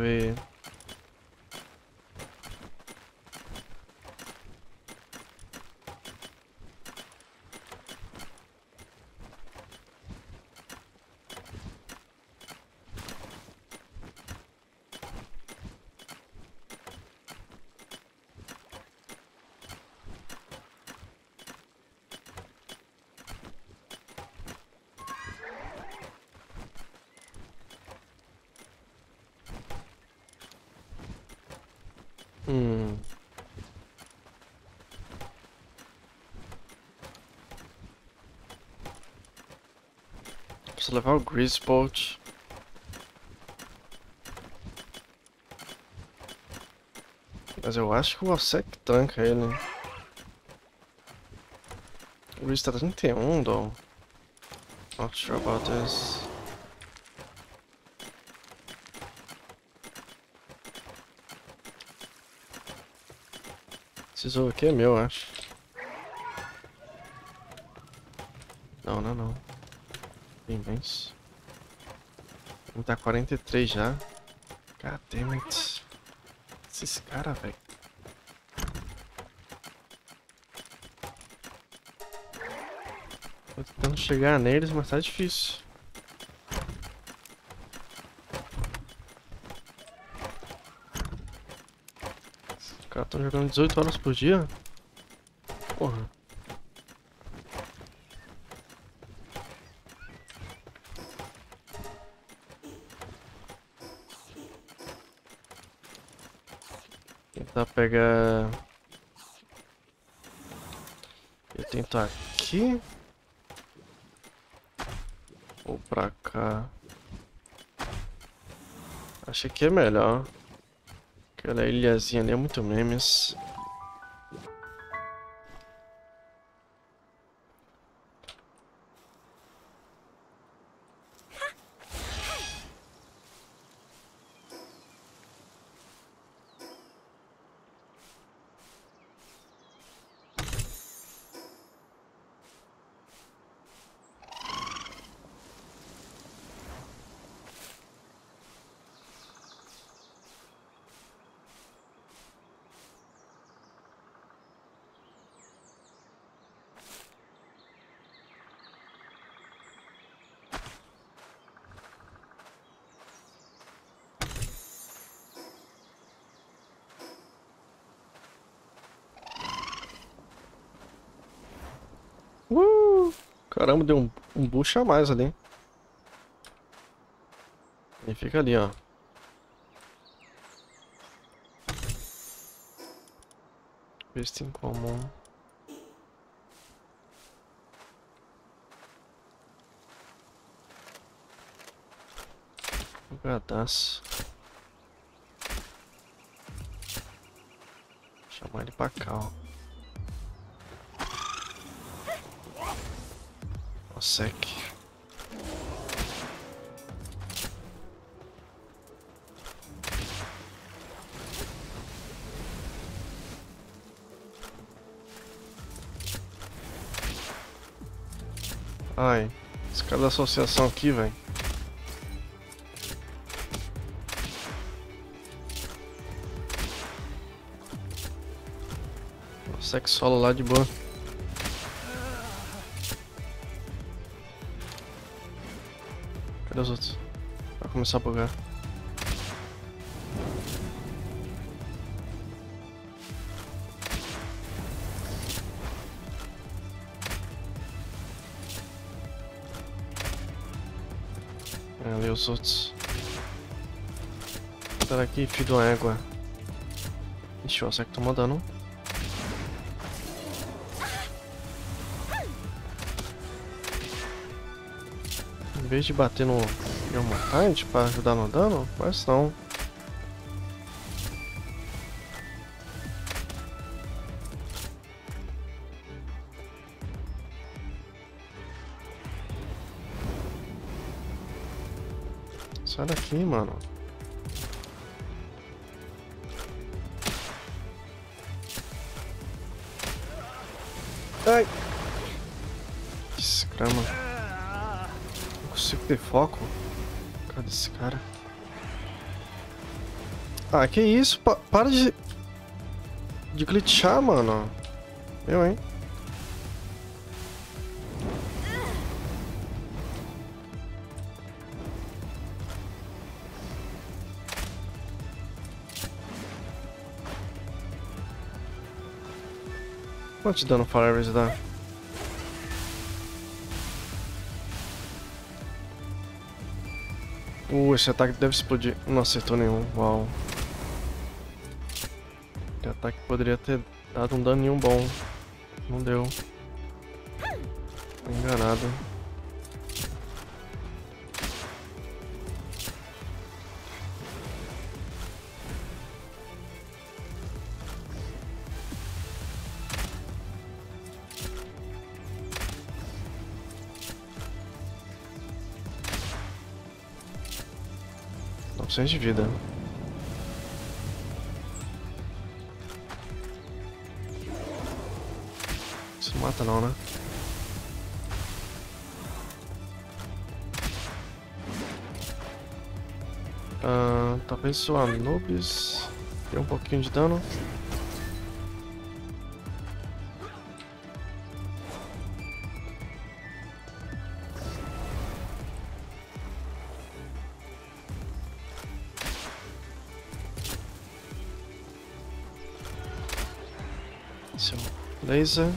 Deixa Hum. Preciso levar o Greasebolt. Mas eu acho que o Alsec tranca ele. O Grease tá 31, though. Not sure about this. Esse tesouro aqui é meu, acho. Não, não, não. Tem mais. Vamos tá 43 já. God. Esses caras, velho. Tô tentando chegar neles, mas tá difícil. Os caras estão jogando 18 horas por dia? Porra. Tentar pegar... Eu tento aqui. Ou pra cá. Acho que é melhor. Aquela ilhazinha ali é muito memes. Uh! Deu um, um boost a mais ali. E fica ali, ó. Ver se tem como... Gadaço. Chamar ele pra cá, ó. Sec. Ai. Esse cara da associação aqui, velho. Sexo lá de boa. Cadê os outros? Vai começar a bugar. É, ali os outros. Tá aqui, filho uma égua. Ixi, o Osek tomou dano. Vez de bater no Yormotide pra ajudar no dano, faz não. Sai daqui, mano. Foco. Cadê esse cara? Ah, que isso? Pa para de... De glitchar, mano. Eu, hein? Quanto de dano Fire Res dá? Esse ataque deve explodir. Não acertou nenhum. Uau. Esse ataque poderia ter dado um daninho bom. Não deu. Enganado. 900 de vida. Isso não mata não, né? Ah, talvez o Anubis dê um pouquinho de dano. Laser.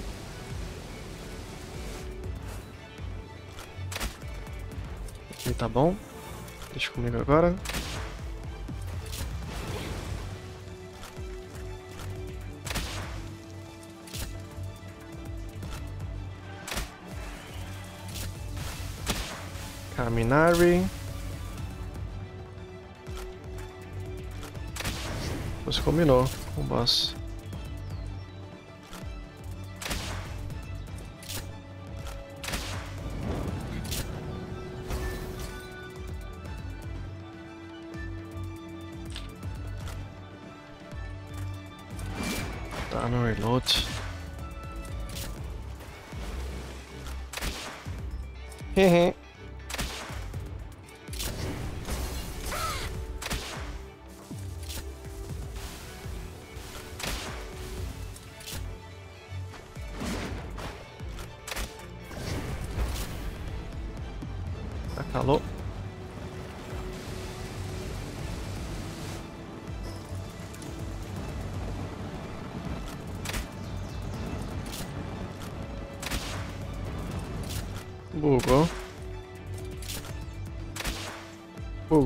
Aqui tá bom. Deixa comigo agora. Caminari. Você combinou com o boss.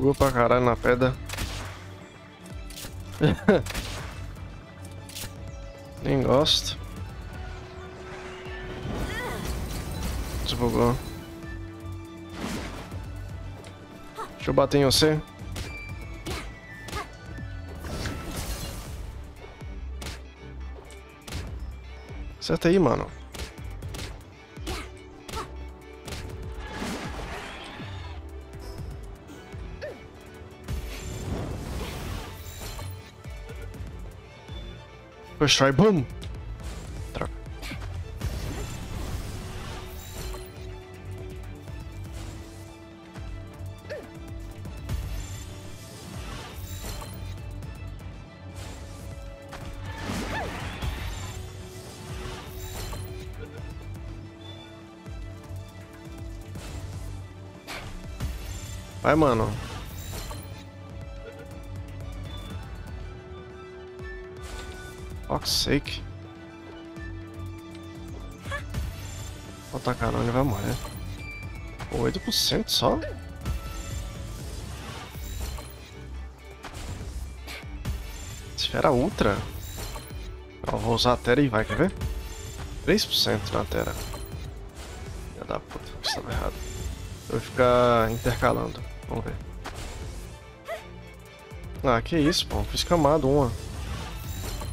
Bugou pra caralho na pedra. Nem gosto. Desbugou. Deixa eu bater em você. Acerta aí, mano. Constrói, boom! Troca. Vai, mano. Fuck's sake. Não, ele vai morrer. 8% só? Esfera Ultra? Ó, vou usar a Terra e vai, quer ver? 3% na Terra. Já da puta, estava errado. Eu vou ficar intercalando. Vamos ver. Ah, que isso, pô. Fiz camado uma.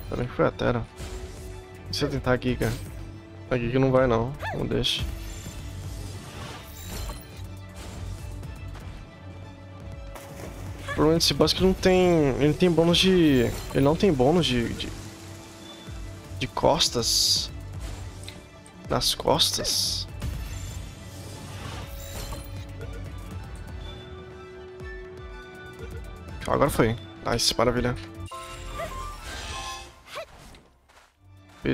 Também foi a Terra. Se eu tentar a Giga? A Giga não vai não. Não deixa. Problema desse boss é que não tem. Ele tem bônus de. Ele não tem bônus de. de, de costas. Nas costas. Agora foi. Nice, maravilha.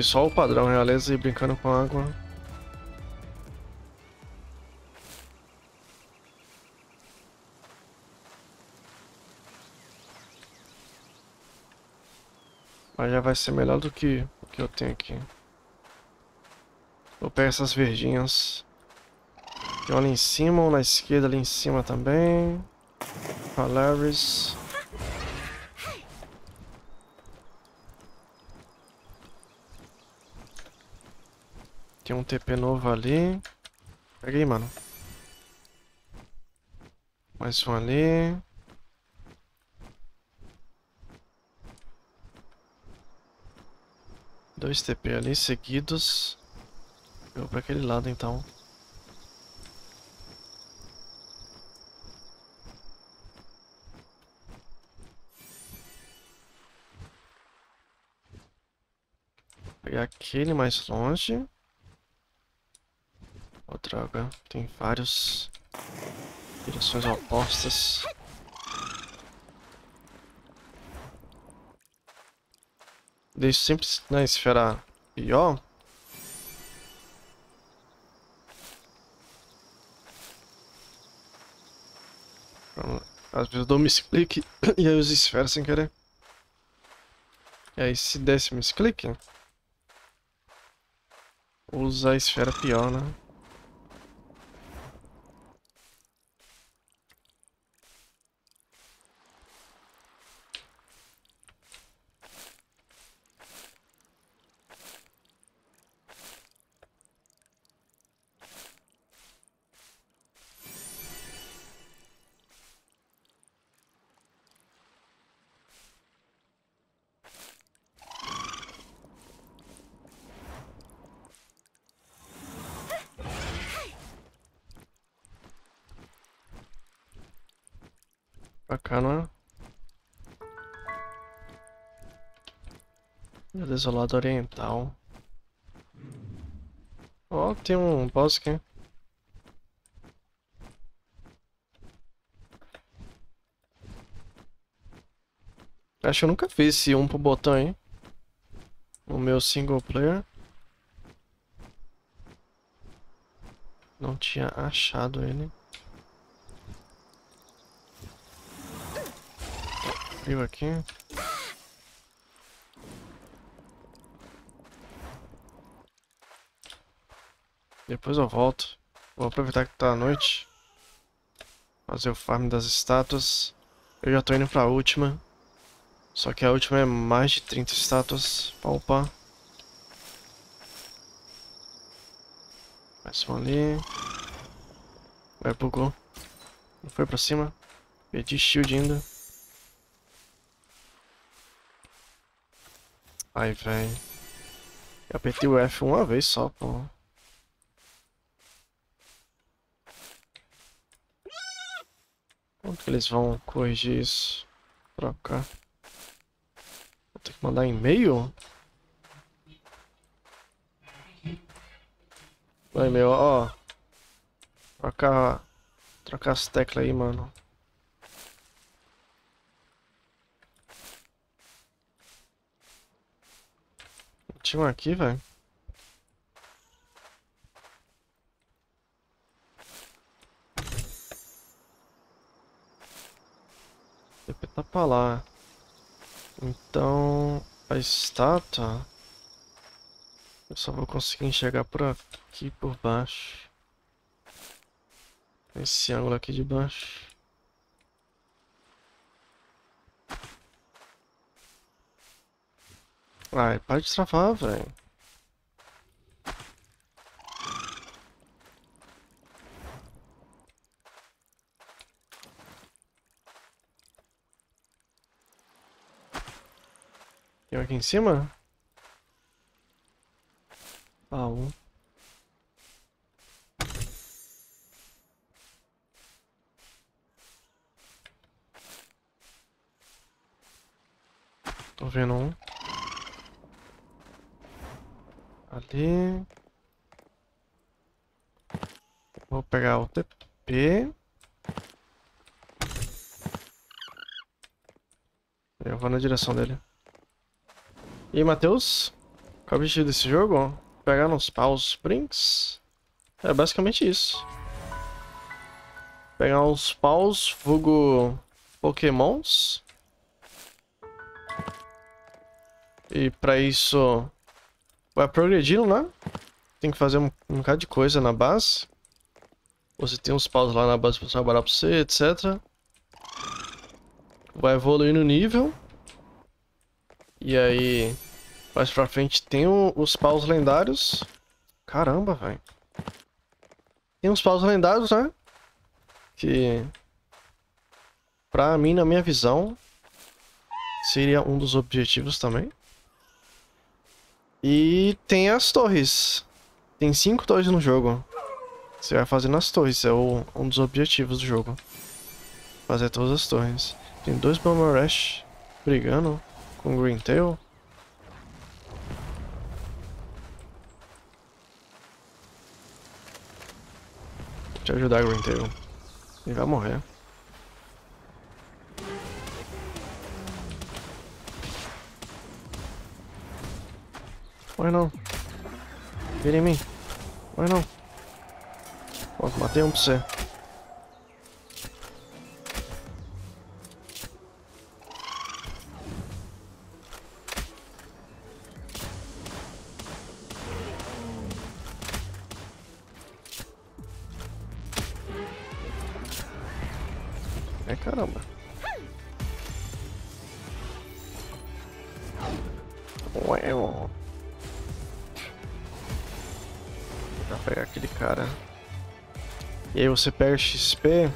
Só o padrão, realeza e brincando com água. Mas já vai ser melhor do que o que eu tenho aqui. Vou pegar essas verdinhas. Tem uma ali em cima, uma na esquerda ali em cima também. Polaris. TP novo ali. Peguei, mano. Mais um ali. Dois TP ali seguidos. Eu vou pra aquele lado então. Pegar aquele mais longe. Droga. Tem vários direções opostas. Deixo sempre na esfera pior. Às vezes eu dou misclick e aí uso esfera sem querer. E aí se desse misclick, usa a esfera pior, né? Desolado Oriental. Ó, oh, tem um boss aqui. Acho que eu nunca fiz esse um pro botão, hein? O meu single player. Não tinha achado ele. frio aqui. Depois eu volto. Vou aproveitar que tá à noite. Fazer o farm das estátuas. Eu já tô indo pra última. Só que a última é mais de 30 estátuas pra upar. Mais um ali. Vai, bugou. Não foi pra cima. Perdi shield ainda. Ai, velho. Eu apertei o F uma vez só, pô. Como que eles vão corrigir isso? Trocar. Vou ter que mandar e-mail? Vai, meu, ó. Trocar. Trocar as teclas aí, mano. Tinha um aqui, velho. TP tá pra lá. Então, a estátua... Eu só vou conseguir enxergar por aqui, por baixo. Esse ângulo aqui de baixo. Ai, para de travar, velho. Tem aqui em cima? Ah, um. Tô vendo um. Ali. Vou pegar o TP. Eu vou na direção dele. E Matheus? Qual é o objetivo desse jogo? Pegar nos paus brinks? É basicamente isso. Pegar uns paus, vulgo pokémons. E pra isso vai progredindo, né? Tem que fazer um, um bocado de coisa na base. Você tem uns paus lá na base pra trabalhar pra você, etc. Vai evoluindo o nível. E aí, mais pra frente tem o, os paus lendários. Caramba, velho. Tem uns paus lendários, né? Que, pra mim, na minha visão, seria um dos objetivos também. E tem as torres. Tem cinco torres no jogo. Você vai fazendo as torres, é o, um dos objetivos do jogo. Fazer todas as torres. Tem dois Bomber Rush brigando com Green Tail. Te ajudar, Green Tail. Ele vai morrer. Vai não. Vira em mim. Vai não. Pronto, matei um pra você. Você pega XP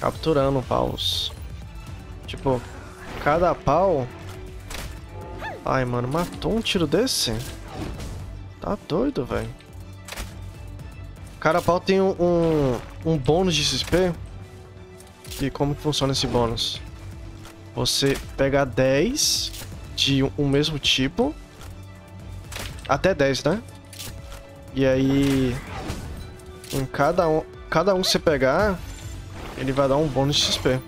capturando paus. Tipo, cada pau... Ai, mano, matou um tiro desse? Tá doido, velho. Cada pau tem um, um, um bônus de XP e como que funciona esse bônus? Você pega 10 de um mesmo tipo. Até 10, né? E aí... Em cada um, cada um que você pegar, ele vai dar um bônus de XP.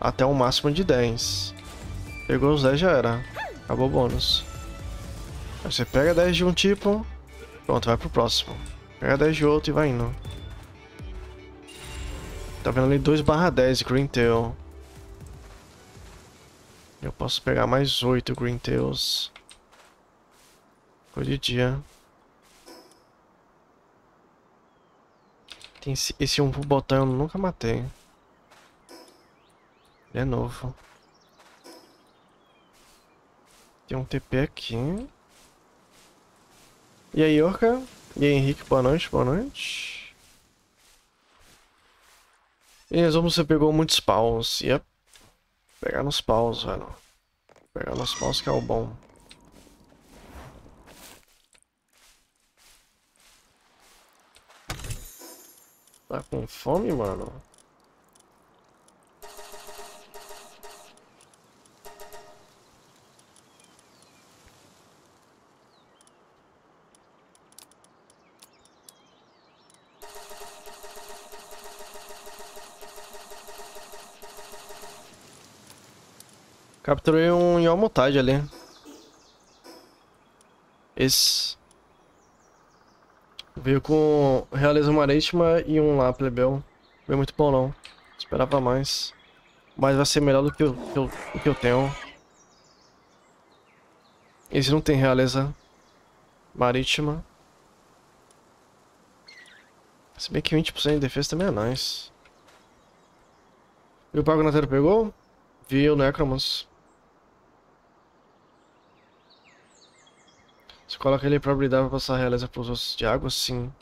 Até um máximo de 10. Pegou os 10 já era. Acabou o bônus. Aí você pega 10 de um tipo, pronto, vai pro próximo. Pega 10 de outro e vai indo. Tá vendo ali 2 barra 10 Green Tail. Eu posso pegar mais 8 Green Tails. Foi de dia. Esse, esse um botão eu nunca matei. Ele é novo. Tem um TP aqui. E aí, Orca? E aí, Henrique, boa noite, boa noite. Em resumo, você pegou muitos paus. Ia pegar nos paus, velho. Pegar nos paus que é o bom. Tá com fome, mano? Capturei um Yomotide ali. Esse. Veio com realeza marítima e um lá, plebeu. Veio muito bom não. Esperava mais. Mas vai ser melhor do que eu, que eu, que eu tenho. Esse não tem realeza marítima. Se bem que 20% de defesa também é nice. E o Pago Natero pegou? Viu, Necromans. Você coloca ele probabilidade pra passar realeza pros ossos de água? Sim.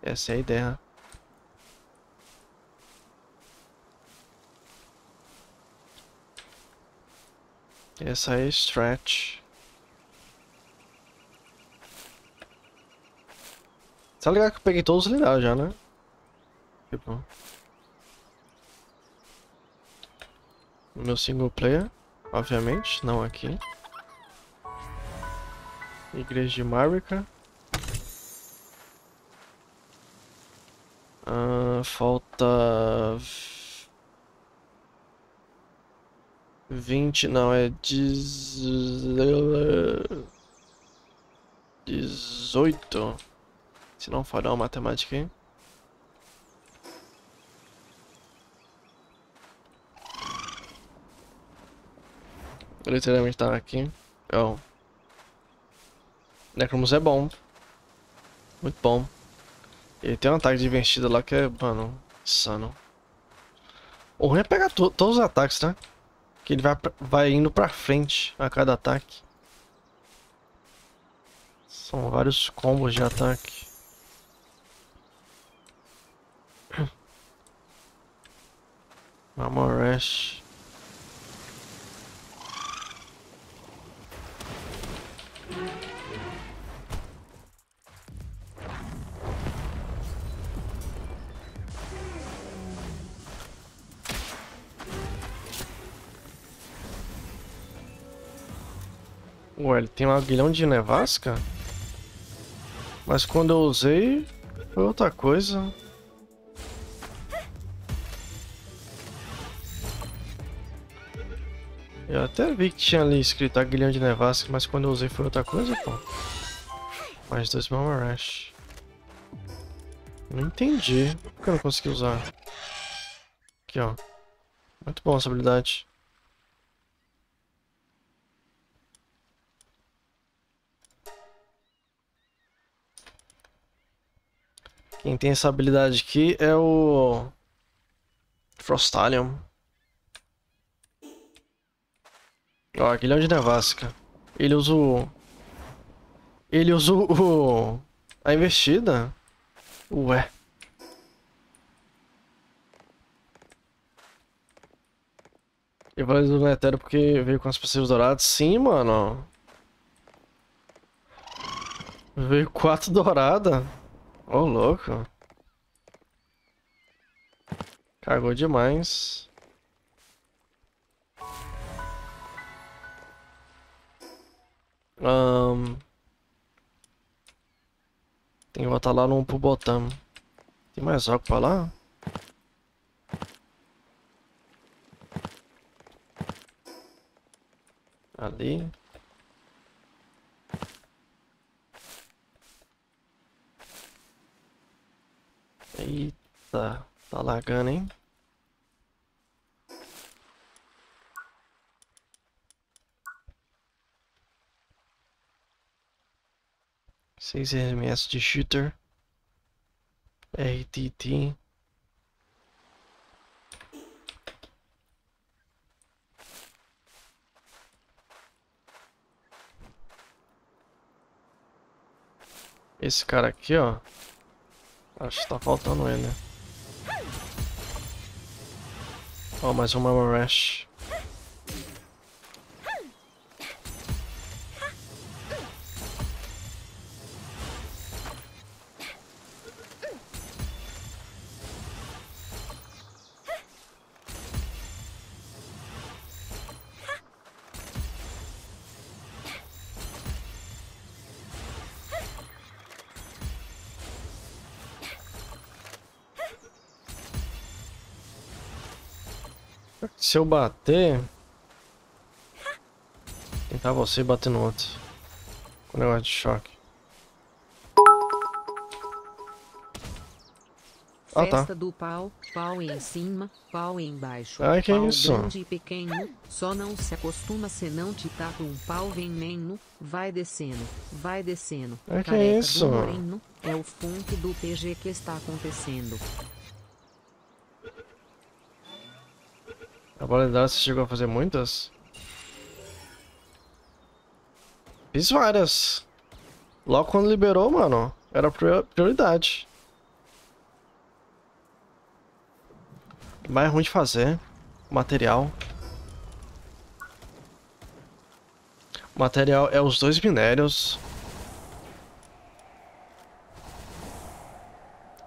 Essa é a ideia. Essa é a stretch. Tá ligado que eu peguei todos os lineares já, né? Tipo... Meu single player, obviamente, não aqui. Igreja de Marika. Uh, falta... 20, não, é 18. Se não for uma matemática aí. Literalmente tava aqui. Oh. Necromus é bom. Muito bom. Ele tem um ataque de investida lá que é, mano, insano. O ruim é pegar to todos os ataques, né? Que ele vai, vai indo pra frente a cada ataque. São vários combos de ataque. Mamoresh. Ué, ele tem um aguilhão de nevasca? Mas quando eu usei, foi outra coisa. Eu até vi que tinha ali escrito aguilhão de nevasca, mas quando eu usei foi outra coisa, pô. Mais dois Mamarash. Não entendi. Por que eu não consegui usar? Aqui, ó. Muito bom essa habilidade. Quem tem essa habilidade aqui é o... Frostalion. Ó, aquele é de nevasca. Ele usa o... Ele usa o... A investida? Ué. Ele vai do Netero porque veio com as passivas douradas? Sim, mano. Veio quatro douradas. Ô, oh, louco. Cagou demais. Um, tem que botar lá no pro botão. Tem mais algo pra lá? Ali. Eita, tá lagando, hein? Seis RMS de shooter. RTT. Esse cara aqui, ó. Acho que tá faltando ele. Ó, oh, mais uma Rash. Se eu bater... Tentar você bater no outro. Com negócio de choque. Ah, tá. Festa do pau, pau em cima, pau embaixo. Ai, que pau isso? grande e pequeno, só não se acostuma se não te tapa um pau veneno. Vai descendo, vai descendo. Ai, que Careca isso? moreno, é o funk do PG que está acontecendo. A dela você chegou a fazer muitas? Fiz várias. Logo quando liberou, mano, era prior- prioridade. Mais ruim de fazer. Material. Material é os dois minérios.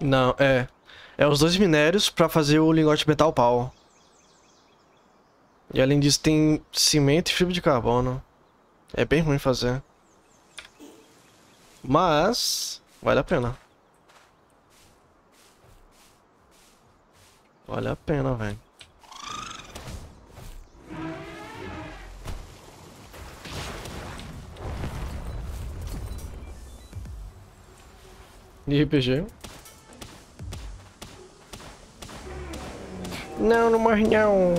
Não, é. É os dois minérios pra fazer o lingote metal pau. E além disso tem cimento e fibra de carbono. É bem ruim fazer. Mas vale a pena. Vale a pena, velho. E RPG? Não, não morre não.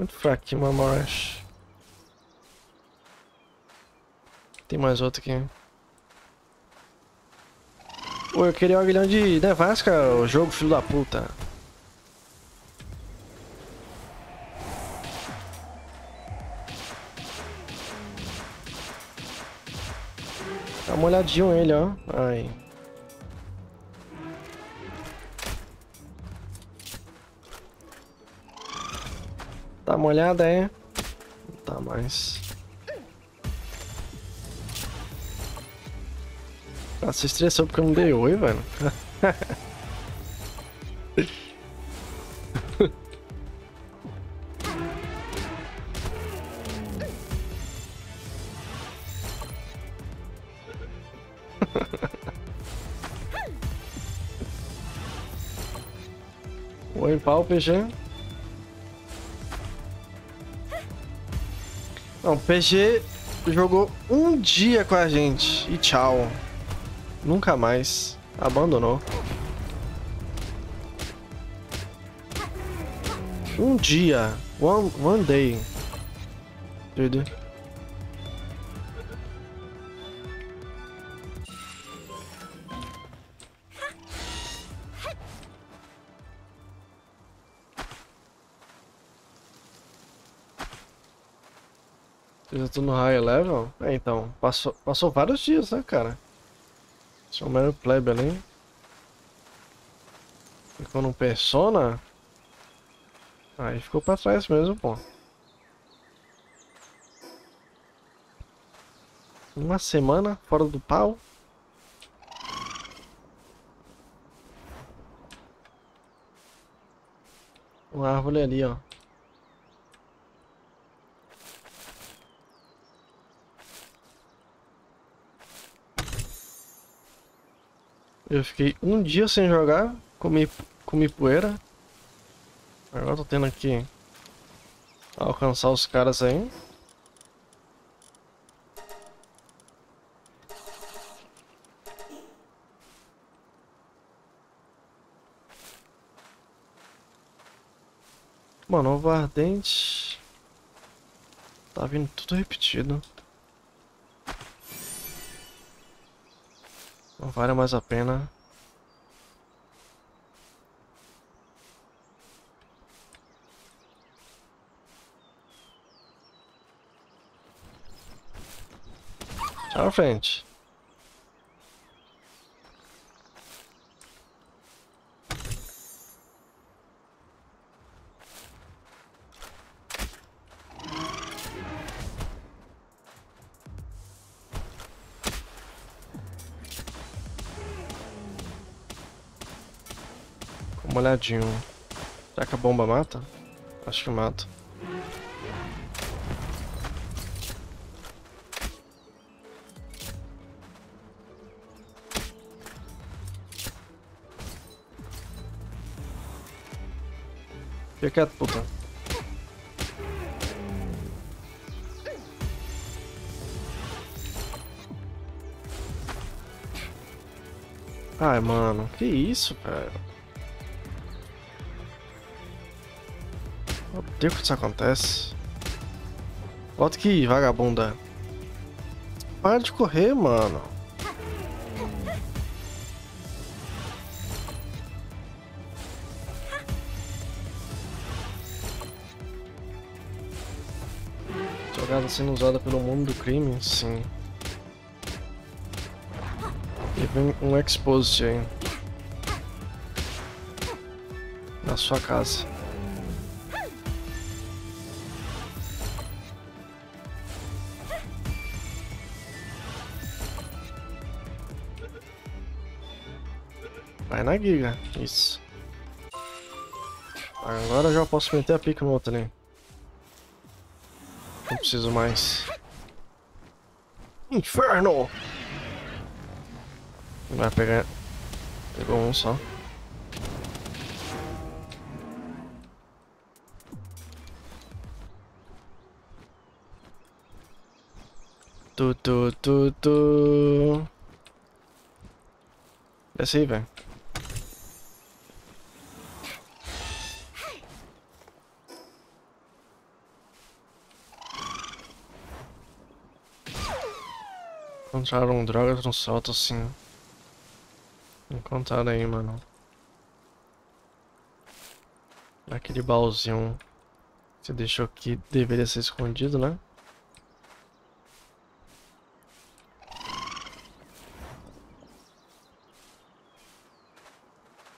Muito fraquinho, Mamorash. Tem mais outro aqui. Pô, eu queria um aguilhão de nevasca, o jogo filho da puta. Dá uma olhadinha ele, ó. Ai. Dá uma olhada, é? Não tá mais. Ah, você estressou porque eu não dei oi, velho. Oi, pau, PG. Não, PG jogou um dia com a gente e tchau. Nunca mais. Abandonou. Um dia. One, one day. Dude. Tô no high level? É, então. Passou, passou vários dias, né, cara? Sou um mero plebe ali. Ficou no Persona? Aí ficou pra trás mesmo, pô. Uma semana fora do pau. Uma árvore ali, ó. Eu fiquei um dia sem jogar, comi, comi poeira. Agora tô tendo que alcançar os caras aí. Mano, o ardente tá vindo tudo repetido. Vale mais a pena. Tchau, frente. Olhadinha. Será que a bomba mata? Acho que mata. Fica quieto, puta. Ai, mano, que isso, cara? Deus que isso acontece. Volta aqui, vagabunda. Para de correr, mano. Jogada sendo usada pelo mundo do crime? Sim. E vem um exposit aí. Na sua casa. Na giga, isso. Agora já posso meter a pica no outro ali. Não preciso mais. Inferno! Vai pegar. Pegou um só. Tu, tu, tu, tu. Desce aí, velho. Encontraram drogas no solto sim. Encontraram aí, mano. Aquele baúzinho que você deixou aqui deveria ser escondido, né?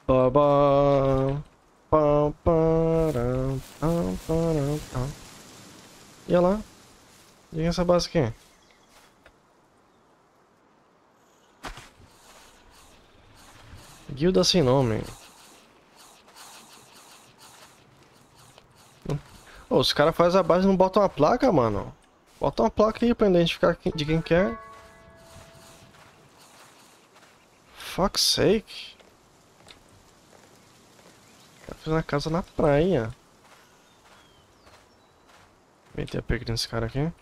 Babá. Pam, param, pam, param, pam. E olha lá. E essa base aqui? Guilda sem nome. Oh, os caras fazem a base e não botam uma placa, mano. Bota uma placa aí pra identificar de quem quer. Fuck's sake. Tá fazendo a casa na praia. Meter a pegar nesse cara aqui.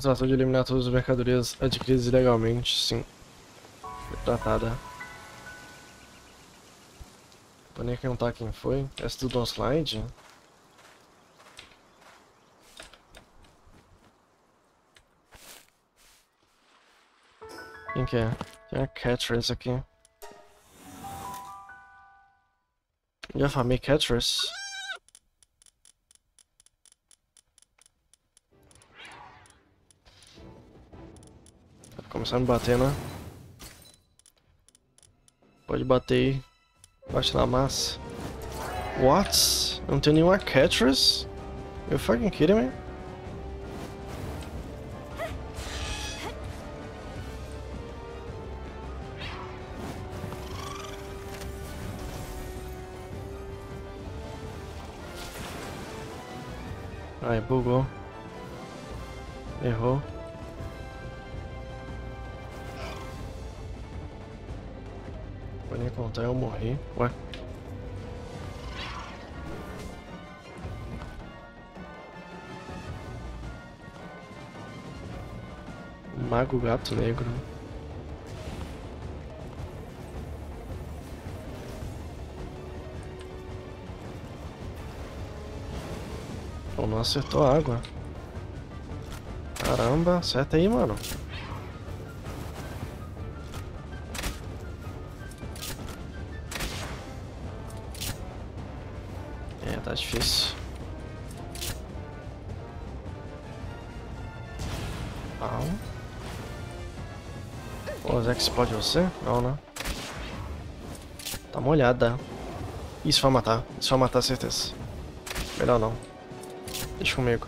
Tratou de eliminar todas as mercadorias adquiridas ilegalmente, sim. Foi tratada. Vou nem perguntar quem foi. Essa do Don Slide? Quem que é? Tem a Catrice aqui. Já falei Catrice. Começar a me bater, né? Pode bater aí. Bate na massa. What? Não tem nenhuma Catrice? You fucking kidding me? Ai, bugou. Errou. Nem contar, eu morri. Ué? Mago Gato Negro. Oh, não acertou a água. Caramba, acerta aí, mano. Difícil. Au. Pô, Zé que explode você? Não, né? Tá molhada. Isso vai matar. Isso vai matar, certeza. Melhor não. Deixa comigo.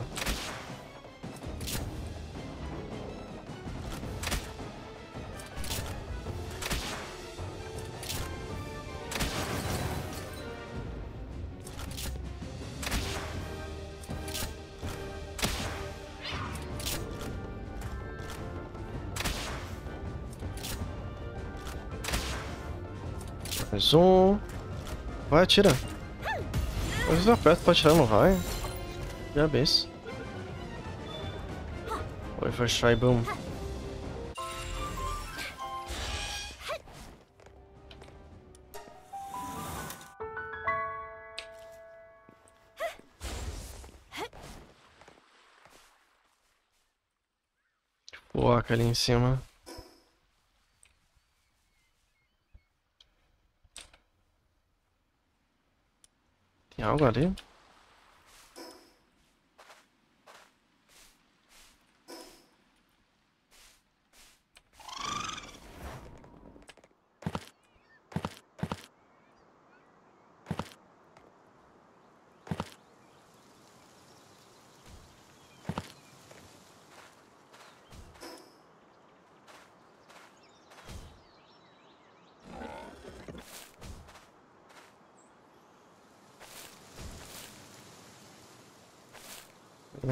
Vai, atira. Às vezes eu aperto pra tirar, não vai. Já bem. Oi, first try, boom. Placa ali em cima. Tem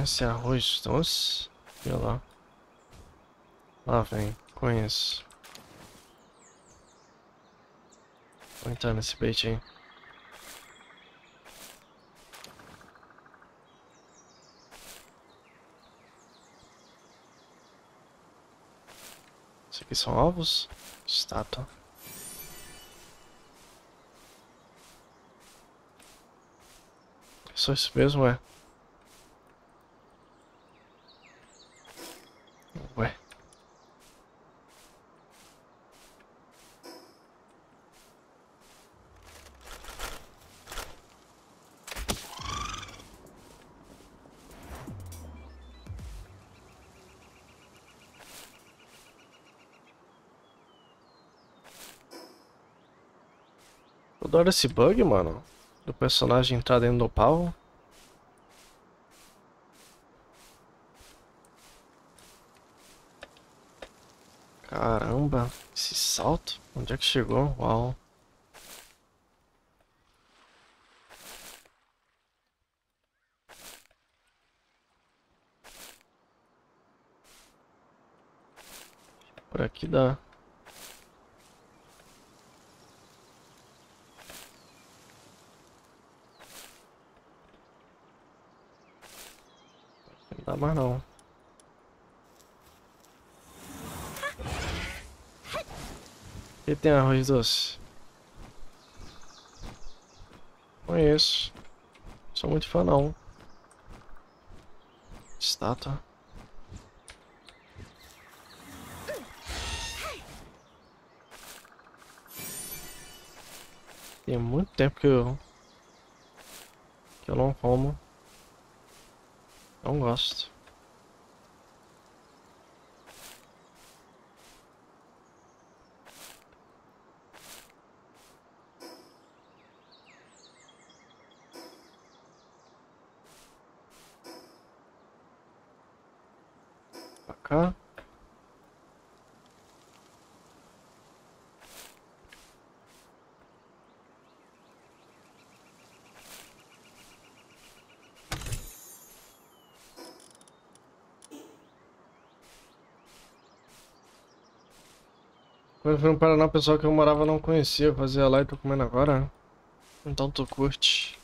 Esse arroz doce? Olha lá. Lá vem, conheço. Vou entrar nesse bait aí. Isso aqui são ovos? Estátua. Só isso mesmo, é? Adoro esse bug, mano. Do personagem entrar dentro do pau. Caramba, esse salto? Onde é que chegou? Uau. Por aqui dá. Não dá mais não. E tem arroz doce? Conheço. Sou muito fã não. Estátua. Tem muito tempo que eu que eu não como. Não gosto. Pra cá. Quando fui no Paraná, o pessoal que eu morava não conhecia, fazia lá e tô comendo agora. Então tu curte.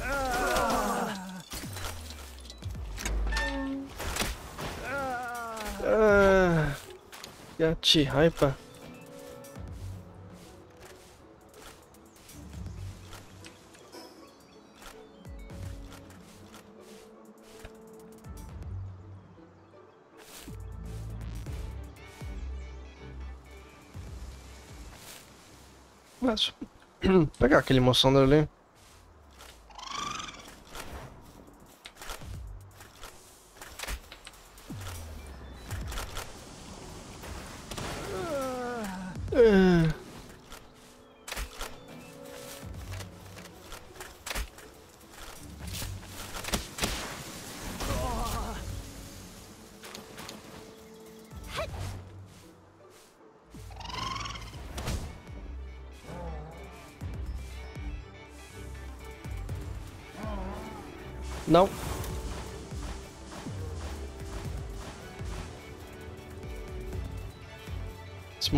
Ah. Mas, pegar aquele moção dali.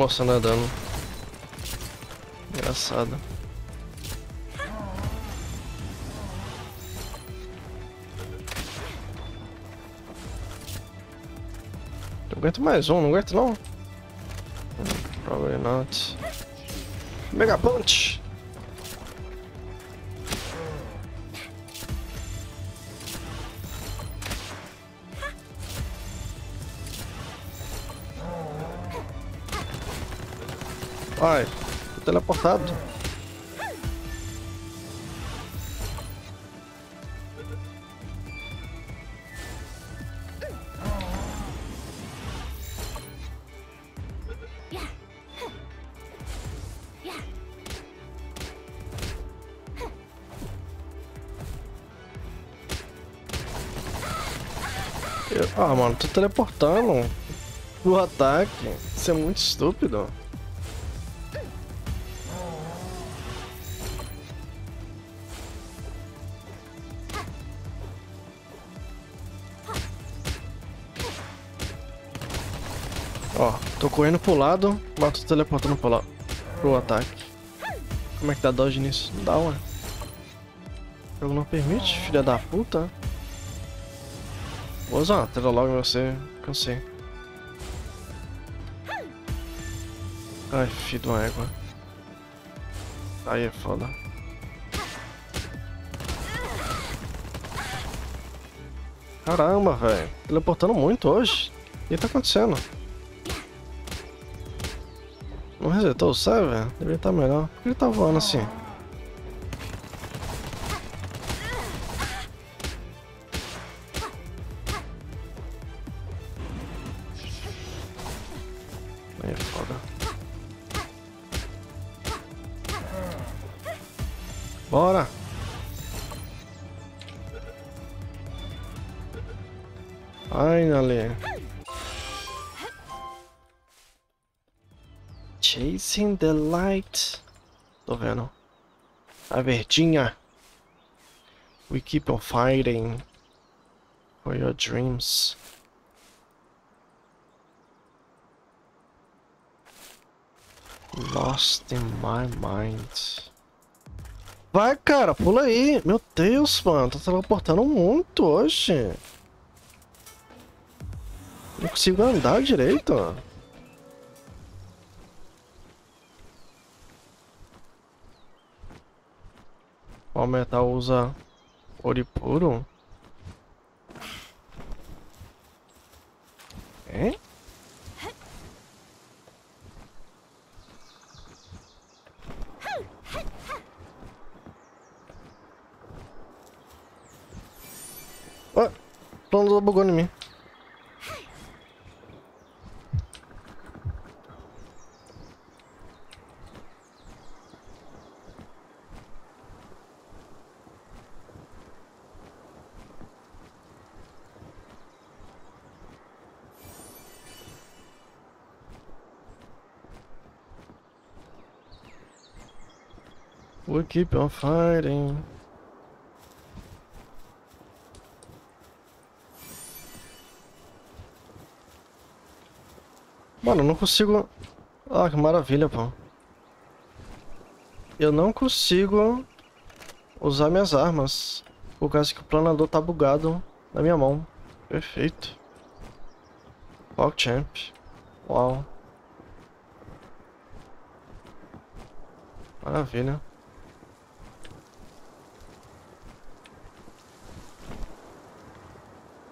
Mostrando a dano. Engraçado. Eu aguento mais um, não aguento não? Probably not. Mega Punch! Ai, tô teleportado. Ah, mano, tô teleportando o ataque. Isso é muito estúpido. Tô correndo pro lado, mas tô teleportando pro, lado, pro ataque. Como é que dá dodge nisso? Não dá, ué. O jogo não permite, filha da puta. Vou usar, tela logo você, cansei. Ai, filho de uma égua. Aí é foda. Caramba, velho. Teleportando muito hoje. O que tá acontecendo? Não resetou o server? Deveria estar melhor. Por que ele tá voando assim? Verdinha. We keep on fighting for your dreams. Lost in my mind. Vai, cara, pula aí. Meu Deus, mano. Tá teleportando muito hoje. Não consigo andar direito. O metal usa ouro puro? É? Ué, o plano bugou em mim. We keep on fighting. Mano, eu não consigo... Ah, que maravilha, pô. Eu não consigo usar minhas armas. Por causa que o planador tá bugado na minha mão. Perfeito. Champ. Uau. Maravilha.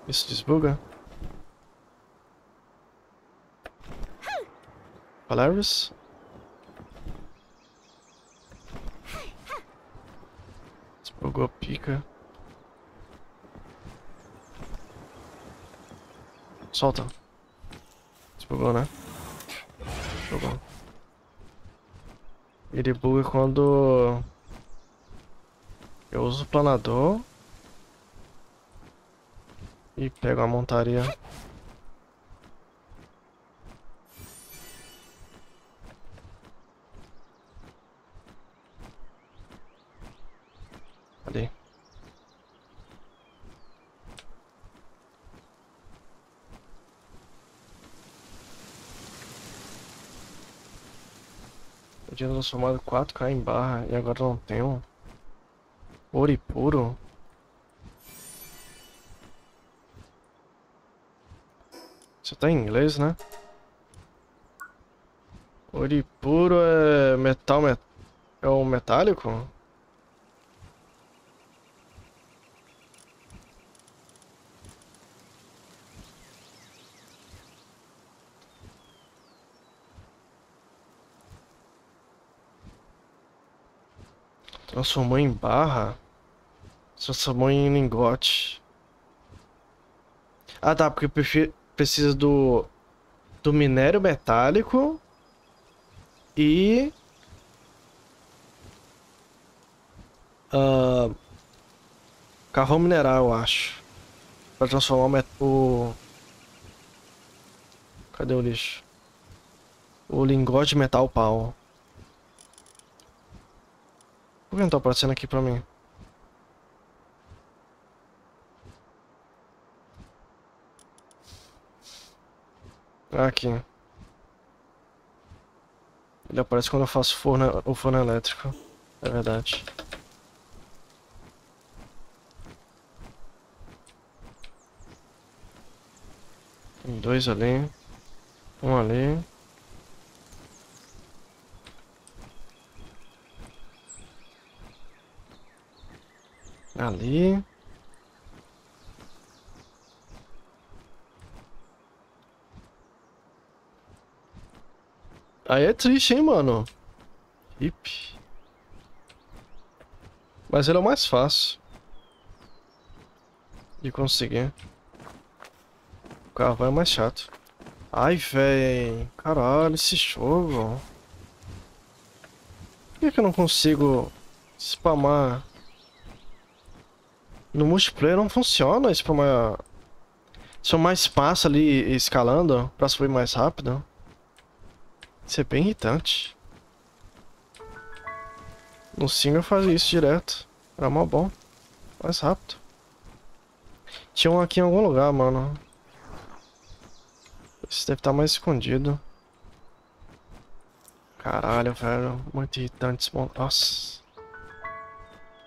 Isso desbuga? Polaris? Desbugou pica. Solta. Desbugou, né? Desbugou. Ele buga quando eu uso o planador e pego a montaria. Ali. Eu tinha transformado 4k em barra e agora não tenho. Ouro puro. Você tá em inglês, né? Ouro e puro é metal met... é o metálico? Transformou em barra? Transformou em lingote. Ah tá, porque precisa do, do minério metálico e uh, carvão mineral, eu acho, para transformar o, o cadê o lixo? O lingote metal pau. Por que não tá aparecendo aqui pra mim? Aqui. Ele aparece quando eu faço forno, o forno elétrico. É verdade. Tem dois ali. Um ali. Ali. Aí é triste, hein, mano. Hip. Mas ele é o mais fácil. De conseguir. O carro é mais chato. Ai, véi. Caralho, esse jogo. Por que, que eu não consigo spamar? No multiplayer não funciona spamar... Só mais espaço ali escalando pra subir mais rápido. Isso é bem irritante. No single eu fazia isso direto. Era mó bom. Mais rápido. Tinha um aqui em algum lugar, mano. Esse deve estar mais escondido. Caralho, velho. Muito irritante esse Nossa.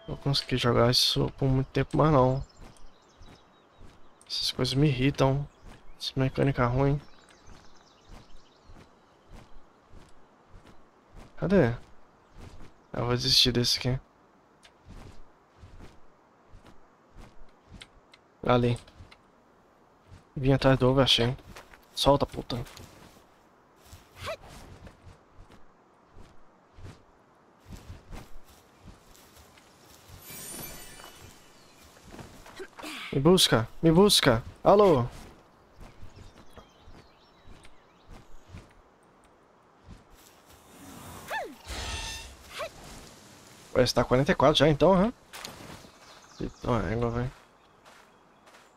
Não consegui jogar isso por muito tempo mais não. Essas coisas me irritam. Essa mecânica ruim. Cadê? Eu vou desistir desse aqui. Ali. Vim atrás do ovo, achei. Solta, puta. Me busca, me busca. Alô? Parece que tá 44 já então, né? Então é, velho.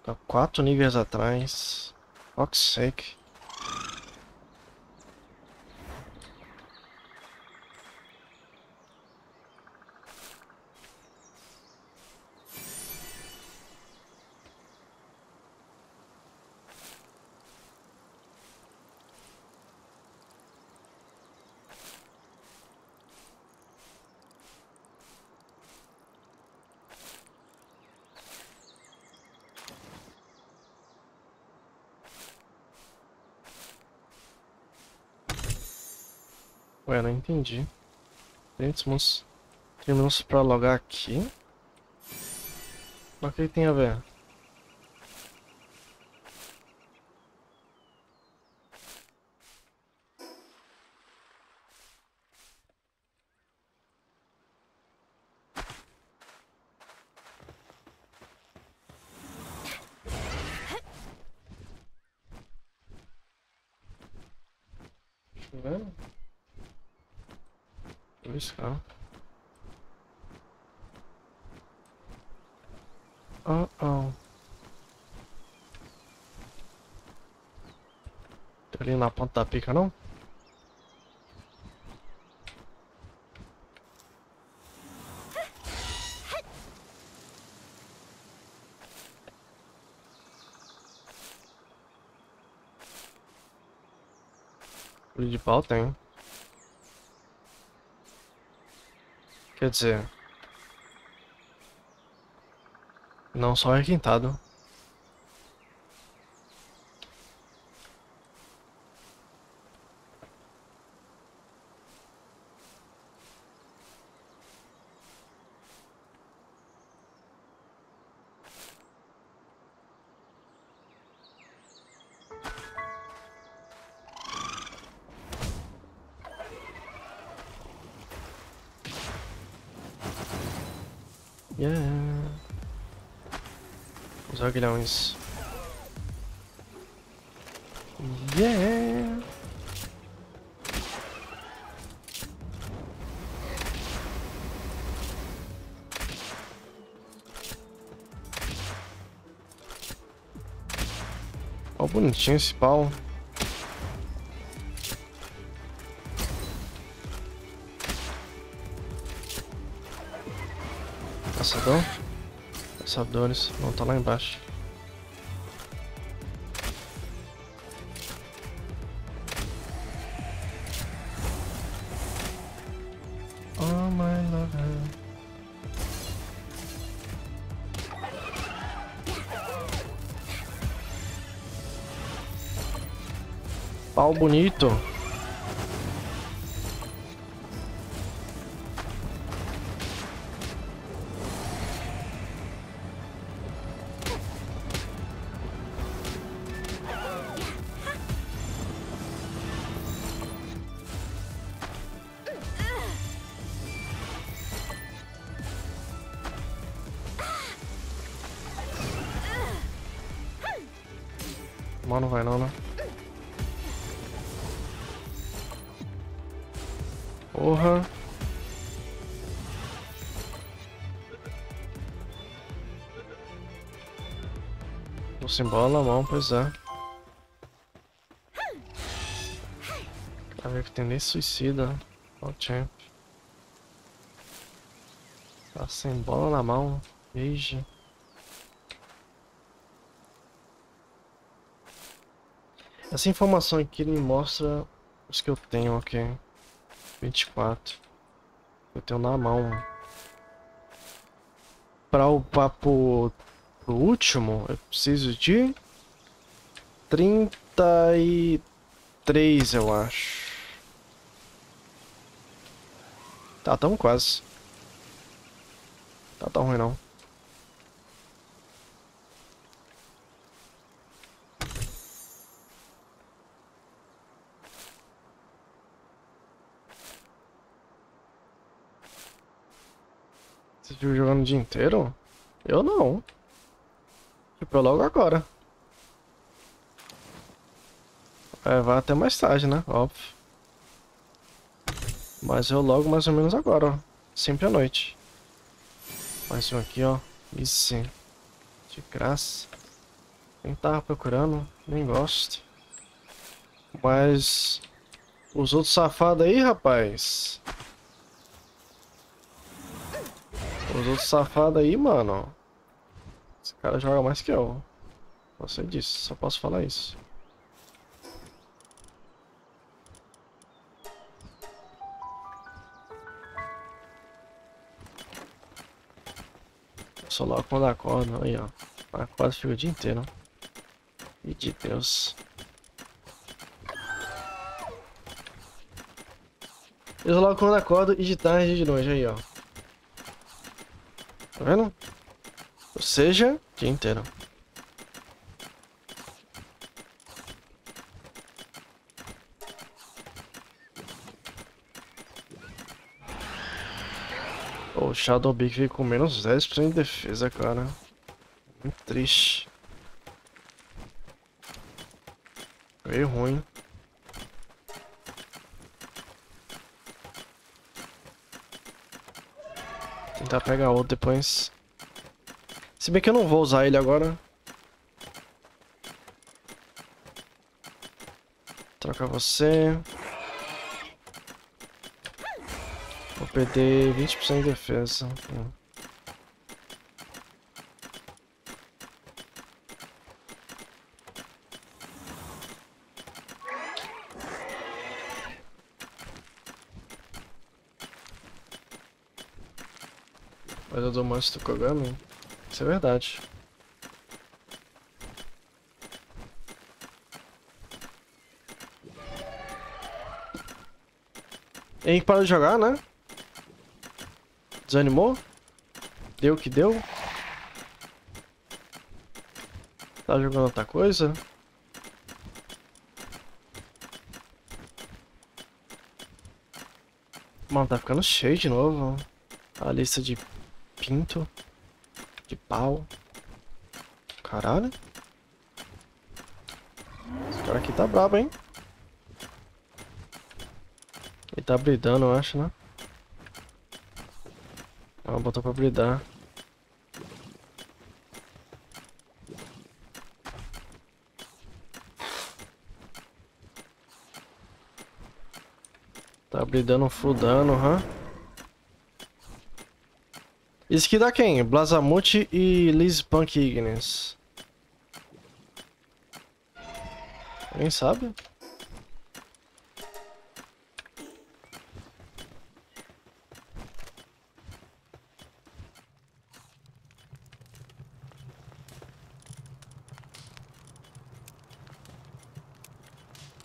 Tá 4 níveis atrás. Fuck's sake. Ué, não entendi. 300 monstros. Tem pra logar aqui? Mas o que tem a ver? ponta da pica, não? Folha de pau tem. Quer dizer... Não só requintado. Yeah. Ó, bonitinho esse pau. Caçador? Caçadores. Não, tá lá embaixo. Bonito. Bola na mão, pois é. Pra ver que tem nem suicida. Ó, champ. Tá sem bola na mão. Beijo. Essa informação aqui me mostra os que eu tenho aqui. 24. Eu tenho na mão. Para upar pro, pro último, eu preciso de 33, eu acho. Tá, tamo quase. Tá tão ruim não. Você viu jogando o dia inteiro? Eu não. Eu logo agora. É, vai até mais tarde, né? Óbvio. Mas eu logo mais ou menos agora, ó. Sempre à noite. Mais um aqui, ó. Isso. De graça. Nem tava procurando. Nem gosto. Mas... Os outros safados aí, rapaz. Os outros safados aí, mano. Esse cara joga mais que eu. Você disse, só posso falar isso. Só logo quando acorda, aí ó. Acorda fica o dia inteiro. E de Deus. Eu logo quando acordo e de tarde e de noite, aí ó. Tá vendo? Ou seja, dia inteiro. O Shadow Big veio com menos 10% de defesa, cara. Muito triste. Veio ruim. Tentar pegar outro depois. Se bem que eu não vou usar ele agora. Troca você. Vou perder 20% de defesa. Hum. Mas eu dou mais do Kogami. Isso é verdade. Henrique parou de jogar, né? Desanimou? Deu o que deu? Tá jogando outra coisa? Mano, tá ficando cheio de novo. A lista de pinto. Pau. Caralho. Esse cara aqui tá brabo, hein? Ele tá bridando, eu acho, né? Ah, botou pra bridar. Tá bridando full dano, hã? Isso aqui dá quem? Blazamute e Liz Punk Ignis. Alguém sabe?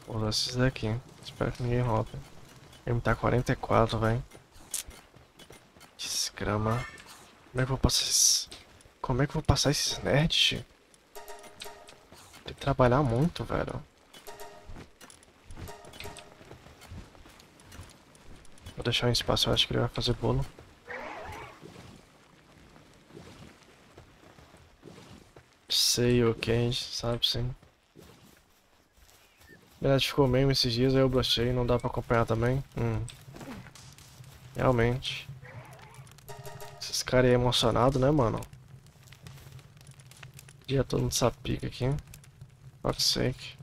Vou usar esses daqui. Espero que ninguém roube. Ele tá 44, velho. Desgrama. Como é que eu vou passar esses... Como é que eu vou passar esses nerds? Tem que trabalhar muito, velho. Vou deixar um espaço, eu acho que ele vai fazer bolo. Sei, ok, sabe sim. Verdade ficou meme esses dias, aí eu brochei, não dá pra acompanhar também. Hum. Realmente. Esses caras aí emocionados, né, mano? Dia todo nessa pica aqui. Fuck's sake.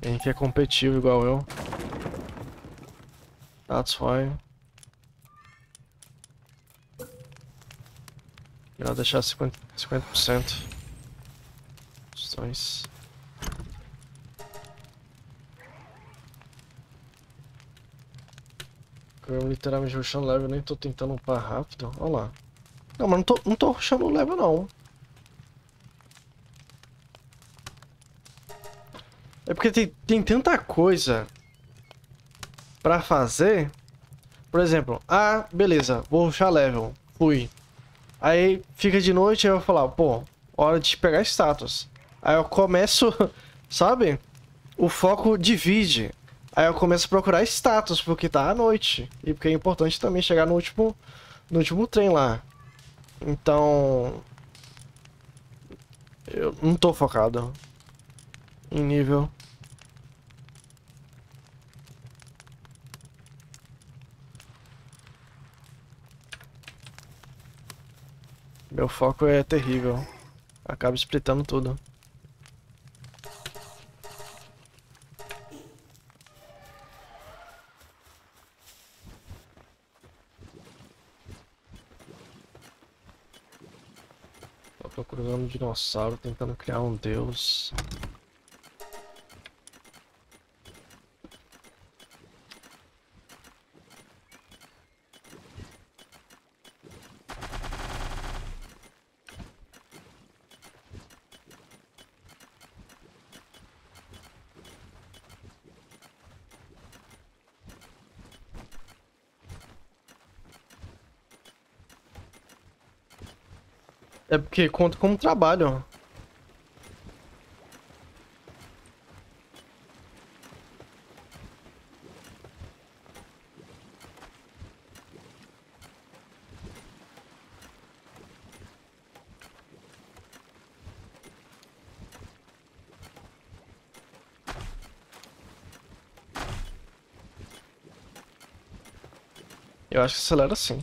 Henrique é competitivo igual eu. That's why. Melhor deixar 50%. 50%. Questões. Eu literalmente rushando level, nem tô tentando upar rápido. Olha lá. Não, mas não tô, não tô rushando level não. É porque tem, tem tanta coisa pra fazer. Por exemplo, ah, beleza, vou rushar level. Fui. Aí fica de noite e eu vou falar, pô, hora de pegar status. Aí eu começo, sabe? O foco divide. Aí eu começo a procurar status, porque tá à noite. E porque é importante também chegar no último, no último trem lá. Então... Eu não tô focado em nível. Meu foco é terrível. Acaba splitando tudo. Procurando um dinossauro, tentando criar um deus. É porque conta como trabalho. Eu acho que acelera sim.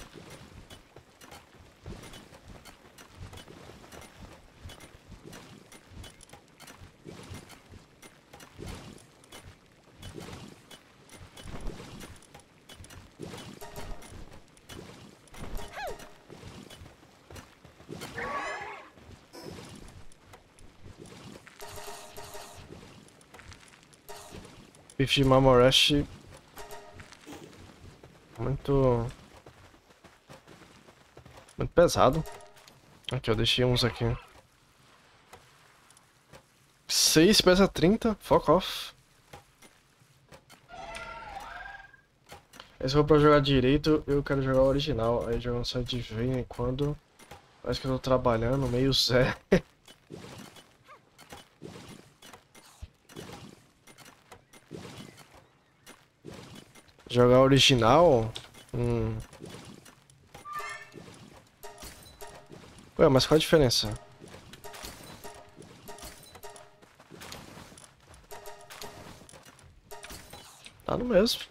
Bife de Mamoresh. Muito. Muito pesado. Aqui, eu deixei uns aqui. 6 pesa 30, fuck off. Esse for pra jogar direito, eu quero jogar o original. Aí jogando só de vez em quando. Parece que eu tô trabalhando meio zé. Jogar original? Hum. Ué, mas qual a diferença? Tá no mesmo.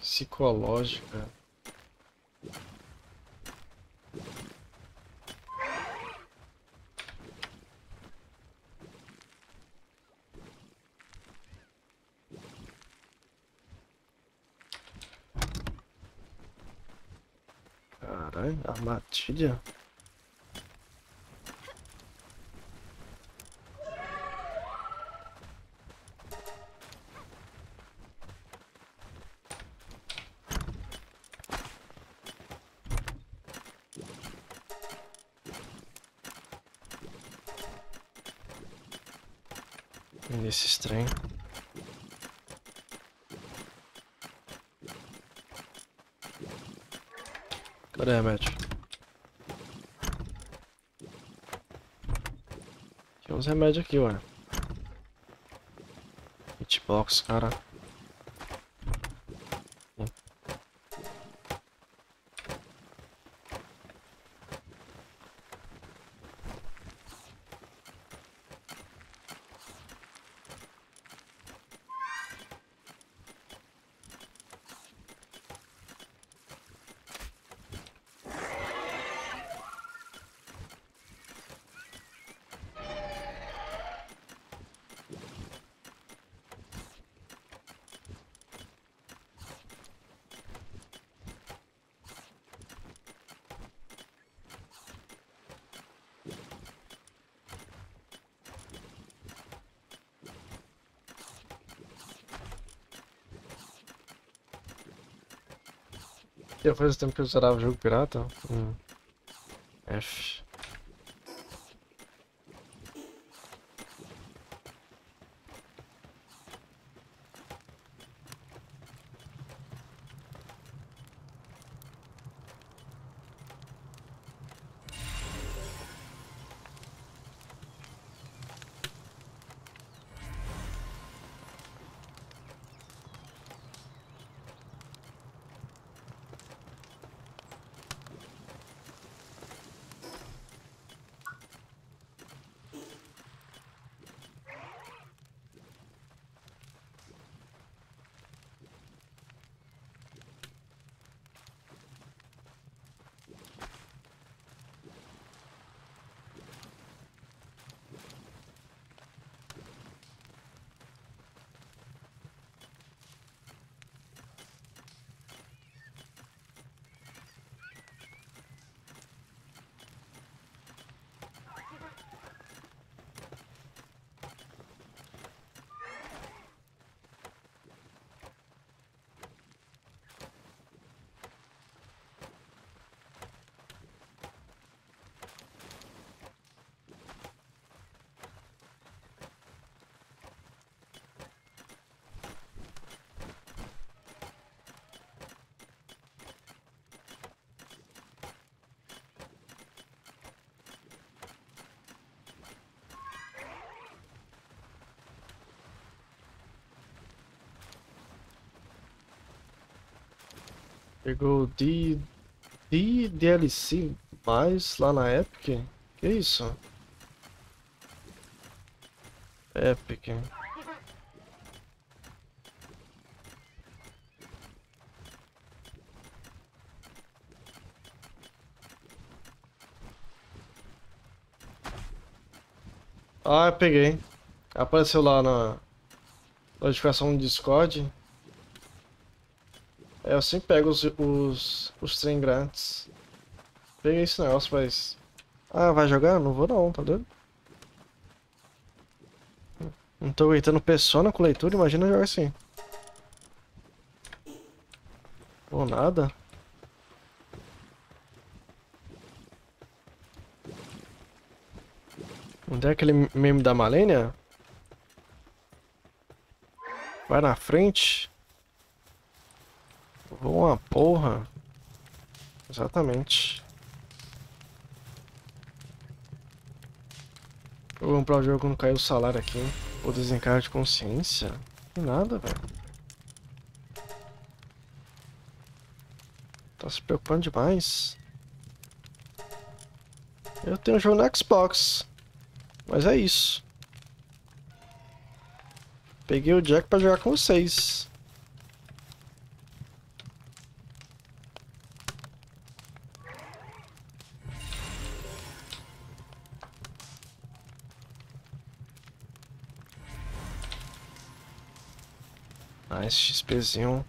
Psicológica. Caralho, armadilha. Nesse trem. Cadê remédio? Tinha uns remédios aqui, ué. Hitbox, cara. Faz tempo que eu zerava o jogo pirata. Hum. F. Pegou D... D DLC mais lá na Epic? Que isso? Epic. Ah, peguei. Apareceu lá na notificação do Discord. É, eu sempre pego os, os, os trem grandes. Peguei esse negócio, mas Ah, vai jogar? Não vou não, tá doido? Não tô aguentando persona com leitura, imagina jogar assim. Ou nada. Onde é aquele meme da Malenia? Vai na frente. Vou uma porra. Exatamente. Vou comprar o jogo quando cair o salário aqui. O desencargo de consciência? Que nada, velho. Tá se preocupando demais. Eu tenho um jogo no Xbox. Mas é isso. Peguei o Jack pra jogar com vocês. Nice, XPzinho.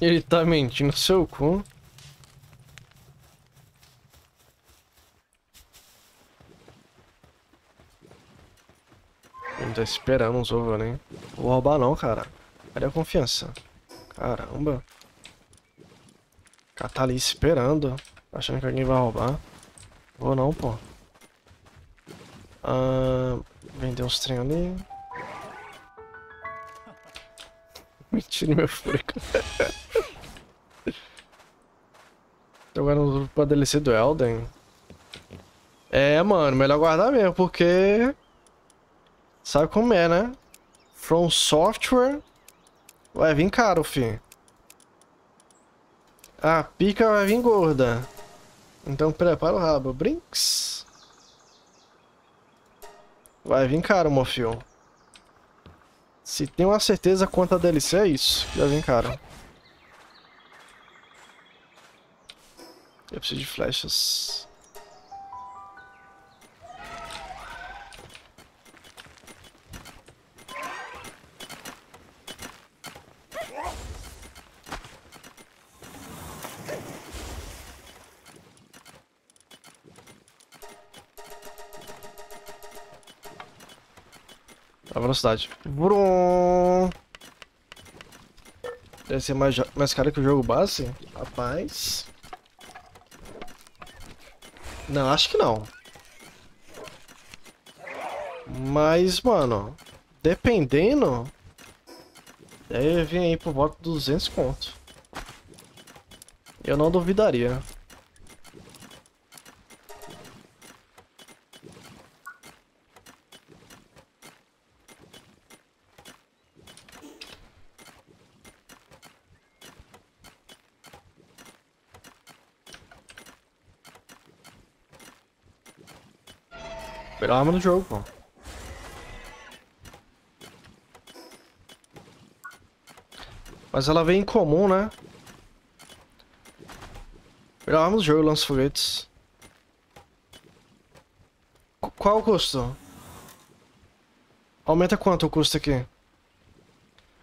Ele tá mentindo seu cu. Ele tá esperando uns ovos ali. Vou roubar não, cara. Cadê a confiança? Caramba. Cara tá ali esperando. Achando que alguém vai roubar. Vou não, pô. Ah, vender uns trem ali. Mentira, meu furico. Tô guardando pra DLC do Elden. É, mano, melhor guardar mesmo, porque... Sabe como é, né? From Software... Vai vir caro, fi. A pica vai vir gorda. Então prepara o rabo. Brinks. Vai vir caro, mofio. Se tem uma certeza quanto a DLC é isso. Já vem caro. Eu preciso de flechas. Velocidade. Brum. Deve ser mais, mais caro que o jogo base? Rapaz. Não, acho que não. Mas, mano, dependendo, deve vir aí por volta de 200 conto. Eu não duvidaria. Melhor arma do jogo, pô. Mas ela vem em comum, né? Melhor arma do jogo, lança foguetes. Qual o custo? Aumenta quanto o custo aqui?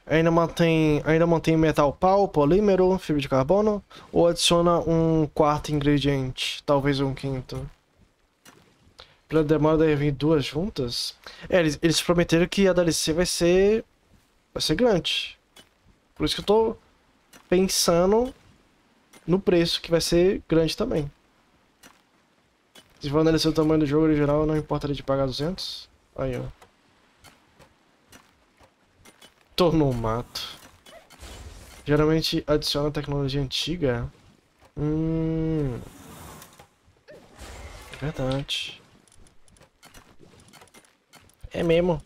Ainda mantém, ainda mantém metal pau, polímero, fibra de carbono? Ou adiciona um quarto ingrediente? Talvez um quinto? Pela demora deve vir duas juntas. É, eles, eles prometeram que a DLC vai ser. Vai ser grande. Por isso que eu tô pensando no preço, que vai ser grande também. Se for analisar o tamanho do jogo original, não importa de pagar 200. Aí, ó. Tô no mato. Geralmente adiciona tecnologia antiga. Hum. Verdade. É mesmo.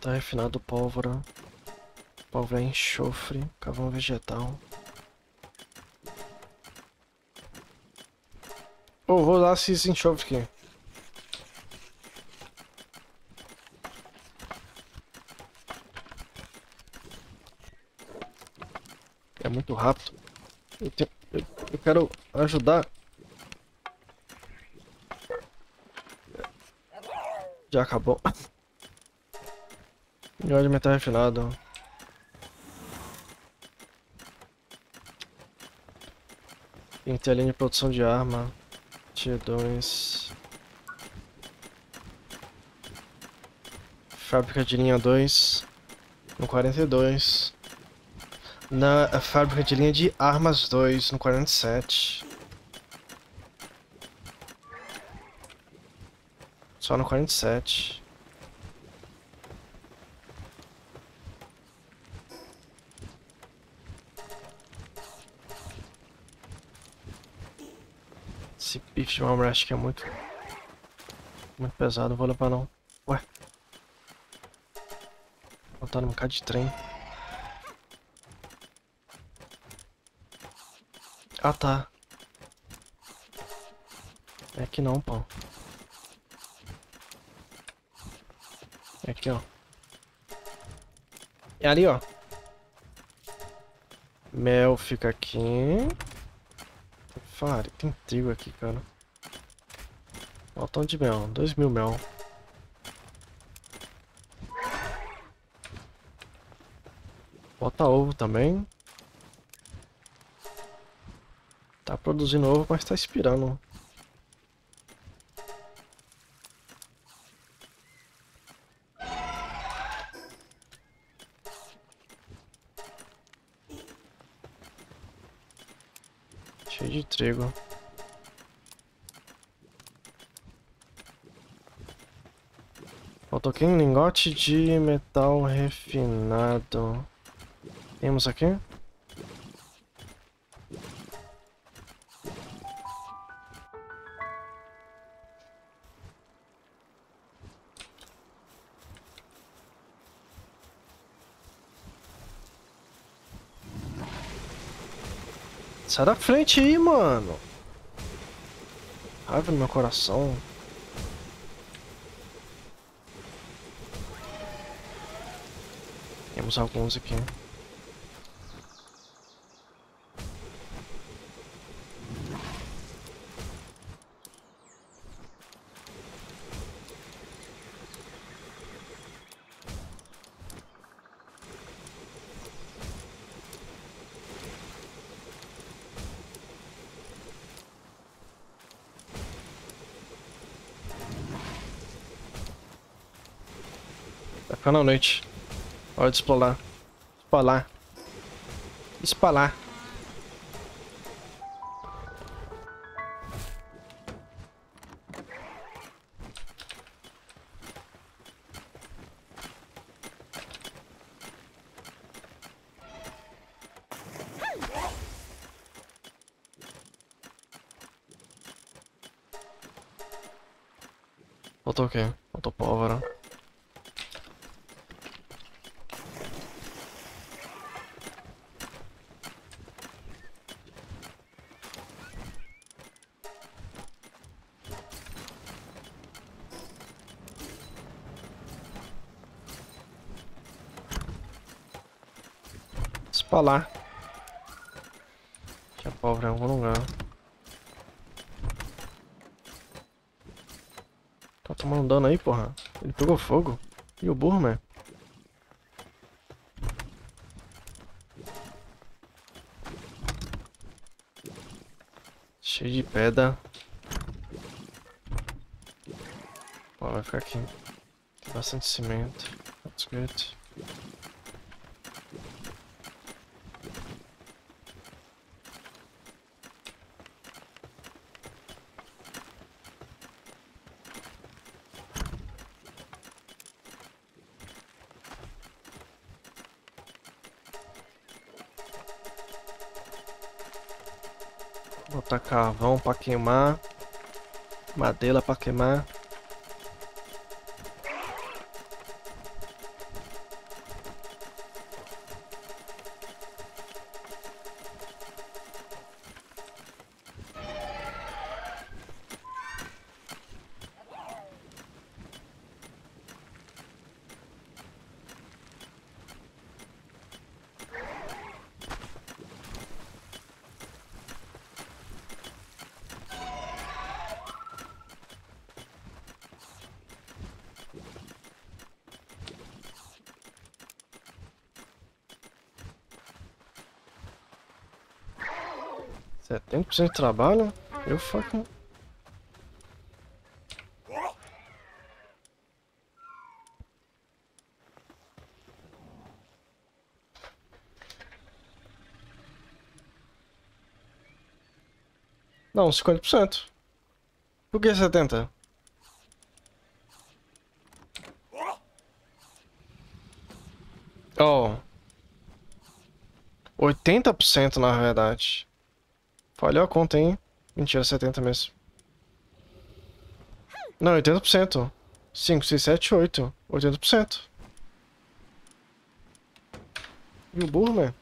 Tá refinado pólvora. Pólvora enxofre. Carvão vegetal. Oh, vou lá se esse enxofre aqui. É muito rápido. Eu tenho, Eu, eu quero ajudar. Já acabou. E óleo metal refinado. Tem que ter a linha de produção de arma. Tier 2. Fábrica de linha 2. No 42. Na fábrica de linha de armas 2, no 47. Só no 47. Esse bife de acho que é muito... Muito pesado, vou levar não. Ué. Botar num bocado de trem. Ah tá. É aqui não, pô. É aqui, ó. É ali, ó. Mel fica aqui. Fare, tem trigo aqui, cara. Faltam de mel, dois mil mel. Bota ovo também. Tá produzindo ovo, mas tá expirando. Cheio de trigo. Faltou aqui um lingote de metal refinado. Temos aqui? Sai da frente aí, mano. Raiva no meu coração. Temos alguns aqui. Ficando noite. Hora de explorar. Espalar. Espalar. Espalar. Tinha pólvora em algum lugar. Tá tomando dano aí, porra. Ele pegou fogo. E o burro, man? Cheio de pedra. Vai ficar aqui. Tem bastante cimento. That's good. Botar carvão pra queimar. Madeira pra queimar. 70% de trabalho? Eu fucking... Não, 50%. Por que 70%? Oh. 80% na verdade. Falhou a conta, hein? Mentira, 70 mesmo. Não, 80%. 5, 6, 7, 8. 80%. E o burro, né?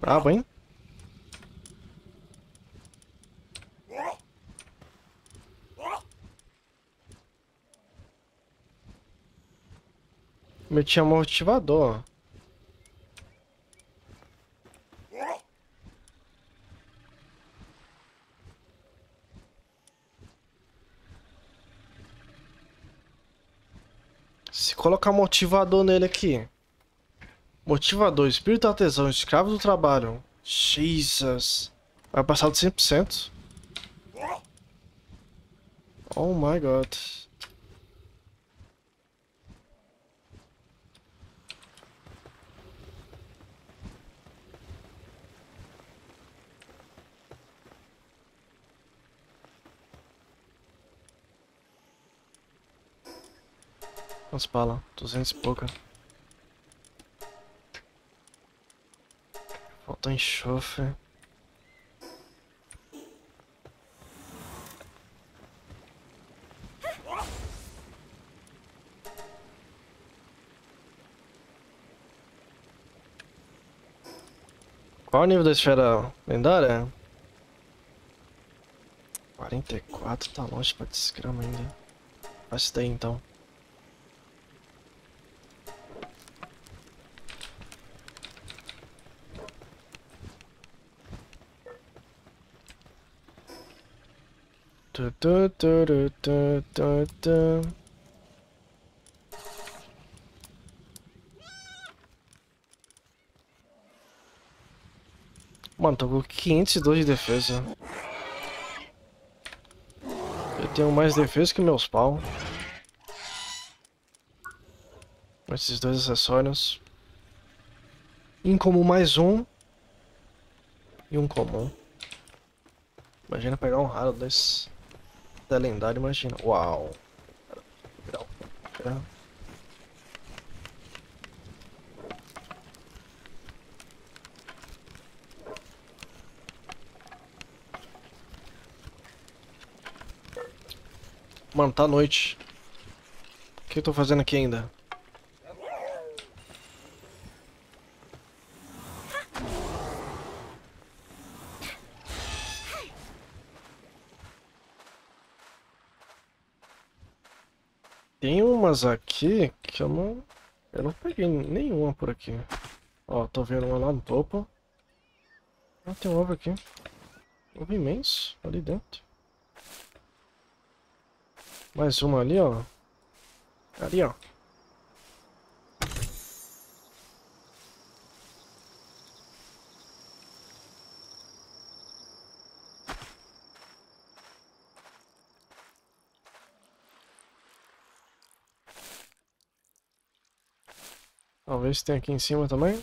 Brabo, hein? Meti motivador. Se colocar motivador nele aqui. Motivador, espírito da tesão, escravo do trabalho. Jesus. Vai passar de 100%. Oh my god. Quantas balas? 200 e pouca. Falta enxofre. Qual o nível da esfera lendária? 44, tá longe pra desgrama ainda. Faz isso daí então. Tu, tu, tu, tu, tu. Mano, tô com 502 de defesa. Eu tenho mais defesa que meus pau. Esses dois acessórios. Incomum mais um. E um comum. Imagina pegar um raro desse da lendária, imagina. Uau! Mano, tá noite. O que eu tô fazendo aqui ainda? Tem umas aqui que eu não... Eu não peguei nenhuma por aqui. Ó, tô vendo uma lá no topo. Ah, tem um ovo aqui. Ovo imenso ali dentro. Mais uma ali, ó. Ali, ó. Se tem aqui em cima também.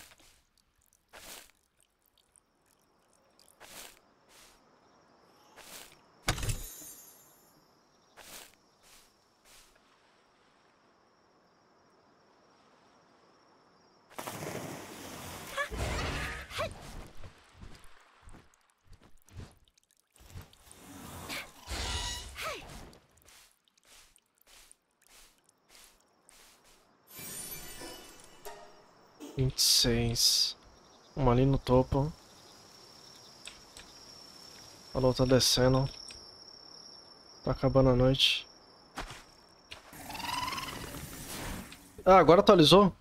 Vinte e seis. Uma ali no topo. A outra tá descendo. Tá acabando a noite. Ah, agora atualizou?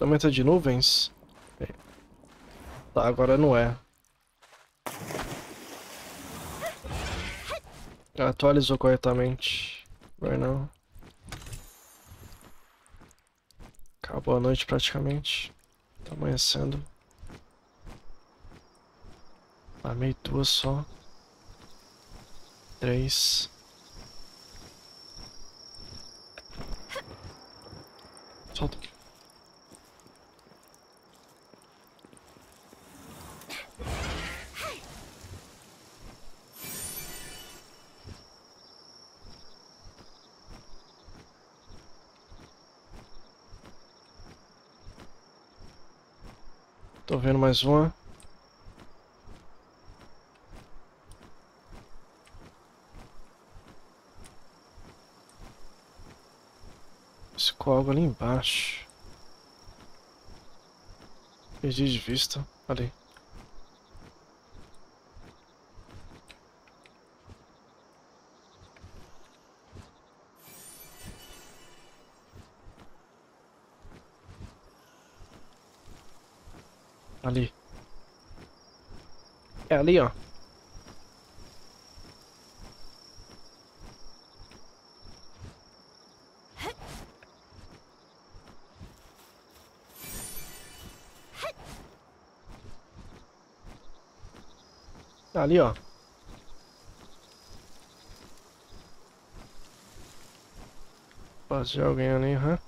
Aumenta de nuvens? Tá, agora não é. Atualizou corretamente. Right now. Acabou a noite praticamente. Tá amanhecendo. Amei duas só. Três. Solta. Tô vendo mais uma. Ficou algo ali embaixo. Perdi de vista. Ali. É ali, ó. Ali, ó. Fazer alguém ali, hã? Ah,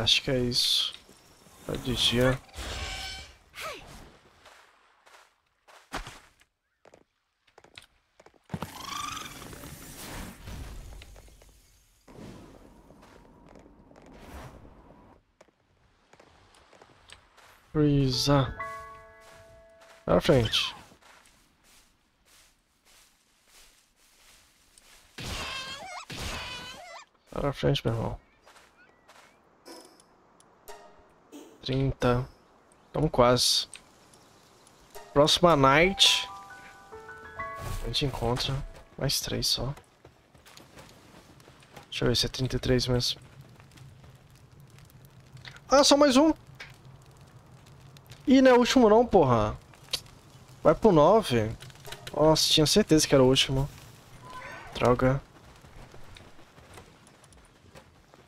Acho que é isso. Tá de dia. Freeza. Pra frente. Para frente, meu irmão. Trinta. Tamo quase. Próxima night. A gente encontra mais três só. Deixa eu ver se é 33 mesmo. Ah, só mais um. Ih, não é o último não, porra. Vai pro 9. Nossa, tinha certeza que era o último. Droga.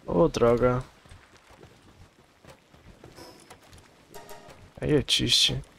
Ô, oh, droga. Aí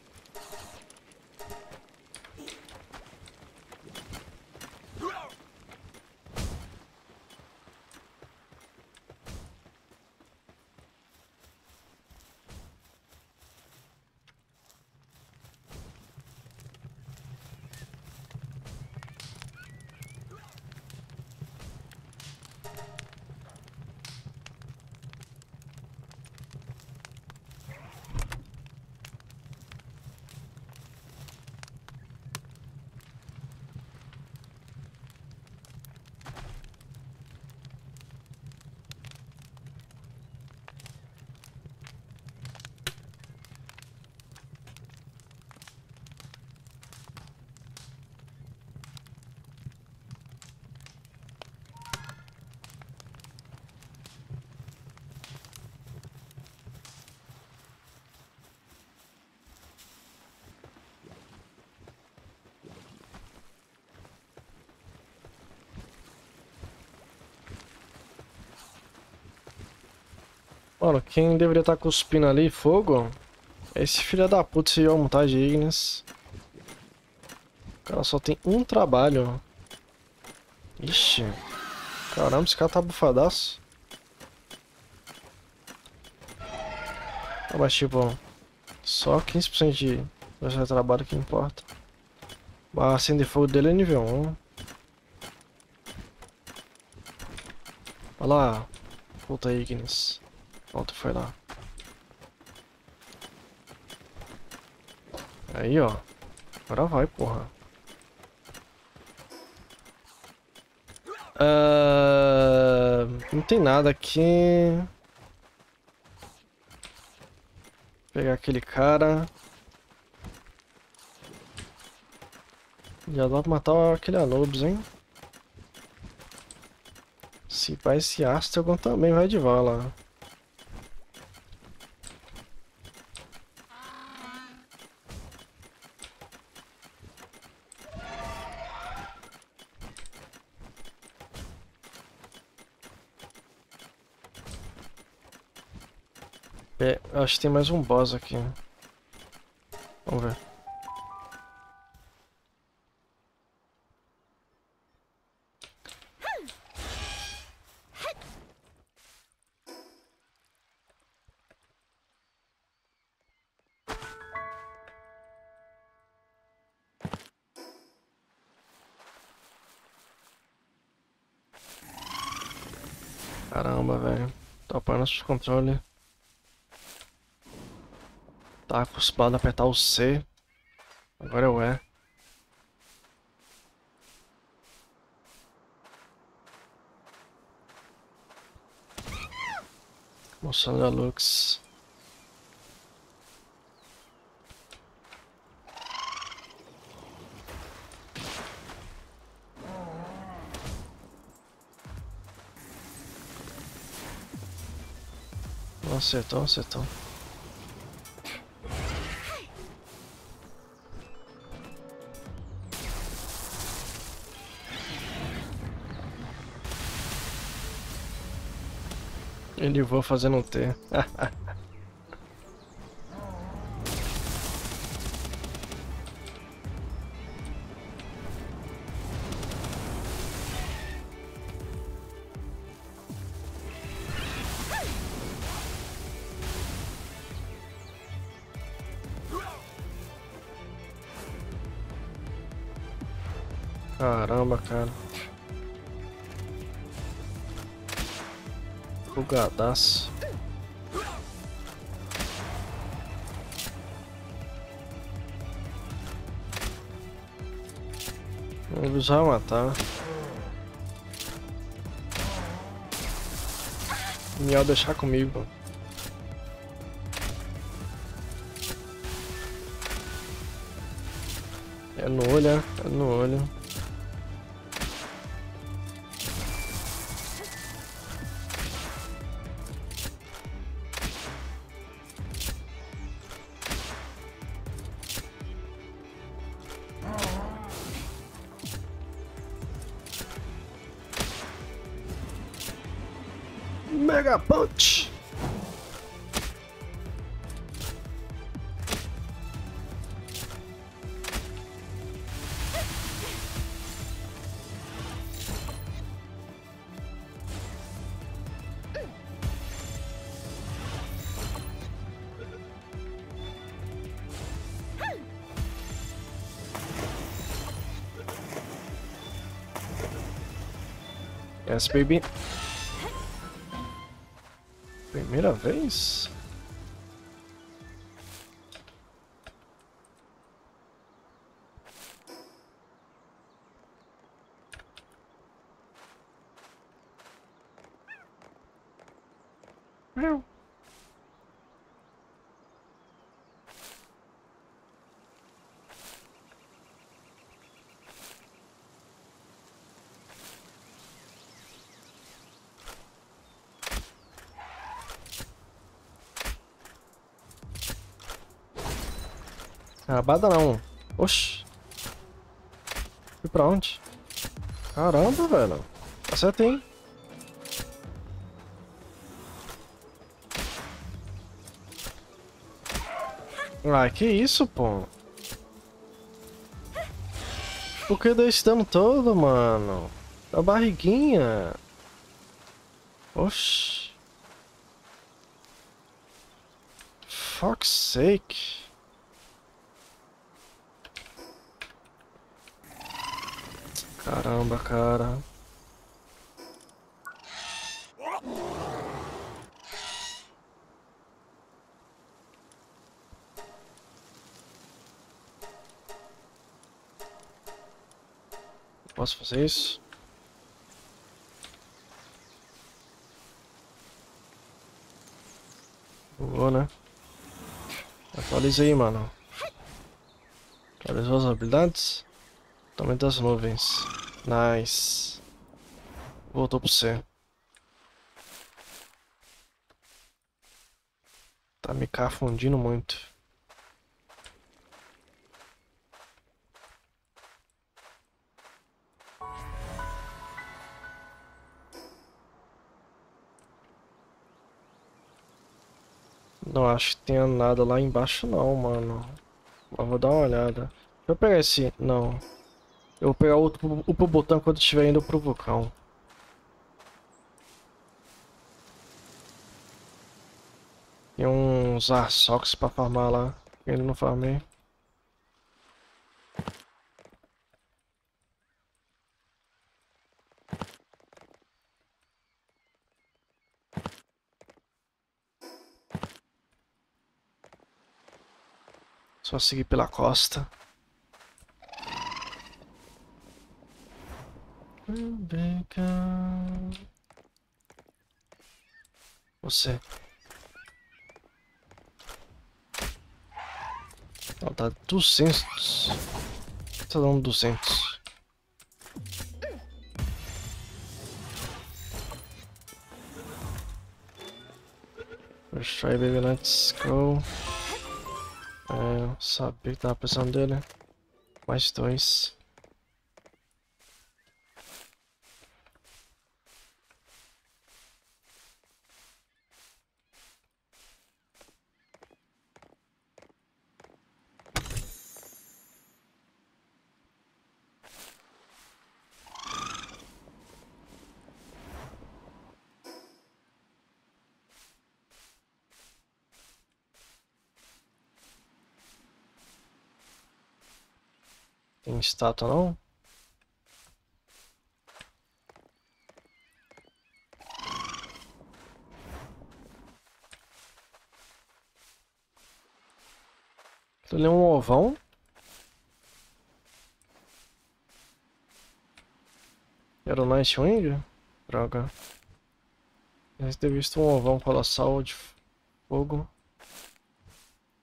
Mano, quem deveria estar tá cuspindo ali fogo é esse filho da puta, esse Yomutai tá de Ignis. O cara só tem um trabalho. Ixi. Caramba, esse cara tá bufadaço. Ah, mas tipo, só 15% de trabalho que importa. Barra assim de fogo dele é nível 1. Olha lá. Puta Ignis. Pronto, foi lá. Aí, ó. Agora vai, porra. Uh, não tem nada aqui. Vou pegar aquele cara. Já dá pra matar aquele Anubis, hein? Se vai esse Astragon também vai de vala. É, acho que tem mais um boss aqui. Vamos ver. Caramba, velho. Topando os controle. Tá acostumado a apertar o C. Agora é o E. Mostrando a Lux. Não acertou, acertou. Ele voa fazendo um T. Bugadaço. Ele já matar. Melhor deixar comigo. É no olho, é no olho. Yes, baby. Primeira vez? Rabada não. Oxi. Fui pra onde? Caramba, velho. Acertei, hein? Ah, que isso, pô? Por que deu esse dano todo, mano? A barriguinha. Oxi. Fuck's sake. Caramba, cara. Posso fazer isso? Boa, né? Atualizei, mano. Atualizou as habilidades? Também das nuvens. Nice. Voltou pro C. Tá me confundindo muito. Não acho que tenha nada lá embaixo não, mano. Mas vou dar uma olhada. Deixa eu pegar esse... Não. Eu vou pegar outro, o botão quando estiver indo pro vulcão. Tem uns Arsox pra farmar lá. Ele não farmei. Só seguir pela costa. Você. Ela tá 200. Tá dando 200. First try, baby, let's go. É, sabia que tava precisando dele. Mais dois. Estátua não? Ali é um ovão. Era o Nightwing? Droga. Deve ter visto um ovão colossal de fogo.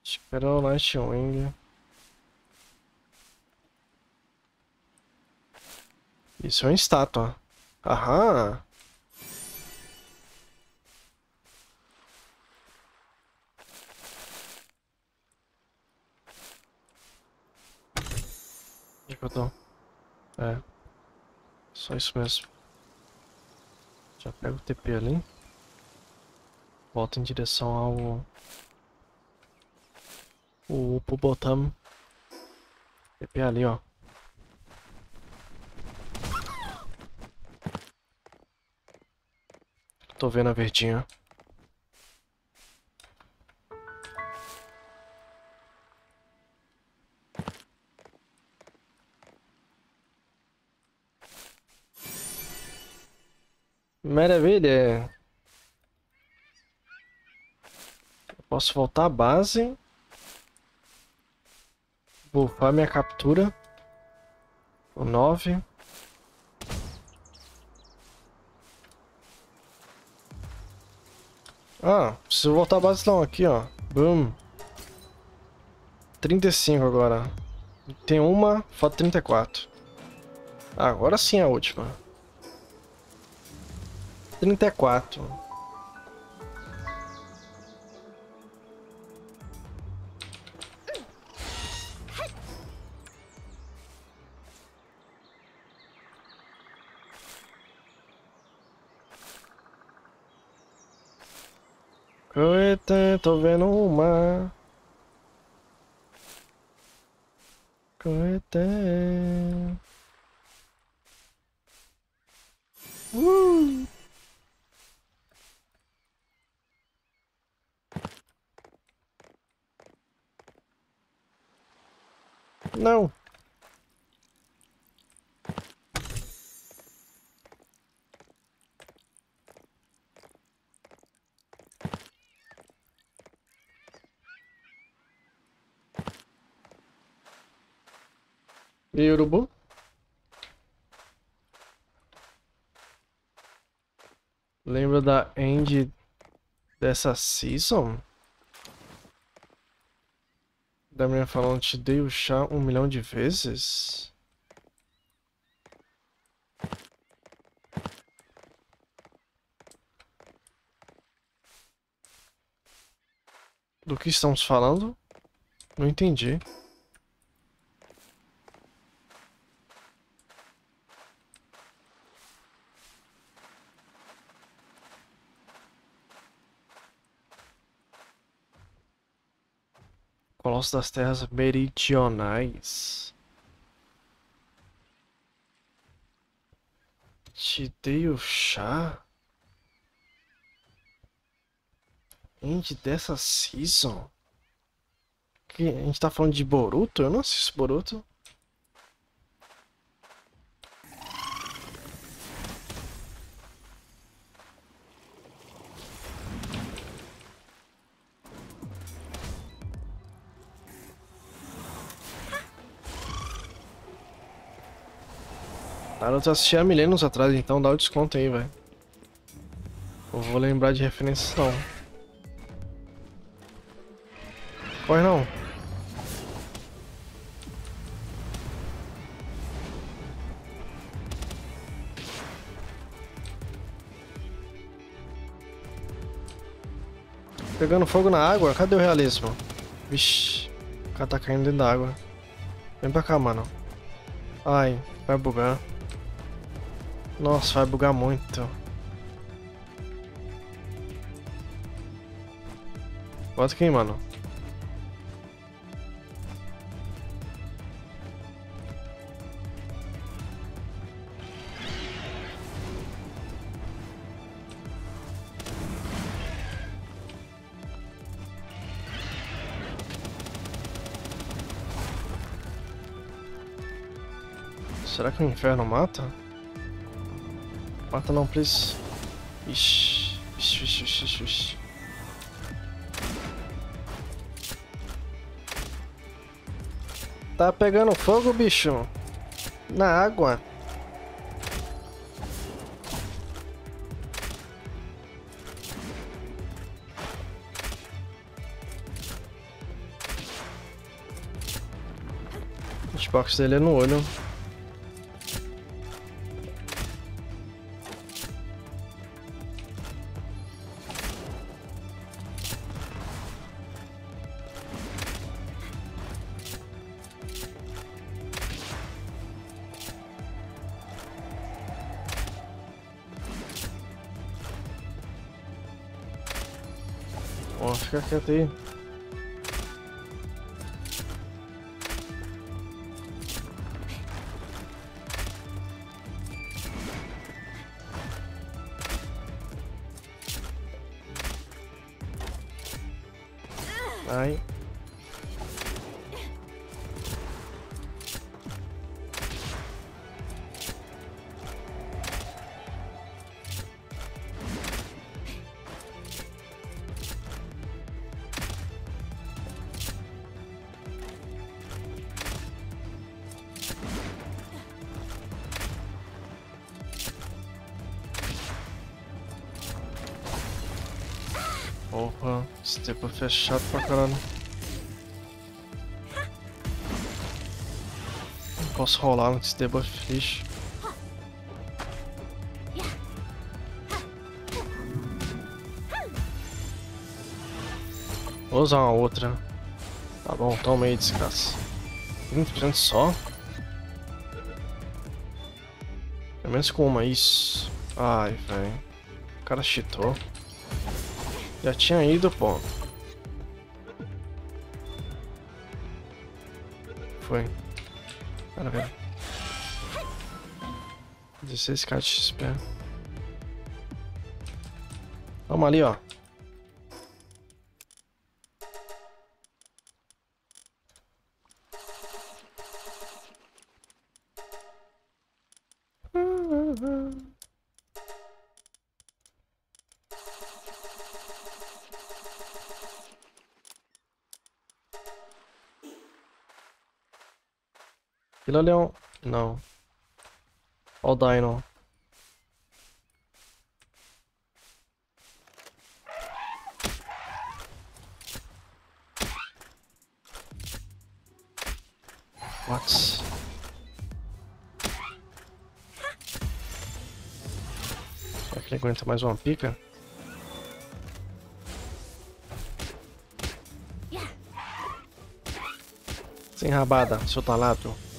Acho que era o Nightwing. Isso é uma estátua. Aham. Onde que eu tô? É. Só isso mesmo. Já pego o TP ali. Volta em direção ao... O Pubotam. TP ali, ó. Tô vendo a verdinha. Maravilha. Posso voltar à base. Buffar minha captura. O 9. Ah, preciso voltar a base não, aqui ó. Boom. 35 agora. Tem uma, falta 34. Agora sim a última. 34. Coeta, tô vendo uma. Coeta. Uh! Não. E urubu? Lembra da end dessa season? Da minha falando, te dei o chá um milhão de vezes? Do que estamos falando? Não entendi. Colosso das Terras Meridionais. Te dei o chá? End dessa season? Que, a gente tá falando de Boruto? Eu não assisto Boruto. Naruto eu assisti há milênios atrás, então dá o desconto aí, velho. Eu vou lembrar de referência não. Corre não. Pegando fogo na água? Cadê o realismo? Vixe, o cara tá caindo dentro da água. Vem pra cá, mano. Ai, vai bugar. Nossa, vai bugar muito. Bota aqui, mano. Será que o inferno mata? Mata não, please. Ixi, ixi, ixi, ixi, ixi. Tá pegando fogo, bicho? Na água. O hitbox dele é no olho. Ó, fica é chato pra caralho. Não posso rolar antes de debuff fixe. Vou usar uma outra. Tá bom, toma aí, desgraça. 20% só? Pelo menos com uma, isso. Ai, velho. O cara cheatou. Já tinha ido, pô. Foi. Cara, velho. 16k de XP. Vamos ali, ó. Aquilo ali é um... Não. Olha o Dino. What? Será que ele aguenta mais uma pica? Sem rabada, seu talado.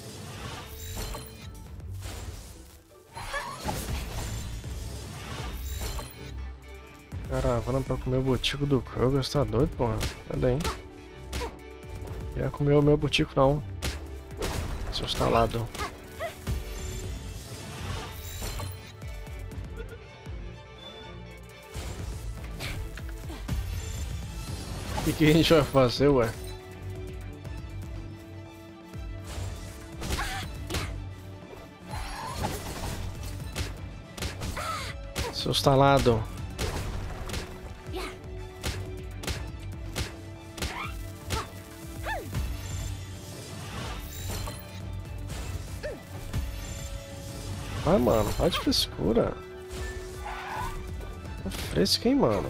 Caravana pra comer o botico do Kroger, você tá doido, porra? Cadê, hein? Quer comer o meu botico não. Seu instalado. O que, que a gente vai fazer, ué? Seu instalado. Mano. Vai de frescura. Fresco, hein, mano.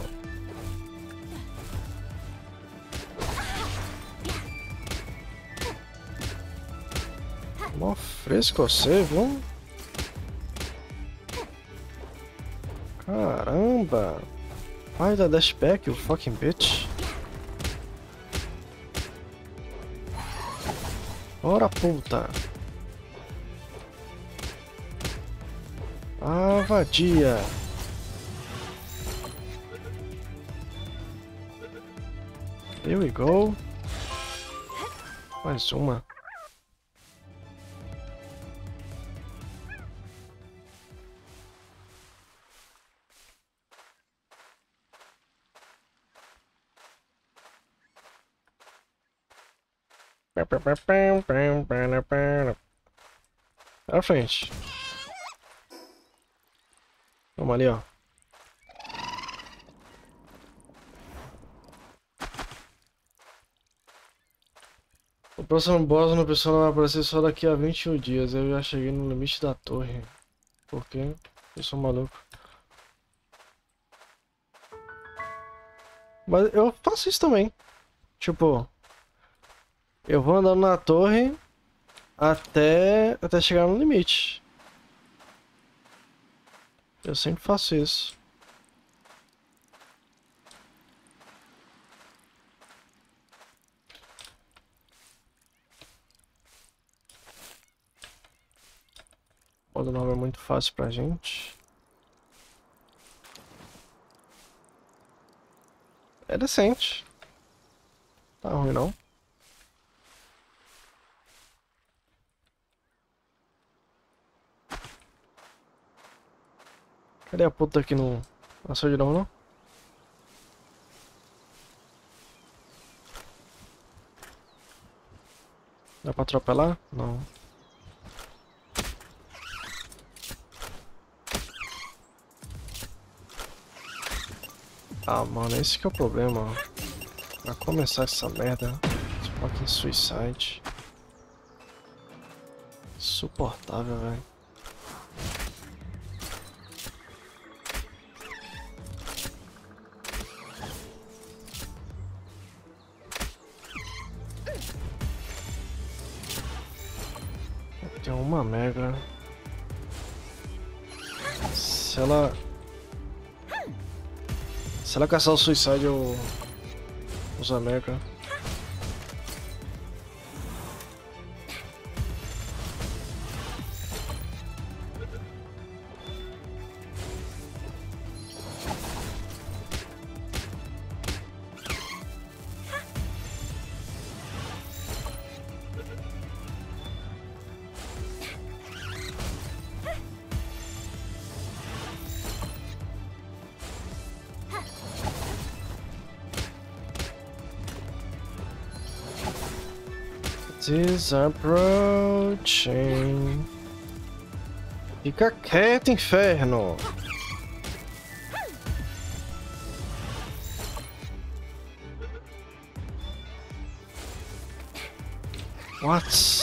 Mó fresco você, viu? Caramba! Vai da dashback, you fucking bitch. Ora puta! Ah, vadia! Here we go. Mais uma. Pra frente. Vamos ali, ó. O próximo boss no pessoal vai aparecer só daqui a 21 dias. Eu já cheguei no limite da torre. Por quê? Eu sou maluco. Mas eu faço isso também. Tipo, eu vou andando na torre até, até chegar no limite. Eu sempre faço isso. O nome é muito fácil pra gente. É decente. Tá ruim não. Cadê a puta que não passou de novo, não? Dá pra atropelar? Não. Ah, mano, esse que é o problema. Pra começar essa merda. Esse fucking suicide. Insuportável, velho. Uma mega. Se ela... Se ela caçar o suicide, eu... Usa mega. Is approaching. Fica quieto, inferno. What?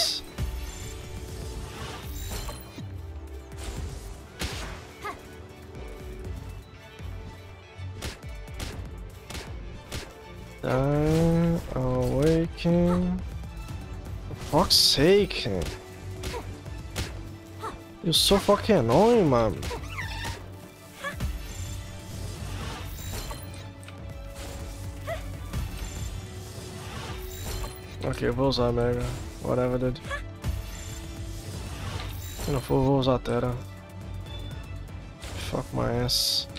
Uh, awakening. fuck's sake. You're so fucking annoying, mano. Ok, eu vou usar Mega. Whatever, dude. Se não for, vou usar Terra. Fuck my ass.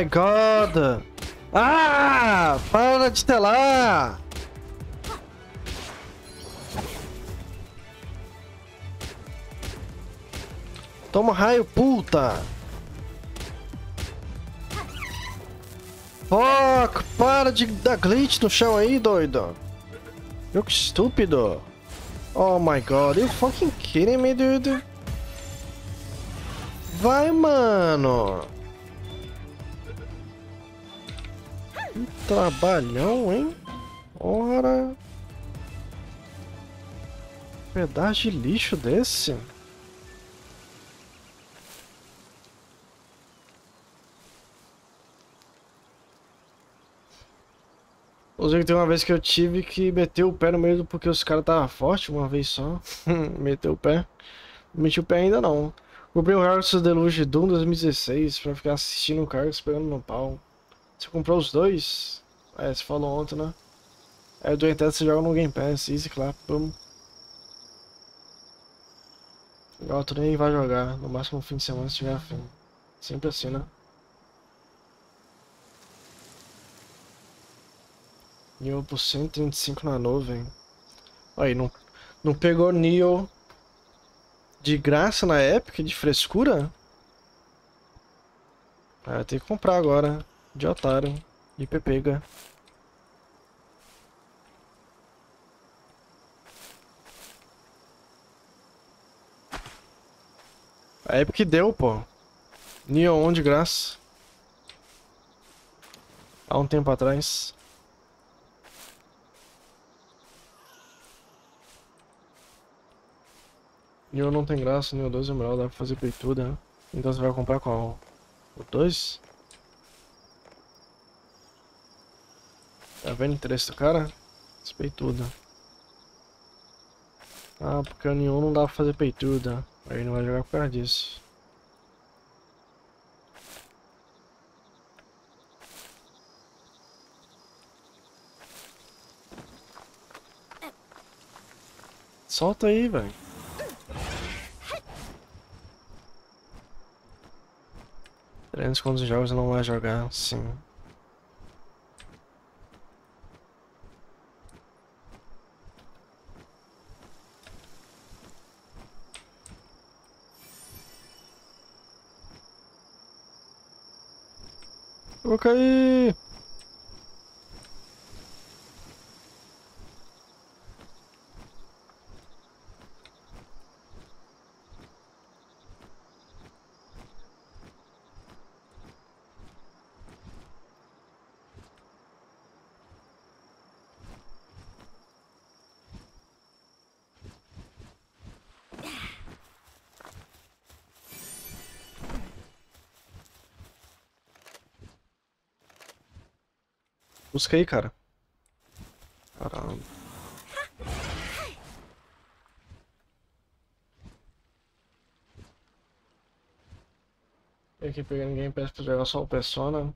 My god! Ah! Para de telar! Toma raio, puta! Fuck! Para de dar glitch no chão aí, doido! Eu que estúpido! Oh my god, you fucking kidding me, dude? Vai, mano! Trabalhão, hein? Ora. Pedaço de lixo desse. Inclusive tem uma vez que eu tive que meter o pé no meio porque os caras estavam fortes uma vez só. Meteu o pé. Não meti o pé ainda não. Comprei o Carlos Deluxe Doom 2016 pra ficar assistindo o Carlos pegando no pau. Você comprou os dois? É, você falou ontem, né? É, do Entete você joga no Game Pass, easy, claro, bum. Igual tu nem vai jogar, no máximo fim de semana se tiver afim. Sempre assim, né? Neo por 135 na nuvem. Aí, não, não pegou Neo de graça na Epic, de frescura? Ah, tem que comprar agora. De otário. De pepega. A Epic deu, pô. Neon de graça. Há um tempo atrás. Neon não tem graça, Neon 2 emerald, dá pra fazer peituda. Né? Então você vai comprar qual? O 2? Tá vendo o interesse do cara? Peituda. Ah, porque o nenhum não dá pra fazer peituda. Aí não vai jogar por causa disso. Solta aí, velho. Trezentos quantos jogos não vai jogar, sim. Vou Busca aí, cara. Tem que pegar ninguém Pass pra jogar só o Persona.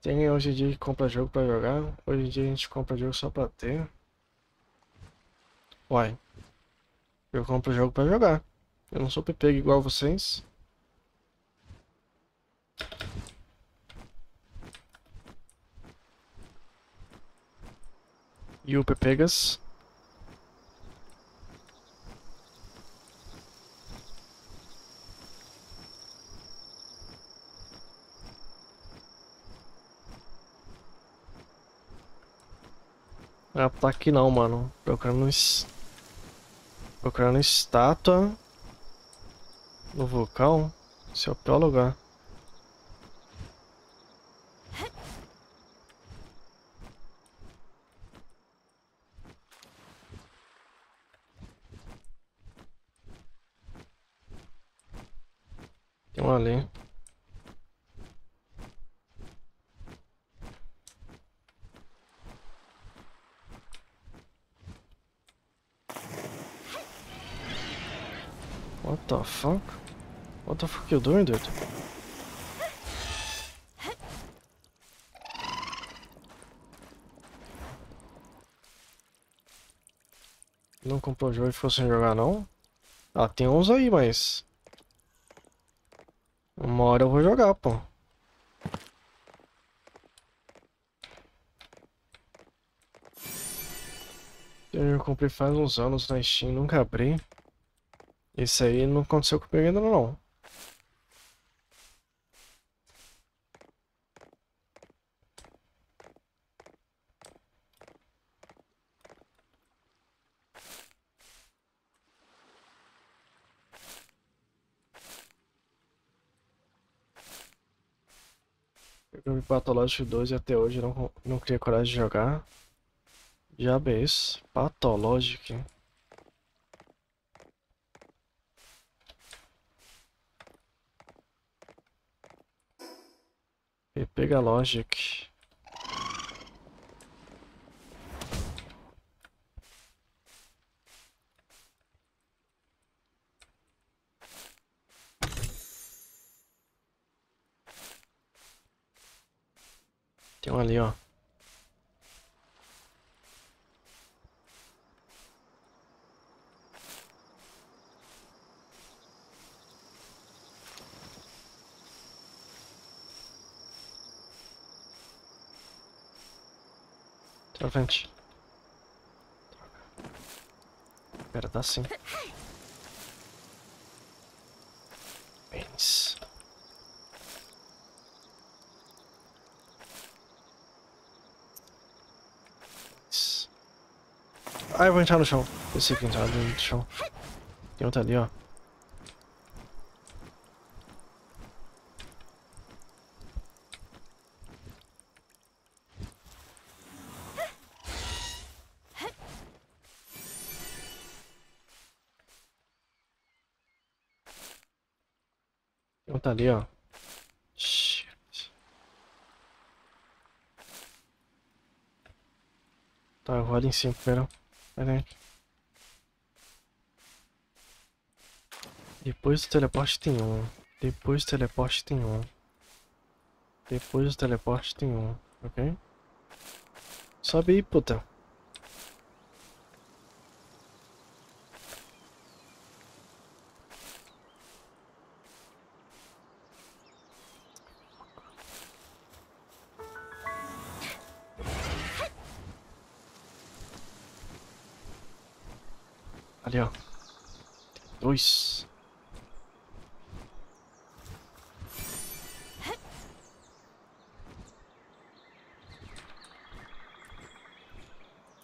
Tem hoje em dia que compra jogo pra jogar. Hoje em dia a gente compra jogo só pra ter. Uai. Eu compro jogo pra jogar. Eu não sou pepego igual vocês. E o Pepegas. Ah, tá aqui não, mano. Procurando, procurando estátua no vulcão. Esse é o pior lugar. um ali. What the fuck? What the fuck you doing, dude? Não comprou o jogo e ficou sem jogar não? Ah, tem uns aí, mas... Uma hora eu vou jogar, pô. Eu comprei faz uns anos na Steam, nunca abri. Esse aí não aconteceu comigo ainda não. Vi Patológico 2 e até hoje não, não criei coragem de jogar. Diabo é isso? Patológico. Pega Logic. Tem um ali, ó. Pra frente. Pera, tá sim. Pênis. Ah, eu vou entrar no chão. Pensei que entrar no chão. Tem outro ali, ó. Tem outro ali, ó. Shit. Tá, eu vou ali em cima primeiro. Pera. Depois do teleporte tem um. Depois do teleporte tem um. Depois do teleporte tem um, ok? Sobe aí, puta.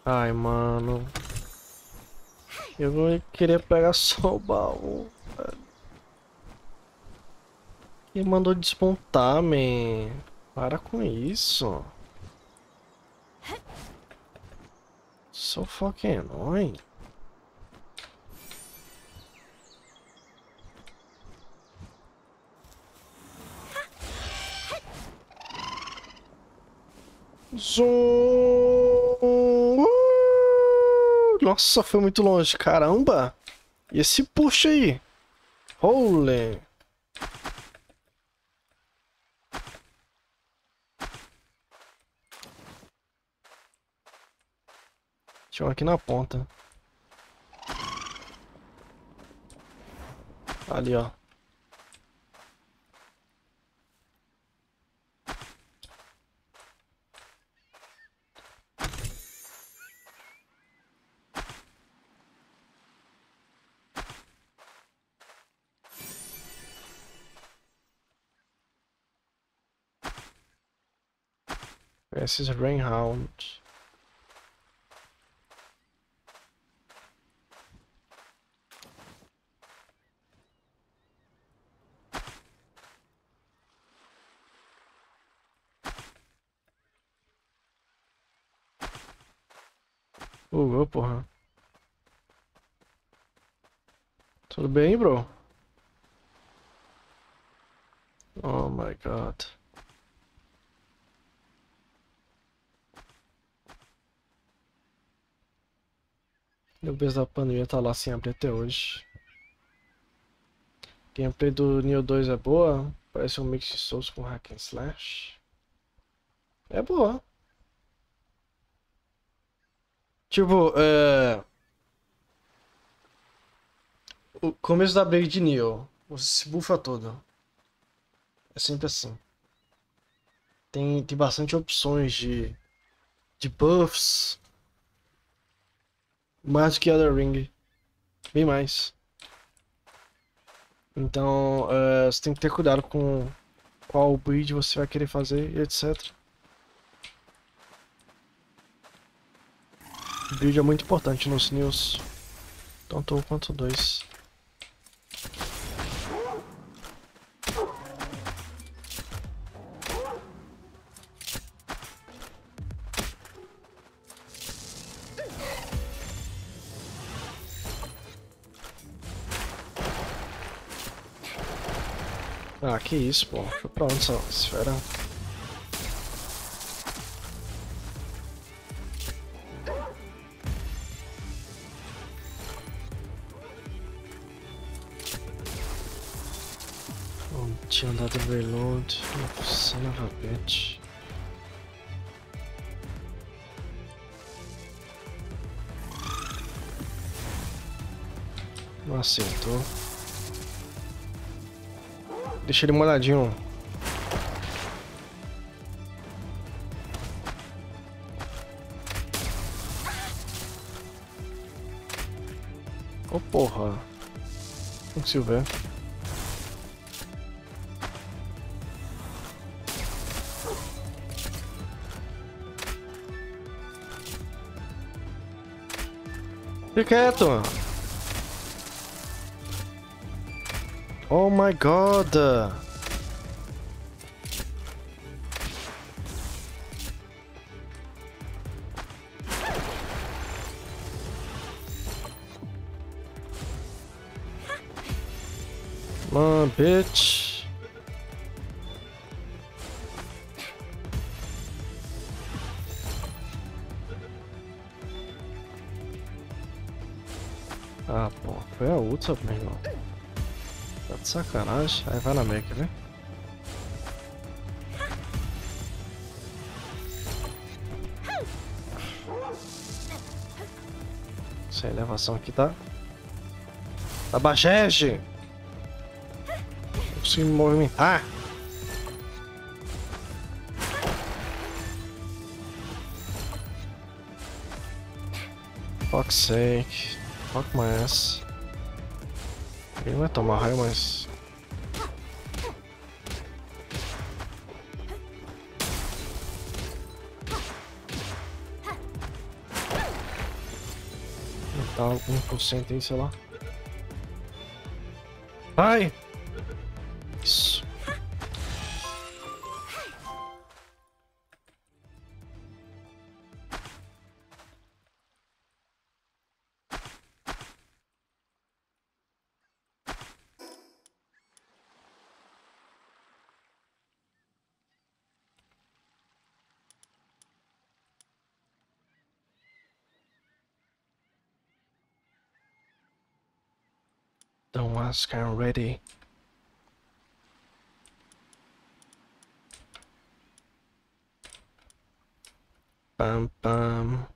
Ai, mano. Eu vou querer pegar só o baú. Ele mandou desmontar, man. Para com isso. So fucking annoying. Zoom. Nossa, foi muito longe. Caramba! E esse puxa aí? Holy! Tinha aqui na ponta. Ali, ó. Esses Rainhound. Bugou, porra. Tudo bem, bro? Oh my god. Beijo da pandemia tá lá sem abrir até hoje. Gameplay do Neo 2 é boa. Parece um mix de Souls com hack and slash. É boa. Tipo, é... O começo da break de Neo. Você se bufa todo. É sempre assim. Tem, tem bastante opções de, de buffs. Mais que Other Ring. Bem mais. Então, uh, você tem que ter cuidado com qual build você vai querer fazer, etc. O build é muito importante nos news. Tanto um quanto dois. Que isso, pô. Foi pra onde essa esfera? Não tinha dado reload. Son of a bitch. Não acertou. Deixa ele molhadinho. Ô oh, porra. Não consigo ver. Fica quieto. Oh my god! Come on, bitch. Ah, pô, foi a outra, meu irmão. Sacanagem. Aí vai na Mac, né? Essa elevação aqui tá... Tá baixete! Não consigo me movimentar. Fuck's sake. Fuck my ass. Ele vai tomar raio, mas... Tá 1% aí, sei lá. Ai! Ask, I'm ready. Bum bum.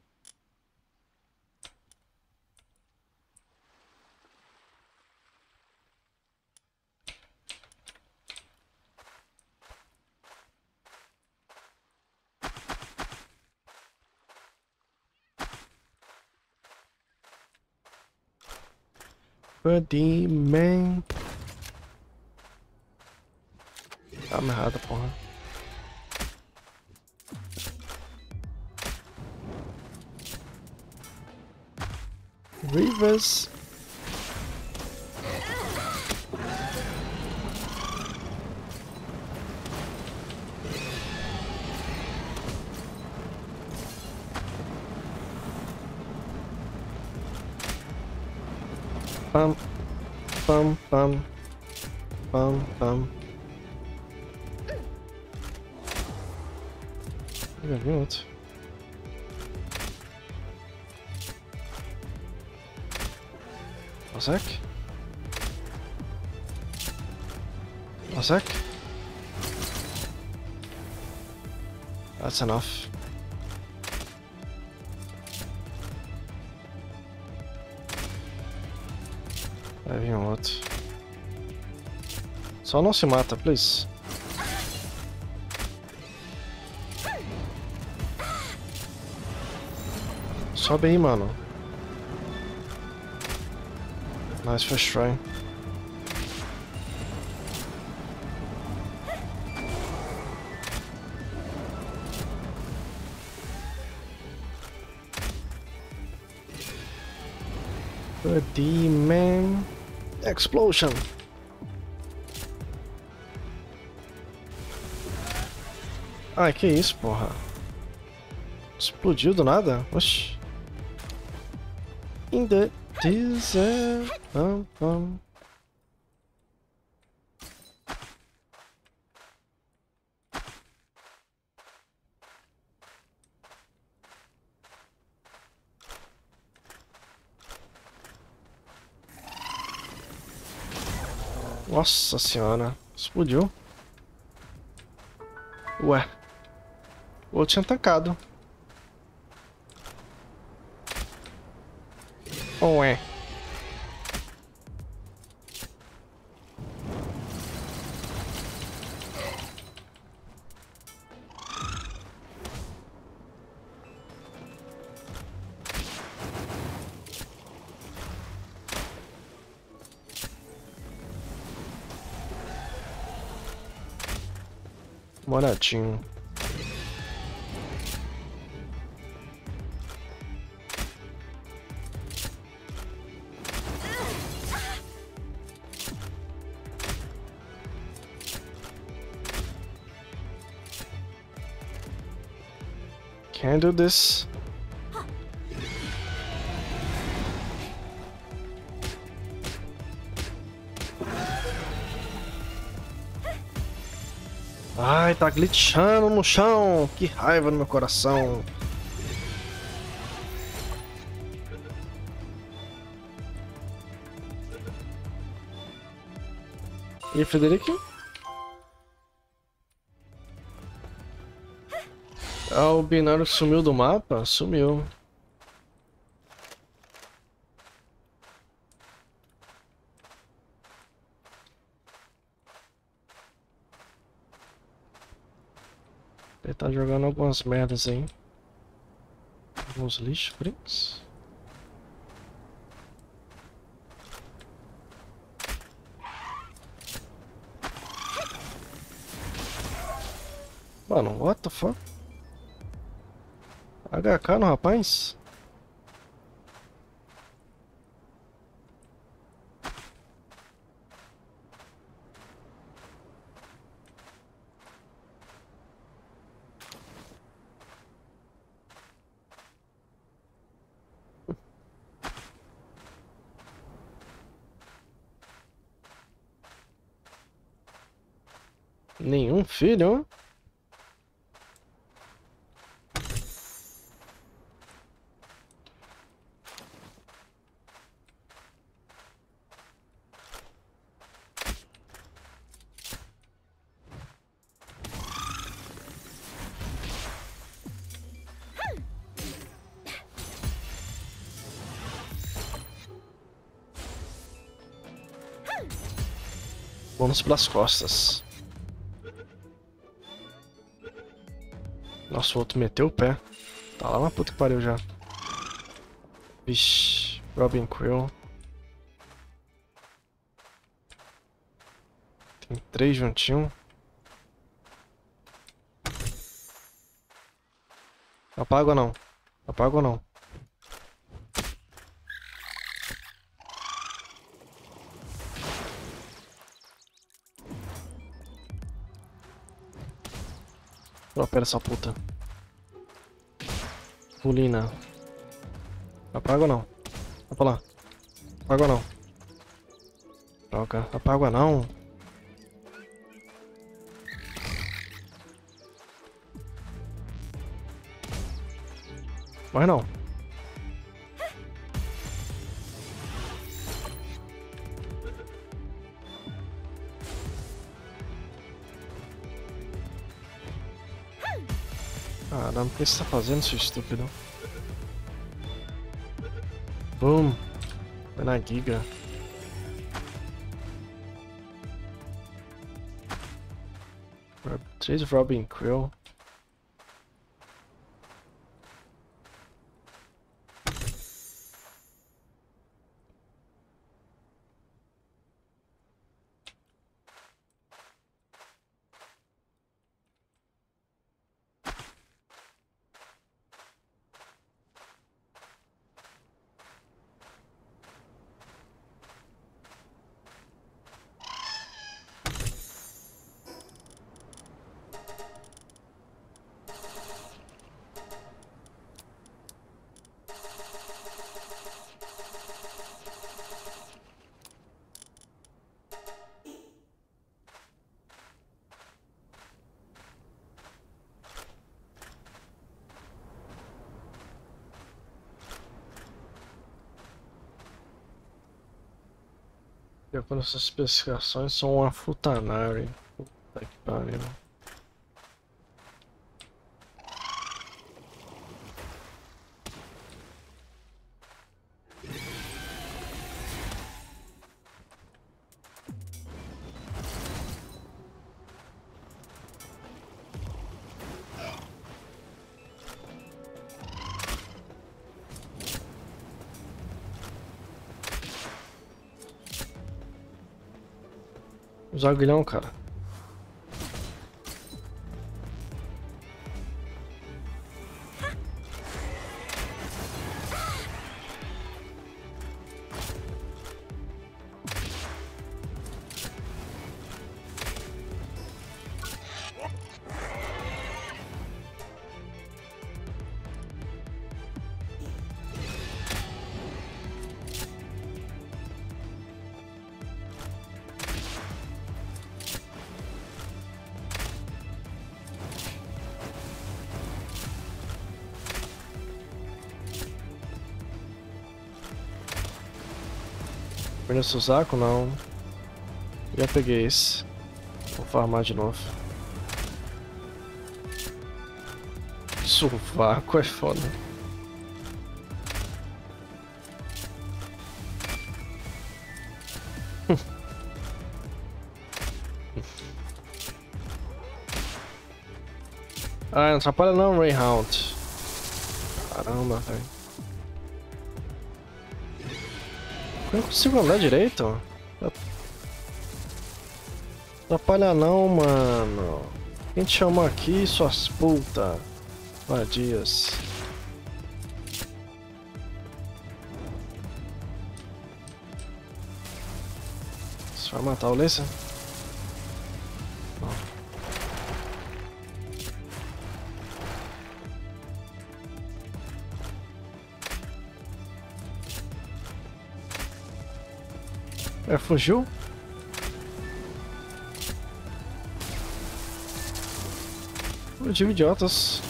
Buddy, man. Tá errado, porra. Rivers. Pam, pam, pam, pam, pam. Ih, Vai vir outro. Osek? Osek? That's enough. Vai vir um outro. Só não se mata, please. Sobe aí, mano. Nice first try. The demon explosion. Ai, que isso, porra. Explodiu do nada? Oxi. In the desert. Bum, bum. Nossa senhora, explodiu. Ué. O outro tinha tancado. Ué. Moradinho. Do this. Ai, tá glitchando no chão. Que raiva no meu coração. E Frederico? Ah, o binário sumiu do mapa? Sumiu. Ele tá jogando algumas merdas aí. Alguns lixos, brinks. Mano, what the fuck? HK no rapaz? Nenhum filho? Pelas costas. Nossa, o outro meteu o pé. Tá lá na puta que pariu já. Vixe, Robin Quill. Tem três juntinho. Apaga ou não? Apaga ou não? recupera essa puta. Fulina. Apaga ou não? Vai pra lá. Apaga ou não? toca Apaga não. Mas não. Caramba, o que você tá fazendo, seu estúpido? Boom! Foi na giga. Três Robin Quill. De acordo com essas especificações, são uma futanari. Puta que pariu. Aguilhão, cara. Foi Suzaku? Não. Já peguei esse. Vou farmar de novo. Suvaco é foda. ah, não atrapalha não, Rayhound. Caramba, velho. Eu não consigo andar direito. Atrapalha não, mano. Quem te chamou aqui, suas puta? Vadias. Você vai matar o Lessa? É, fugiu? Fugiu, idiotas.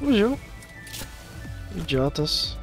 Fugiu. Idiotas.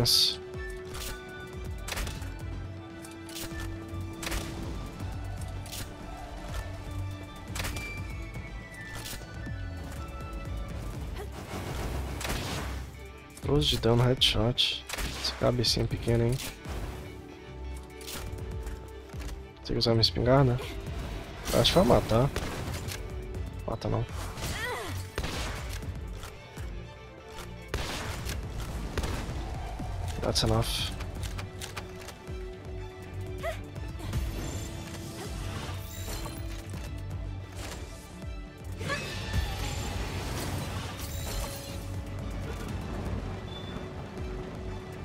Tenso. Torre de dano headshot. Esse cabecinho pequeno, hein? Tem que usar minha espingarda? Acho que vai matar. Mata não. That's enough.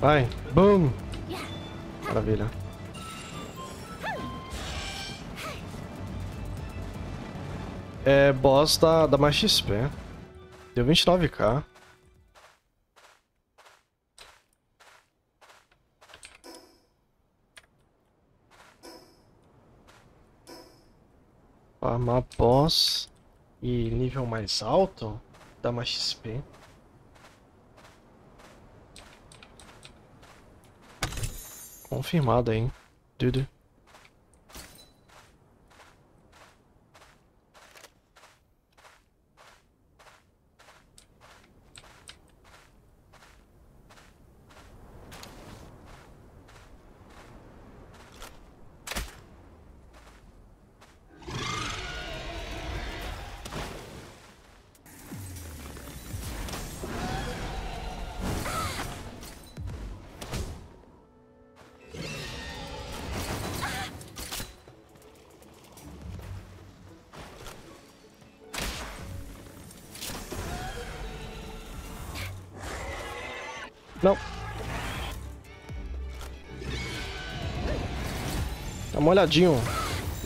Vai, boom! Maravilha. É boss da, da mais XP. Deu 29k. Farmar boss e nível mais alto dá mais XP. Confirmado aí, Dudu. Molhadinho.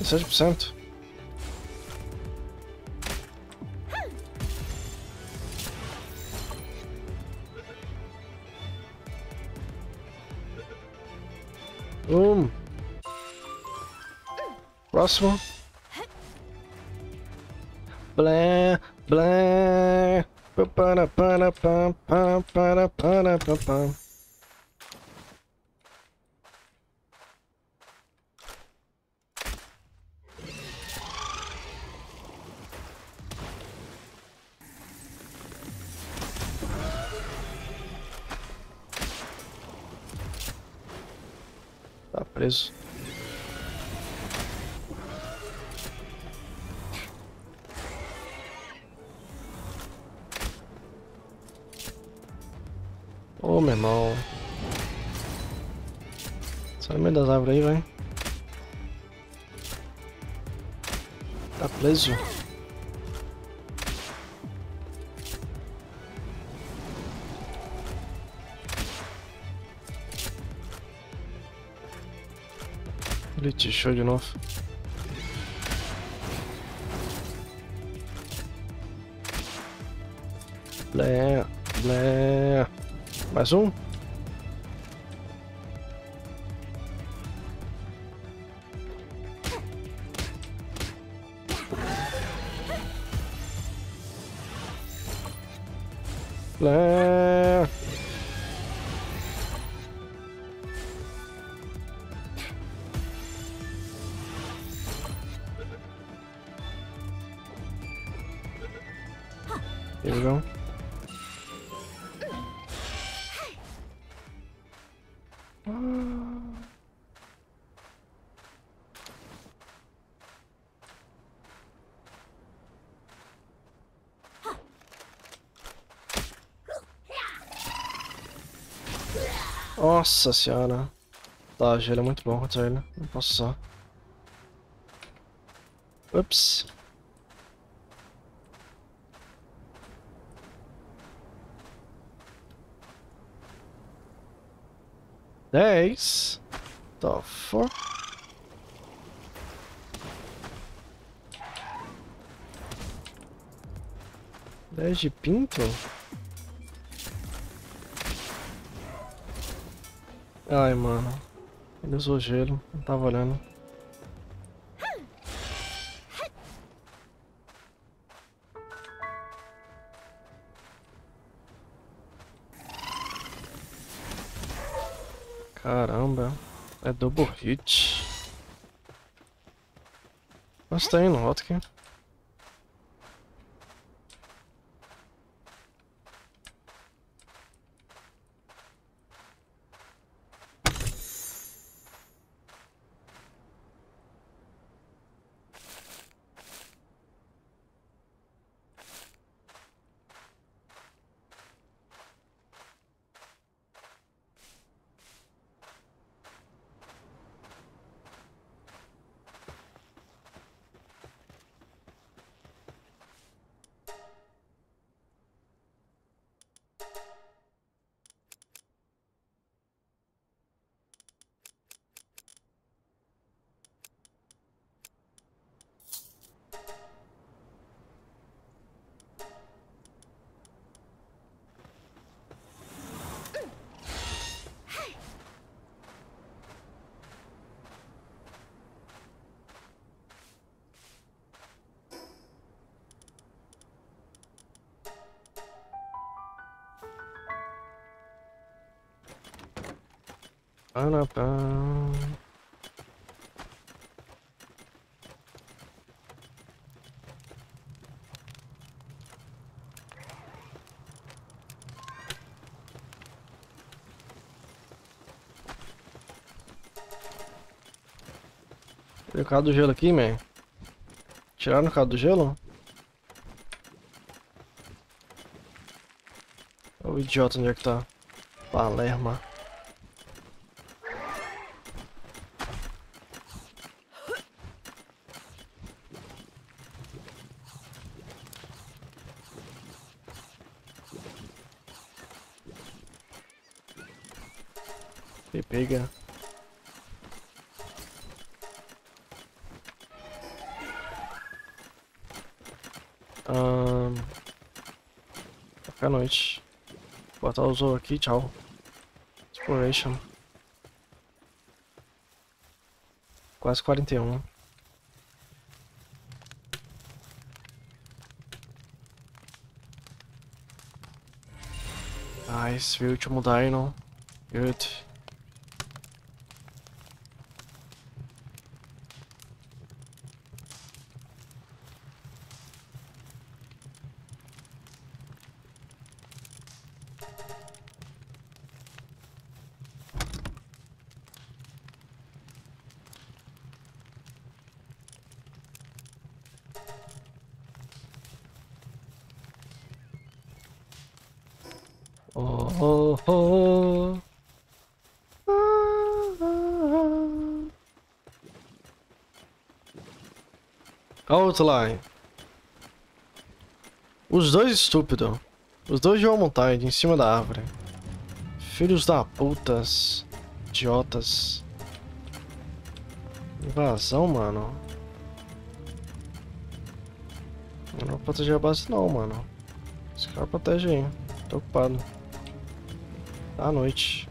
17%. Um. Próximo. Blé, blé. Para, para, para, para, para, para, para, Preso. Ele te show de novo. Blé, blé. Mais um? Nossa senhora. Tá, gelo é muito bom contra ele. Não posso usar. Ups. Dez. The fuck? Dez de pinto? Ai, mano. Ele usou gelo, não tava olhando. Caramba, é double hit. Mas tá indo, Hotkey. Panapá. Tem o carro do gelo aqui, man. Tiraram o carro do gelo? O idiota onde é que tá. Palerma. E pega. Ahn... Café à noite. Zou aqui, tchau. Exploration. Quase 41. Nice, viu último Dino. Good. Oh, oh, oh. Outline. Os dois estúpidos. Os dois de uma montanha em cima da árvore. Filhos da putas. Idiotas. Invasão, mano. Eu não vou proteger a base não, mano. Esse cara protege aí. Tô ocupado. Tá à noite.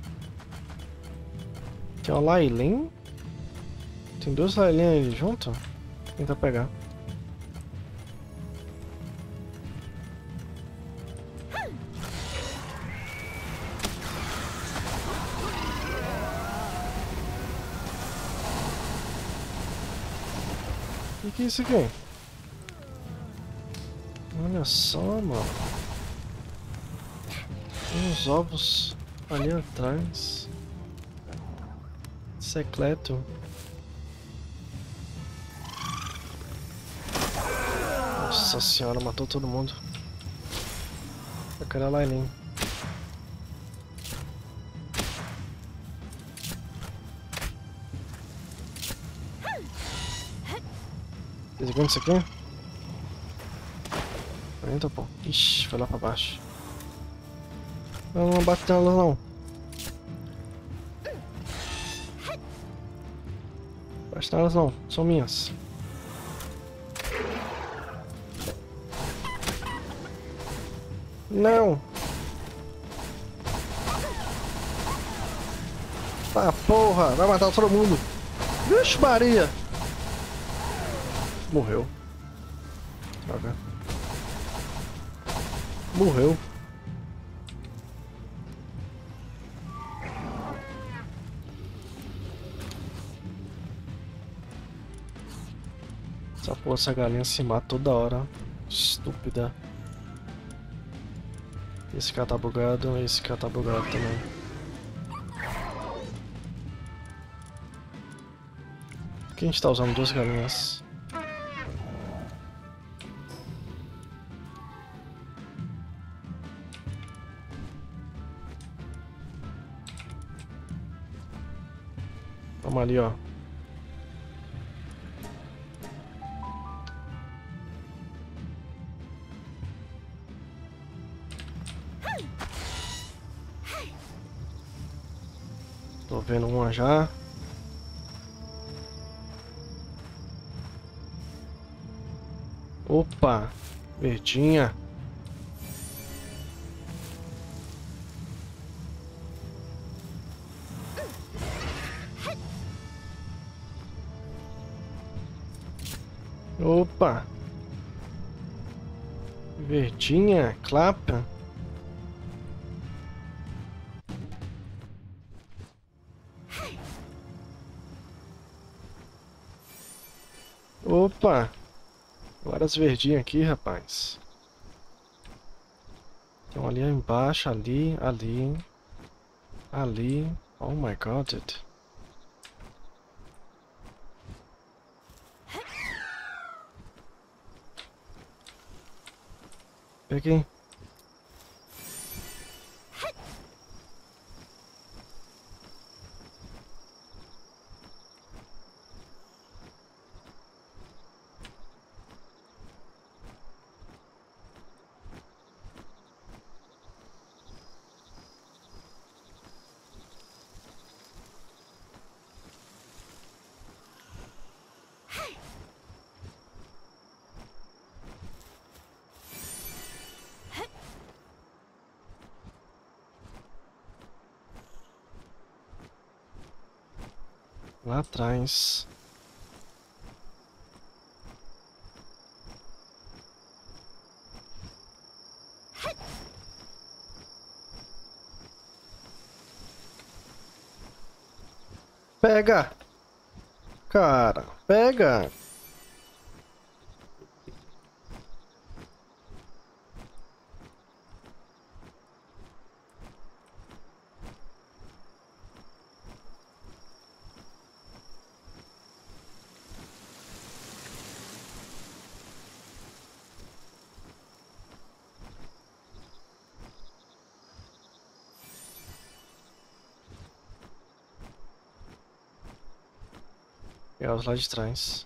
Tem uma Lailin. Tem duas Lailin ali junto. Vou tentar pegar. Isso aqui? Olha só, mano. Tem uns ovos ali atrás. Secleto. Nossa senhora, matou todo mundo. Eu quero a Lailin. Viram isso aqui? 40, pô. Ixi, foi lá pra baixo. Não, não bate nelas não. Bate nelas não, são minhas. Não! Ah, porra! Vai matar todo mundo! Vixe, Maria! Morreu. Droga. Morreu. Essa porra, essa galinha se mata toda hora. Estúpida. Esse cara tá bugado, esse cara tá bugado também. Por que a gente tá usando duas galinhas? Já. Opa, verdinha. Opa! Verdinha, clapa. Várias verdinhas aqui, rapaz. Um ali embaixo, ali, ali. Ali. Oh my god, it. Peguei. Pega! Cara, pega! Pegar os lá de trás.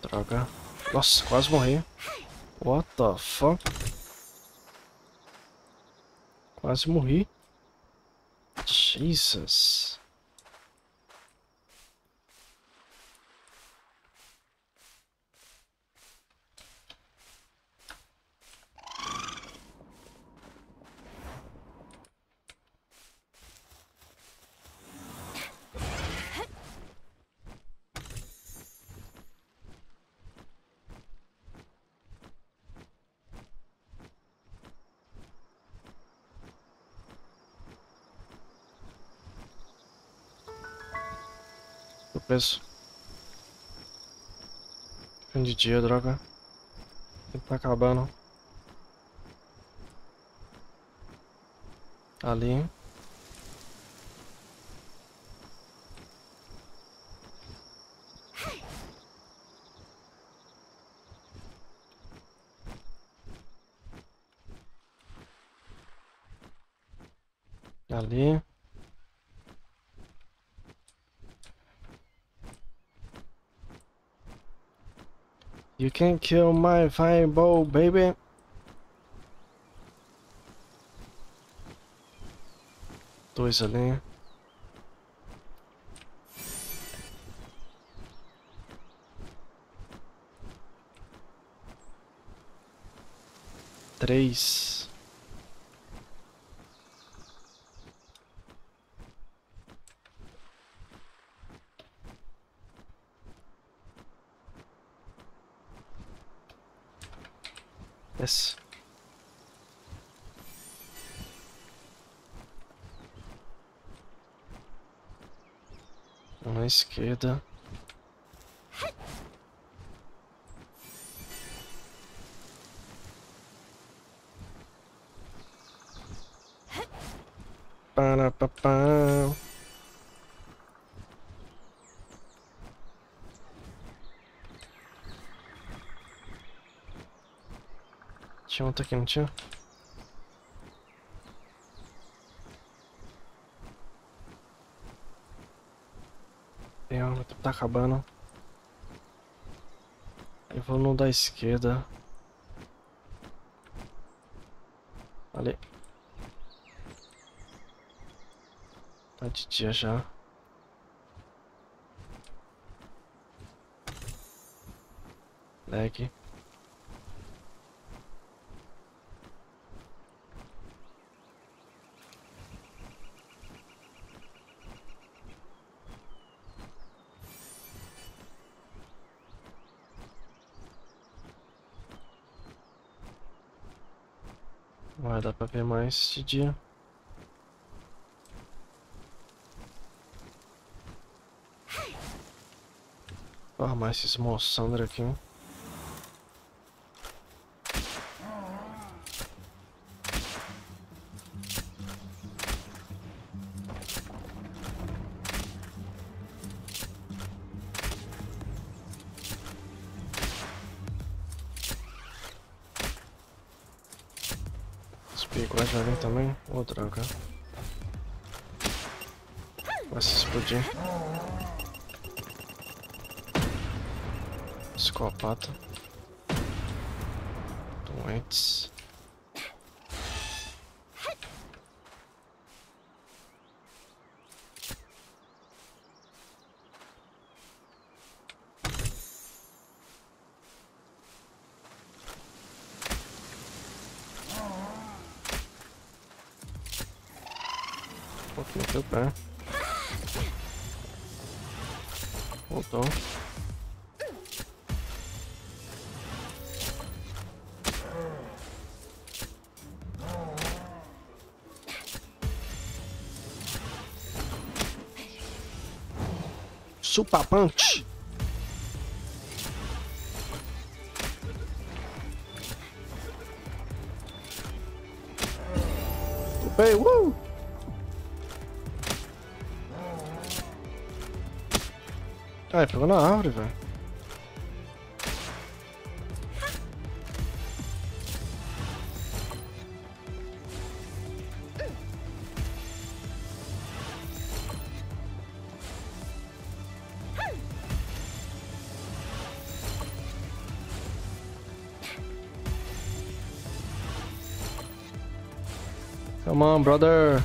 Droga. Nossa, quase morri. What the fuck? Quase morri. Jesus. Preso. Fim de dia, droga. O tempo tá acabando. Ali. Ali. You can kill my fireball, baby. Dois ali. Três. Um na esquerda. Para papá. Outro aqui, não tinha? Tem uma, tá acabando. Eu vou no da esquerda. Ali. Tá de dia já. Lag. Vai dar pra ver mais de dia. Vou arrumar esses moçandra aqui. Os Punch. Bem, uh! Ai, pegou na árvore, velho. On, brother.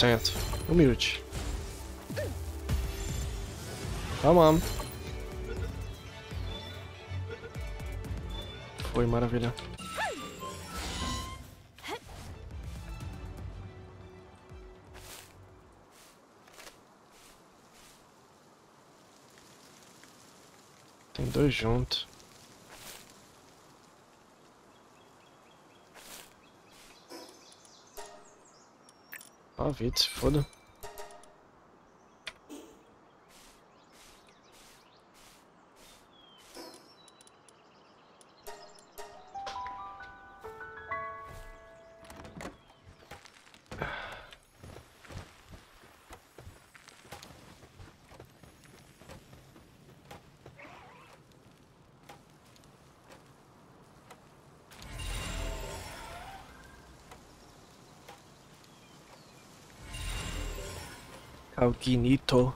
cento. Humilde. Come on. Foi, maravilha. Tem dois juntos. Ah, se foda. Cauquinito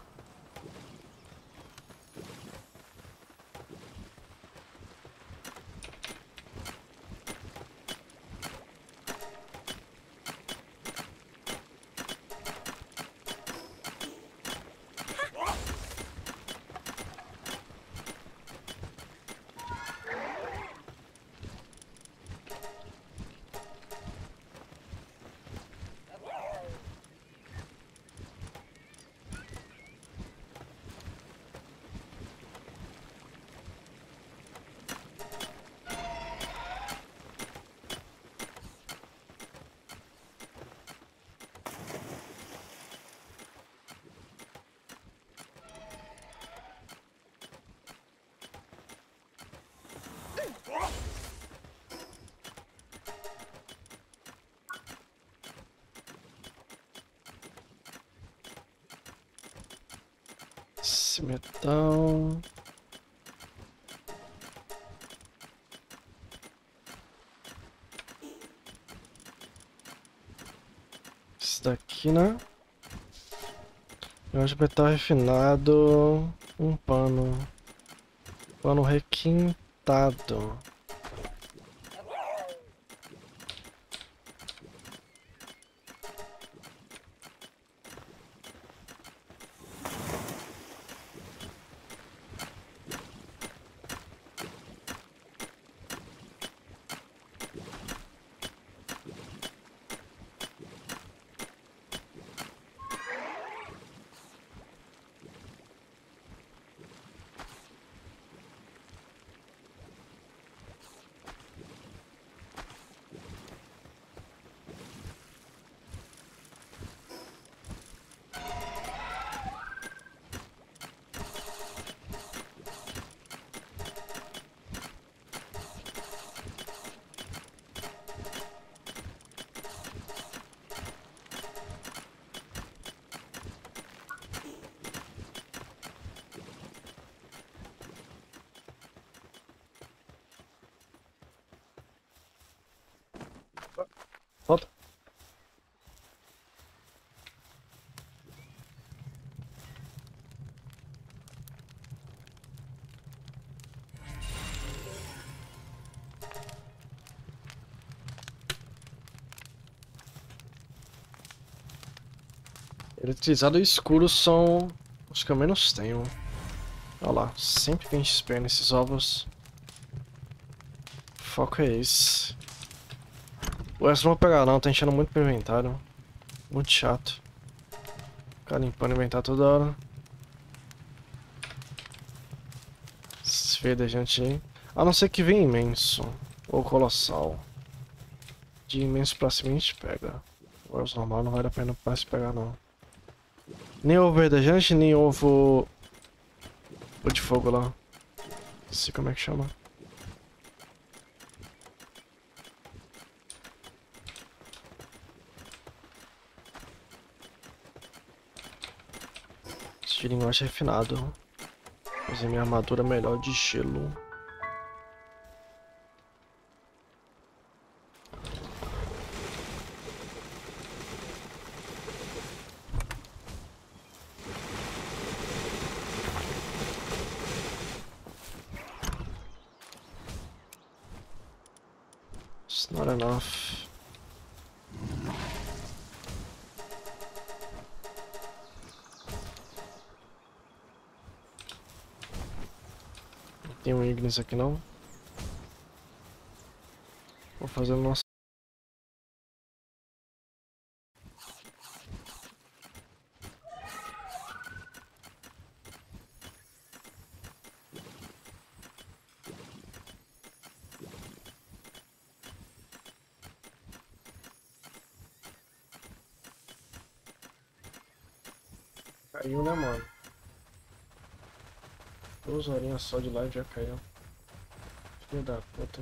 Daqui, né? Eu acho metal refinado. Um pano. Pano requintado. Eletrizado e escuro são os que eu menos tenho. Olha lá, sempre tem XP nesses ovos. O foco é esse. O resto não vou pegar não, tá enchendo muito meu inventário. Muito chato. Ficar limpando o inventário toda hora. Esses feios da gente. A não ser que venha imenso. Ou colossal. De imenso pra cima a gente pega. Os normal não vale a pena mais pegar não. Nem ovo verdejante, nem ovo... O de fogo lá. Não sei como é que chama. de linguagem refinado. Fazer minha armadura melhor de gelo. It's not enough. Ignis aqui não. Vou fazer o nosso. Caiu, né, mano? Duas horinhas só de live já caiu. Filho da puta.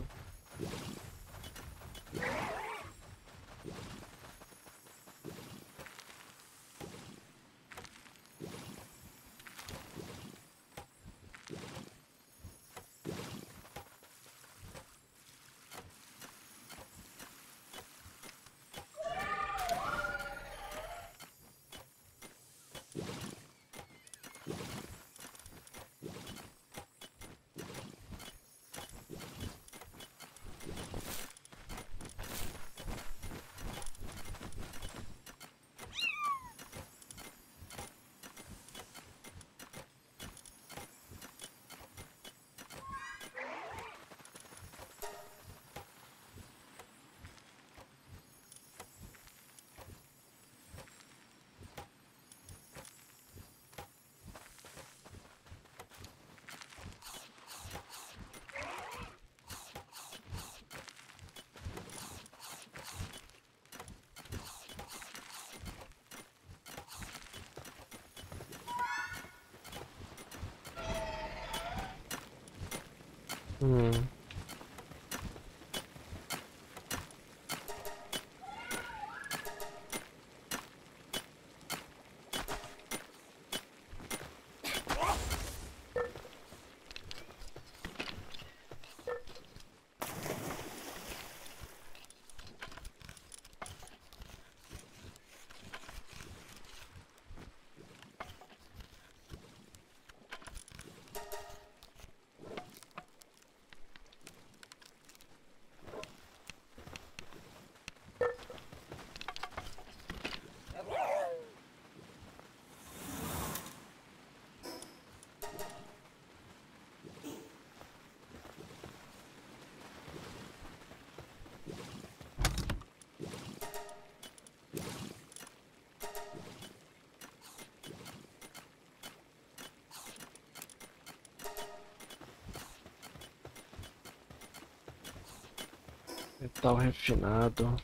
Metal refinado.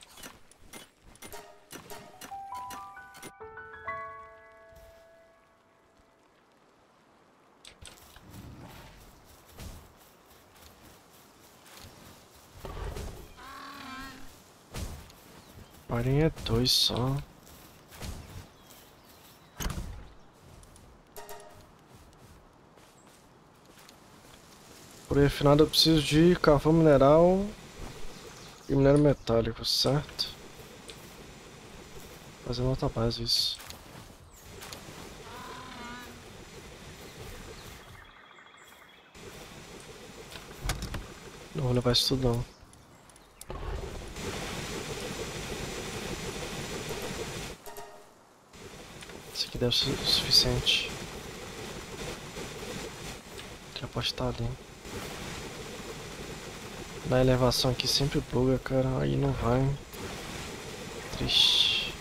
Porém é dois só. Por refinado eu preciso de carvão mineral e minério metálico, certo? Fazer outra base isso. Não vou levar isso tudo não. Isso aqui deve ser o suficiente. Pode estar ali. Na elevação aqui sempre buga, cara. Aí não vai. Triste.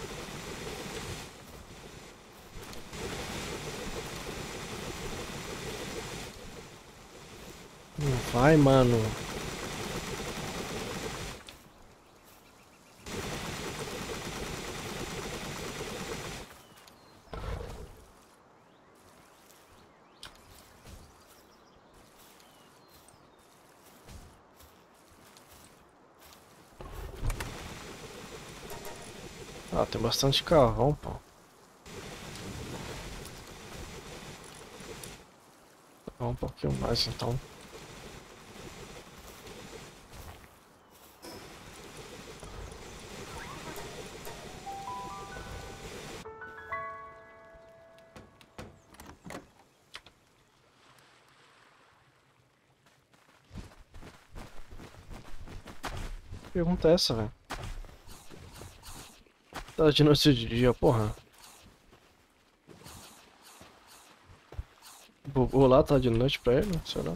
Não vai, mano. Ah, tem bastante carvão, pô. Um pouquinho mais então. Pergunta é essa, velho? Tá de noite de dia, porra. Bugou lá, tá de noite pra ele? Será?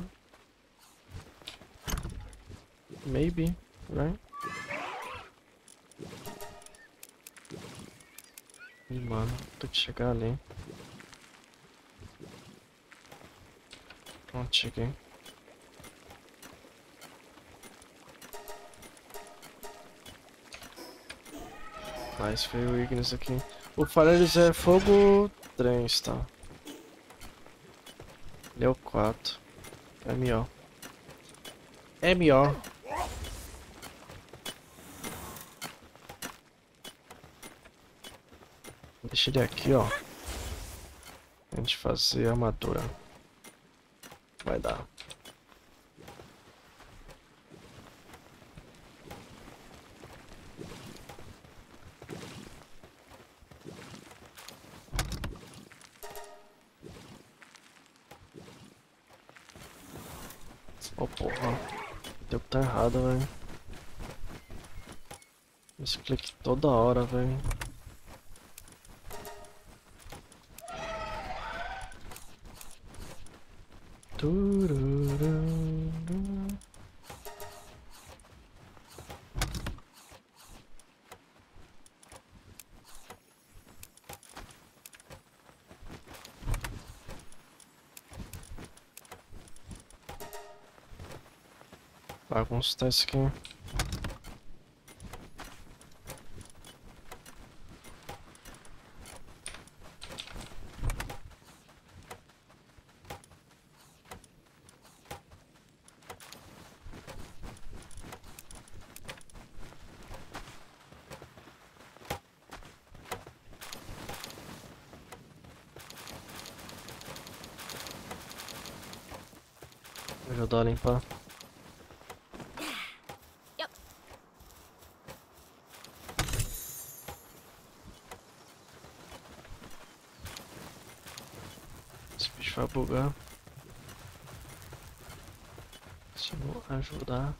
Maybe, right? Ih, mano, tem que chegar ali. Pronto, cheguei. Mais feio o Ignis aqui. O Farelis é fogo trens, tá? Ele é o 4. MO. MO. Deixa ele aqui, ó. A gente fazer armadura. Vai dar. Oh porra. Deu que tá errado, velho. Esse clique toda hora, velho. Bagunça isso aqui. A limpar. Esse bicho vai bugar. Se não ajudar.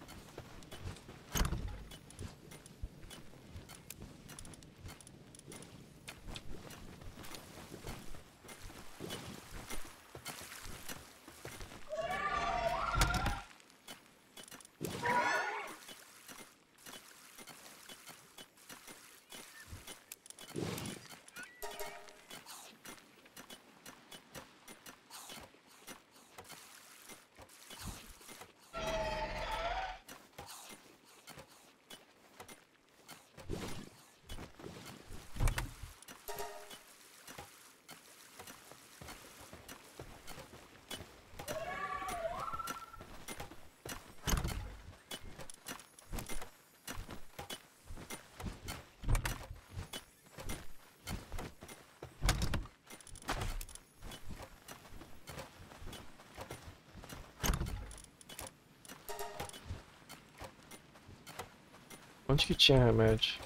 Que tinha remédio?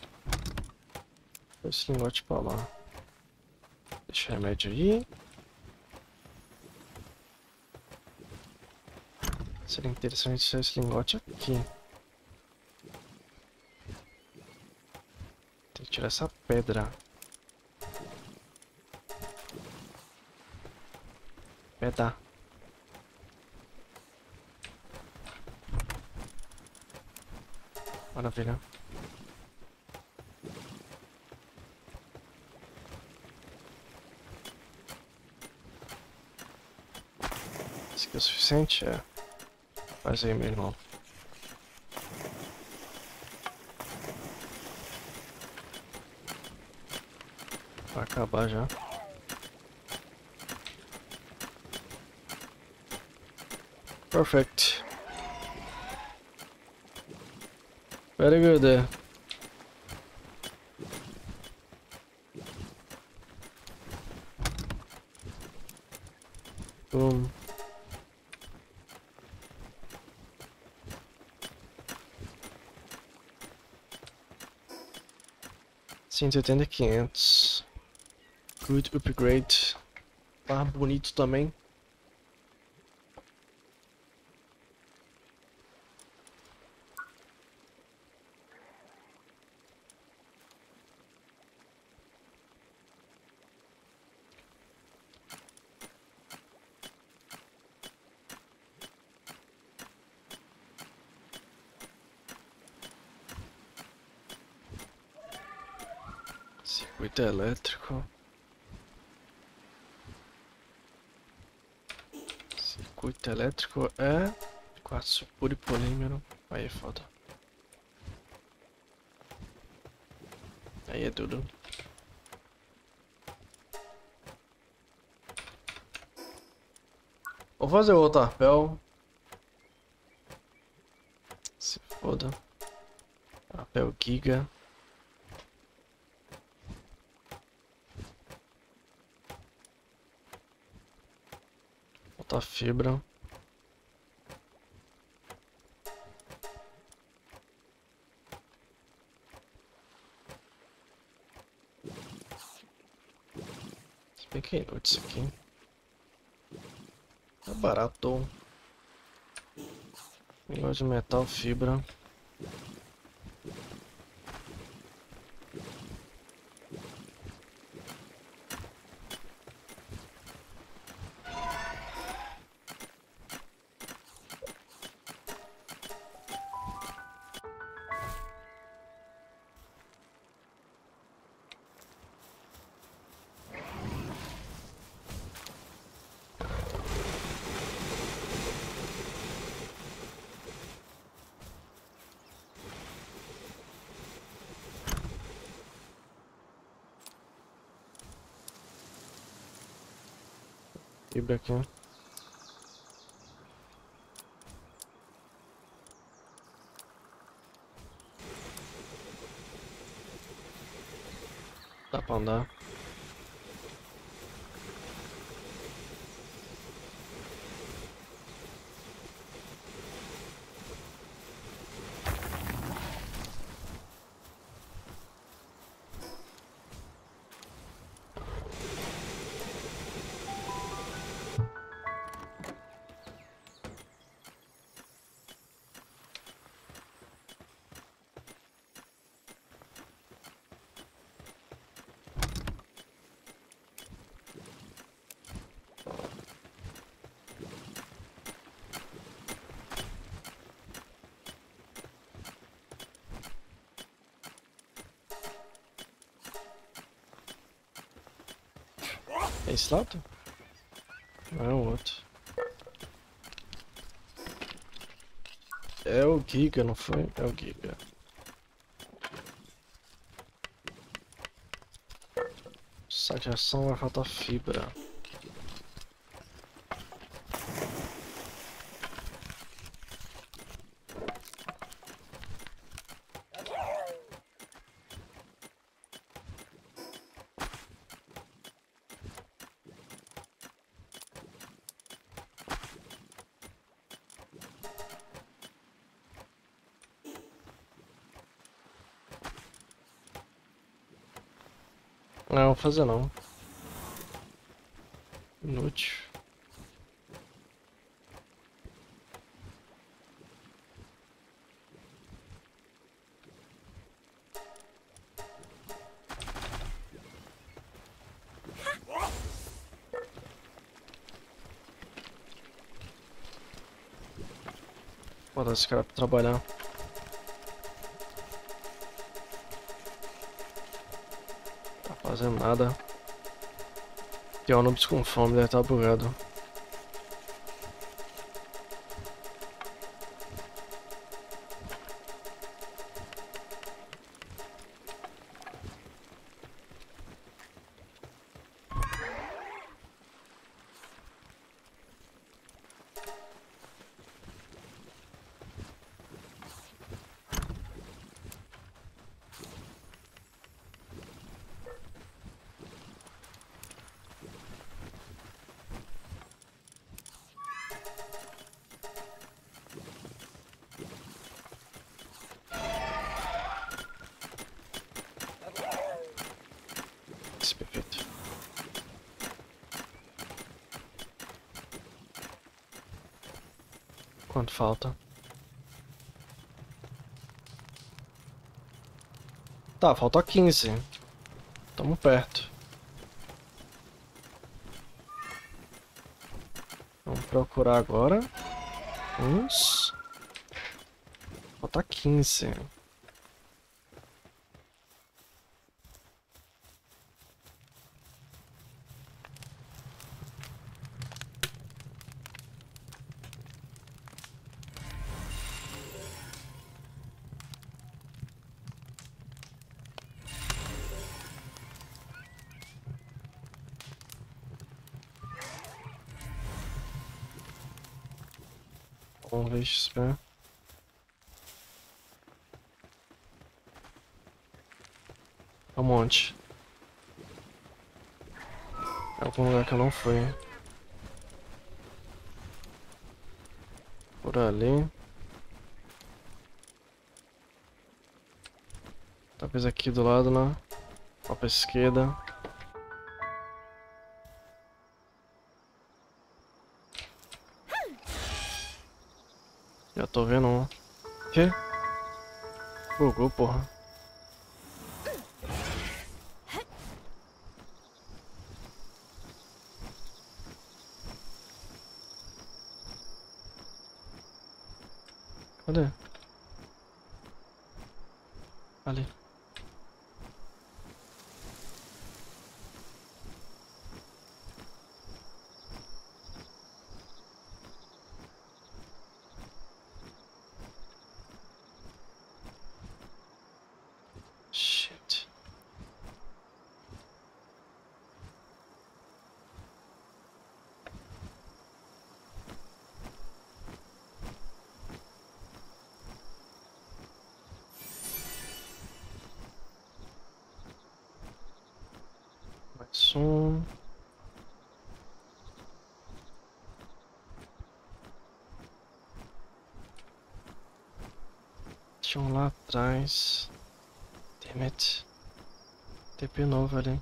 Esse lingote pra lá. Deixa o remédio aí. Seria interessante ser esse lingote aqui. Tem que tirar essa pedra. Pedra. Maravilha. Aqui é o suficiente? É. Faz aí, meu irmão. Vai acabar já. Perfect. Very good. 180 e 500. Good upgrade. Tá bonito também. Elétrico. Circuito elétrico é quartzo puro e polímero. Aí é foda. Aí é tudo. Vou fazer outro arpel. Se foda. Arpel giga. Botar fibra. Se bem que é inútil isso aqui. É barato. Negócio de metal, fibra. Fibra aqui. Dá pra andar. É Não é o outro. É o Giga, não foi? É o Giga. Sadiação vai faltar fibra. Fazer não. Inútil. Botar esse cara pra trabalhar. Fazendo nada. Tem um Anubis com fome, deve estar tá bugado. Falta? Tá, falta 15. Tamo perto. Vamos procurar agora. Uns. Falta 15. Aqui do lado, né? Lá pra esquerda. Já tô vendo um. Que? Bugou, porra. Cadê? Ali. som. Tinha atrás. Damn it. TP novo ali.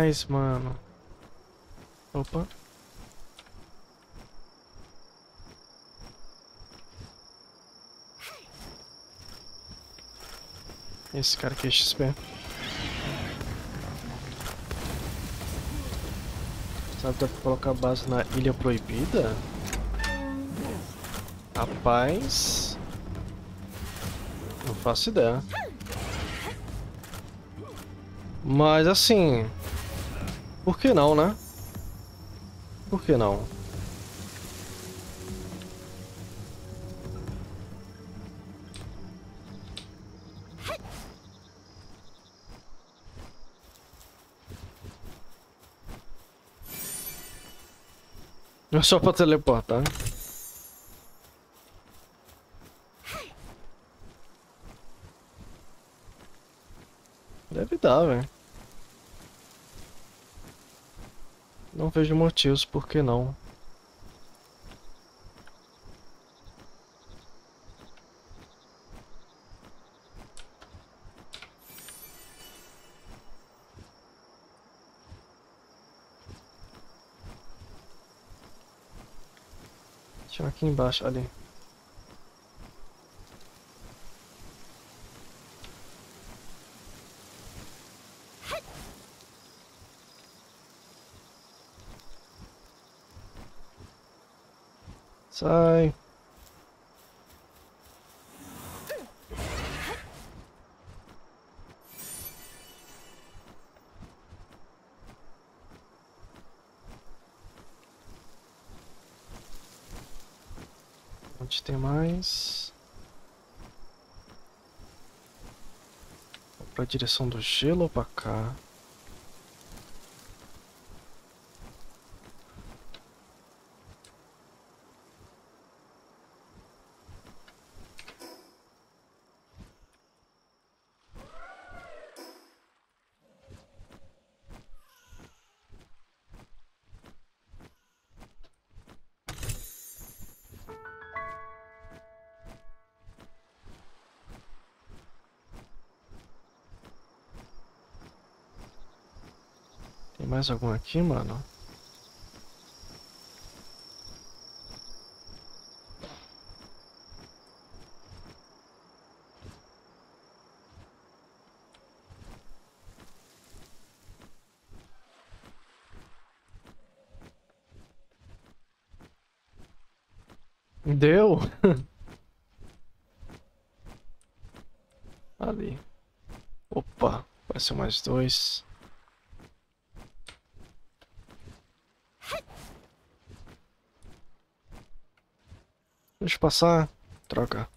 Atrás, mano. Opa. Esse cara aqui é XP. Sabe, dá pra colocar base na Ilha Proibida? Rapaz... Não faço ideia. Mas assim... Por que não, né? Por que não? É só para teleportar. Deve dar, velho. Não vejo motivos por que não. Tinha aqui embaixo, ali. Sai. Onde tem mais? Vou pra direção do gelo ou pra cá? Mais algum aqui, mano? Deu? Ali. Opa, apareceu mais dois. Eu passar. Troca.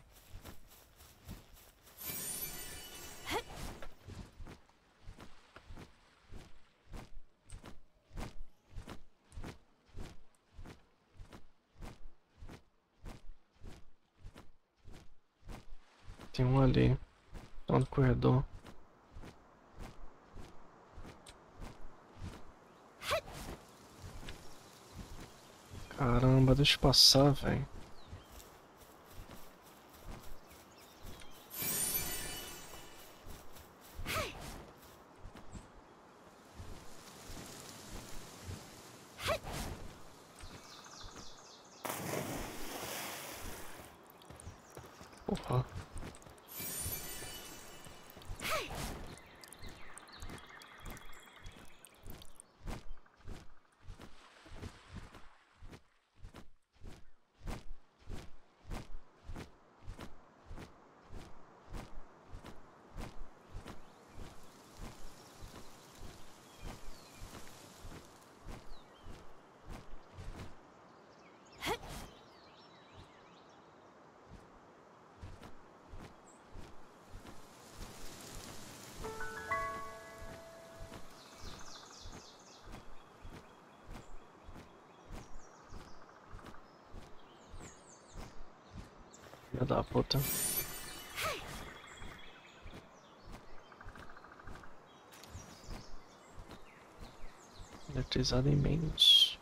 Tem um ali. Tá no corredor. Caramba, deixa eu passar, velho. Porra. Filha da puta. Eletrizado em menos.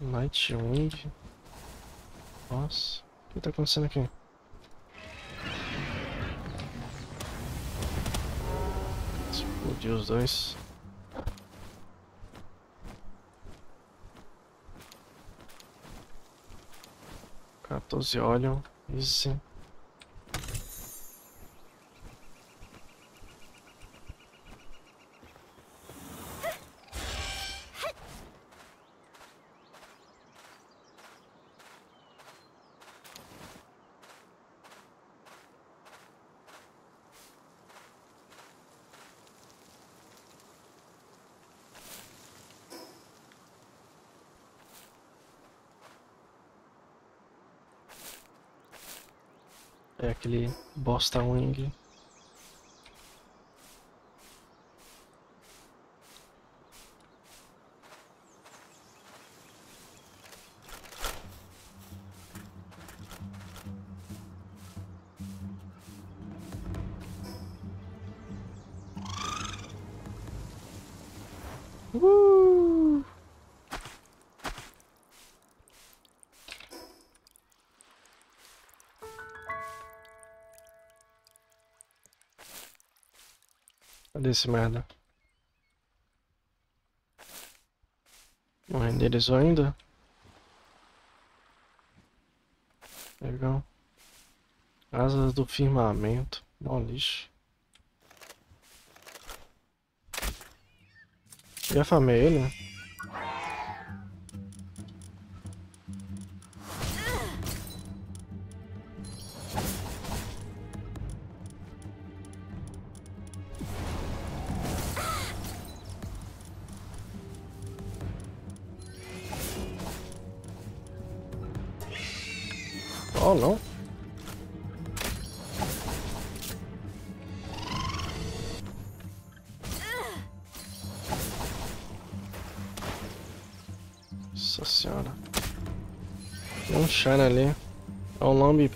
Nightwing. Nossa, o que tá acontecendo aqui? Explodiu os dois. 14 óleo, easy. É aquele bosta wing. Esse merda? Não renderizou ainda? Legal. Asas do firmamento. Não lixo. Já famei ele, né?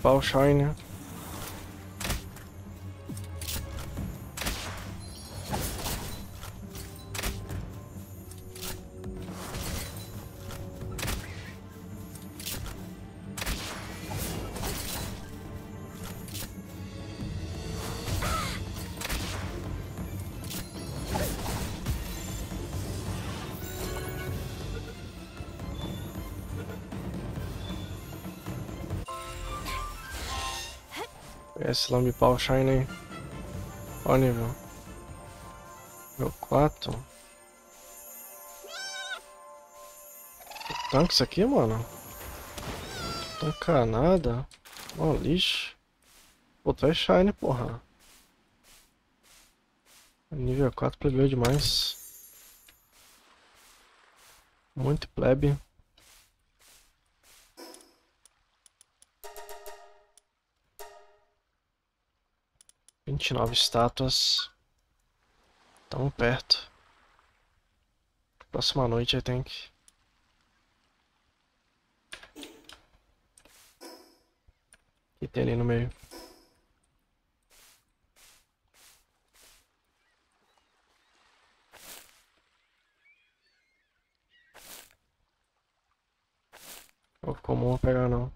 Um Esse lambe pau shine o nível. Nível 4. Tanque isso aqui, mano. Tanca nada. Ó, lixo. Pô, tu é shine, porra. Nível 4 plebeu demais. Muito plebe. Vinte e nove estátuas. Tamo perto. Próxima noite que. O que tem ali no meio? Não ficou bom pegar não.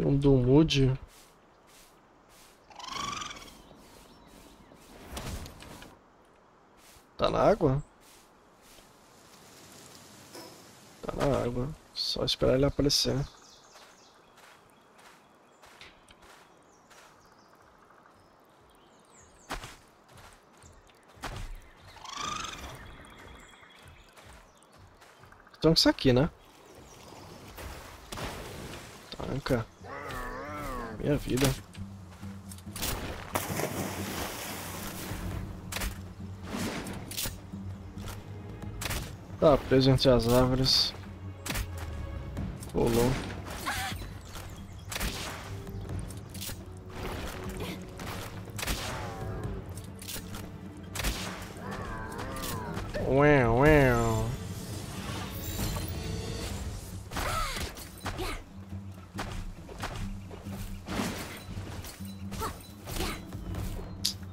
Tem um do Moody. Tá na água? Tá na água. Só esperar ele aparecer. Então isso aqui, né? Tanca. Minha vida. Tá preso entre as árvores. Pulou. Ué, ué.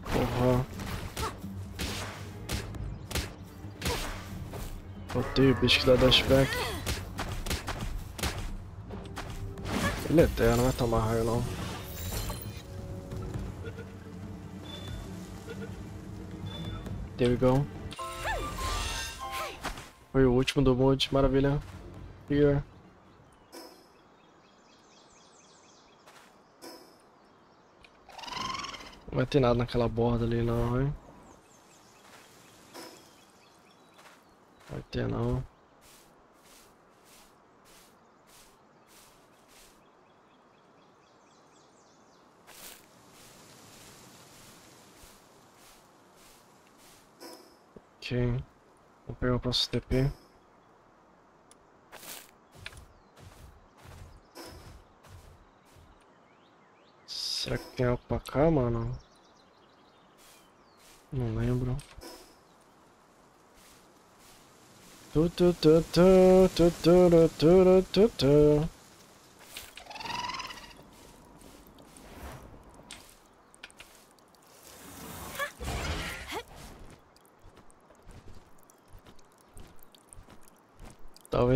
Porra. Odeio bicho que dá dashback. Ele é eterno, não vai tomar raio não. There we go. Foi o último do mood, maravilha. Here. Não vai ter nada naquela borda ali não, hein? Vai ter não. Vou pegar o próximo TP. Será que tem algo pra cá, mano? Não lembro. Tu, tu, tu, tu, tu, tu, tu, tu, tu.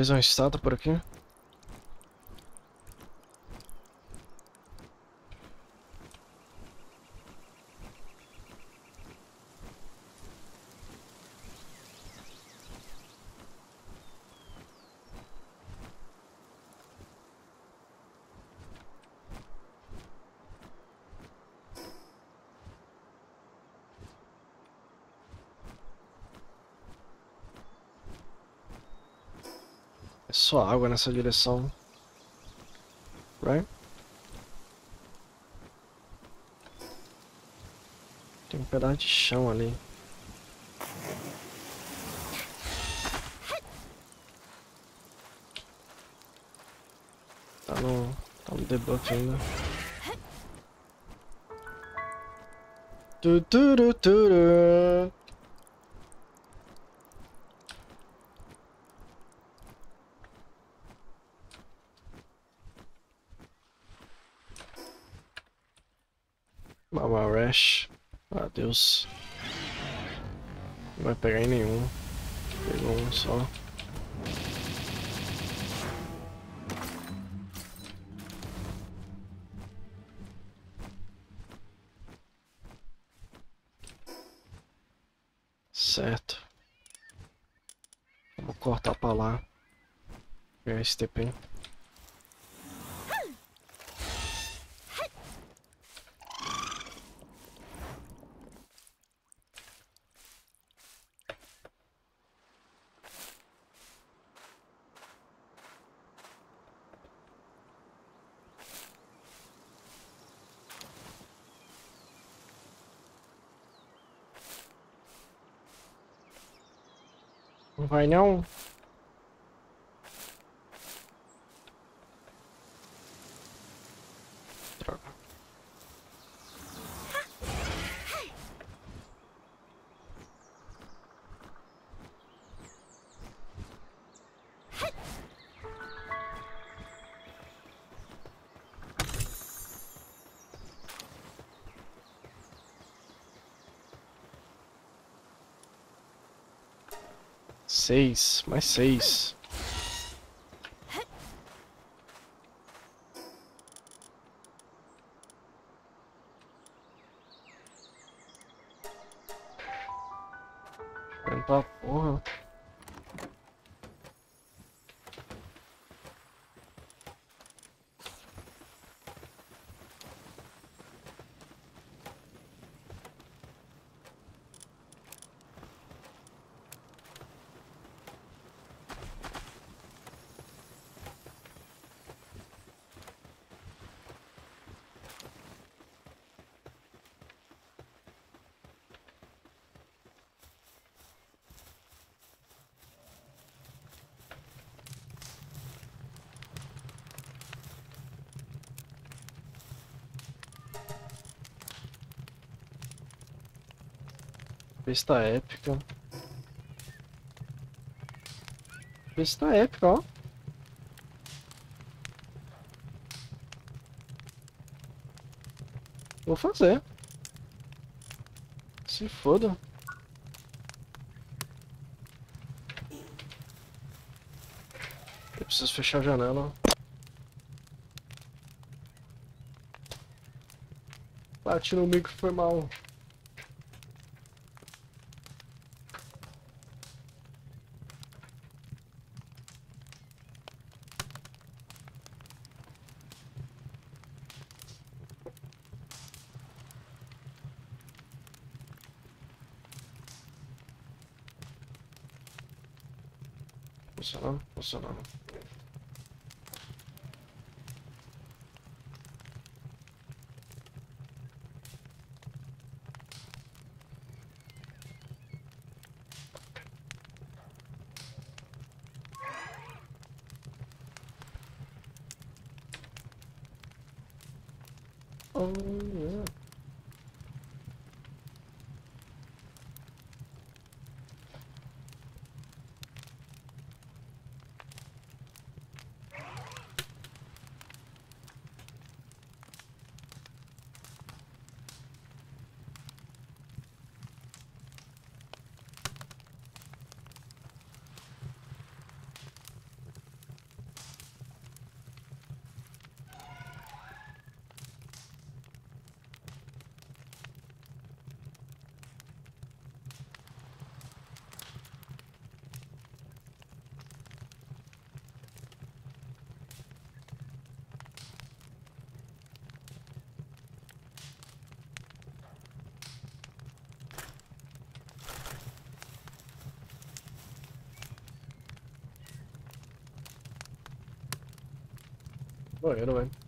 Talvez uma estátua por aqui. É só água nessa direção. Right? Tem um pedaço de chão ali. Tá no, tá no debuff ainda. Tu, tu, tu, tu, tu. Mama Rash. Adeus. Não vai pegar em nenhum. Pegou um só. Certo. Vou cortar pra lá. Pegar esse TP. Não? Droga. Seis, mais seis. Besta épica. Besta épica, ó. Vou fazer. Se foda. Eu preciso fechar a janela. Bati no micro, foi mal. now. Morreram, velho. Ou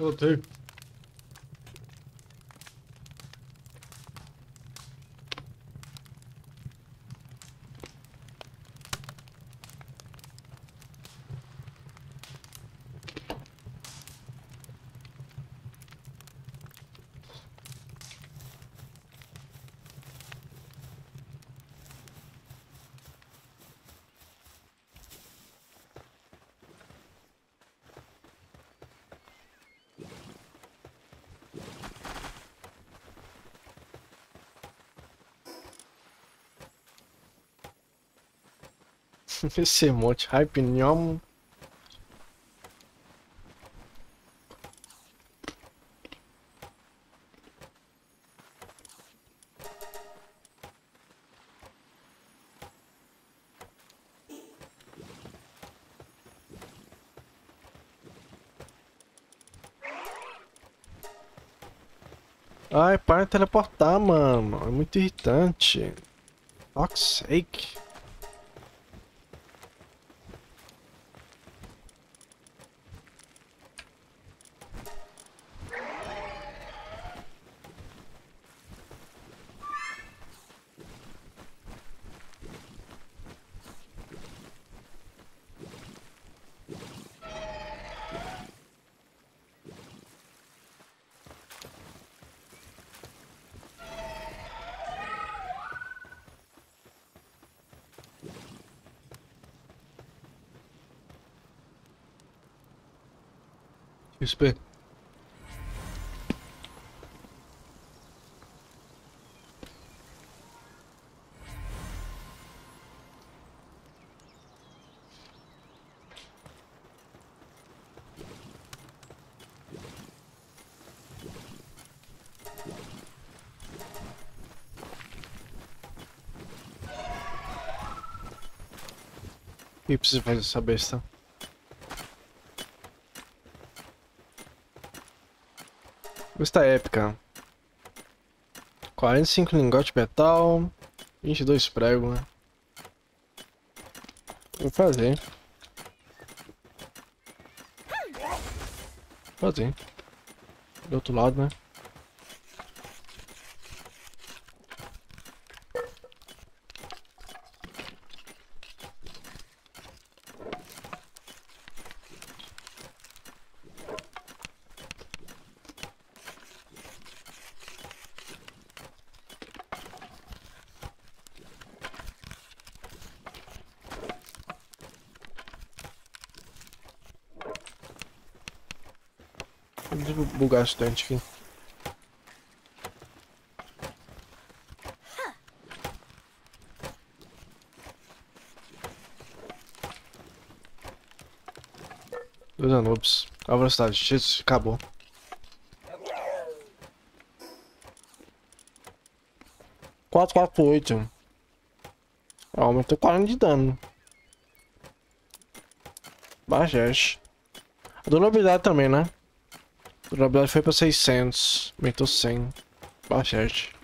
Hello, too. Esse emote, Hypenium. Ai, para de teleportar, mano. É muito irritante. Fuck's sake. XP. Que precisa fazer essa besta? Custa épica. 45 lingote metal. 22 prego, né? Vou fazer. Vou fazer. Do outro lado, né? Deixa eu bugar bastante aqui. Dois anubis. A velocidade. Jesus, acabou. Quatro, quatro, oito. Aumentou 40 de dano. Bajeste. A durabilidade também, né? Durabilidade foi pra 600. Aumentou 100. Bajeste.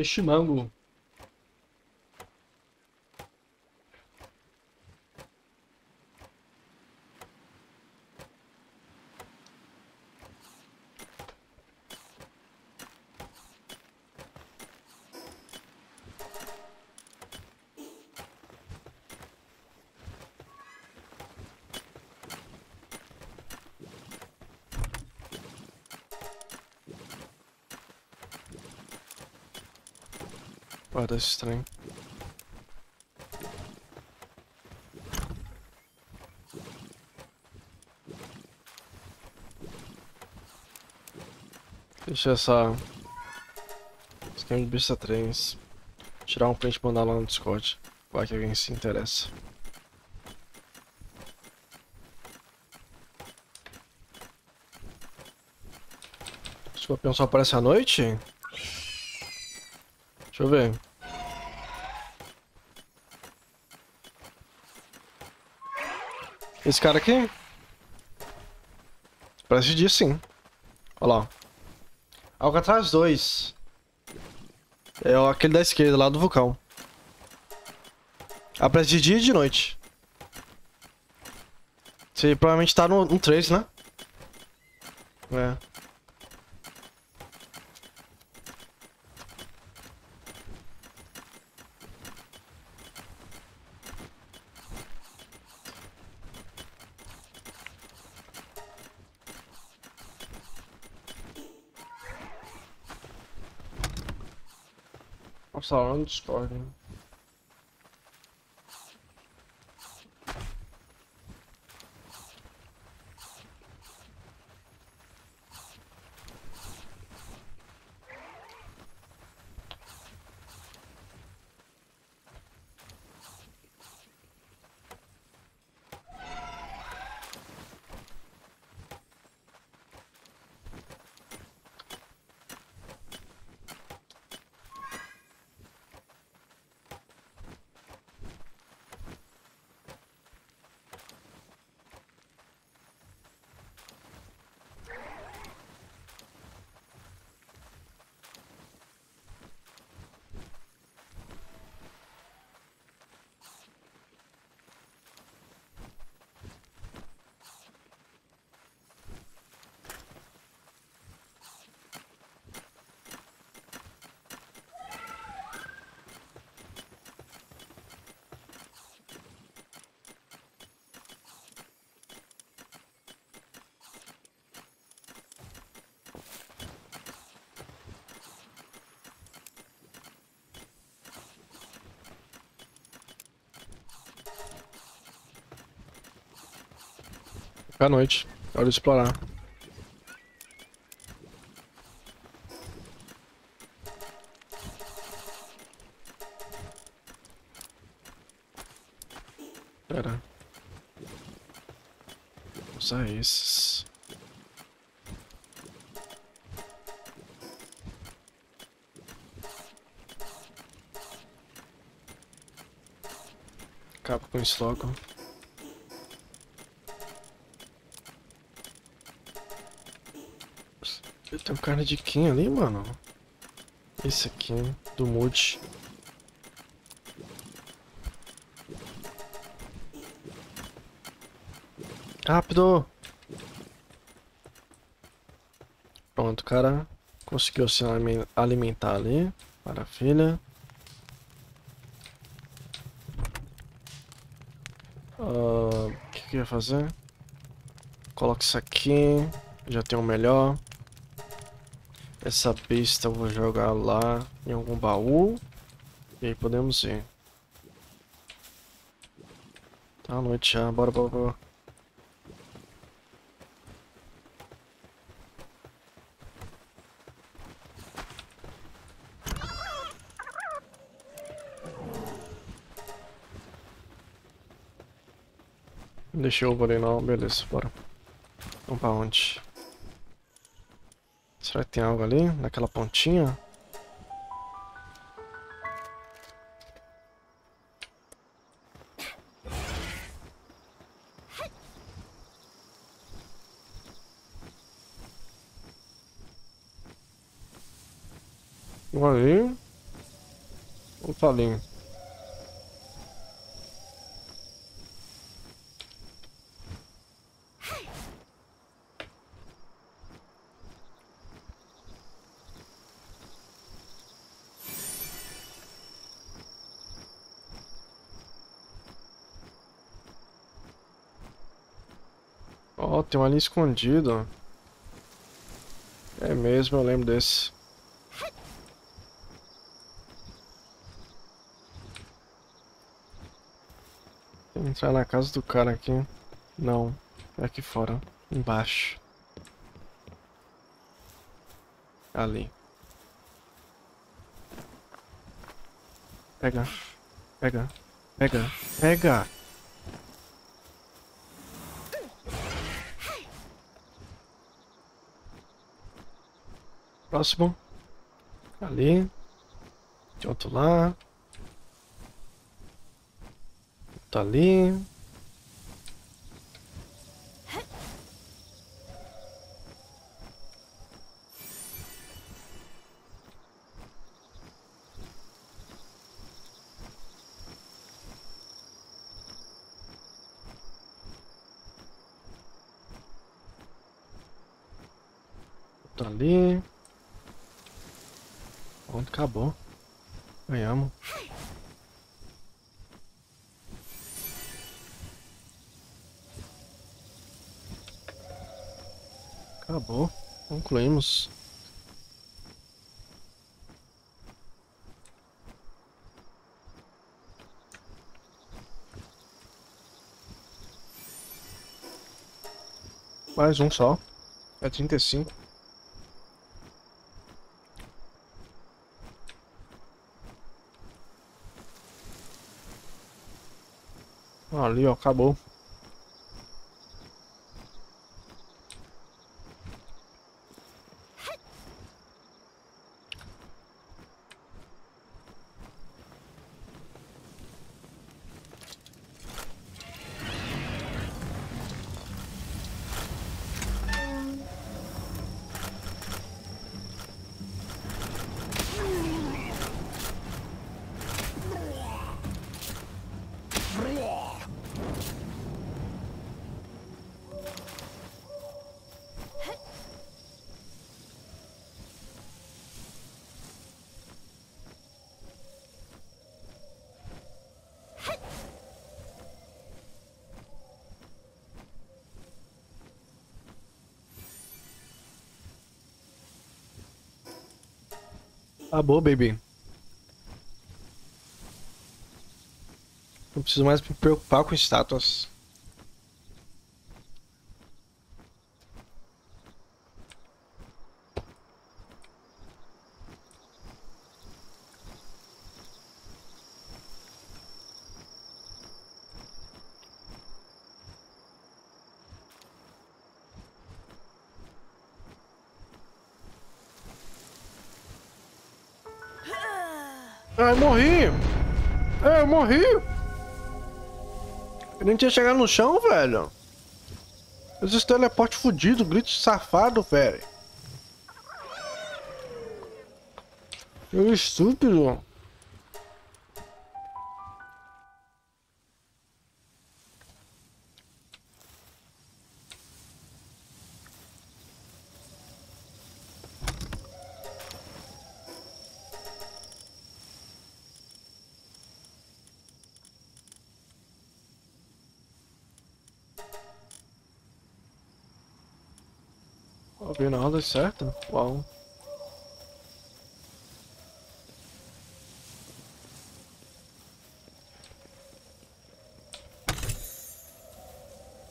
Peixe mango. Parece estranho. Deixa essa esquema de besta trens. Tirar um print e mandar lá no Discord. Vai que alguém se interessa. escorpião só aparece à noite? Deixa eu ver. Esse cara aqui? Parece dia sim. Olha lá. Alcatraz 2. É aquele da esquerda, lá do vulcão. Aparece de dia e de noite. Você provavelmente tá no, no 3, né? É. Nossa, lá hein? à noite. Hora de explorar. Pera. Vou usar esses. Acaba com isso logo. Tem um cara de quem ali, mano? Esse aqui, do Mood. Rápido! Pronto, cara conseguiu se alimentar ali. Maravilha. Uh, o que, que eu ia fazer? Coloca isso aqui. Já tem o um melhor. Essa pista eu vou jogar lá em algum baú. E aí podemos ir. Tá à noite já, bora, bora, bora. Deixei o não, beleza, bora. Vamos pra onde? Será que tem algo ali? Naquela pontinha? Ali. Ou tá ali? Tem um ali escondido. É mesmo, eu lembro desse. Tem que entrar na casa do cara aqui. Não, é aqui fora, embaixo. Ali. Pega, pega, pega, pega! Próximo. Ali. Tem outro lá. Tá ali. Tá ali. Pronto, acabou. Ganhamos. Acabou. Concluímos. Mais um só. É 35. Ali, ó, acabou. Acabou, baby. Não preciso mais me preocupar com estátuas. Tinha chegado no chão, velho. Esse teleporte fudido, grito safado, velho. Eu estúpido. Certo? Uau.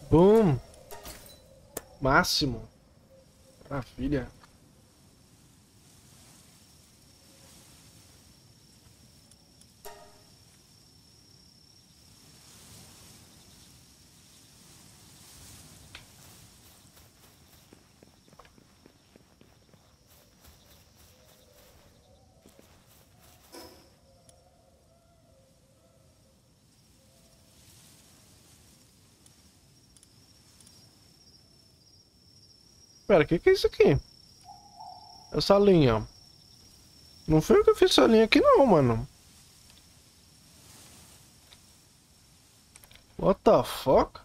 Boom! Máximo. Maravilha. Pera, o que, que é isso aqui? Essa linha. Não foi eu que fiz essa linha aqui não, mano. What the fuck?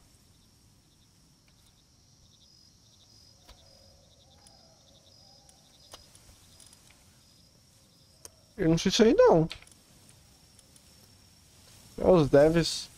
Eu não sei isso aí não. Os devs.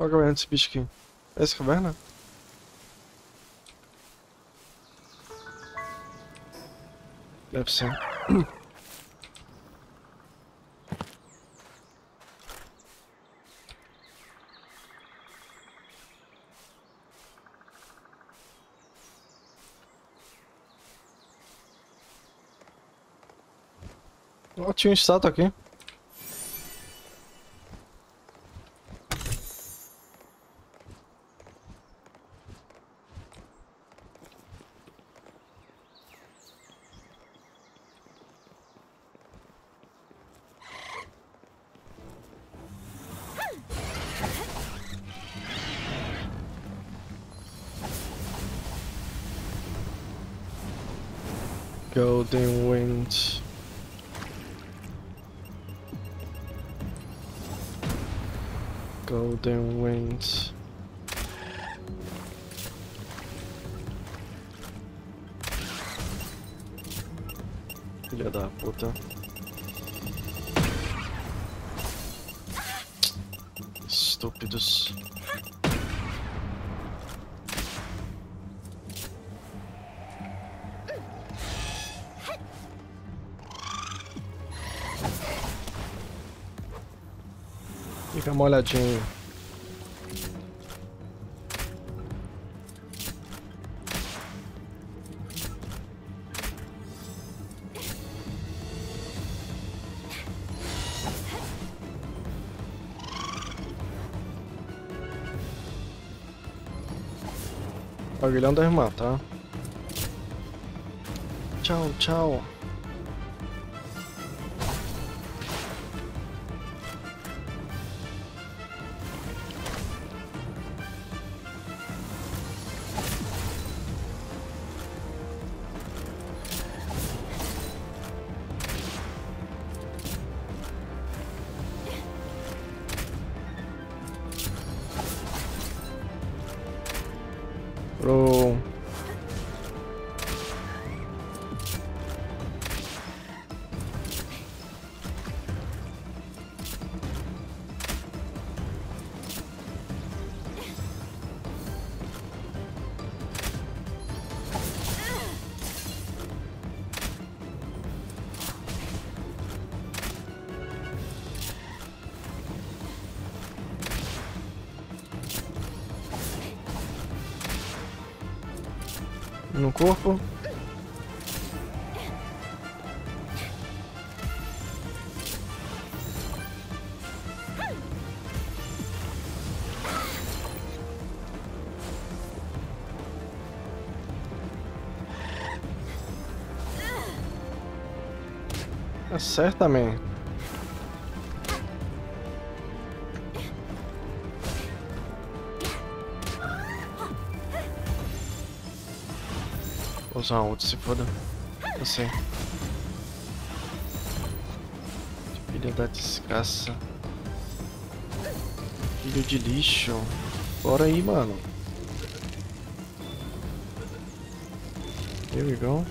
Qual a caverna desse bicho aqui? Essa caverna? Deve ser. Ó, tinha um estátua aqui. Fica molhadinho. O Aguilhão deve matar. Tchau, tchau. Corpo. Acerta usar um outro se foda. Eu sei. Filho da desgraça. Filho de lixo. Bora aí, mano. Here we go.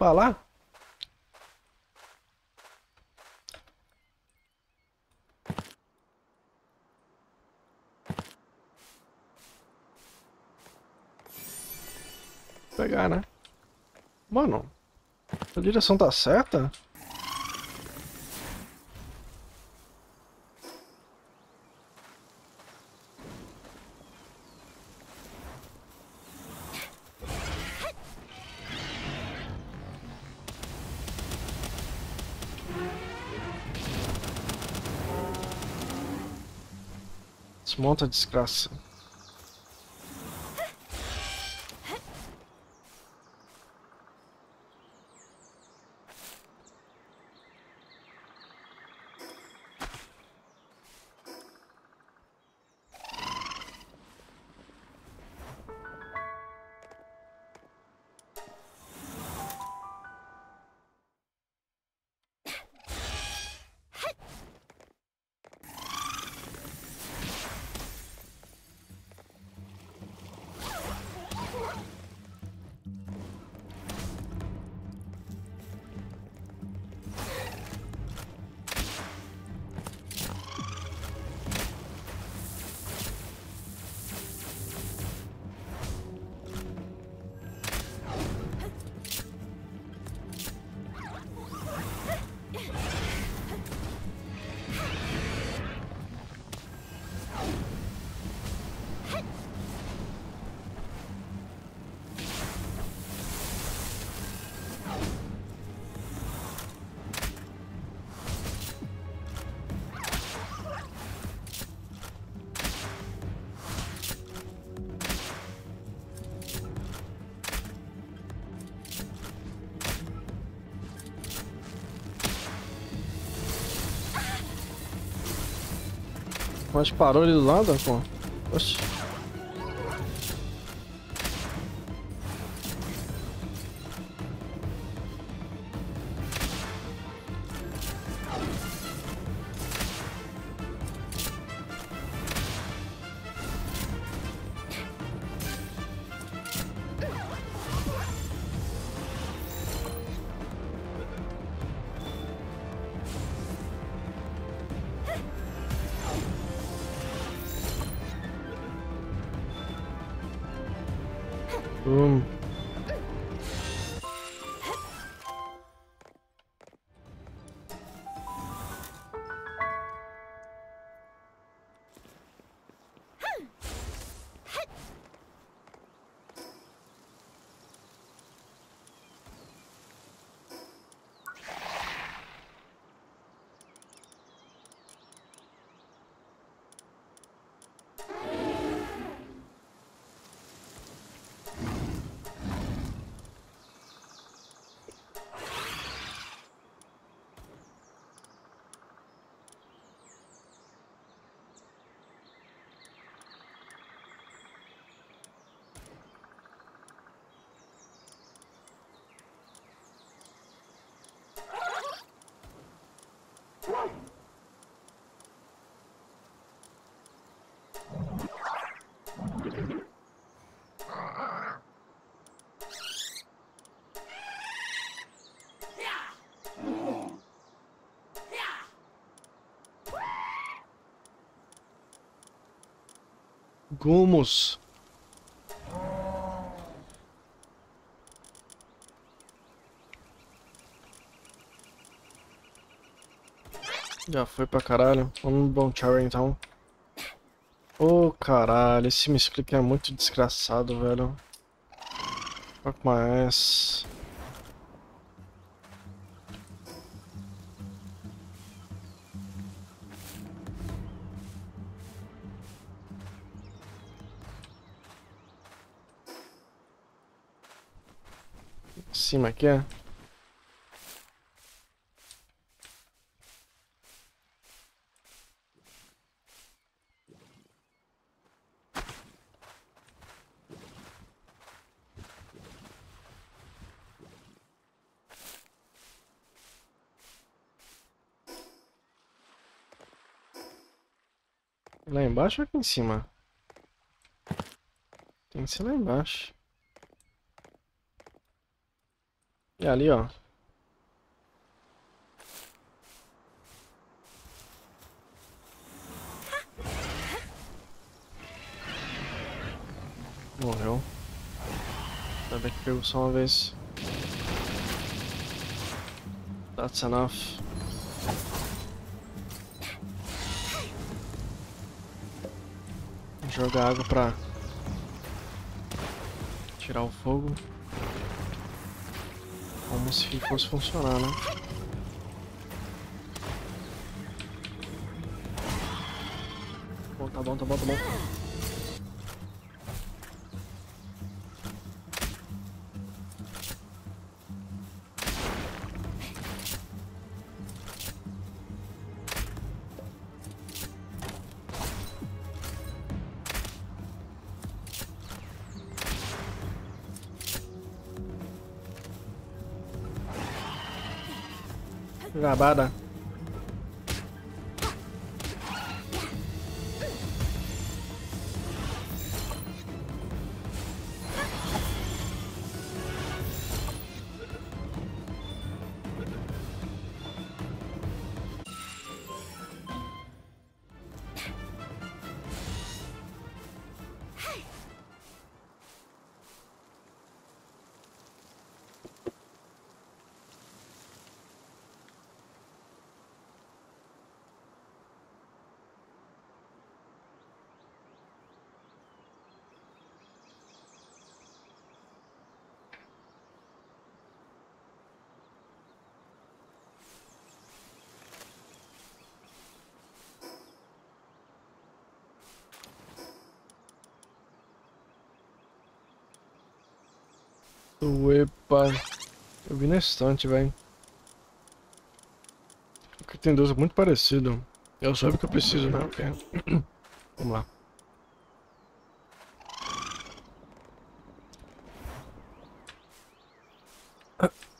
Pra lá? Pegar, né? Mano, a direção tá certa? Desmonta a desgraça. Mas parou ali do lado, pô. Gumos. Já foi pra caralho. Vamos bom tchau então. Ô oh, caralho, esse misclick é muito desgraçado, velho. Fuck my ass. cima aqui, é? Lá embaixo ou aqui em cima? Tem que ser lá embaixo. E ali, ó. Morreu. Ainda bem que pegou só uma vez. That's enough. Jogar água pra tirar o fogo. Como se fosse funcionar, né? Bom, tá bom, tá bom, tá bom. Gabada. Epa. Eu vi na estante, velho. Aqui tem dois muito parecido. Eu soube que eu preciso, né? Ok. Vamos lá.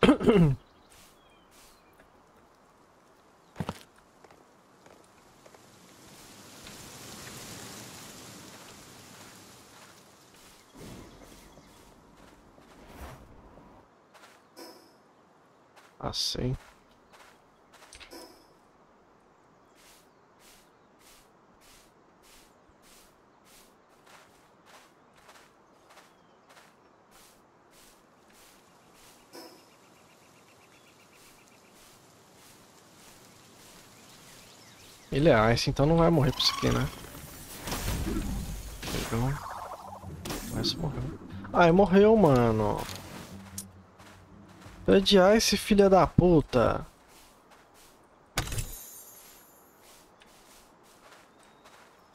Assim. Ele é Ice, então não vai morrer por isso aqui, né? Pegou. Mas morreu. Ai, morreu, mano. Odiar esse filho da puta.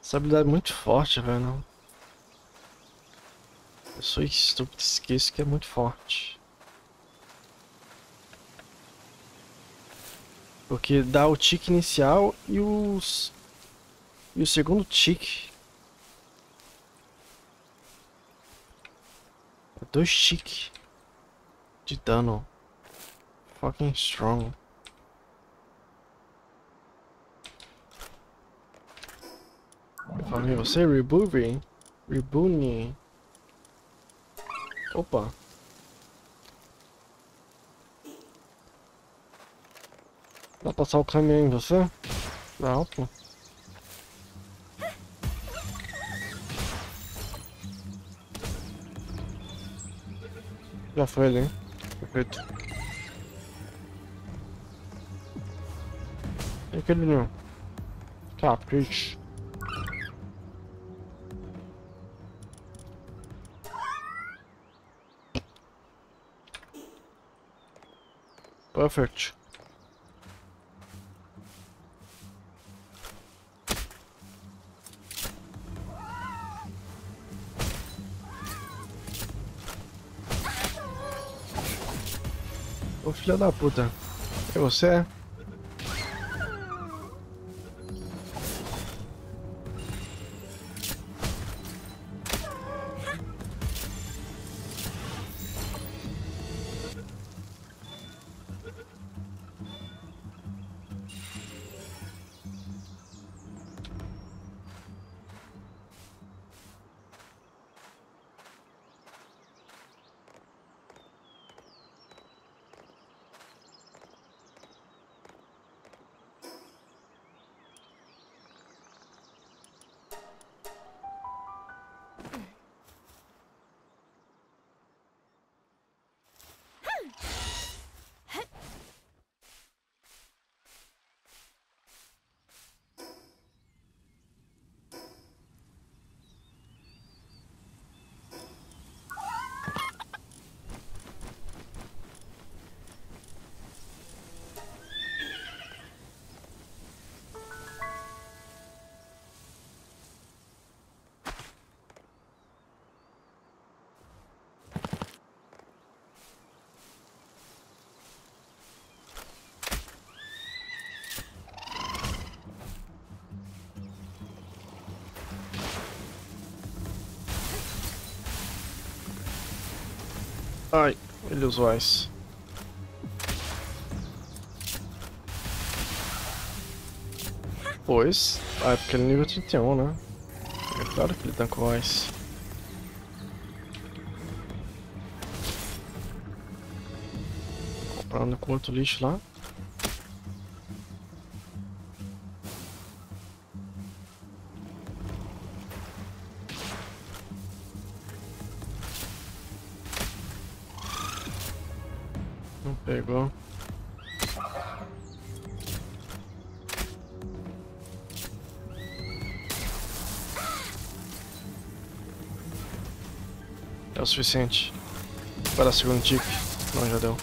Essa habilidade é muito forte, velho. Eu sou estúpido, esqueço que é muito forte. Porque dá o tique inicial e os... E o segundo tique. É dois tique de dano fucking strong. Falei, você Rebooby? Reboonie. Opa. Dá pra passar o caminhão em você? Não, pô. Já foi ali, hein? Perfeito. aquele não. Capricho. Perfect. Filha da puta. É você? Ele usou ice. Pois. Ah, é porque ele é nível 31, né? É claro que ele tancou ice. Comprando com outro lixo lá. Suficiente para a segunda tique. Não, já deu.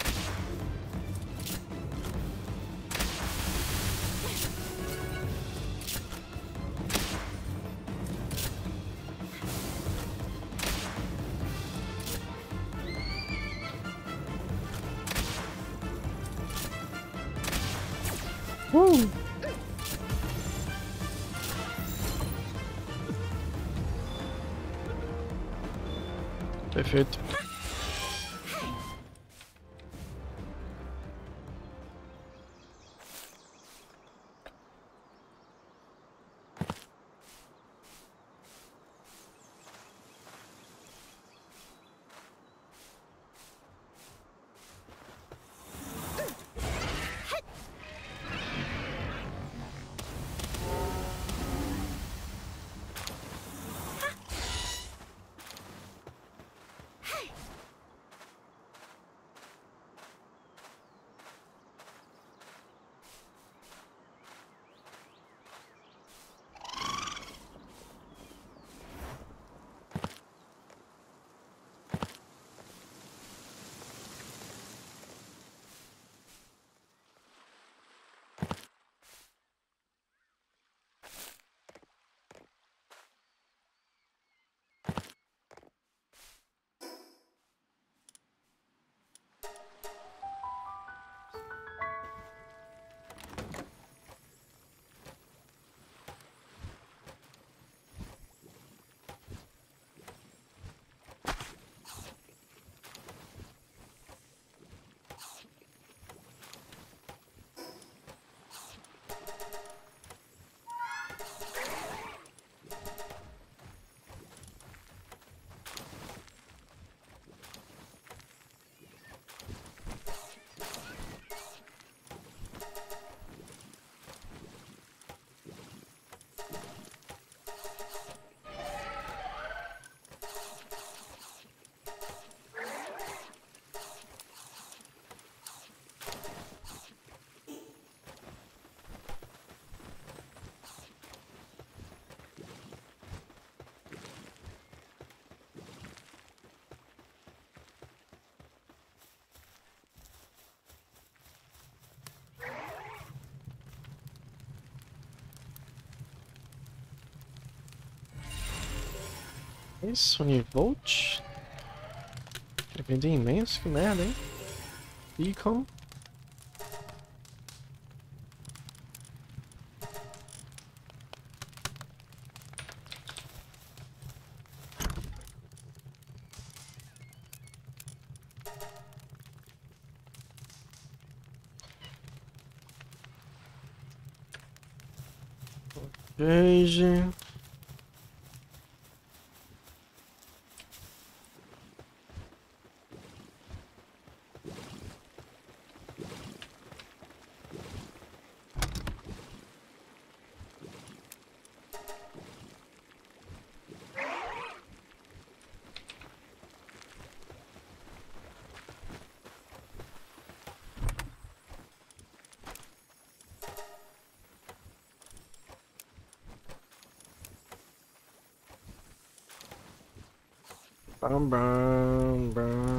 Isso, Univolt. Quer vender imenso? Que merda, hein? Beacon. Bam, bam, bam.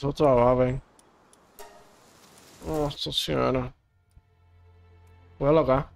Vou travar, velho. Nossa senhora. Vou logar.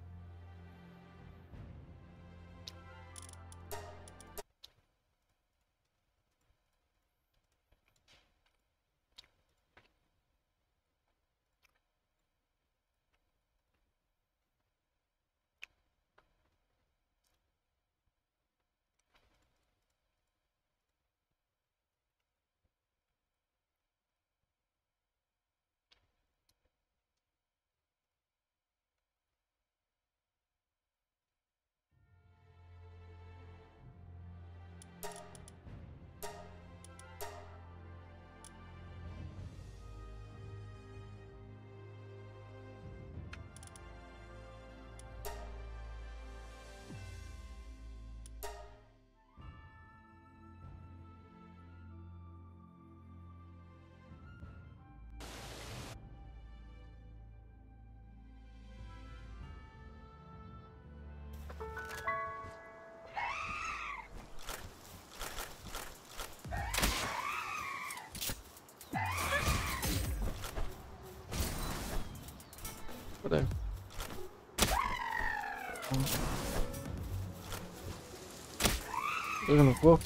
Pega no corpo.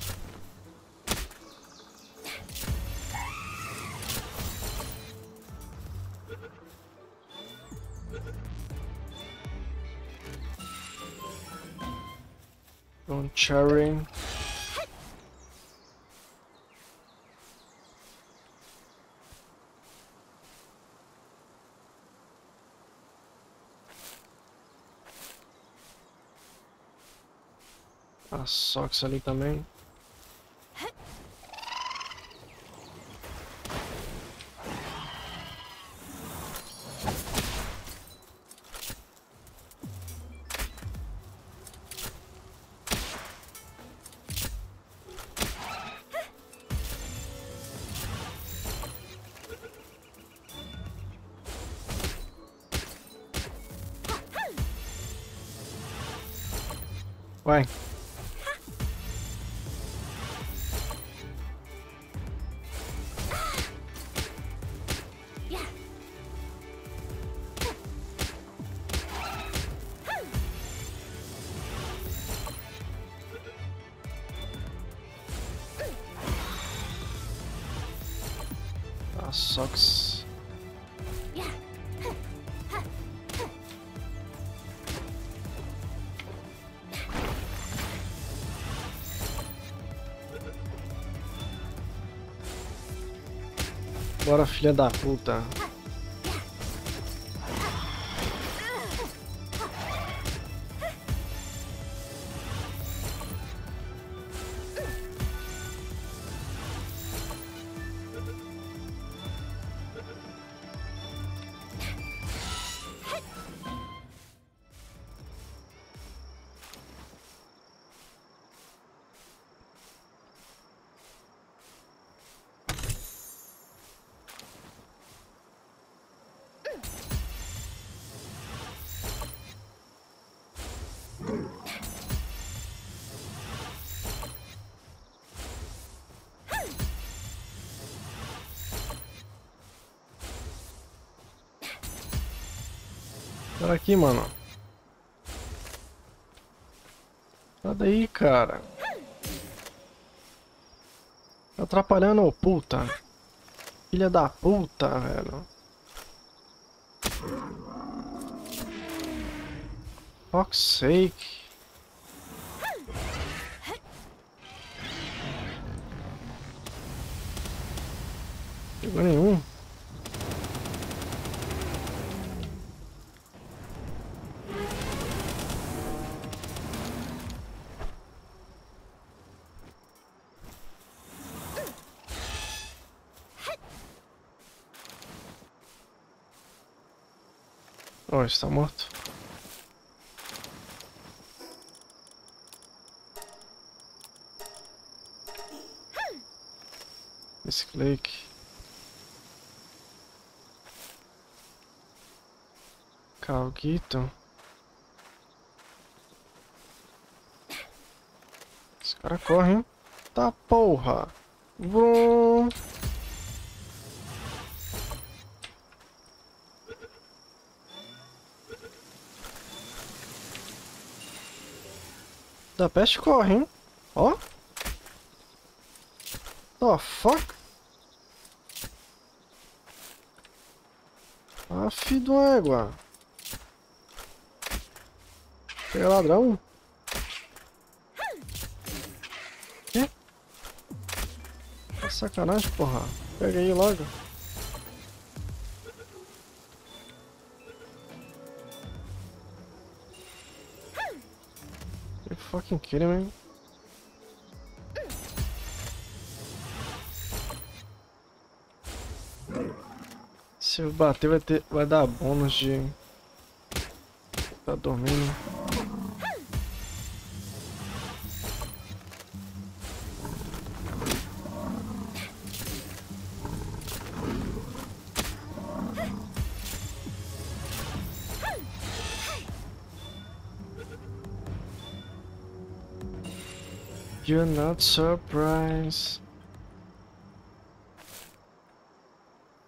Don't sharing. Sox ali também. Bora, filha da puta. Aqui, mano. Sai daí, cara. Tá atrapalhando, ô puta. Filha da puta, velho. Fuck's sake. Está morto. Esse clique. Calguito. Esse cara corre, hein? Tá porra. Vrum. Da peste corre, hein? Ó. The fuck? Ah, de uma égua. Pega ladrão. Que? Tá sacanagem, porra. Pega aí logo. Fucking kidding me? Se eu bater vai ter. vai dar bônus de. Tá dormindo. You're not surprised.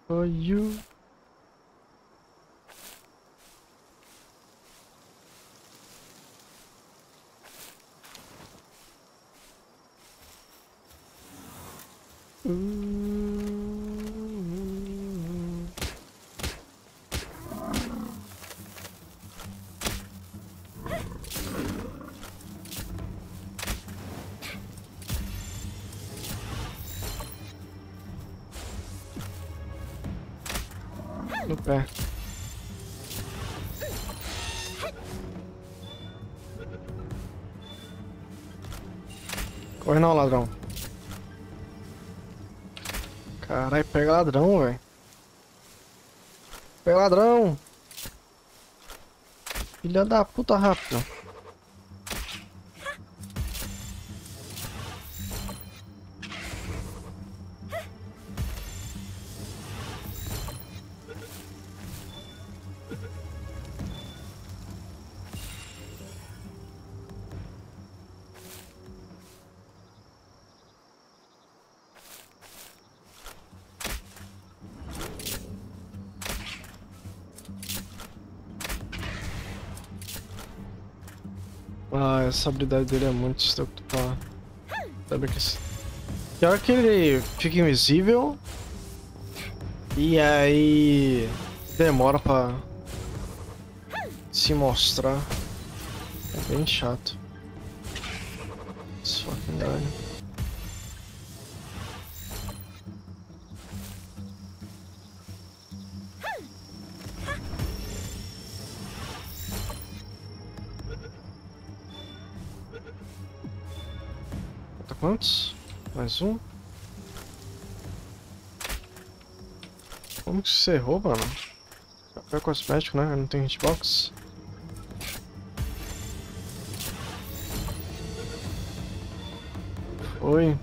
For you. Não, ladrão. Caralho, pega ladrão, velho. Pega ladrão. Filha da puta rápido. Habilidade dele é muito estúpida. Sabe que esse... Pior que ele fica invisível. E aí... Demora pra... Se mostrar. É bem chato. Só que Um? Como que você errou, mano? Papel cosmético, né? Não tem hitbox. Foi.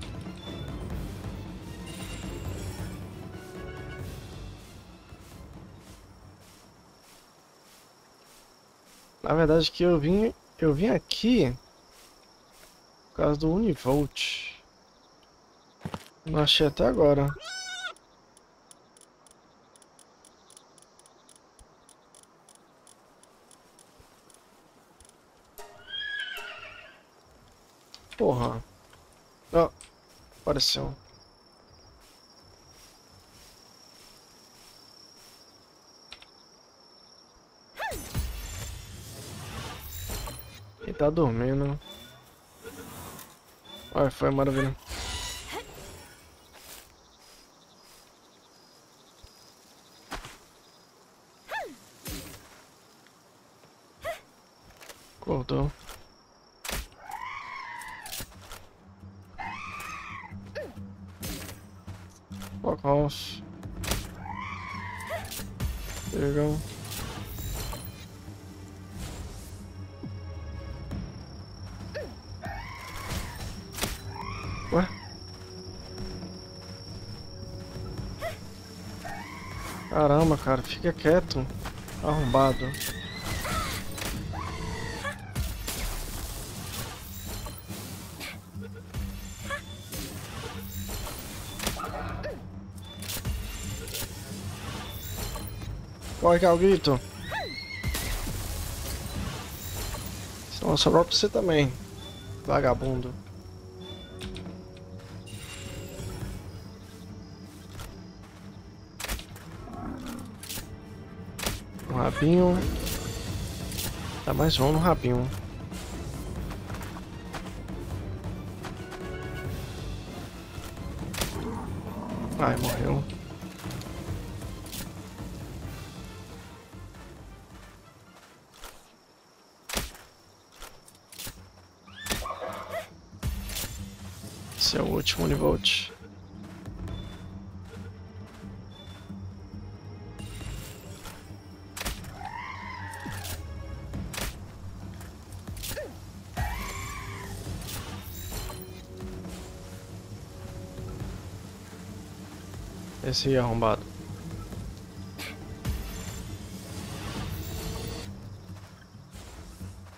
Na verdade que eu vim, eu vim aqui por causa do Univolt. Não achei até agora. Porra. Ó, apareceu. Ele tá dormindo. Olha, foi maravilha. Cara, fica quieto. Arrombado. Corre, Calguito. Senão sobrar pra você também. Vagabundo. Rabinho. Dá mais um no rabinho. Ai, morreu. Esse é o último Univolt. Esse é arrombado.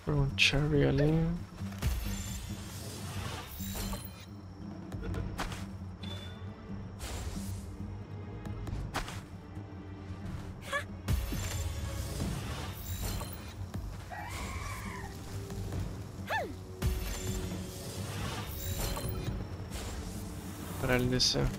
Um cherry ali. Para ele descer.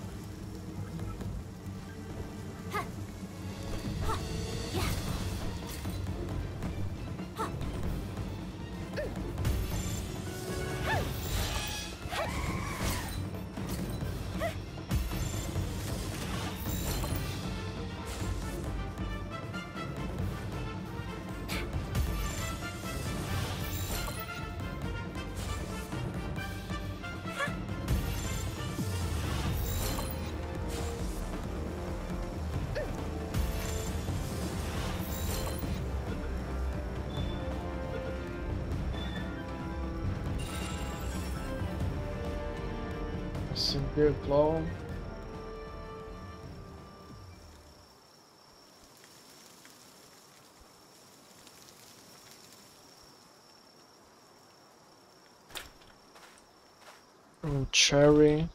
Um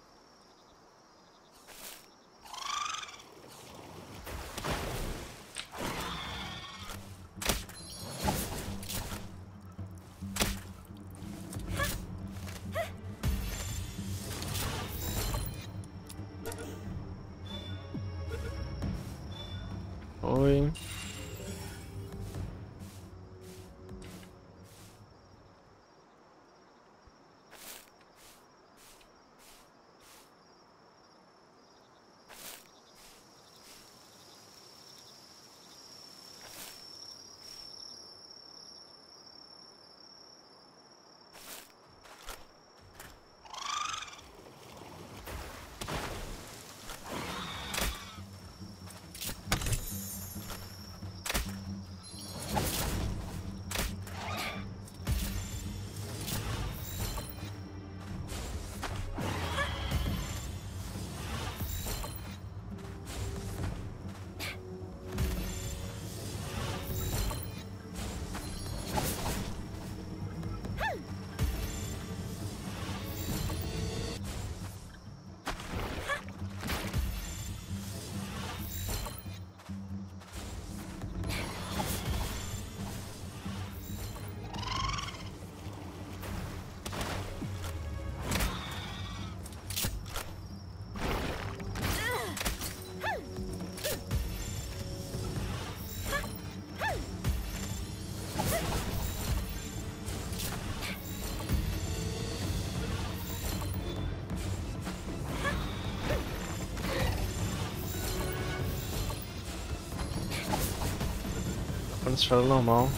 Quando se fala normal.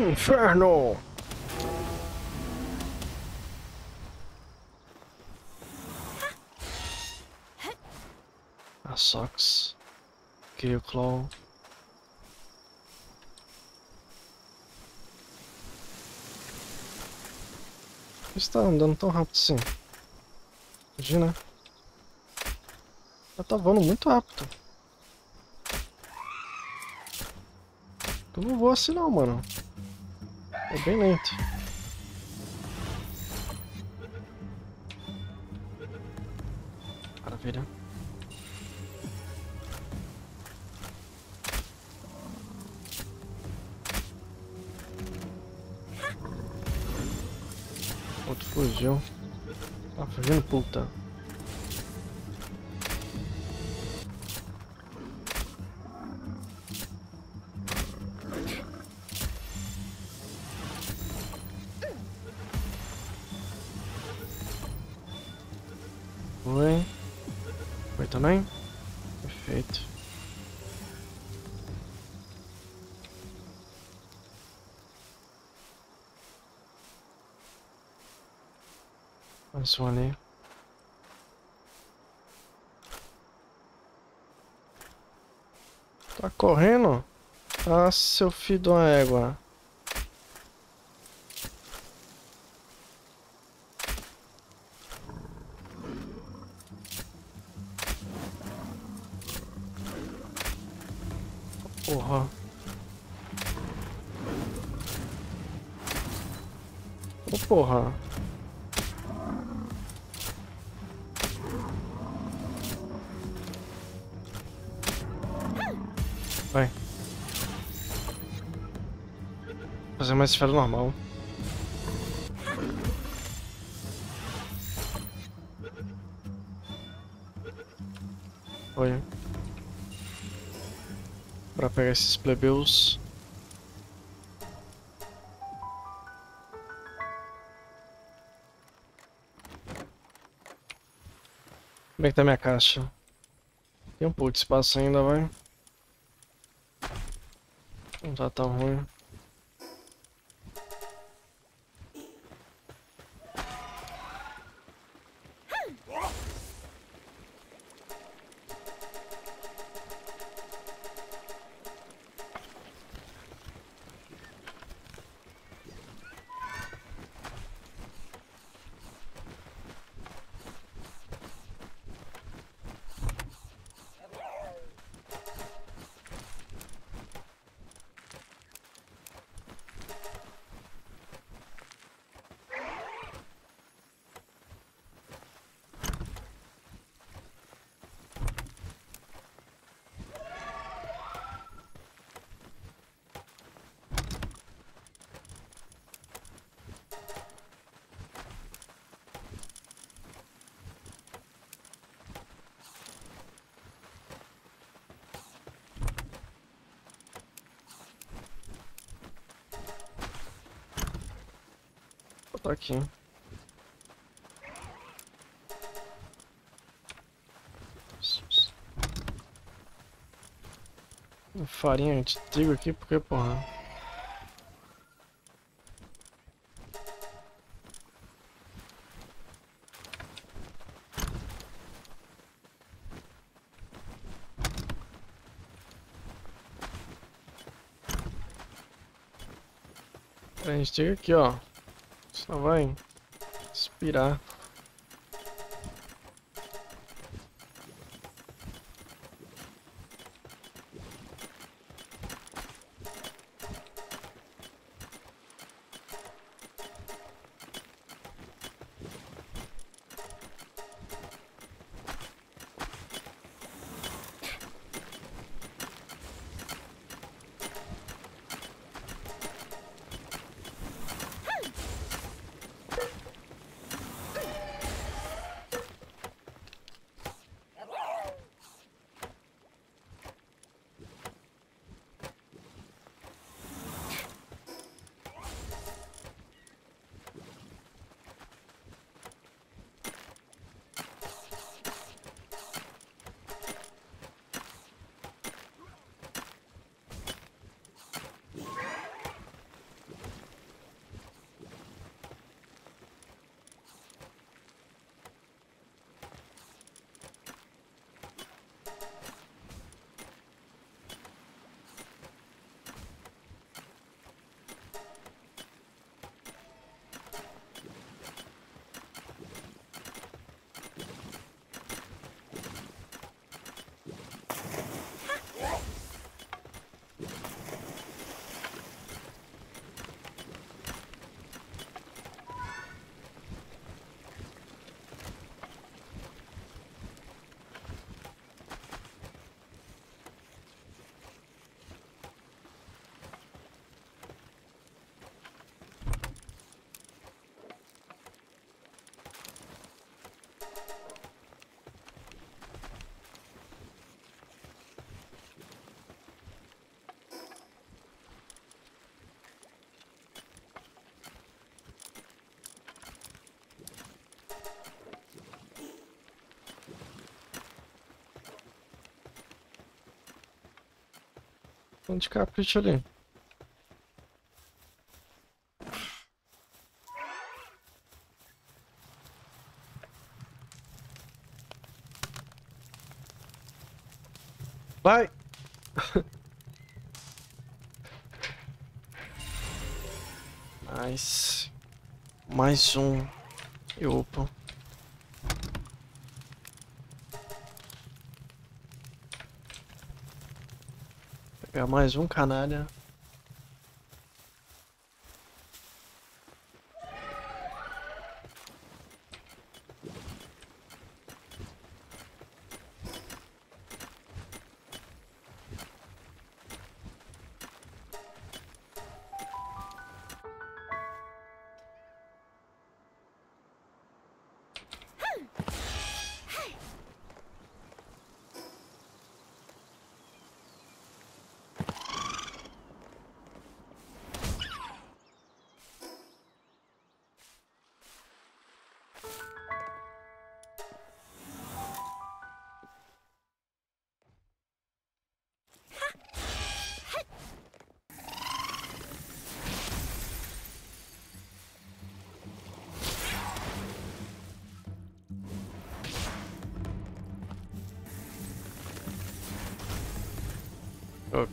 Inferno! A socks. Gale Claw. Por que você tá andando tão rápido assim? Imagina. Ela tá voando muito rápido. Tu não voa assim não, mano. É bem lento. Maravilha. Outro fugiu. Tá fugindo, puta. Seu filho de uma égua. Esfera normal. Foi. Pra pegar esses plebeus. Como é que tá minha caixa? Tem um pouco de espaço ainda, vai. Não tá tão ruim. Farinha de trigo aqui, porque, porra. A gente chega aqui, ó. Só vai expirar. Ponto de capricho ali. Vai! Nice. Mais um. E opa. Pegar mais um canalha.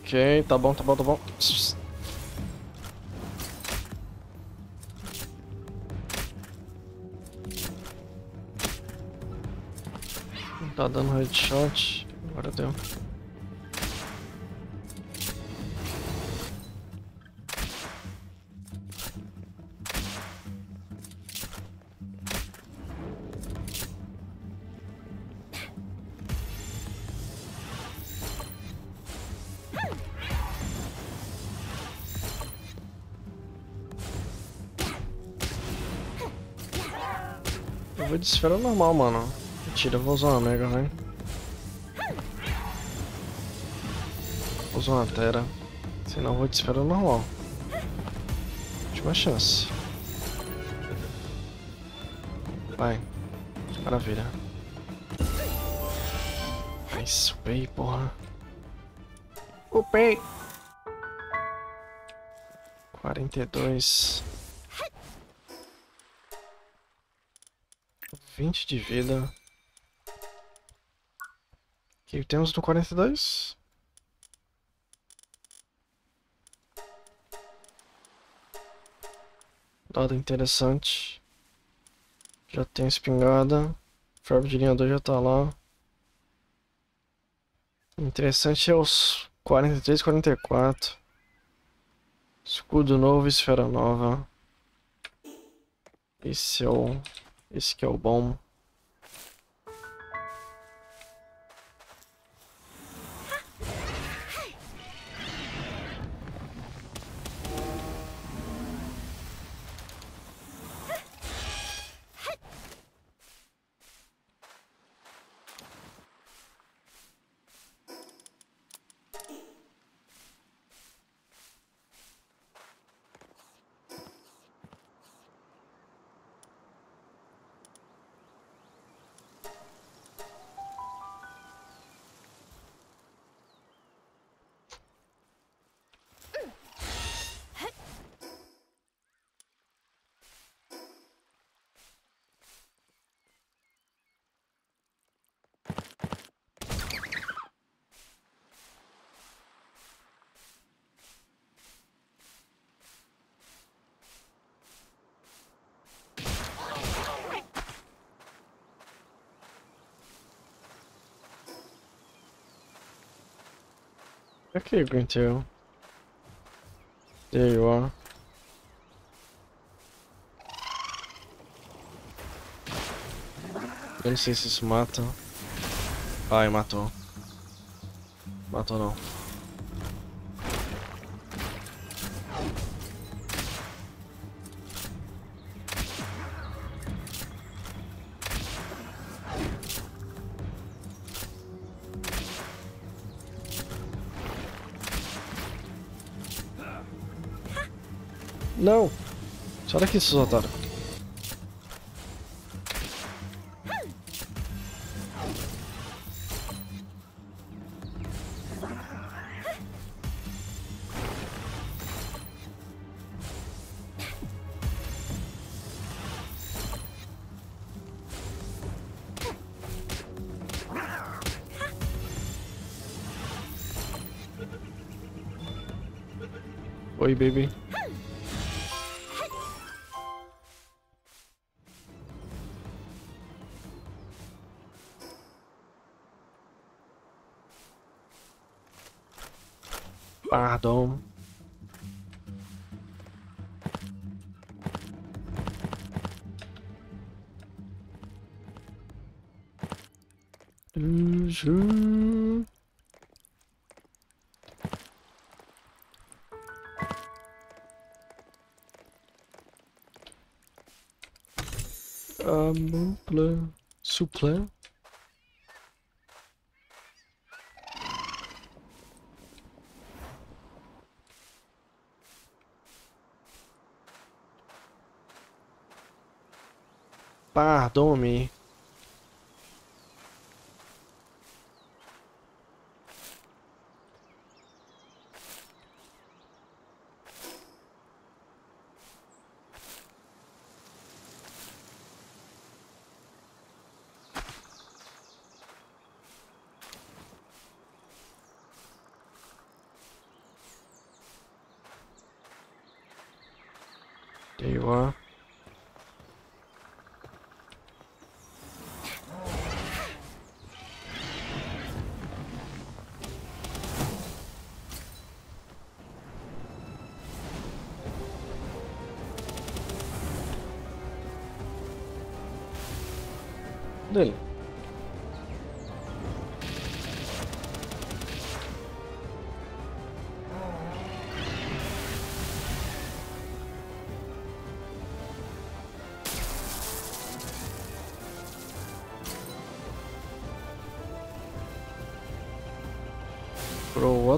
Ok, tá bom, tá bom, tá bom. Não tá dando headshot. Agora deu. De esfera normal, mano. Mentira, eu vou usar uma mega, velho. Vou usar uma Tera. Senão eu vou de esfera normal. Última chance. Vai. Maravilha. Nice, upei, porra. Upei! 42. 20 de vida. O que temos no 42? Dado interessante. Já tem espingarda. Ferro de linha 2 já tá lá. Interessante é os 43 e 44. Escudo novo, esfera nova. Esse é o esse que é o bom. Okay, Green Tail. There you are. Eu não sei se isso mata. Ai, matou. Matou não. Não! Sai daqui, seus otários.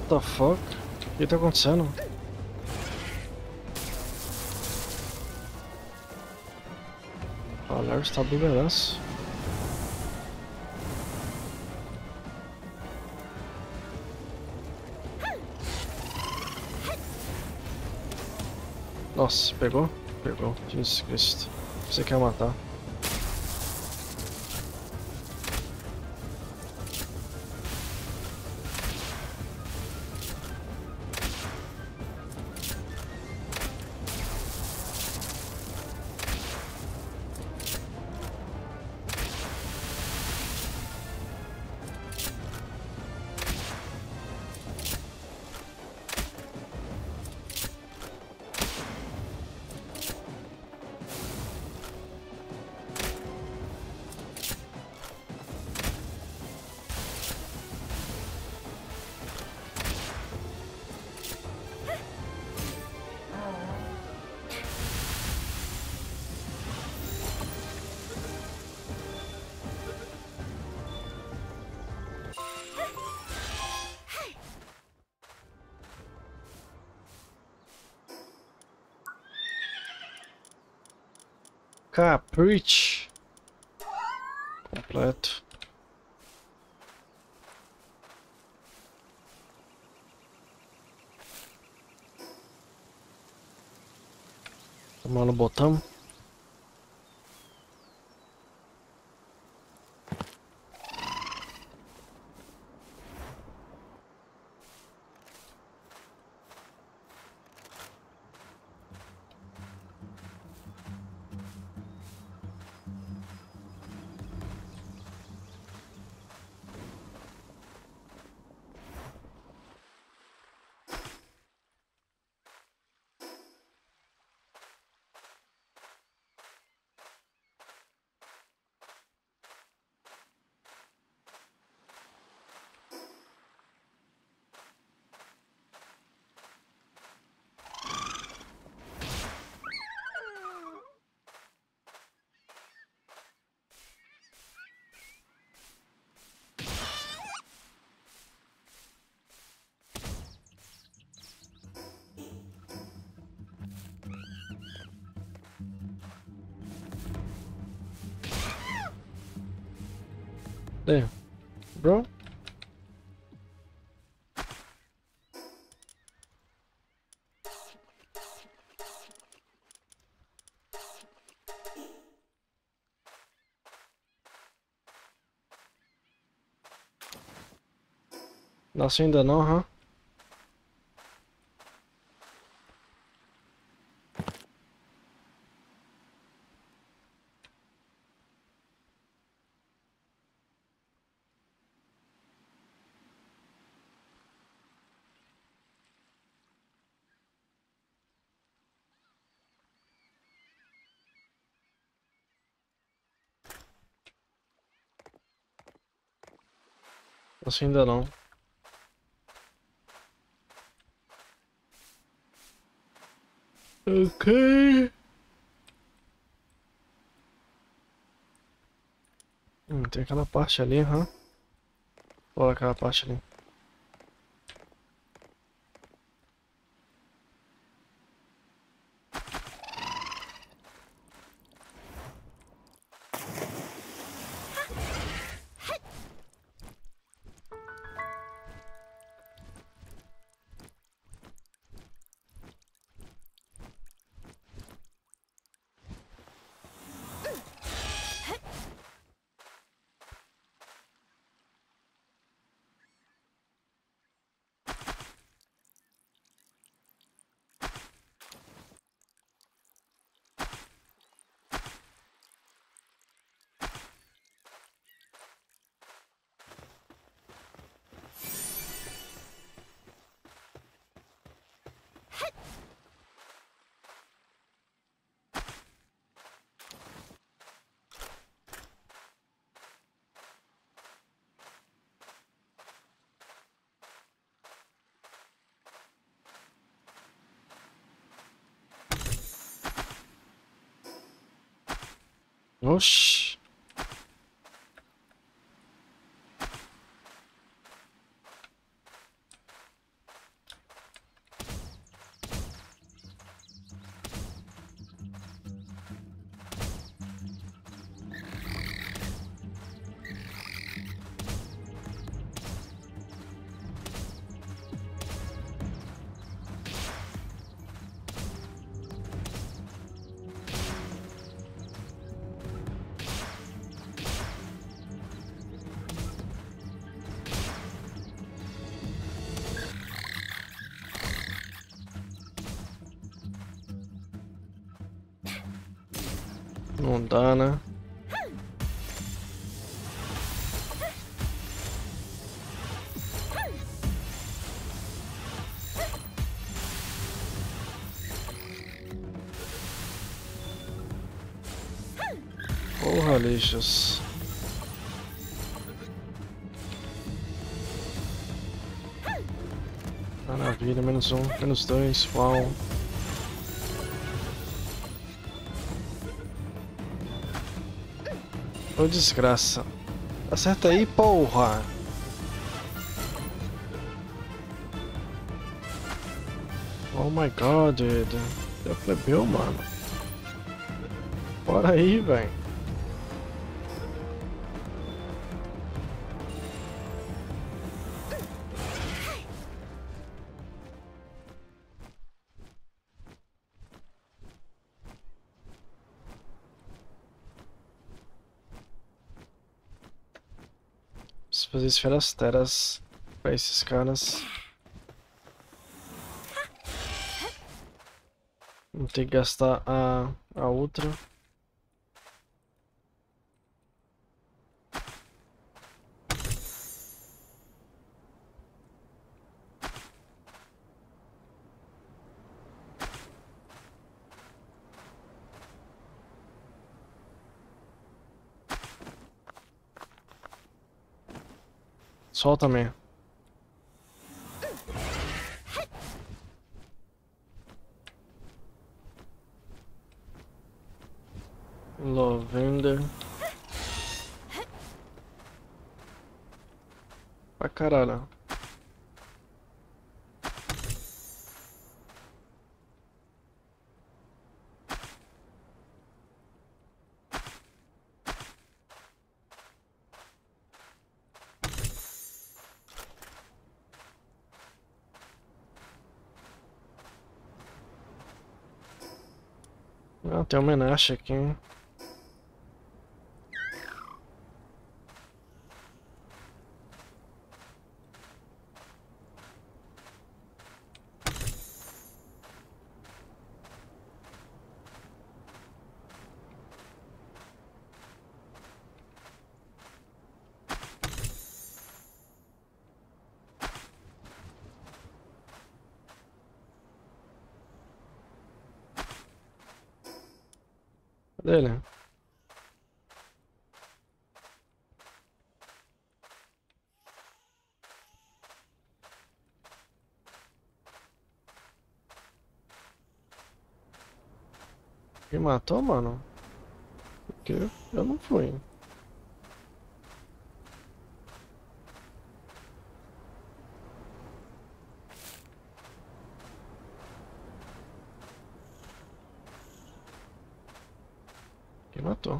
The fuck? O que tá acontecendo? Ah, Lars está bugadaço. Nossa, pegou? Pegou. Jesus Cristo. Você quer matar? Capricho. Completo. Tomando o botão. Nossa, ainda não, aham. Huh? Assim ainda não. Ok. Hum, tem aquela parte ali, hã? Olha aquela parte ali. Oxi. Dá, né? Porra, lixos. Maravilha, menos um, menos dois, uau. Ô desgraça. Acerta aí, porra. Oh my god, dude. Já plebeu, mano. Bora aí, velho. Esferas teras pra esses caras. Vou ter que gastar a, a outra. Solta também. Lavender. Pra caralho. Ah, tem uma matou, mano? Porque eu não fui. Me matou.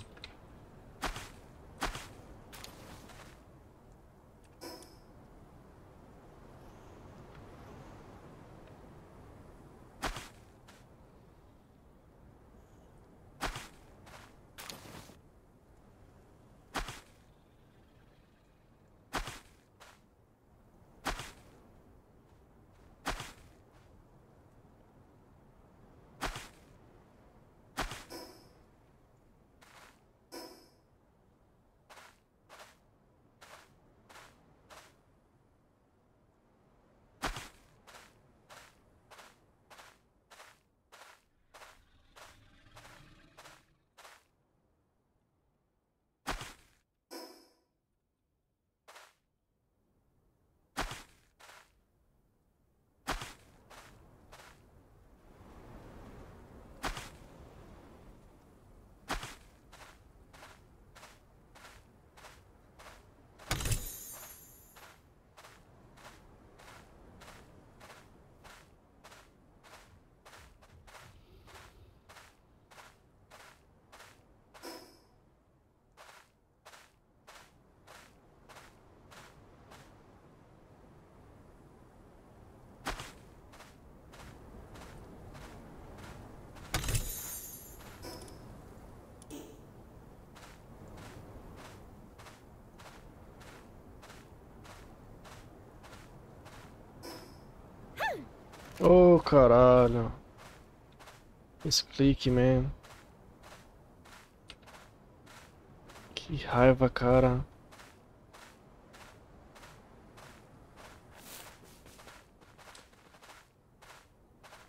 Oh, caralho. Esse clique, man. Que raiva, cara.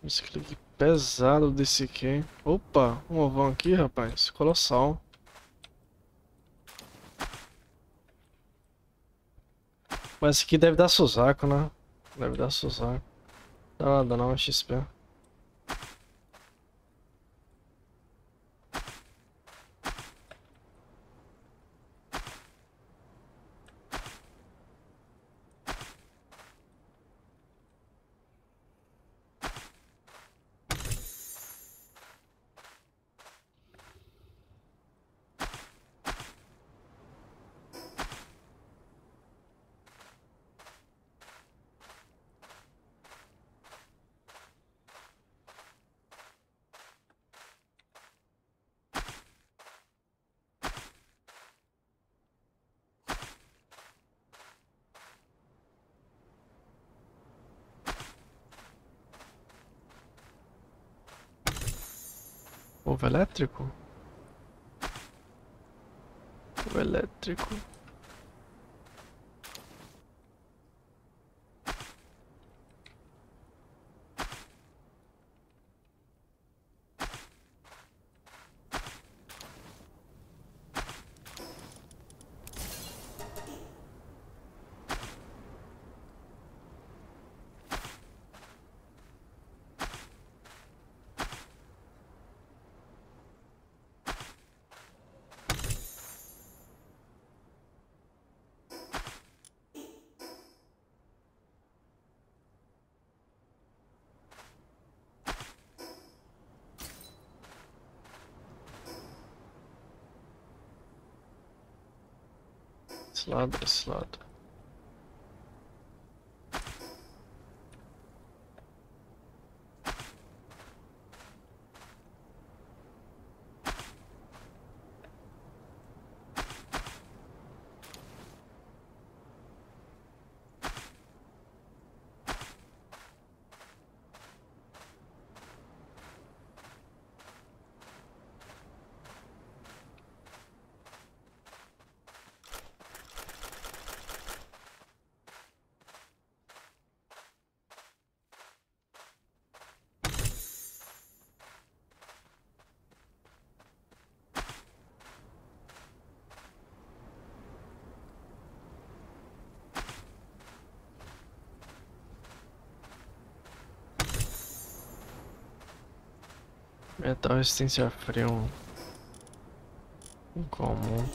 Esse clique pesado desse aqui. Opa, um ovão aqui, rapaz. Colossal. Mas esse aqui deve dar Suzaku, né? Deve dar Suzaku. Dá nada não, XP. Ovo elétrico? Ovo elétrico. Esse lado, esse lado. Metal resistência a frio. Incomum.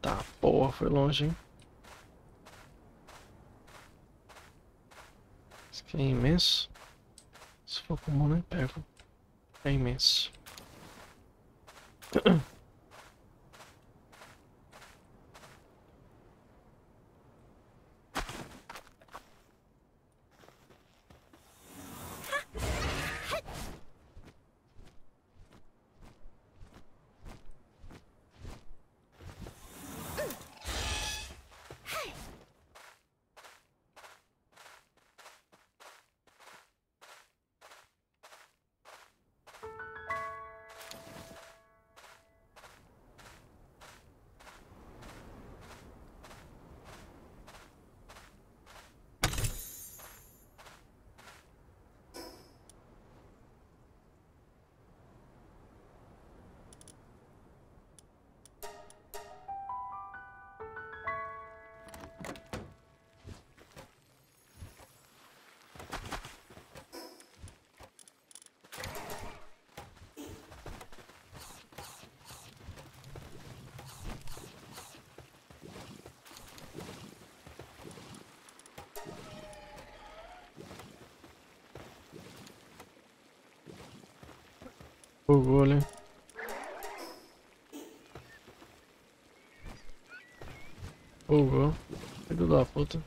Tá, porra, foi longe, hein? Isso aqui é imenso. Se for comum, nem pego. É imenso. Bugou, né? Bugou. Filho da puta.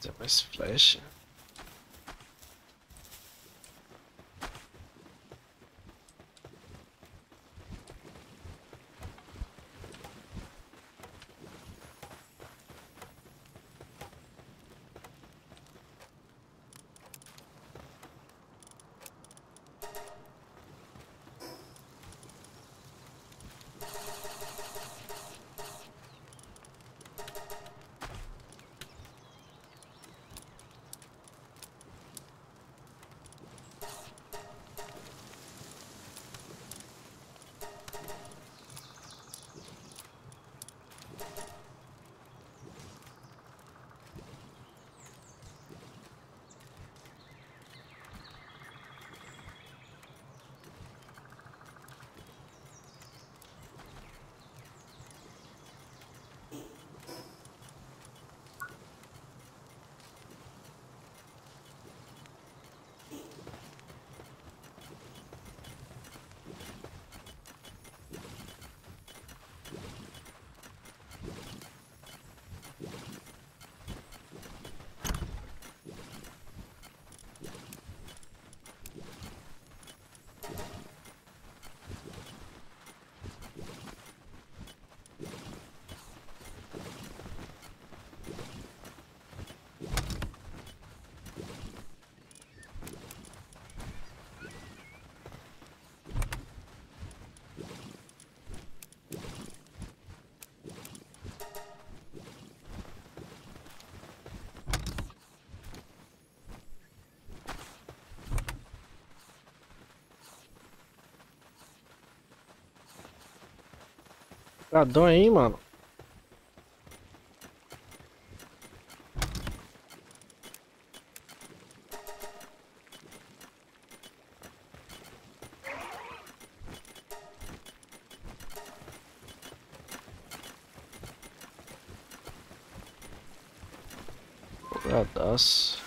Tem mais flecha. Cidadão aí, mano. Pedaço.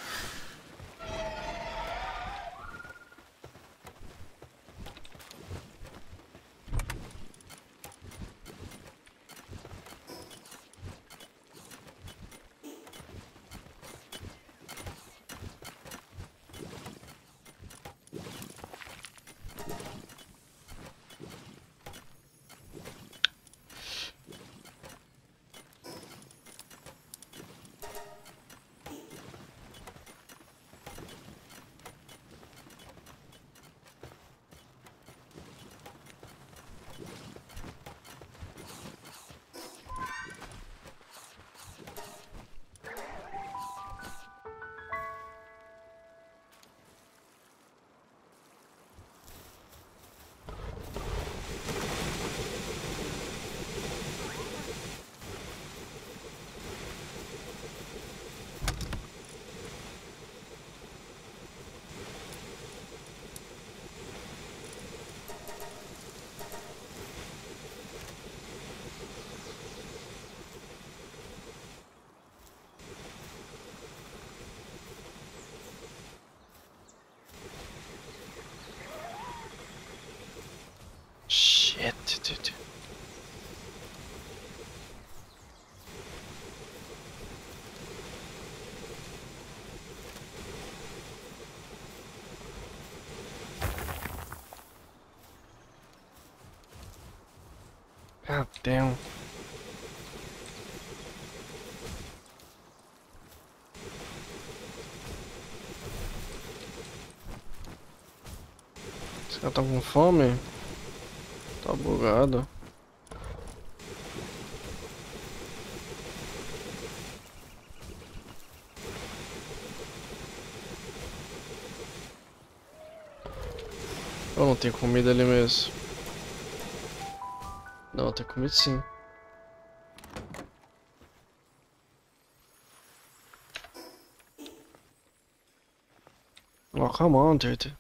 God damn. Esse cara tá com fome? Tá bugado. Eu não tenho comida ali mesmo. Não, tem comida sim. Oh, come on, dude.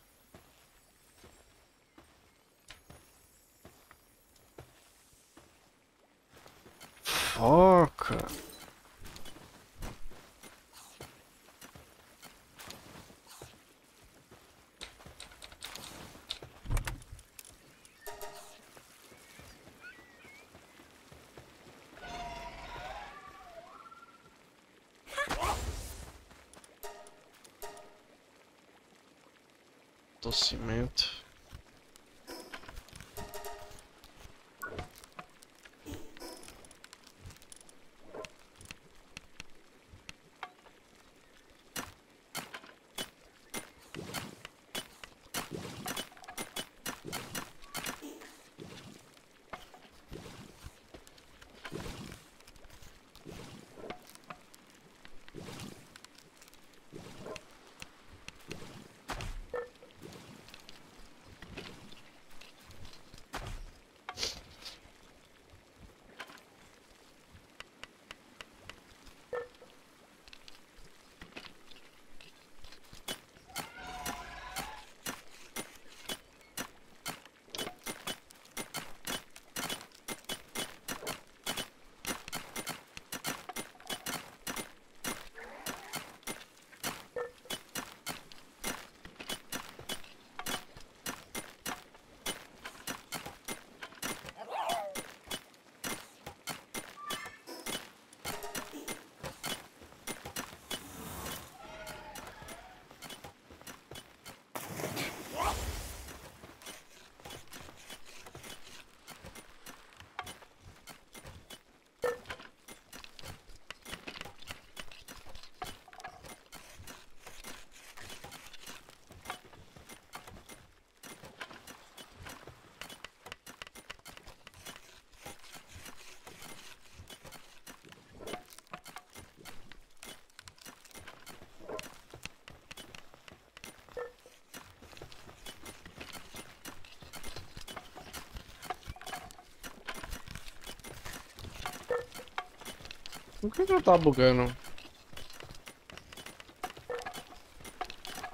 Por que que ela tá bugando?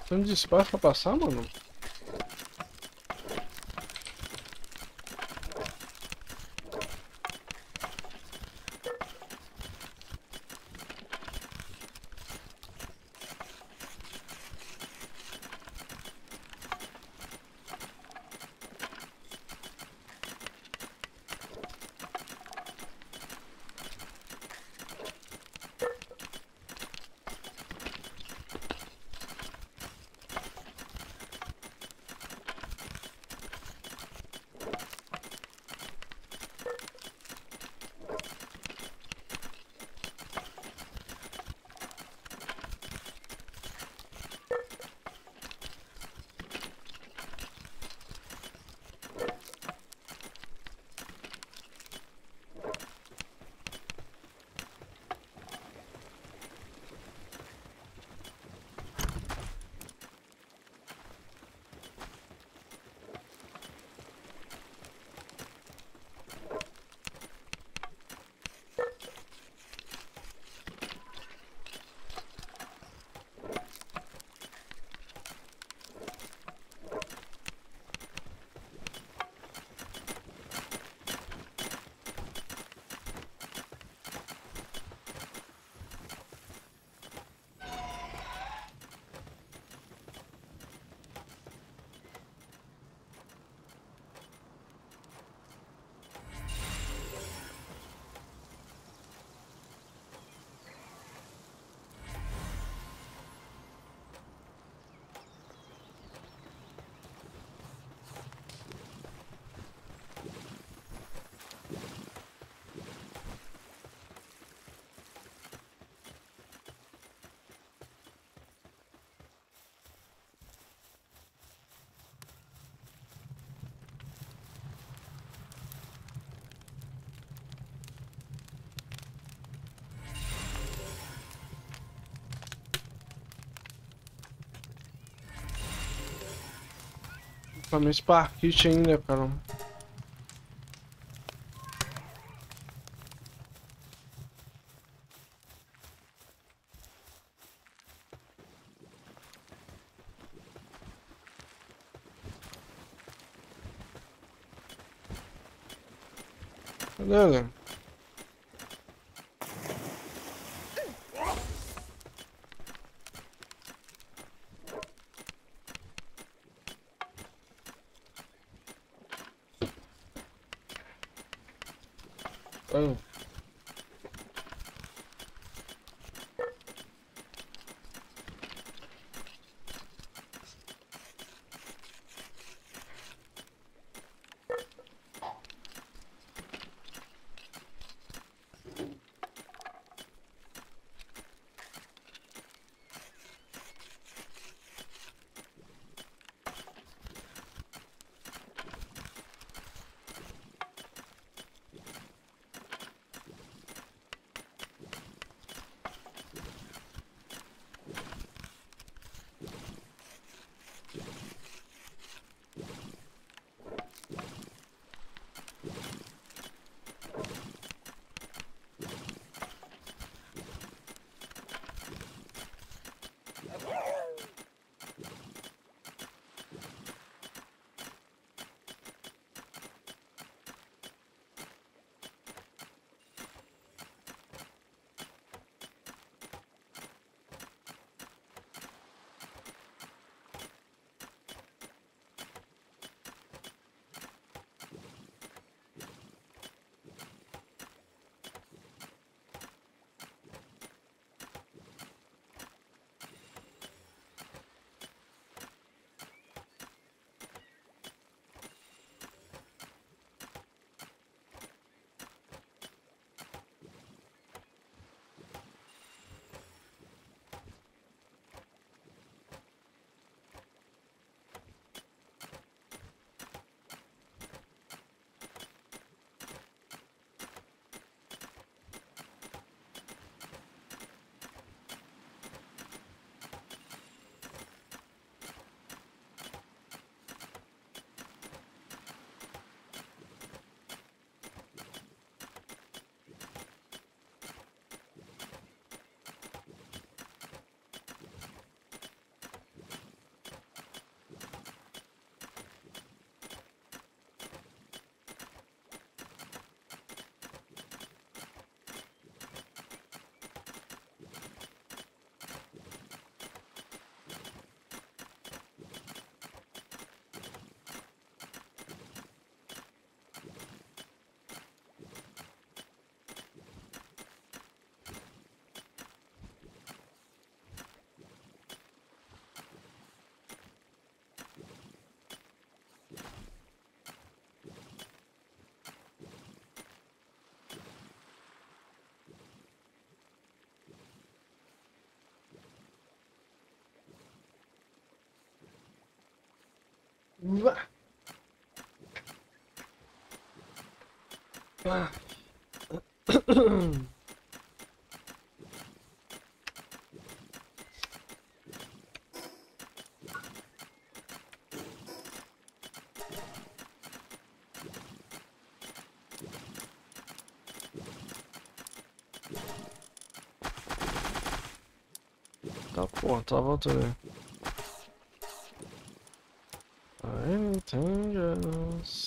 Tanto de espaço pra passar, mano? Falta meu Spark Kit ainda, cara. Cadê Oh. Ah. Tá, porra, tá voltando. nothing else.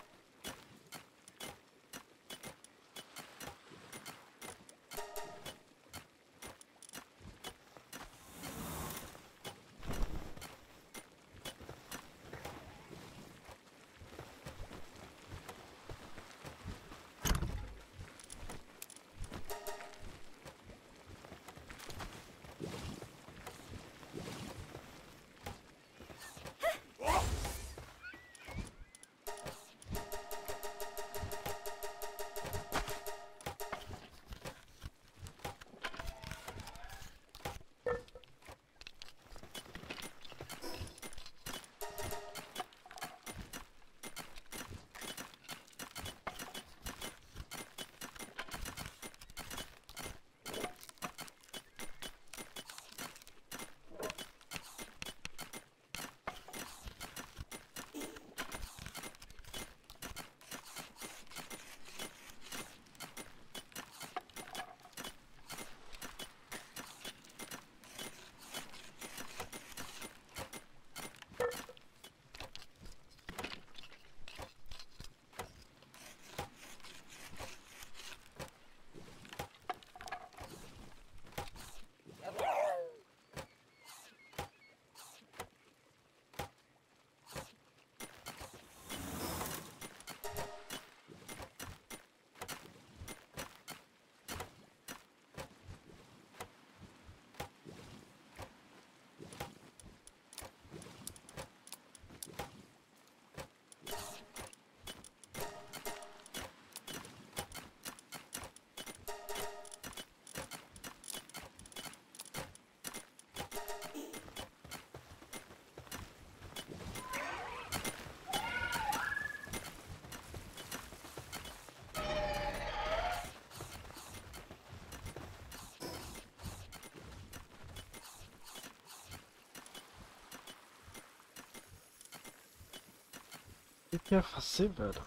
O que, ia fazer, velho?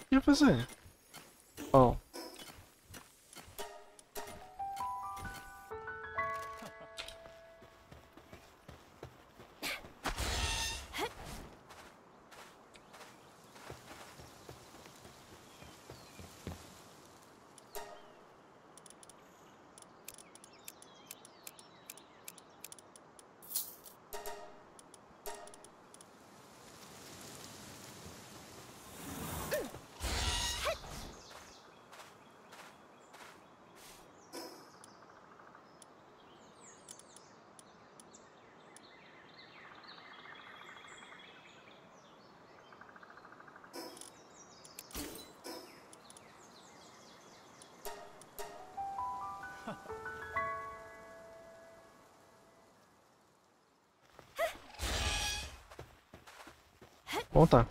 O que ia fazer? Bom,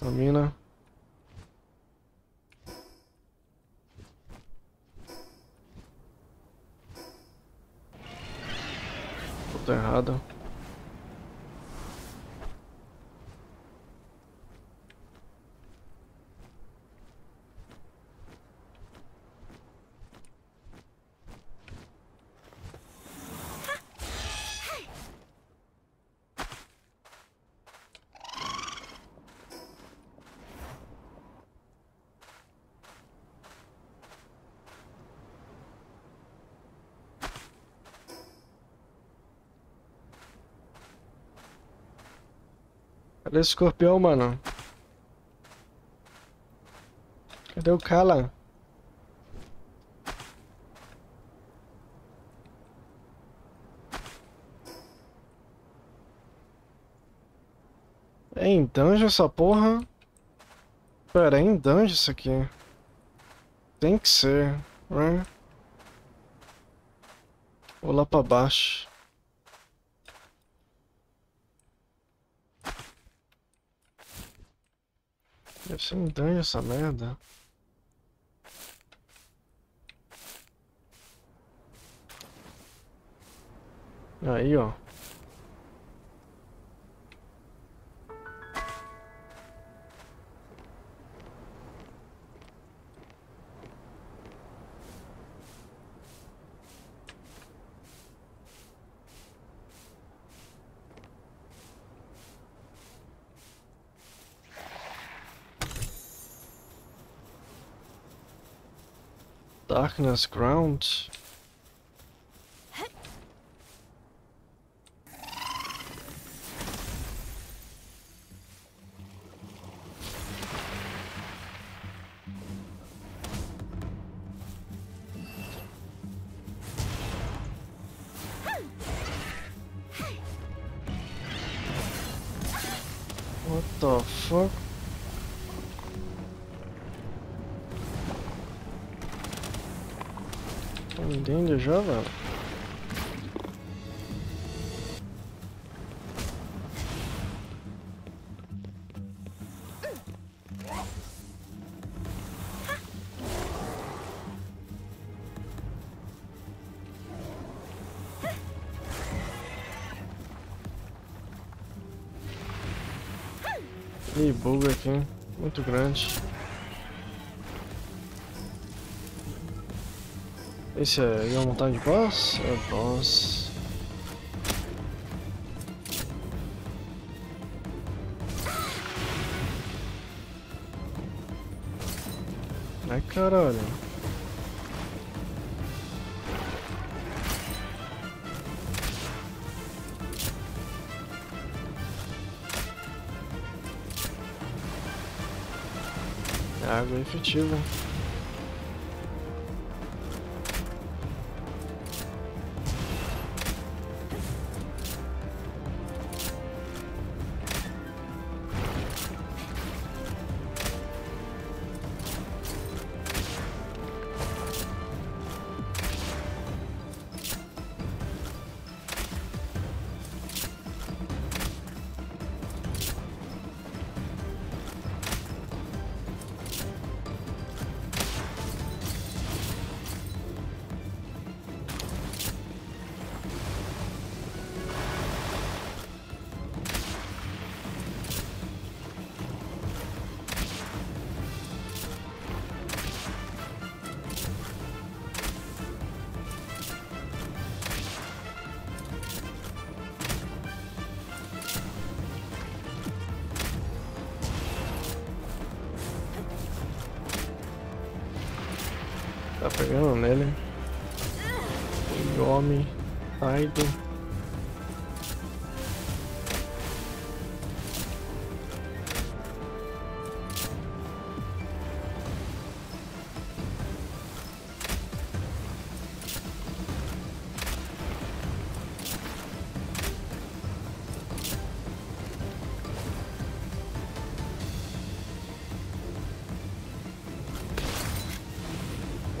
Estamina. Tudo errado. Cadê esse escorpião, mano? Cadê o Kala? É em dungeon essa porra? Pera, é em dungeon isso aqui. Tem que ser, né? Vou lá pra baixo. Ser um dungeon essa merda. Aí, ó. Darkness Ground. Esse é uma montanha de boss? É boss. Ai caralho. Água efetiva.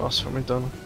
Nossa, foi muito dano.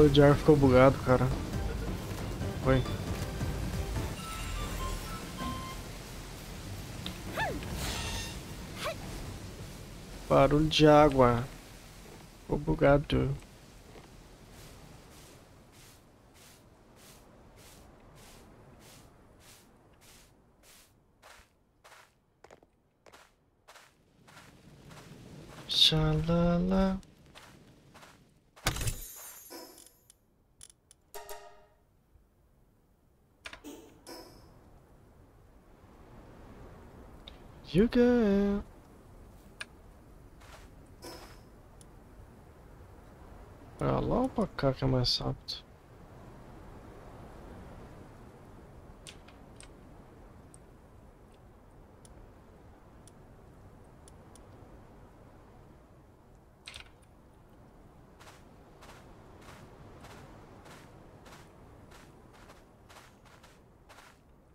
O Jar ficou bugado, cara. Foi. Barulho de água. Ficou bugado. You go. Pra lá ou pra cá que é mais rápido?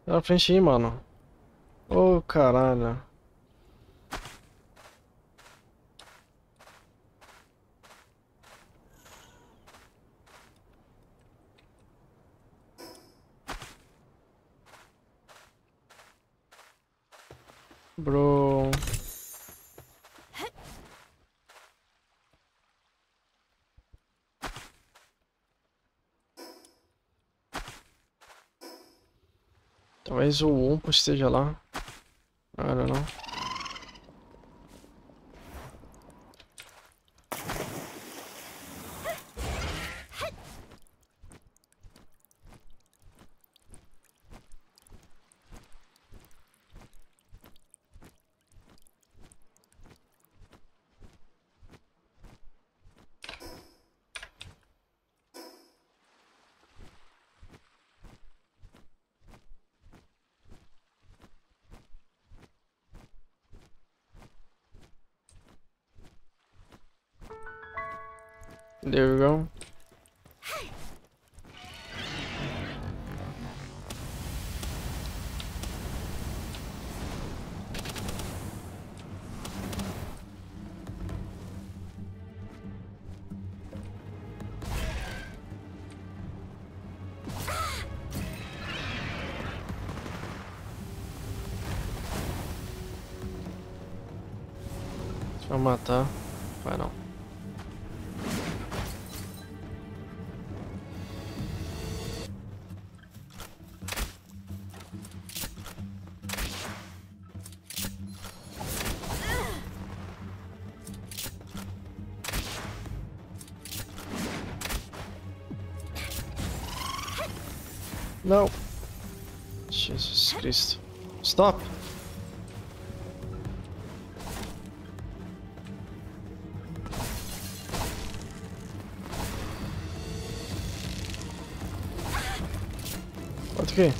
Na frente aí, mano. Ô, caralho. Talvez o Umpo esteja lá. Jesus Cristo. Stop. Bota aqui.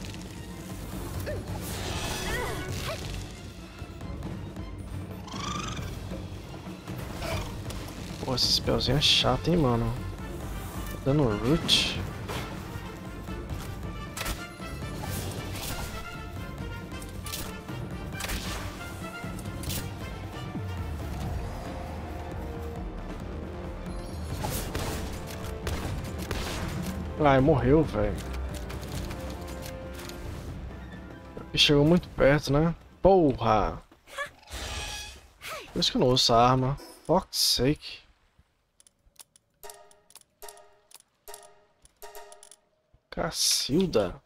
Pô, esse spellzinho é chato, hein, mano. Tá dando root. Ai, morreu, velho. Chegou muito perto, né? Porra! Por isso que eu não uso essa arma. Fuck's sake. Cacilda.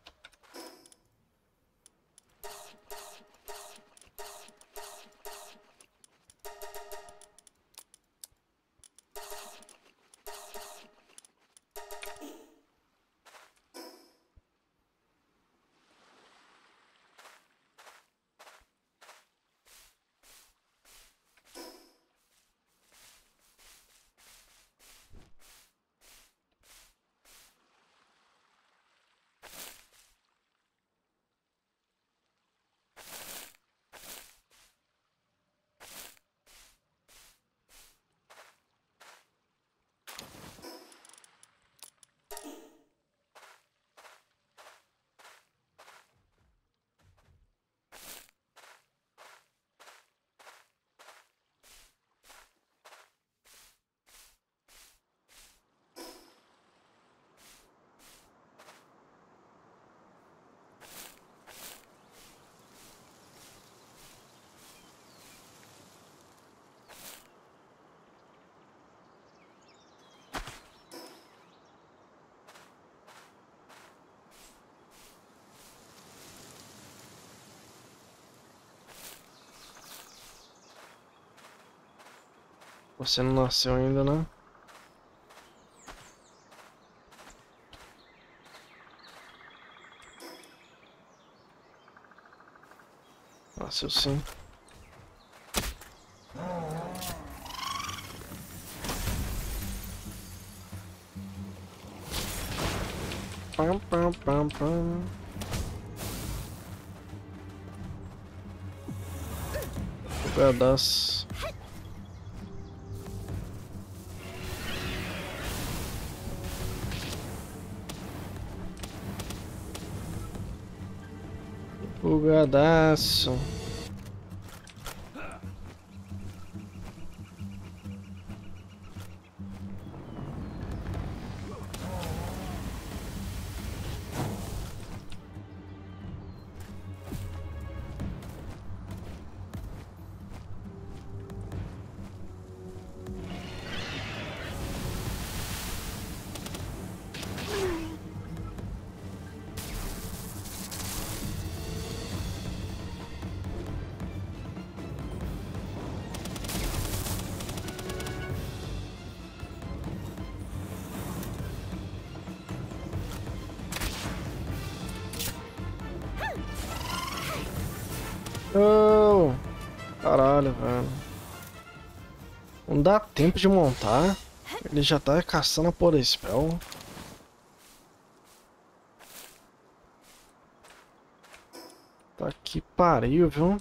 Você não nasceu ainda, né? Nasceu sim. Pam, pam, pam, pam. Pedaço. Bugadaço. Dá tempo de montar. Ele já tá caçando a porra spell. Tá que pariu, viu?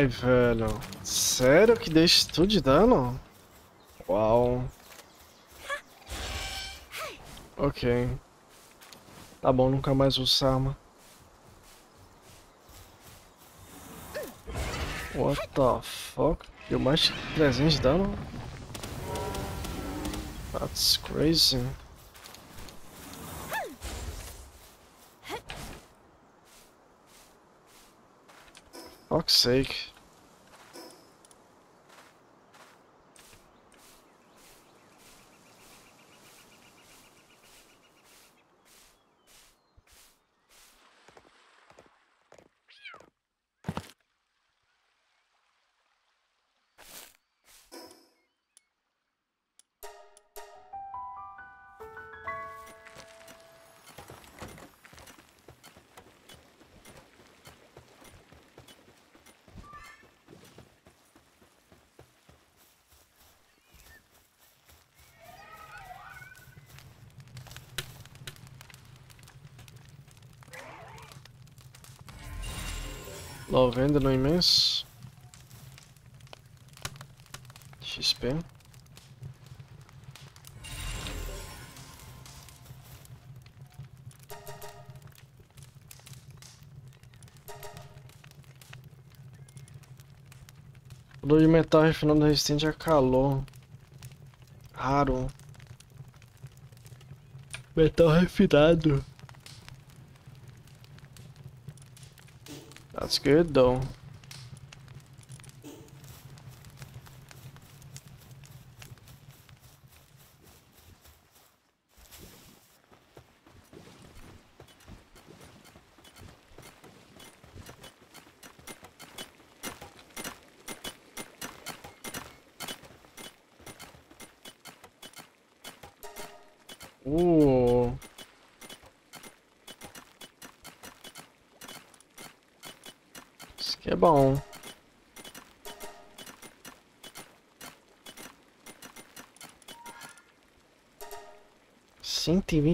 Ai, velho. Sério que deixa tudo de dano? Uau. Ok. Tá bom, nunca mais uso arma. What the fuck? Deu mais de 300 de dano? That's crazy. Fuck's sake. Noventa no imenso. XP. Produto de metal refinado resistente a calor. Raro. Metal refinado. Good though.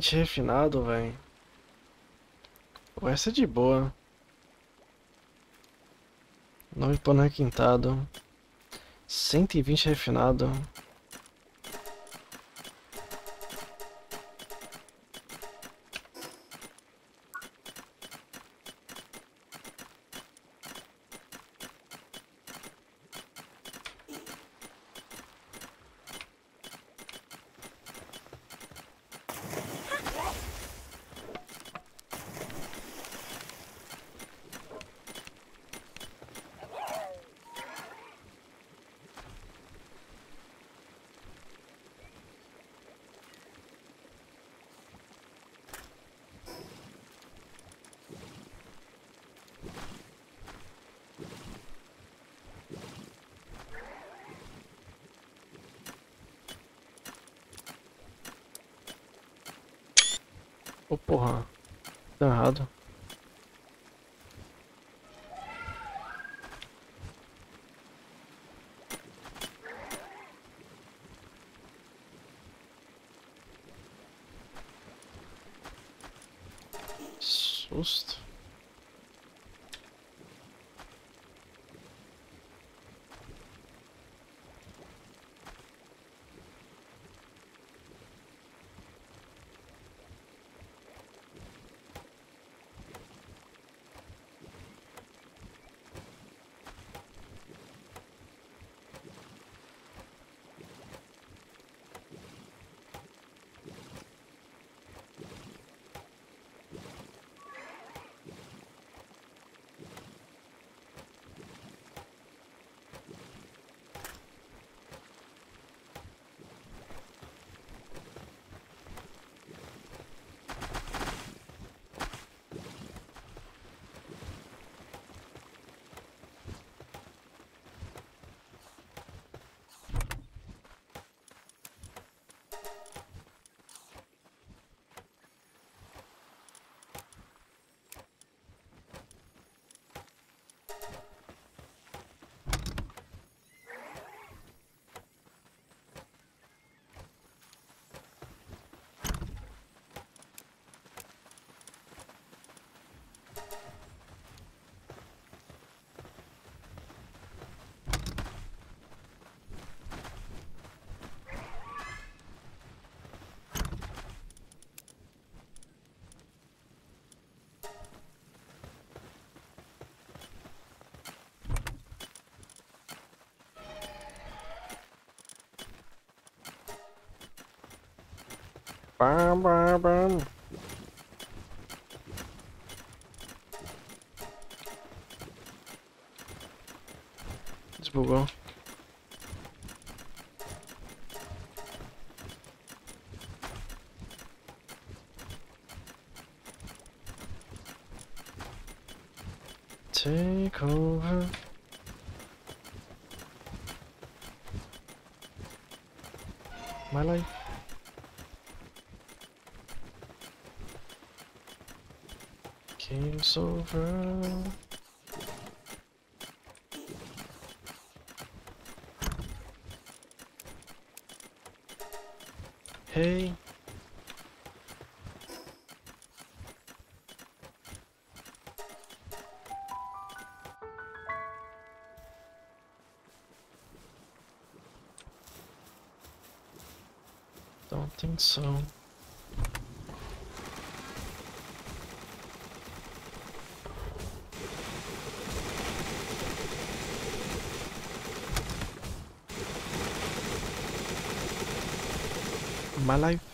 E vinte refinado, velho. Essa é de boa. Nove pano requintado. Cento e vinte refinado. Bam, bam, bam. Desbugou. Take over. My life. Game's over. My life.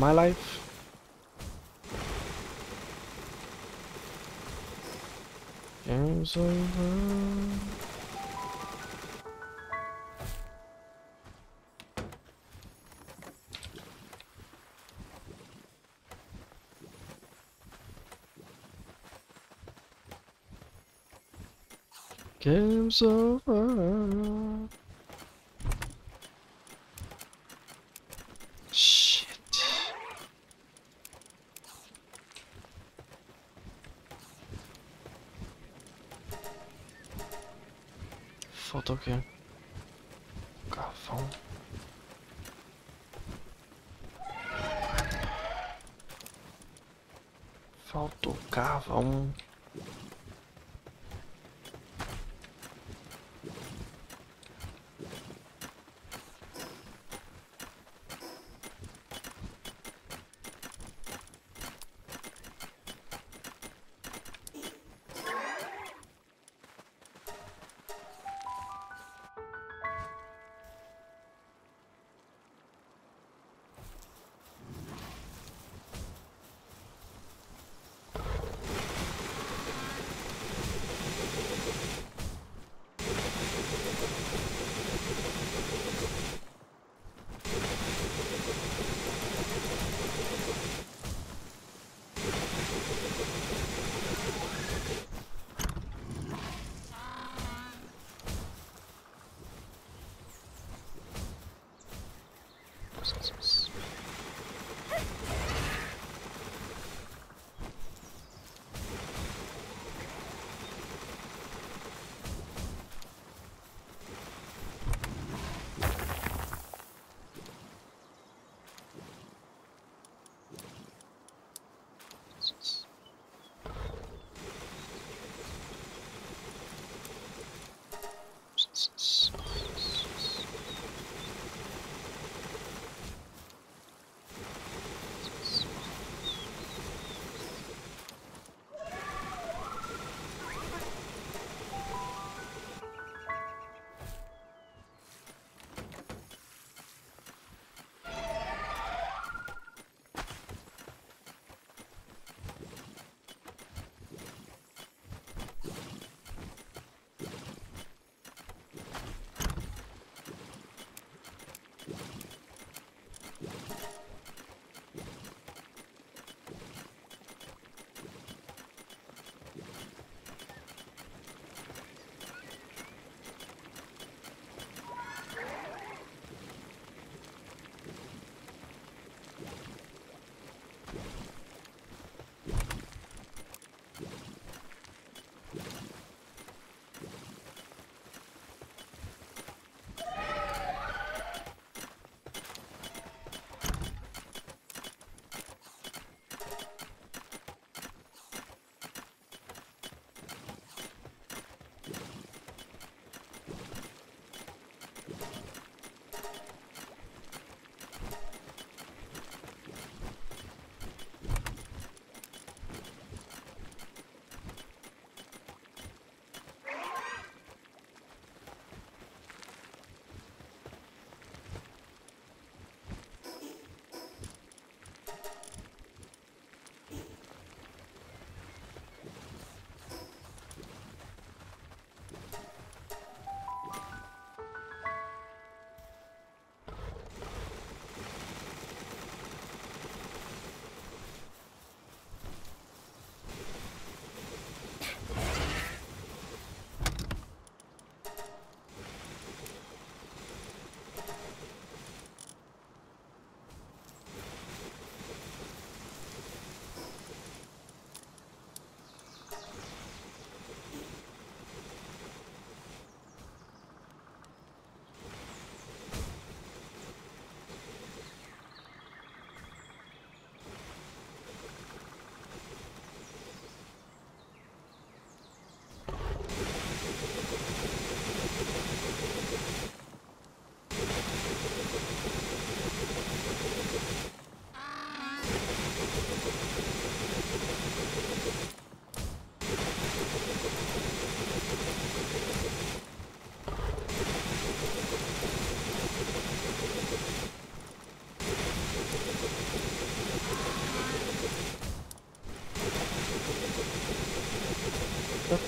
My life. Game's over. Game's over. Faltou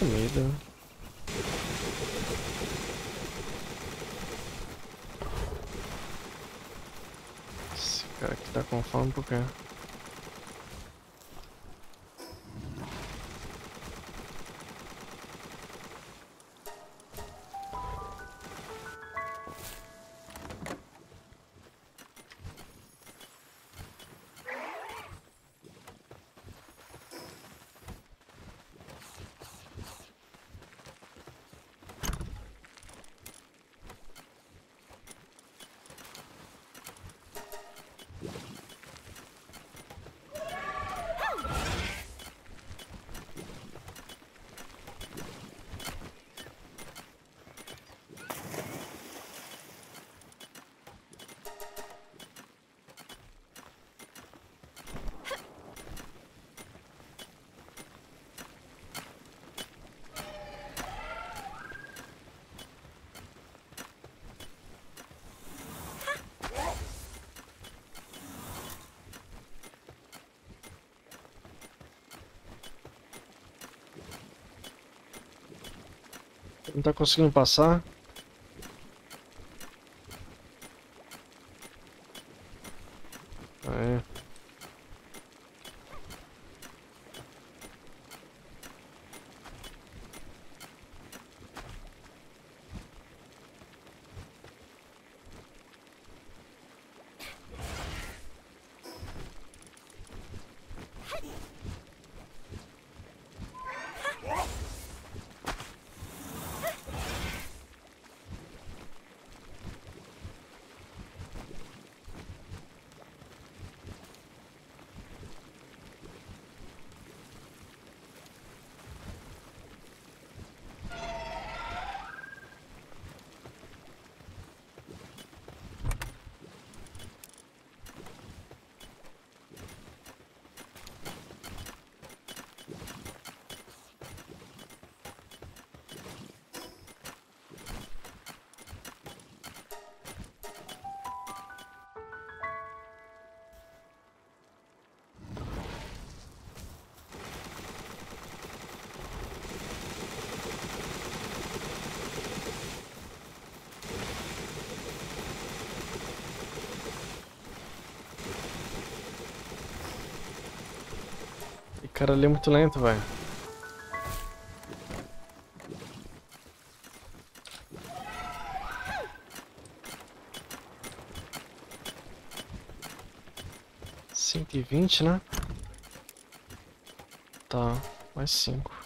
comida. Esse cara aqui tá com fome por quê? Não tá conseguindo passar? Aí. E cara ali é muito lento, velho. Cento e vinte, né? Tá, mais cinco.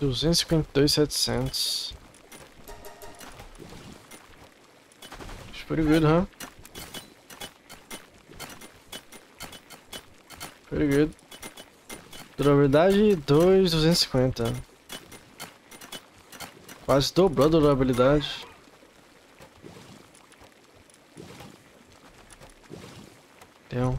Duzentos e cinquenta e dois, setecentos. It's pretty good, huh? Pretty good. Durabilidade dois, duzentos e cinquenta. Quase dobrou a durabilidade. Deu.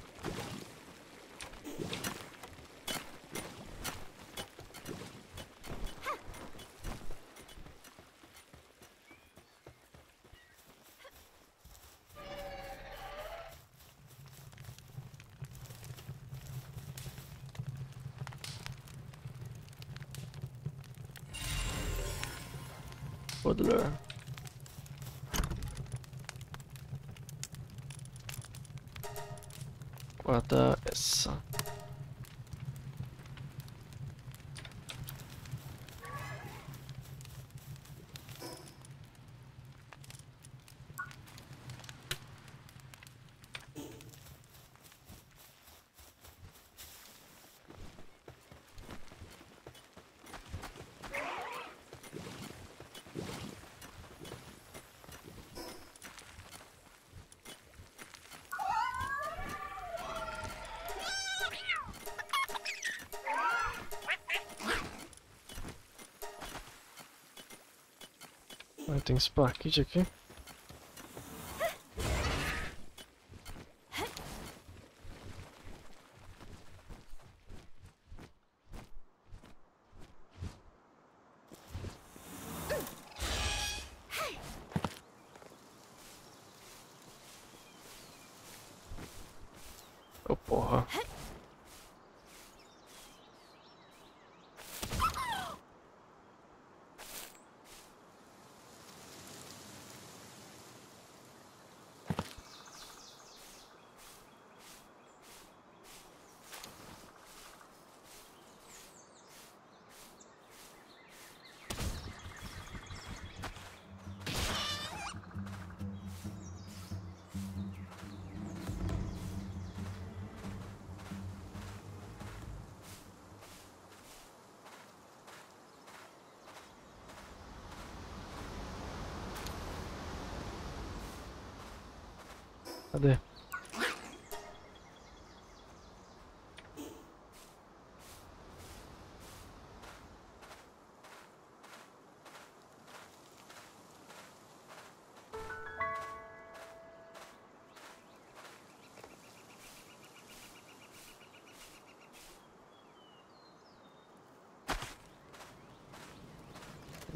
Podler. Guarda essa. Tem Sparkit aqui. Ô porra. Cadê?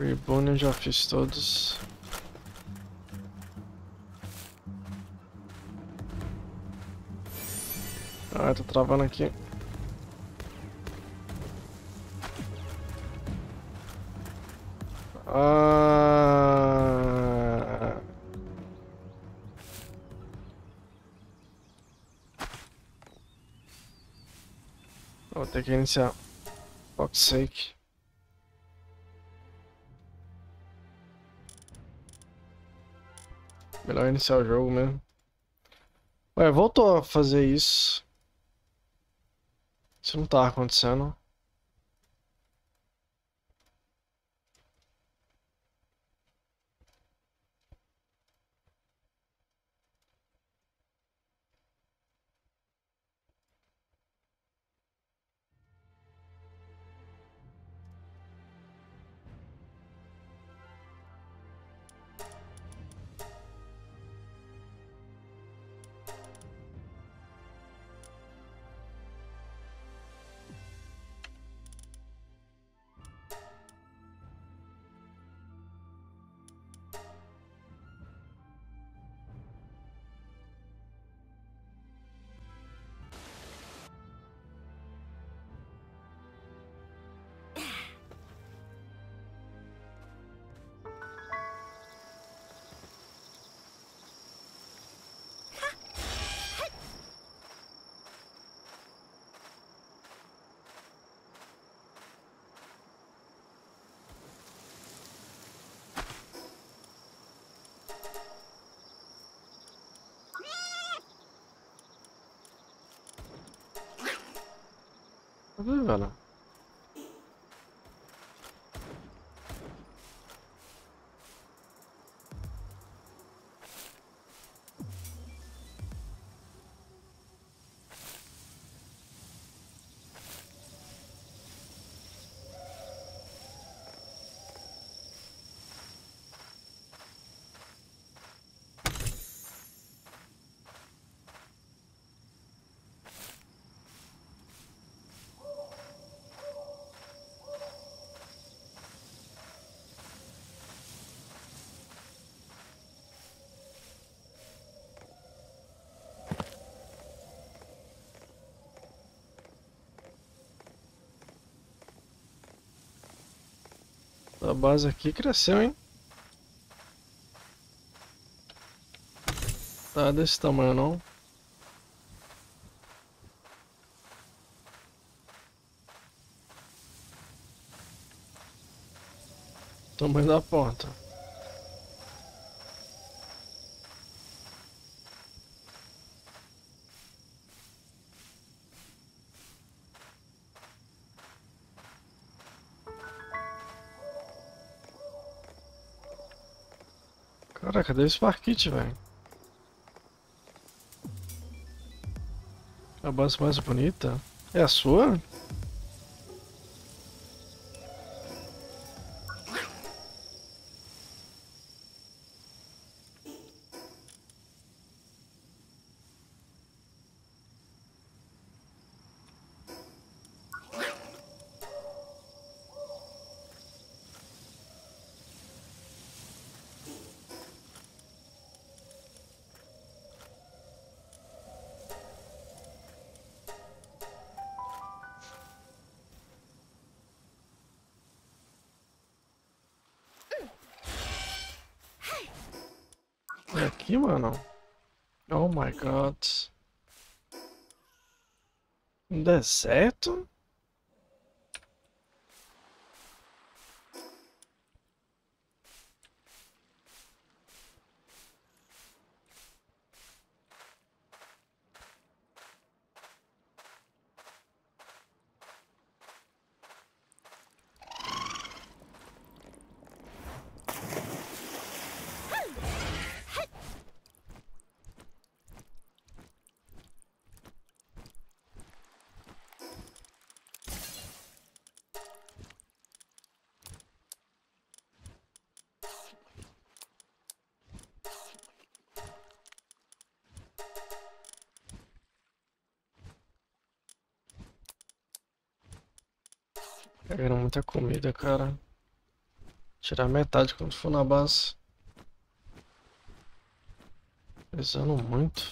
Reborn eu já fiz todos. Ah, tô travando aqui. Ah... Vou ter que iniciar. Fuck's sake. Iniciar o jogo mesmo. Ué, voltou a fazer isso. Isso não tá acontecendo. Cadê, velho? Essa base aqui cresceu, hein? Tá desse tamanho não. Tamanho da porta. Cadê o Sparkit, velho? A base mais bonita? É a sua? Aqui, mano. Oh my god. Um deserto? Muita comida, cara. Tirar metade quando for na base. Pesando muito.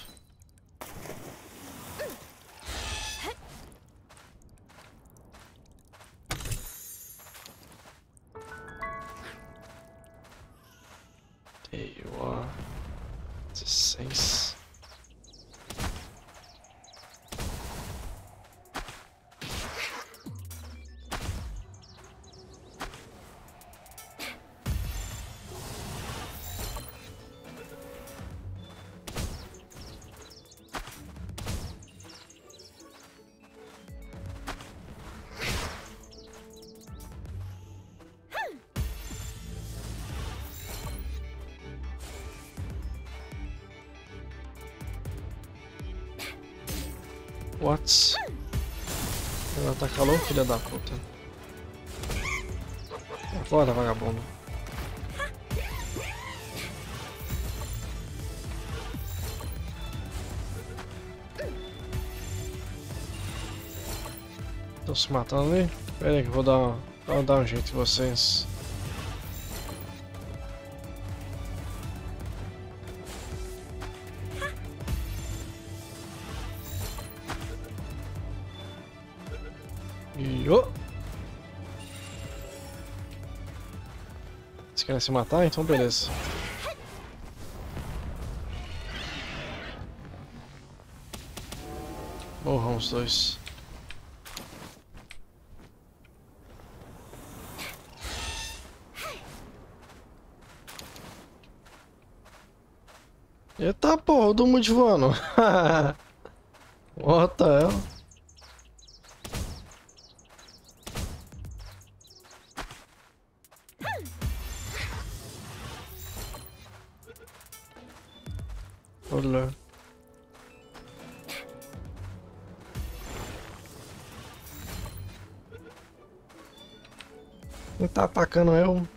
Matando ali? Pera aí que eu vou dar, vou dar um jeito em vocês. Ô! Vocês querem se matar? Então beleza. Morram os dois. Eita porra, o voando. What the hell? Olha. Quem tá atacando eu?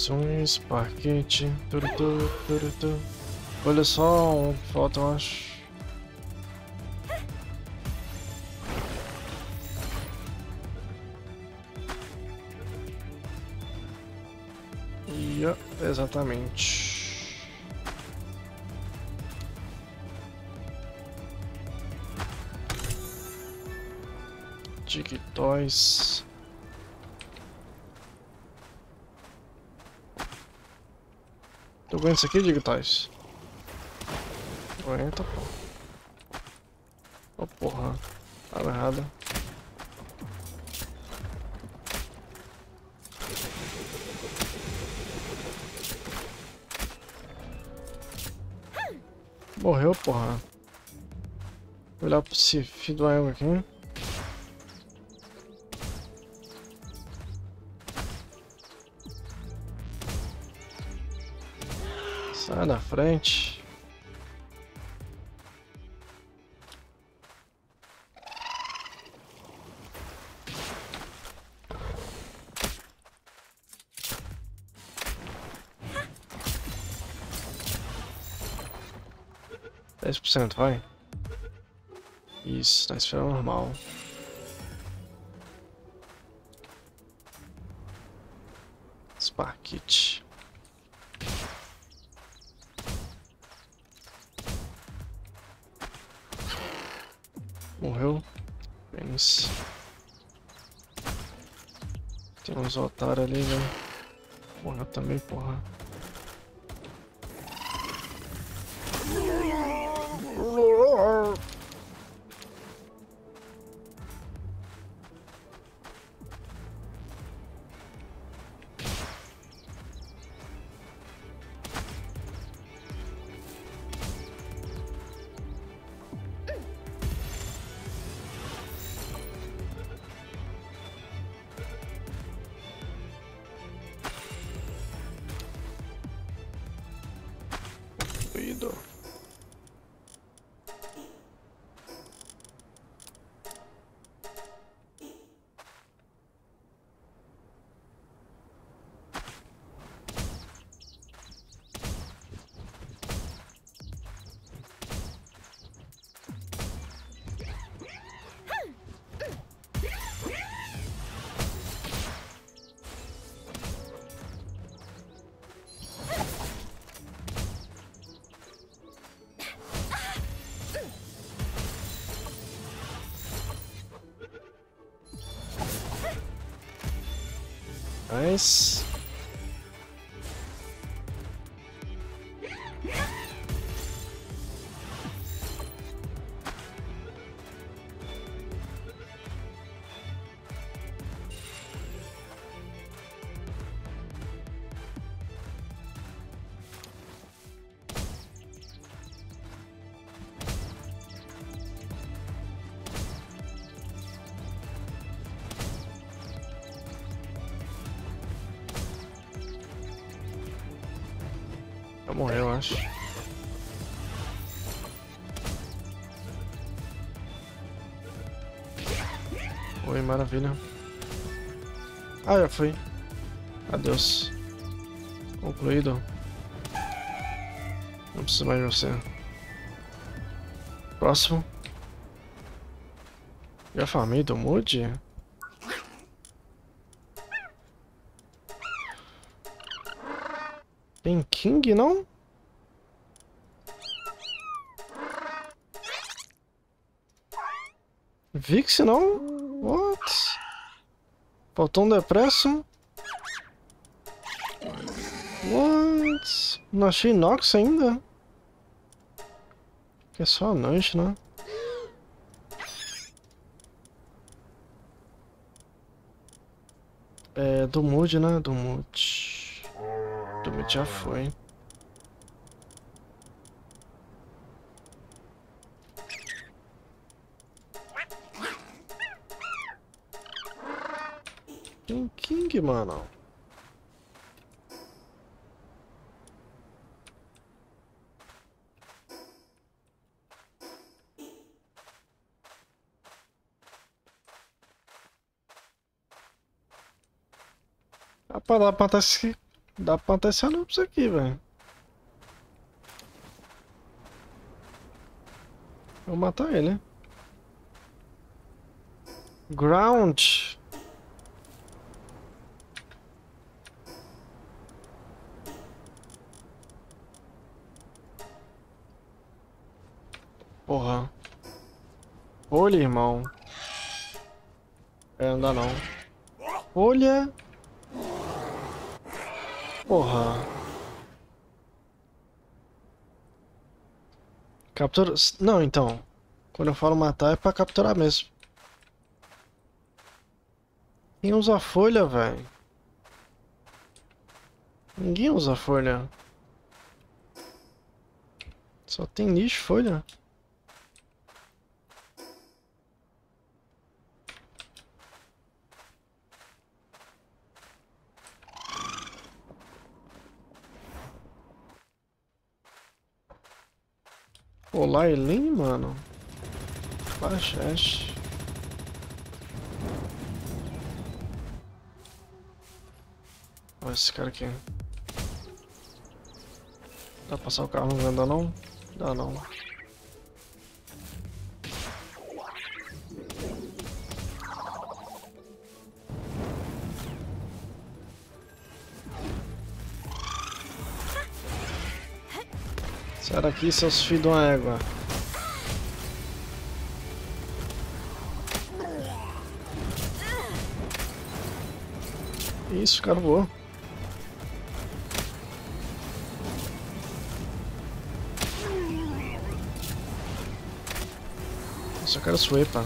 Mais um sparkete. Turu, tu, turu, tu. Olha só que falta, eu acho. Ia, exatamente. Toys. Aguenta isso aqui, Digitoys? Aguenta, pô. Oh, porra. Tava errado. Morreu, porra. Vou olhar esse filho do água aqui. Frente. Dez por cento, vai. Isso, na esfera normal. Spark uns otários ali, velho. Morreu também, porra. Maravilha. Ah, já foi. Adeus. Concluído. Não preciso mais de você. Próximo. Já farmei do Mood? Tem King, não? Vix, não? Faltou um depresso? What? Não achei Nox ainda? Que é só a noite, né? É, do Mood, né? Do Mood. Do Mood já foi. Mano. Dá pra, dá pra. Dá pra plantar esse anúncio aqui, velho. Vou matar ele. Ground. Porra. Olha, irmão. É, não dá não. Olha. Porra. Captura... Não, então. Quando eu falo matar é pra capturar mesmo. Quem usa folha, velho? Ninguém usa folha. Só tem lixo folha. Pô, Lailin, mano. Baixeste. Olha esse cara aqui. Dá pra passar o carro no venda não? Dá não. Sai daqui, seus filhos de uma égua. Isso, cara voou. Só quero sweeper.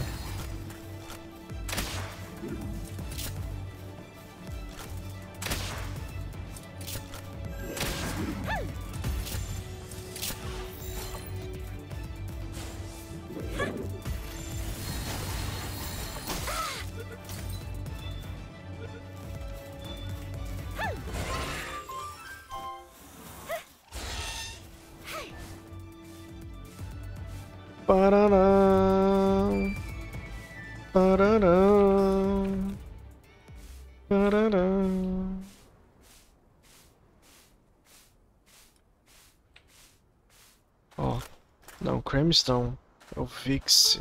Cramstone é o Vix.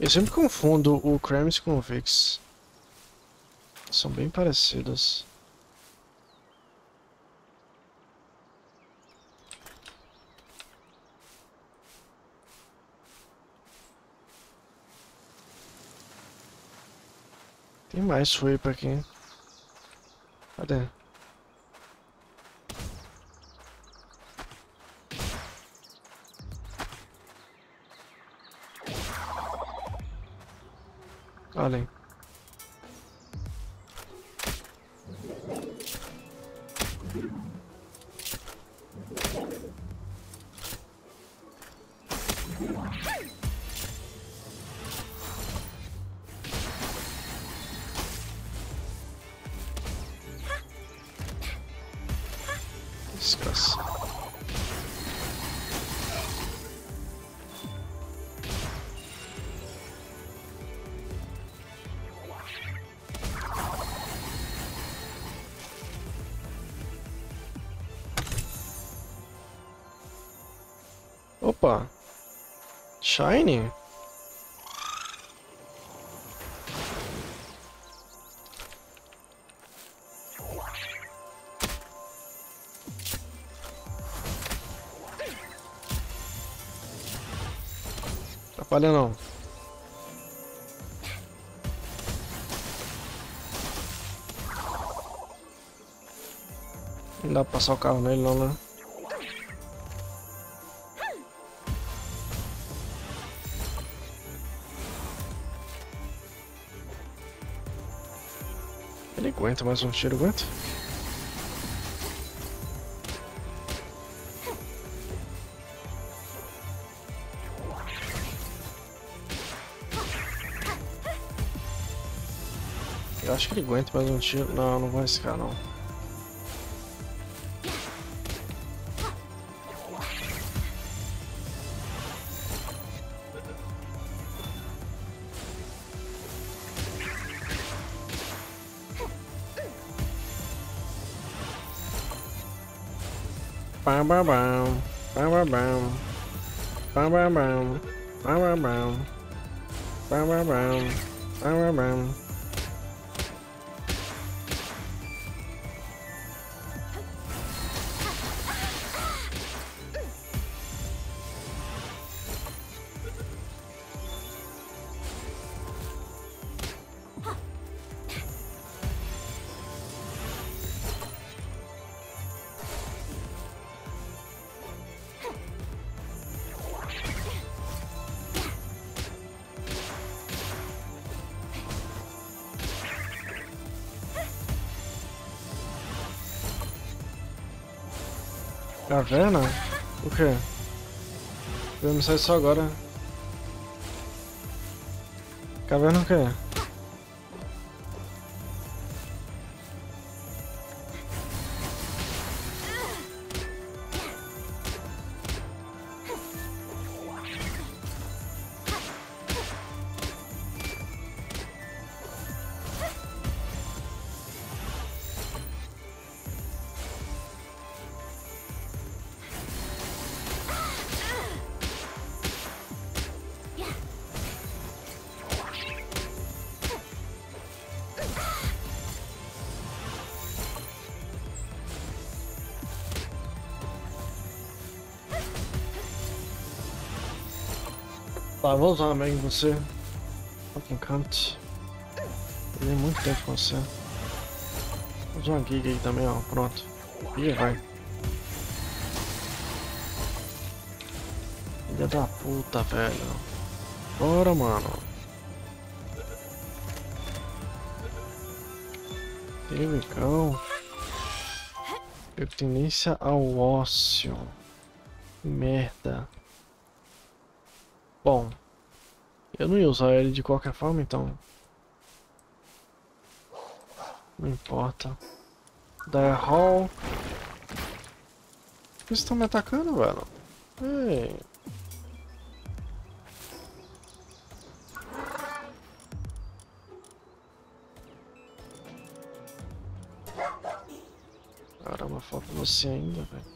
Eu sempre confundo o Krams com o Vix. São bem parecidos. Tem mais sweep aqui. Cadê? Olhem. Atrapalha não. Não dá pra passar o carro nele não, né? Ele aguenta mais um tiro, aguenta? Acho que ele aguenta mais um tiro. Não, não vou arriscar não. Bam, bam, bam. Bam, bam, bam. Bam, bam, bam. Bam, bam, bam. Bam, bam, bam. Bam, bam, bam. Caverna? O quê? Me sair só agora. Caverna o quê? Tá, vou usar bem você. Fucking cunt. Perdi muito tempo com você. Vou usar uma giga aí também, ó. Pronto. E vai. Filha da puta, velho. Bora, mano. Telecão. Pertenência ao ócio. Merda. Bom, eu não ia usar ele de qualquer forma, então... Não importa. Dire Hall... Por que vocês estão me atacando, velho? Ei... Caramba, falta você ainda, velho.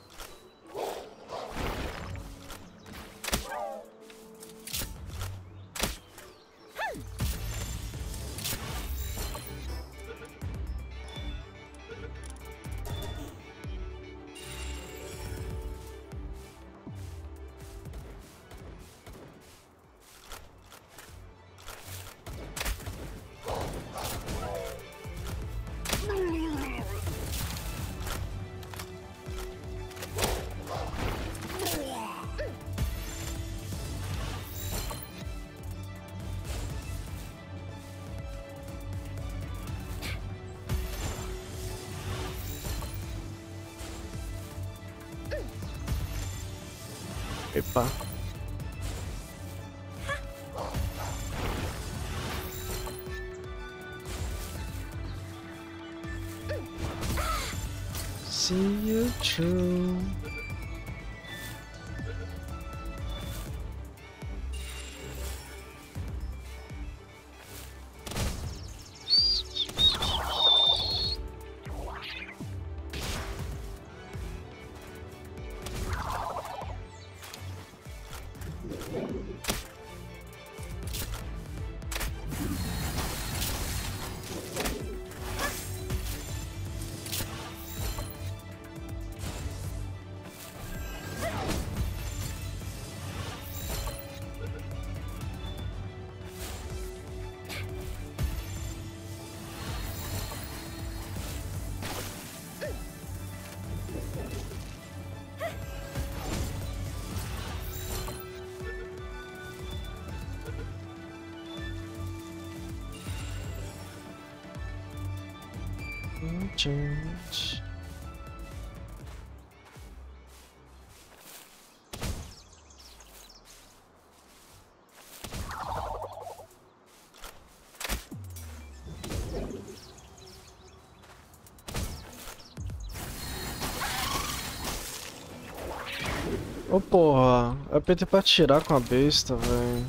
Ô oh, porra, eu apertei pra tirar com a besta, velho.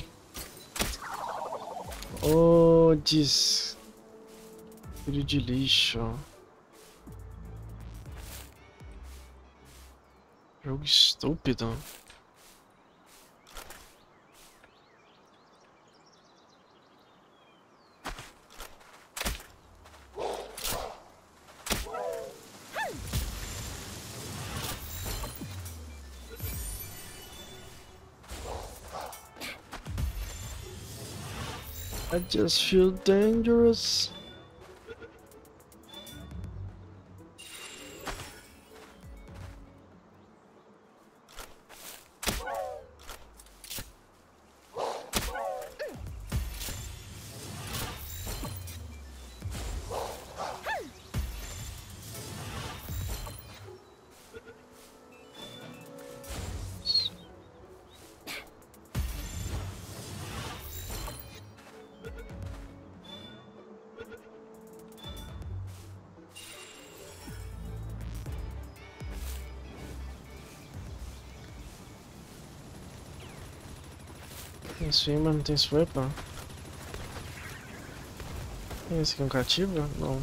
Ô, oh. Filho de lixo. Jogo estúpido. Just feel dangerous. Em cima não tem swap, não. Esse aqui é um cativo? Não.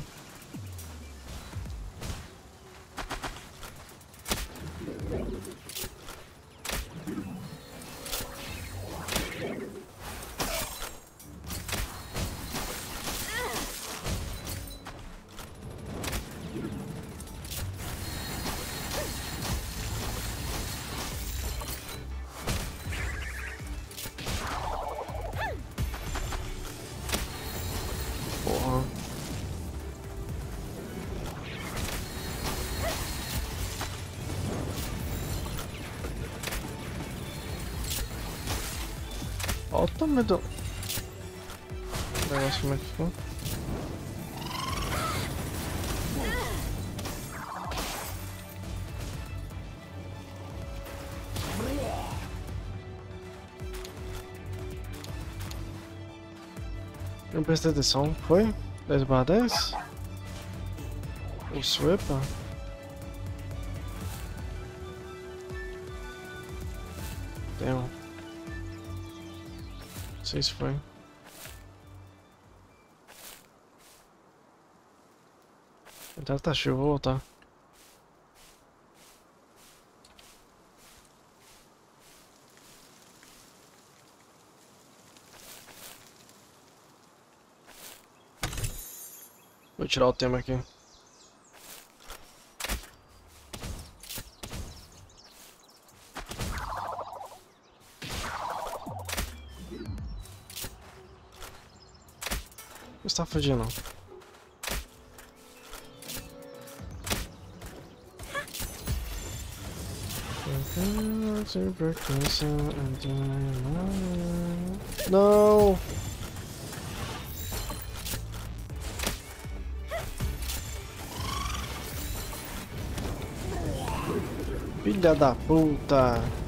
Prestei atenção, foi? 10 barra 10? O sweeper? Damn. Não sei se foi. Então tá vou voltar. Tirar o tema aqui. O que você tá fugindo? Não! Filha da puta!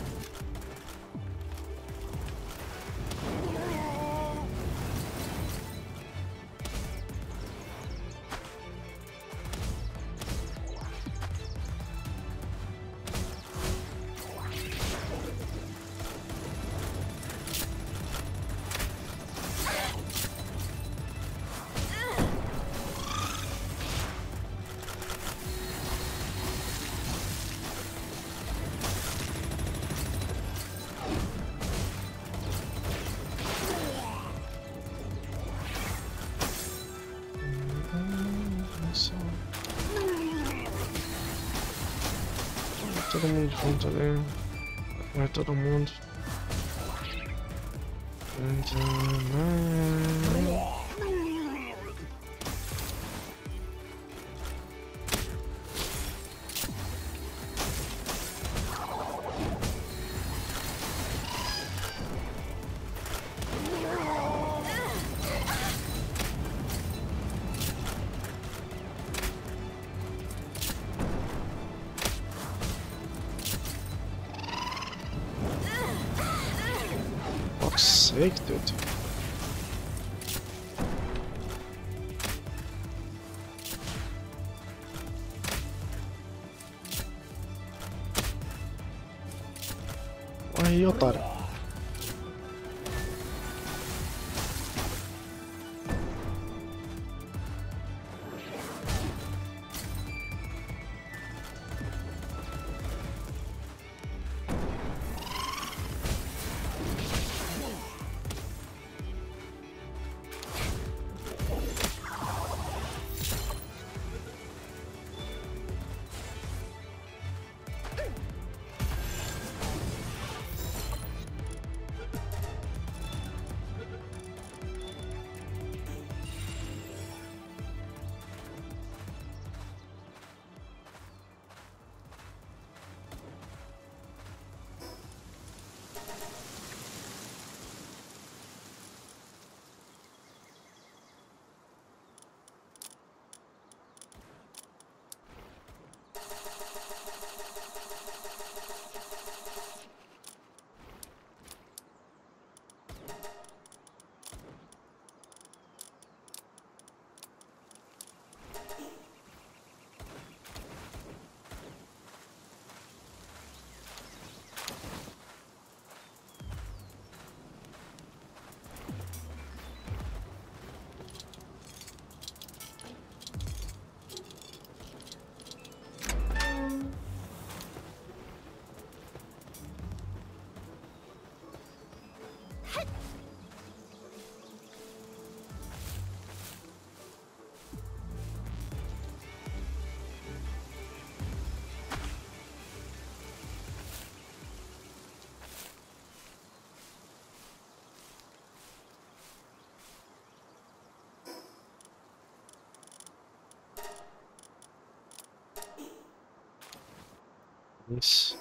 Isso.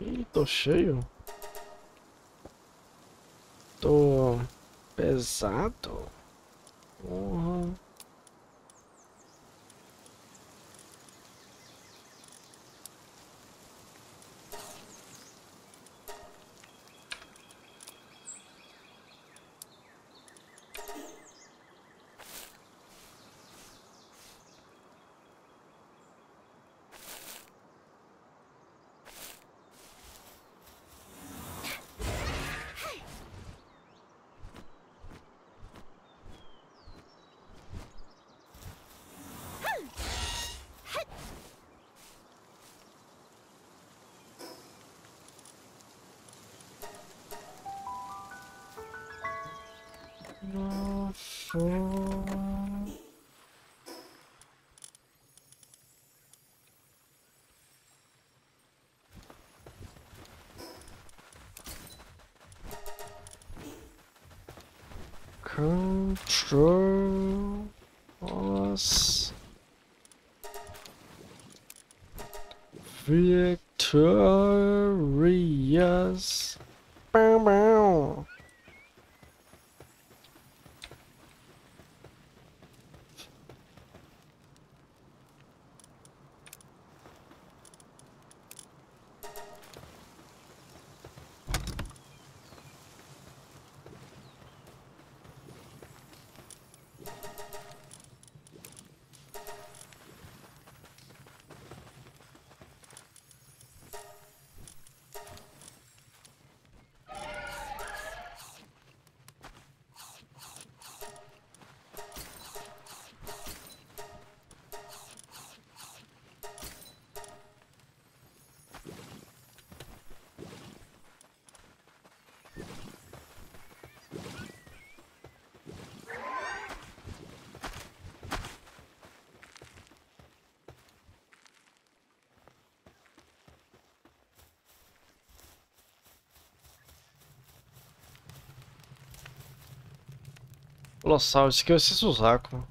Ih, tô cheio. Tô pesado. Control us victorious. Colossal, isso aqui vai ser Suzaku.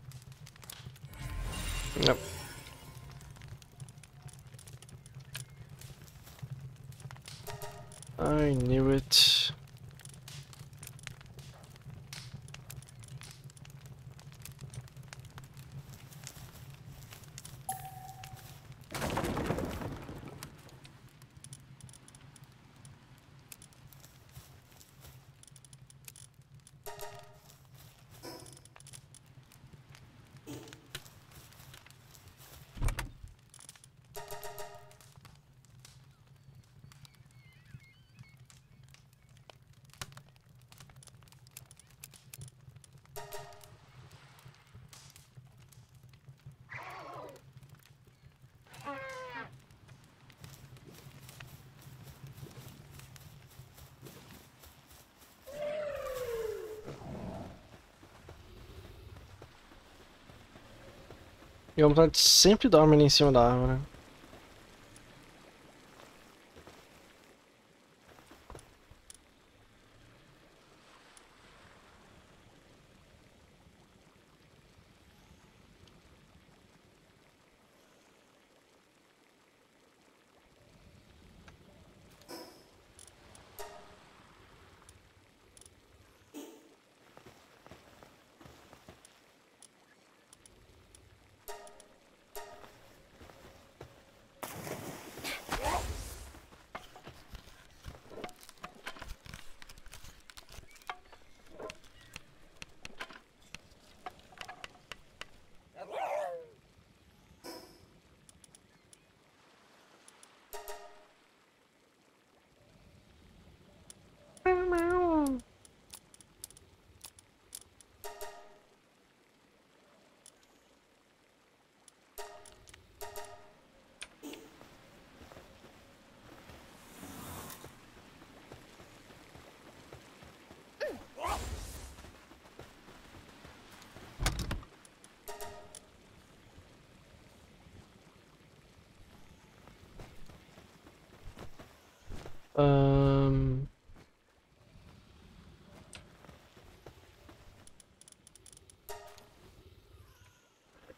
Yep. I knew it. E a vontade sempre dorme ali em cima da árvore.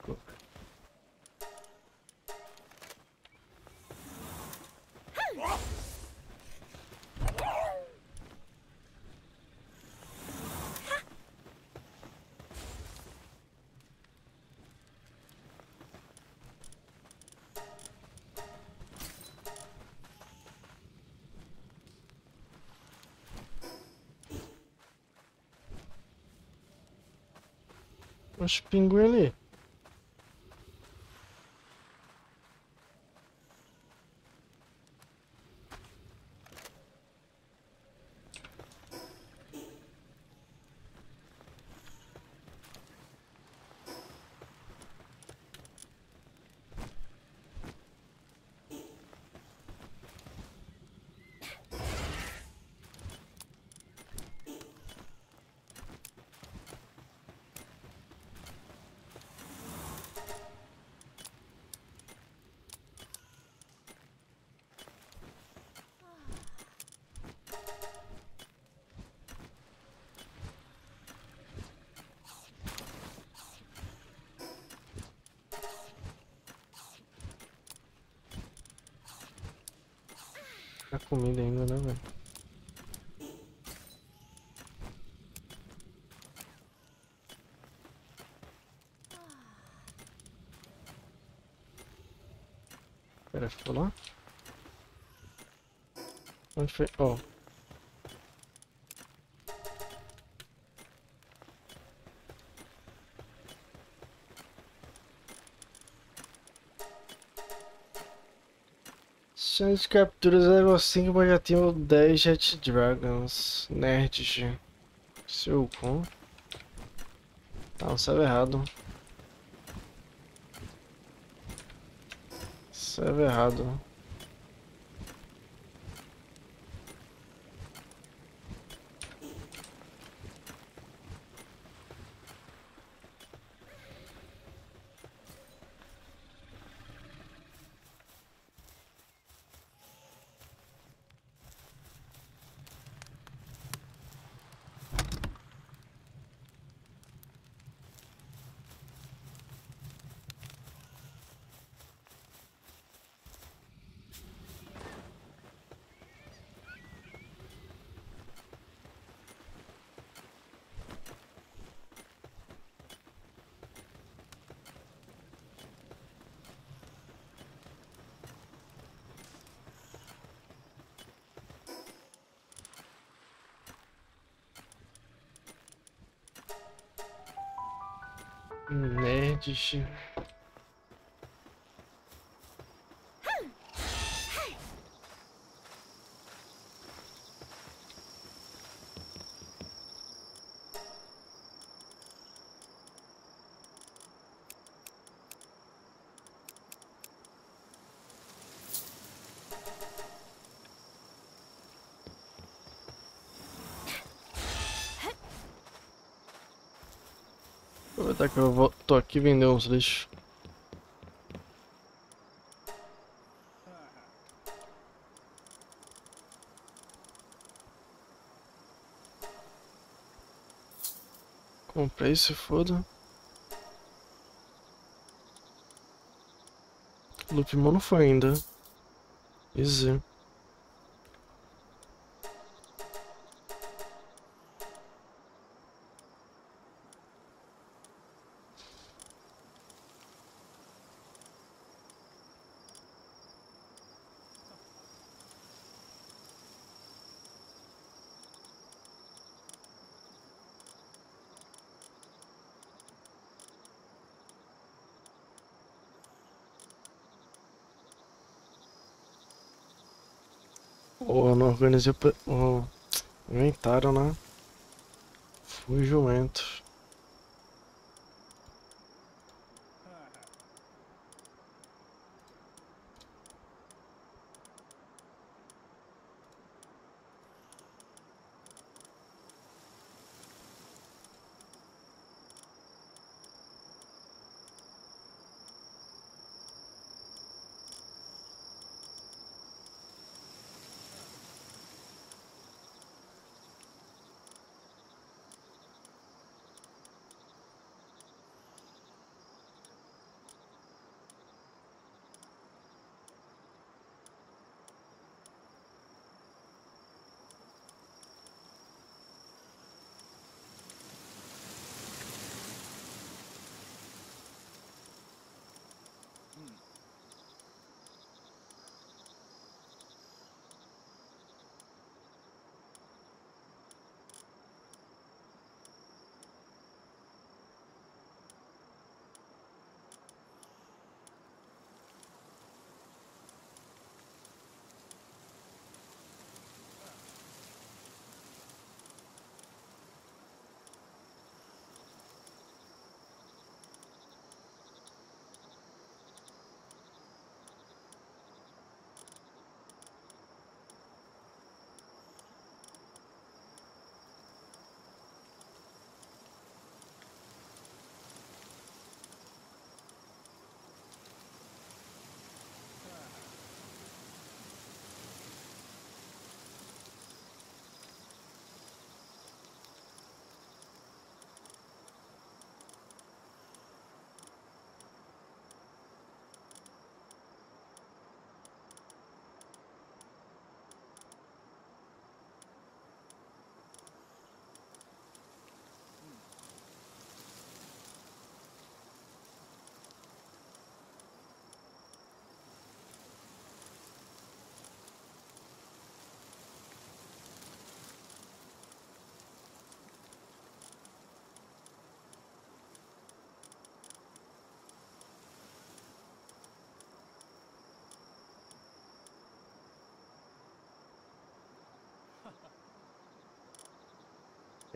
cook. Acho pinguim ali. Comida ainda, né, velho? Pera, ficou lá? Onde foi? Ó. Oh. Chance de captura 05, mas já tenho 10 Jet Dragons. Nerd. Seu com. Tá, não serve errado. Serve errado. Nerds. Aproveitar que eu vou, tô aqui vendendo uns lixos. Comprei, se foda. Lupimon não foi ainda. Easy. Porra, não organizei o inventário, né? Fui jumento.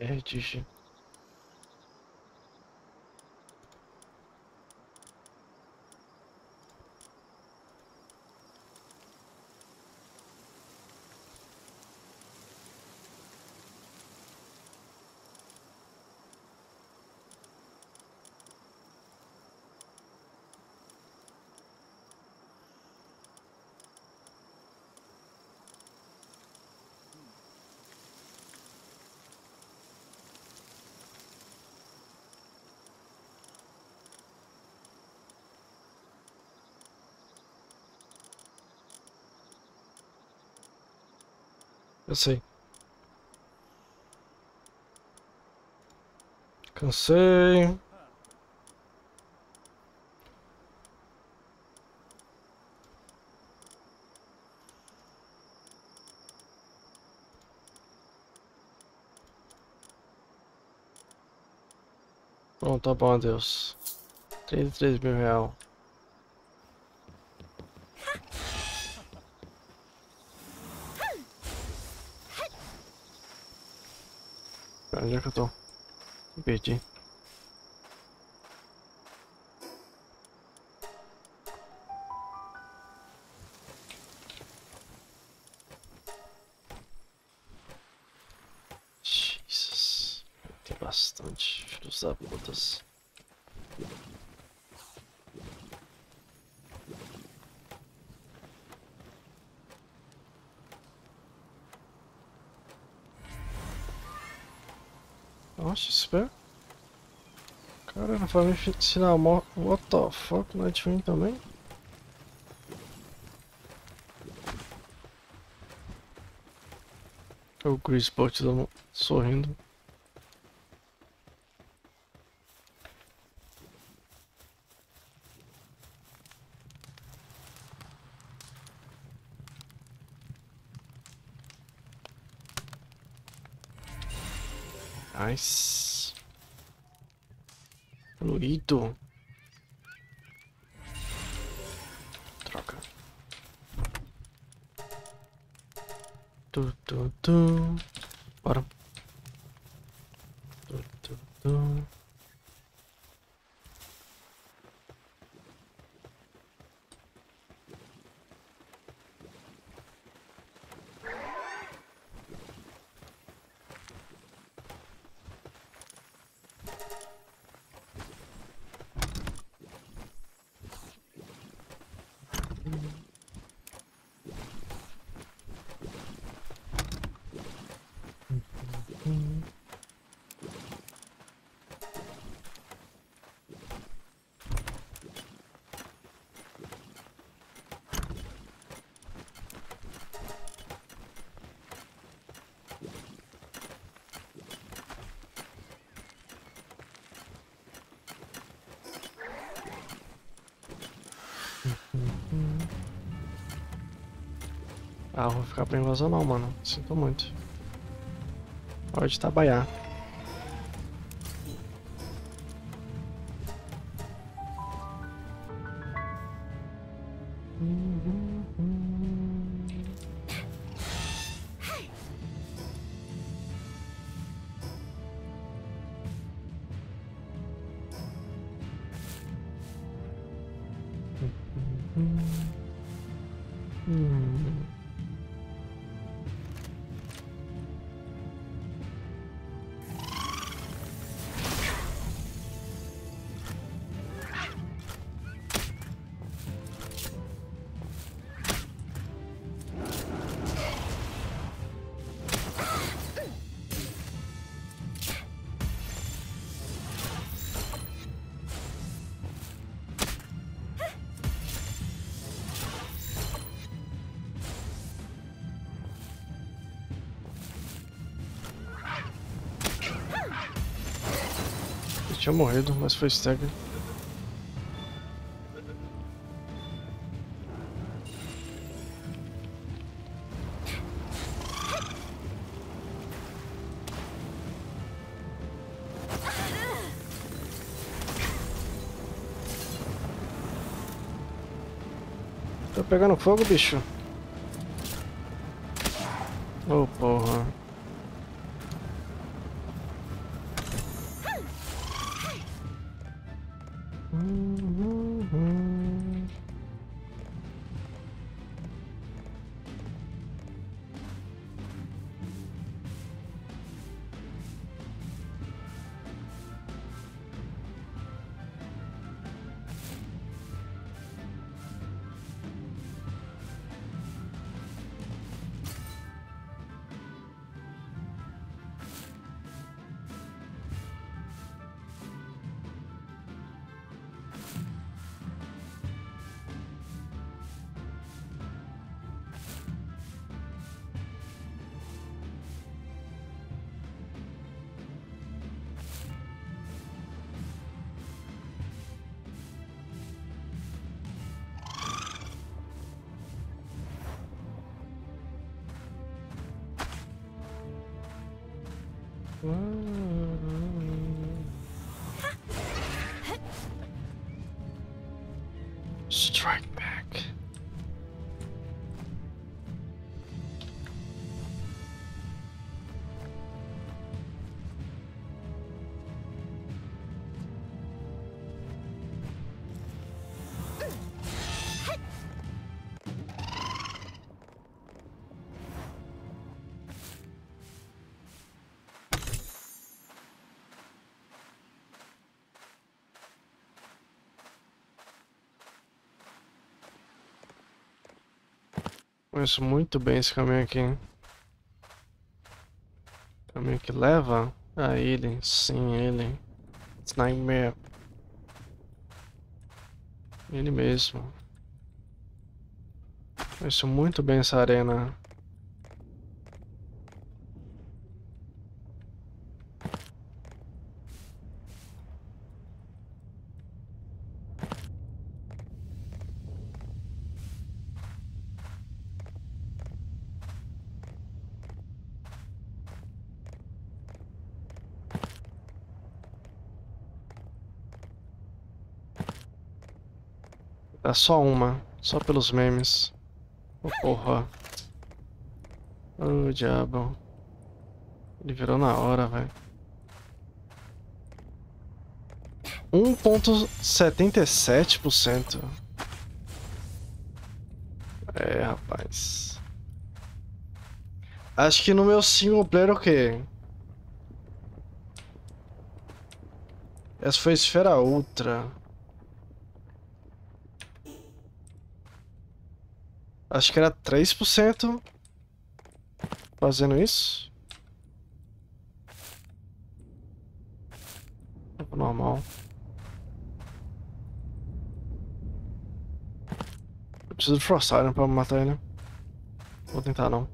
É, Tichi. Eu sei. Cansei. Pronto, tá bom, adeus. 33 mil real. Que eu tô? Me perdi. Jesus. Tem bastante filhos da putas. Não vai me ensinar a. What the fuck? Nightwing também? O Grisbot dando... sorrindo. Nice. Ah, vou ficar pra invasão não, mano. Sinto muito. Pode trabalhar. Tinha morrido, mas foi stagger. Tô pegando fogo, bicho. Strike Conheço muito bem esse caminho aqui. Caminho que leva a ele, sim, ele. It's Nightmare. Ele mesmo. Conheço muito bem essa arena. Dá só uma, só pelos memes. Oh, porra. Oh, diabo. Ele virou na hora, velho. 1.77%. É, rapaz. Acho que no meu single player o quê? Essa foi esfera ultra. Acho que era 3% fazendo isso. Normal. Preciso de Frost Iron pra matar ele. Vou tentar não.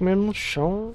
Primeiro no chão.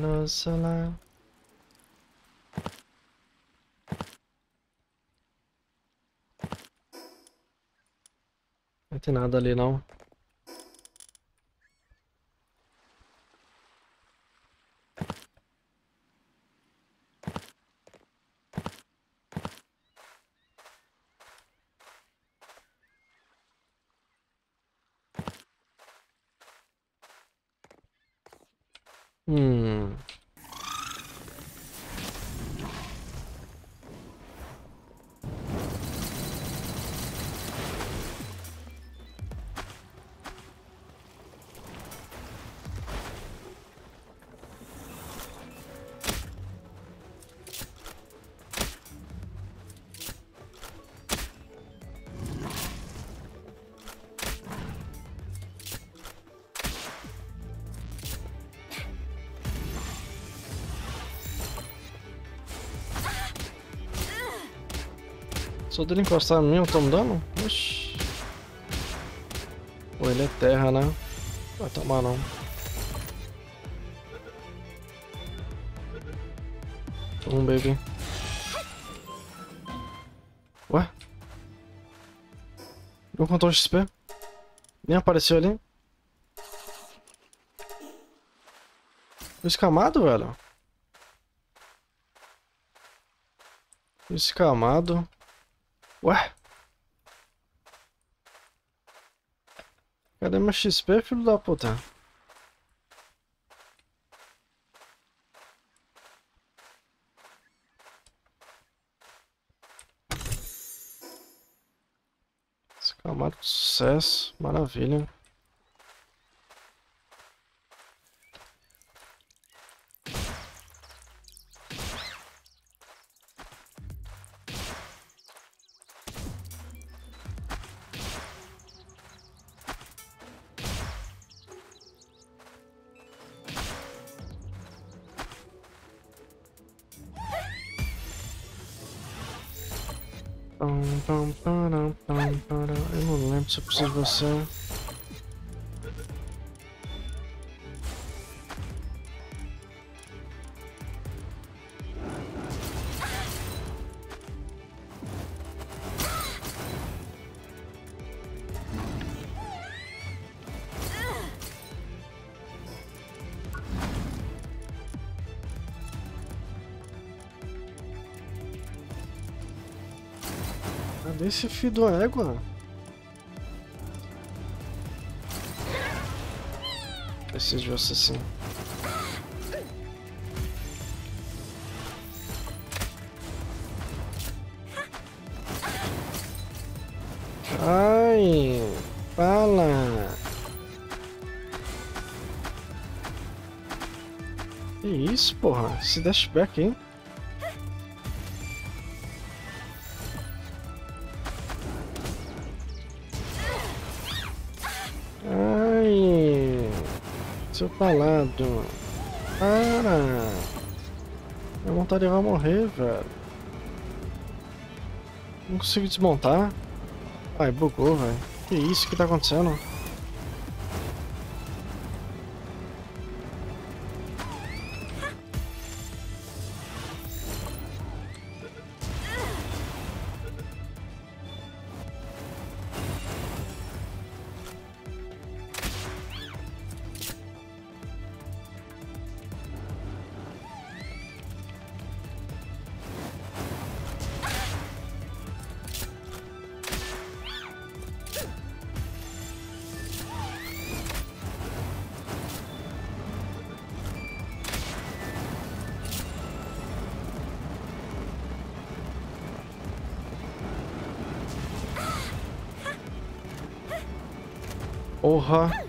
Nossa lá. Não tem nada ali não. Só dele encostar em mim eu tomo dano? Oxi. Pô, ele é terra, né? Vai tomar não. Um baby. Ué? Não contou XP? Nem apareceu ali? Escamado, velho? Escamado. Ué? Cadê meu XP, filho da puta? Escamado com sucesso, maravilha. Preciso você. Esse égua? Preciso de você sim. Ai, fala. Que isso, porra? Esse dashback, hein? Palado. Para. Minha vontade vai morrer, velho. Não consigo desmontar. Ai, bugou, velho. Que isso que tá acontecendo? Porra.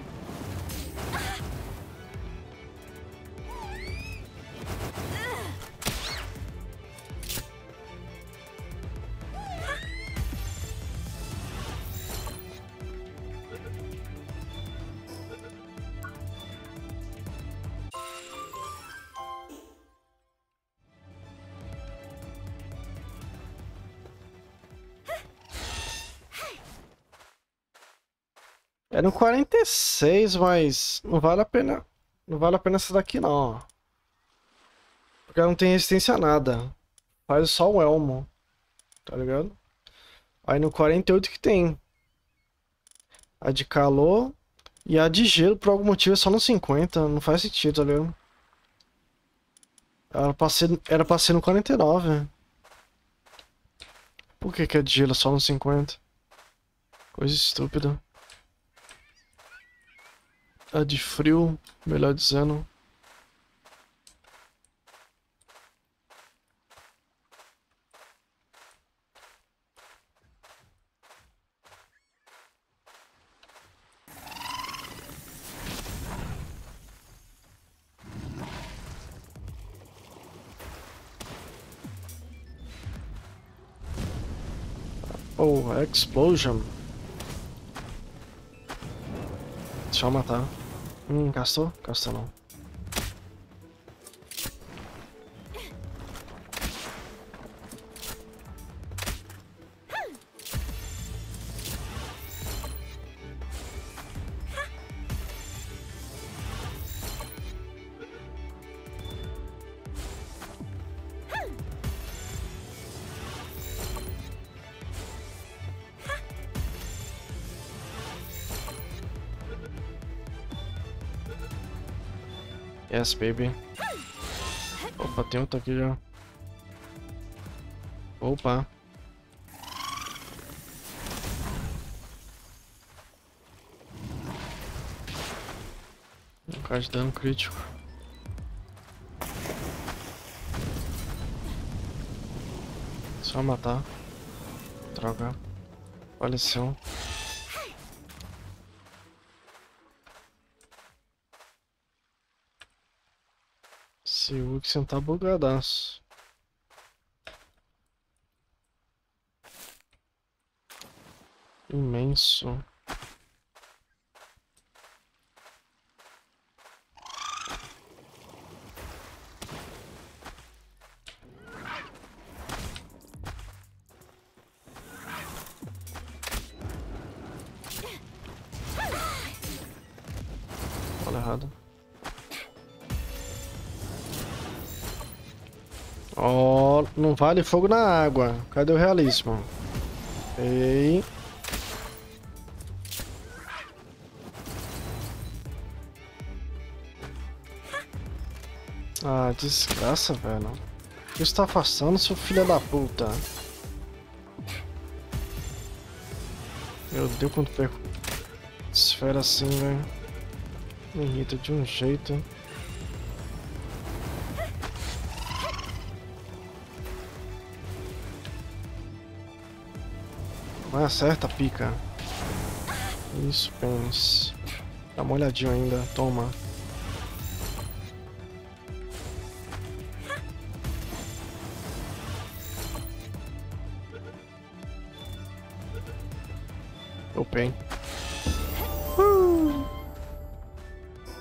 No 46, mas não vale a pena. Não vale a pena essa daqui não. Porque ela não tem resistência a nada. Faz só o elmo. Tá ligado? Aí no 48 que tem. A de calor e a de gelo por algum motivo é só no 50. Não faz sentido, tá ligado? Era pra ser, era pra ser no 49. Por que, que é de gelo só no 50? Coisa estúpida. A de frio, melhor dizendo. Oh, explosion. Deixa eu matar. Hum, gastou? Gastou não. Yes, baby. Opa, tem outro aqui já. Opa. Um cara de dano crítico. Só matar. Droga. Faleceu. Esse Wuxen tá bugadaço. Imenso. Vale fogo na água. Cadê o realismo? Ei. Ah, desgraça, velho. O que você tá afastando, seu filho da puta? Meu Deus, quanto perco esfera assim, velho. Me irrita de um jeito. Acerta, pica. Isso, pênis. Dá uma olhadinha ainda, toma. Upei. Uh!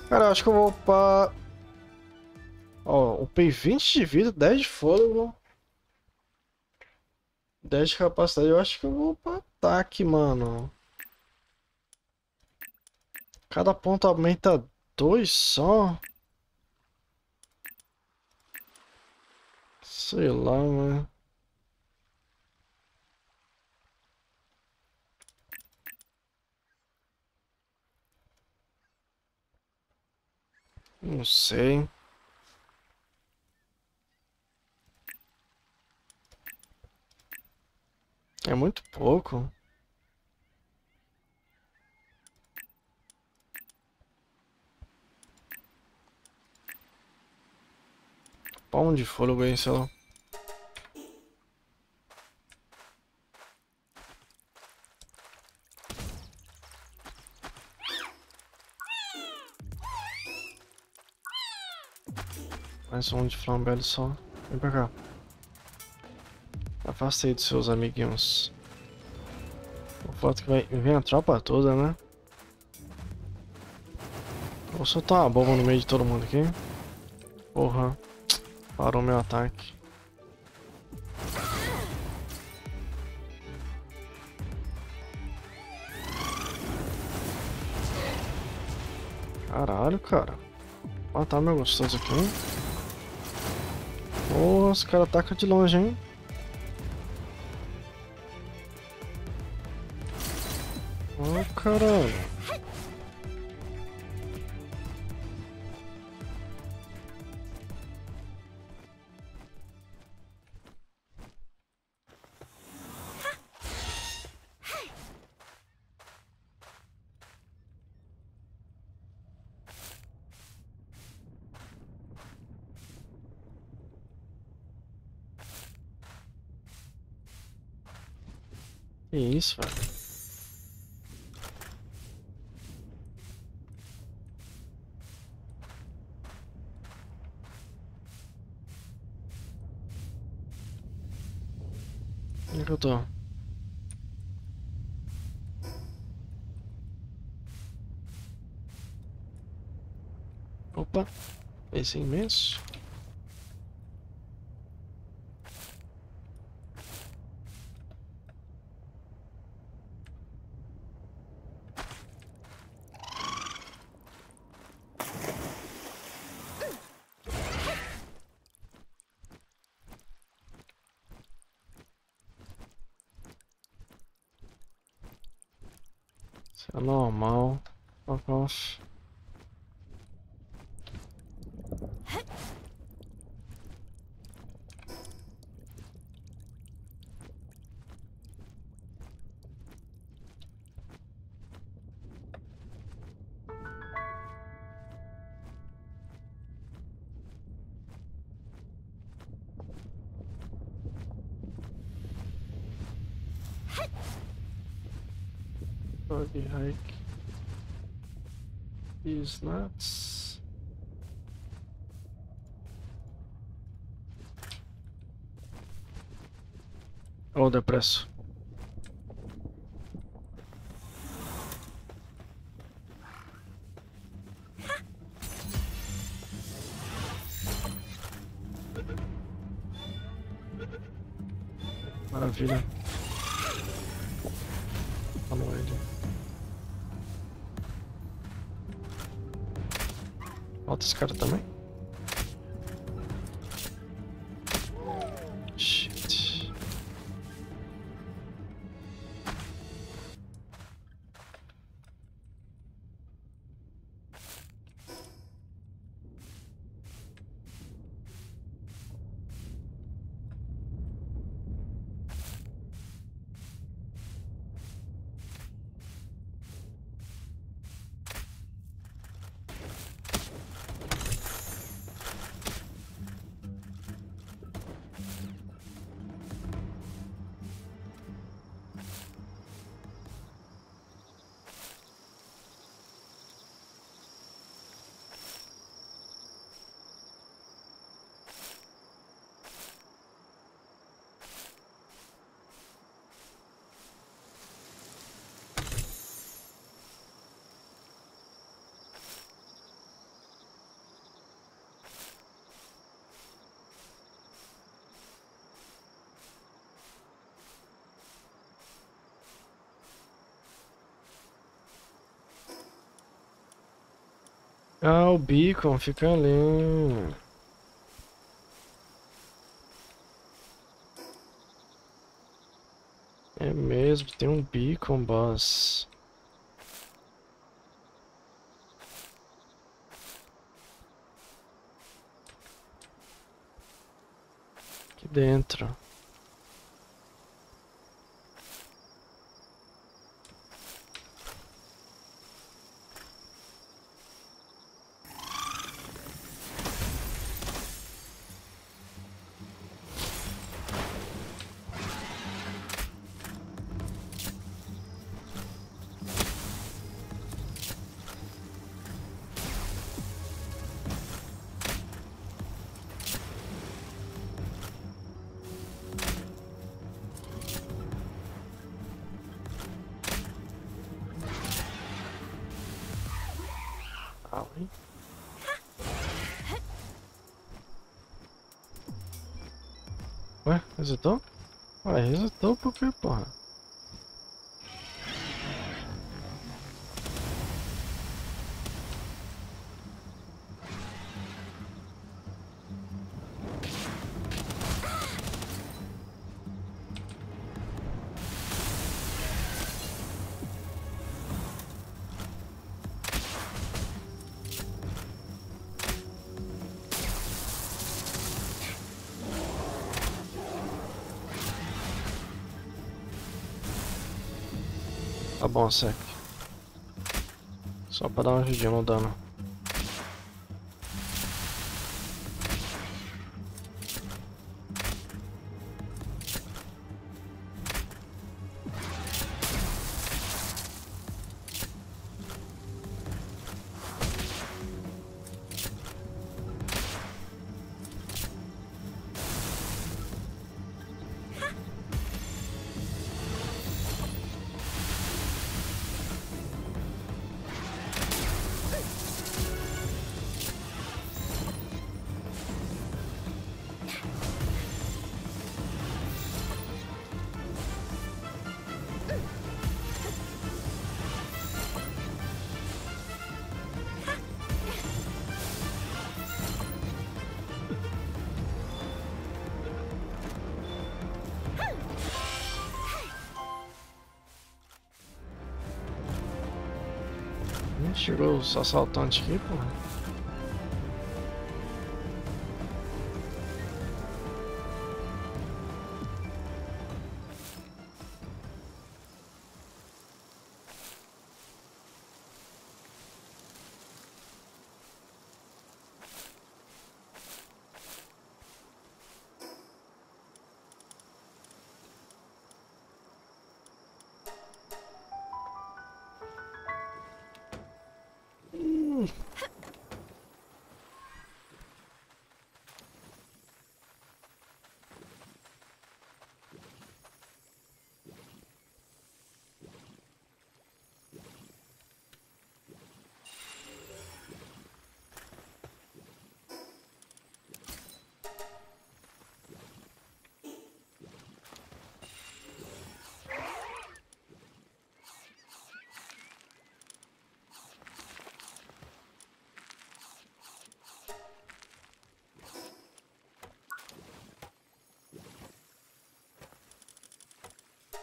Cara, acho que eu vou upar... Ó, upei 20 de vida, 10 de fôlego. 10 de capacidade. Eu acho que eu vou upar ataque, mano. Cada ponto aumenta 2 só. Sei lá, mano. Não sei. É muito pouco. Pão de fôlego aí, sei lá. Mais um de flambelho só. Vem pra cá. Afastei dos seus amiguinhos. O foto que vai vem a tropa toda, né? Vou soltar uma bomba no meio de todo mundo aqui. Porra. Parou meu ataque. Caralho, cara. Matar meu gostoso aqui. Porra, os caras atacam de longe, hein? Caralho. Que isso, velho? Eu tô? Opa, esse é imenso. Isso é normal. Nossa. Buggy hike. These nuts. Oh, depresso. Ah, o beacon fica ali. É mesmo, tem um beacon, boss. Aqui dentro. Bom, Sec. Só pra dar uma ajudinha no dano. Chegou os assaltantes aqui, porra.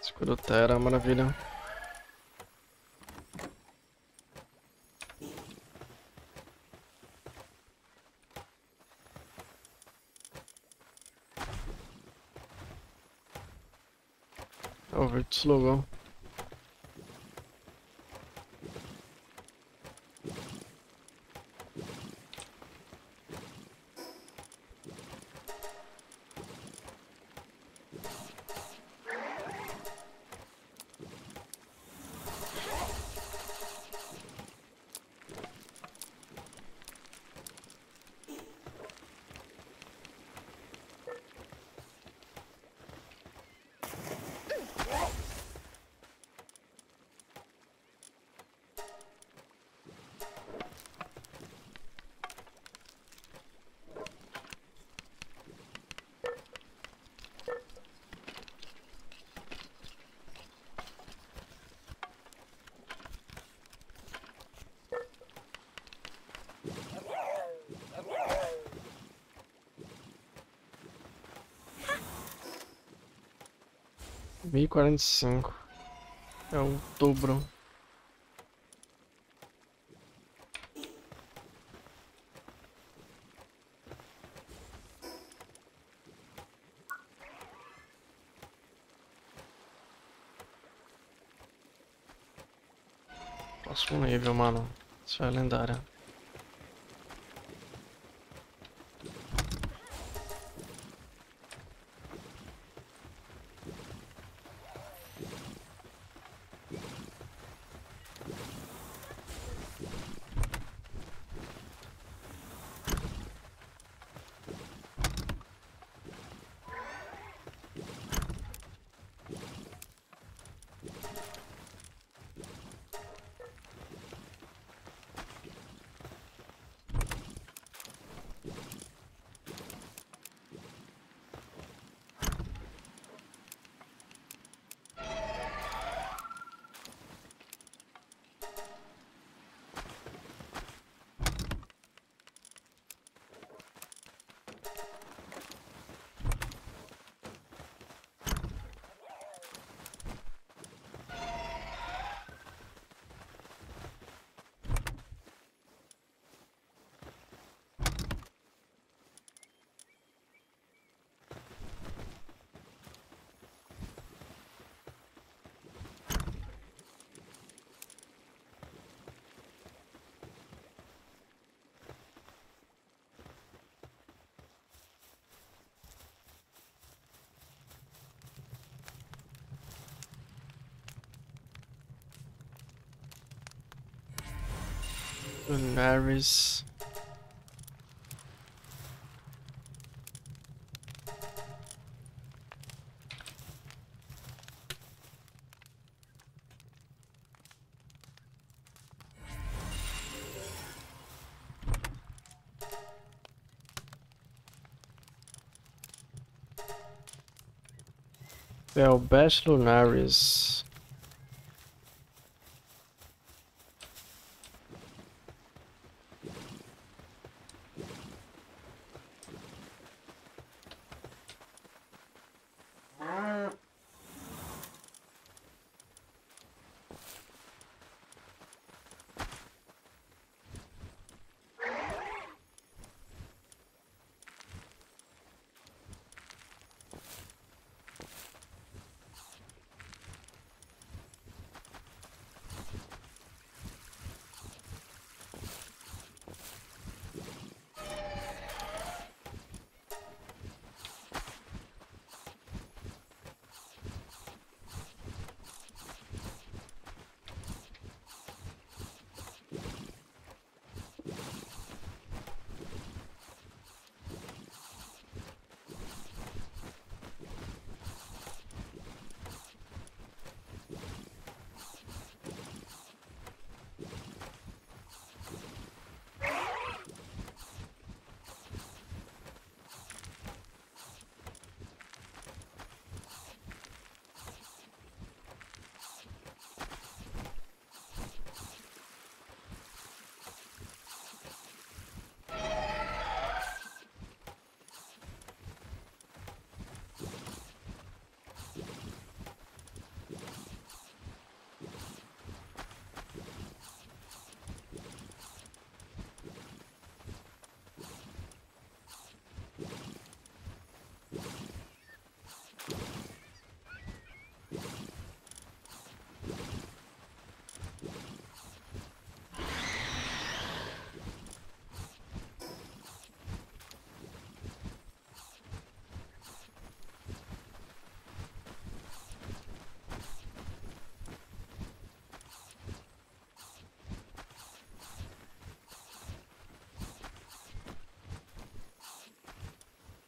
Escudo Terra, maravilha. O Virtus Mil quarenta e cinco. É o dobro. Próximo nível, mano. Isso é lendária. Lunaris. Well, Bash Lunaris.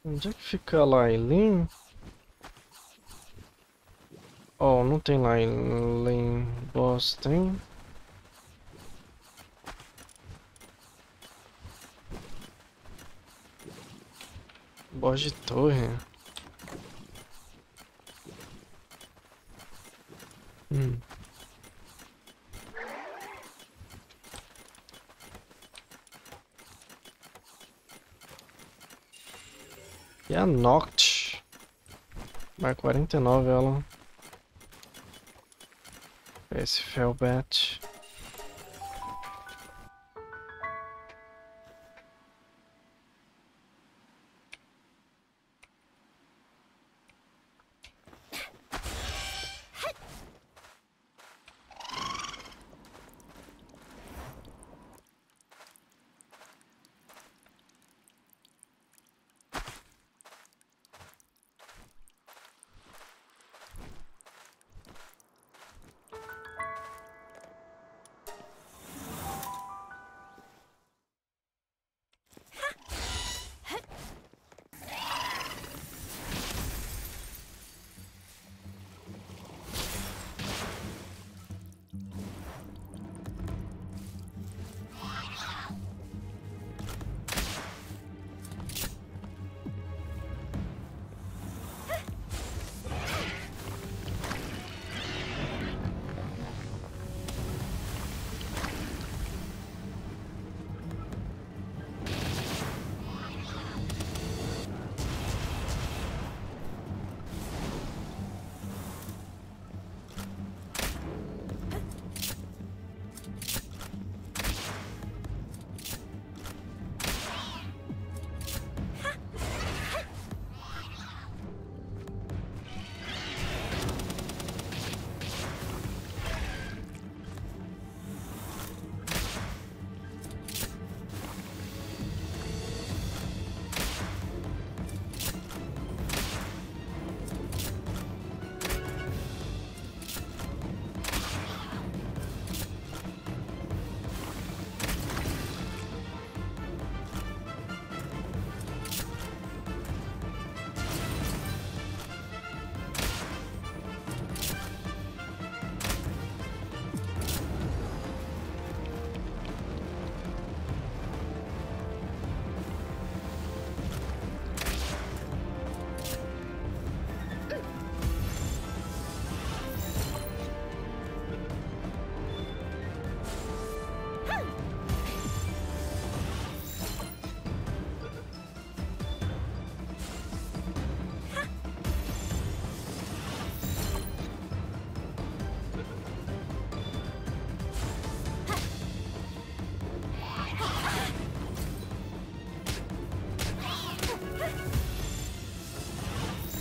Onde é que fica lá em Lin? Oh, não tem lá em Lin Boss, tem? Boss de torre. Vai 49 ela. Esse Felbat.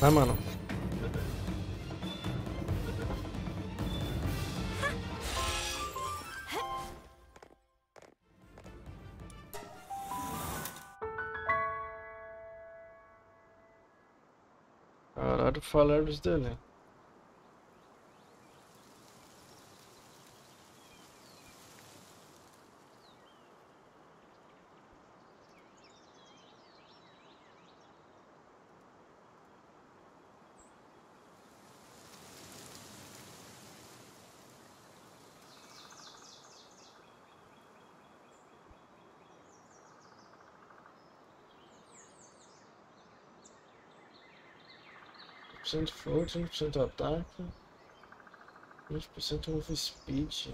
Vai, mano. Caralho, falarmos dele. Cento float, 20% ataque, 20% move speed.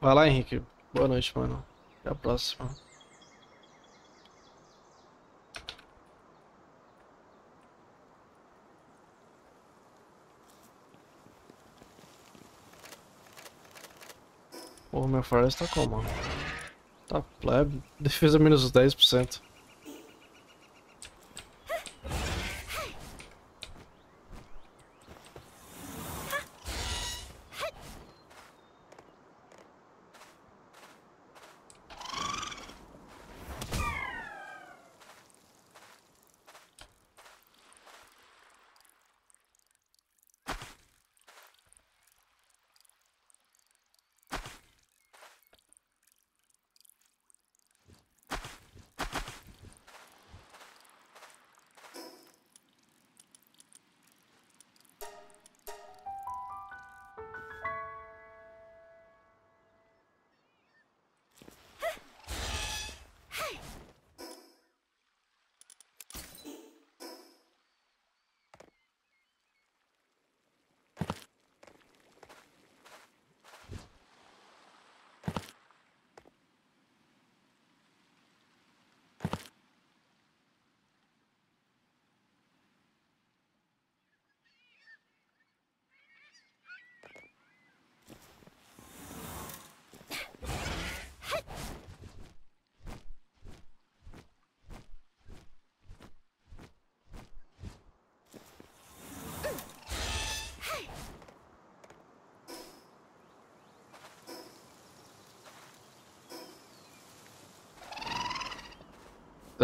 Vai lá, Henrique. Boa noite, mano. Até a próxima. Meu Forest tá como? Tá plebe. Defesa menos 10%.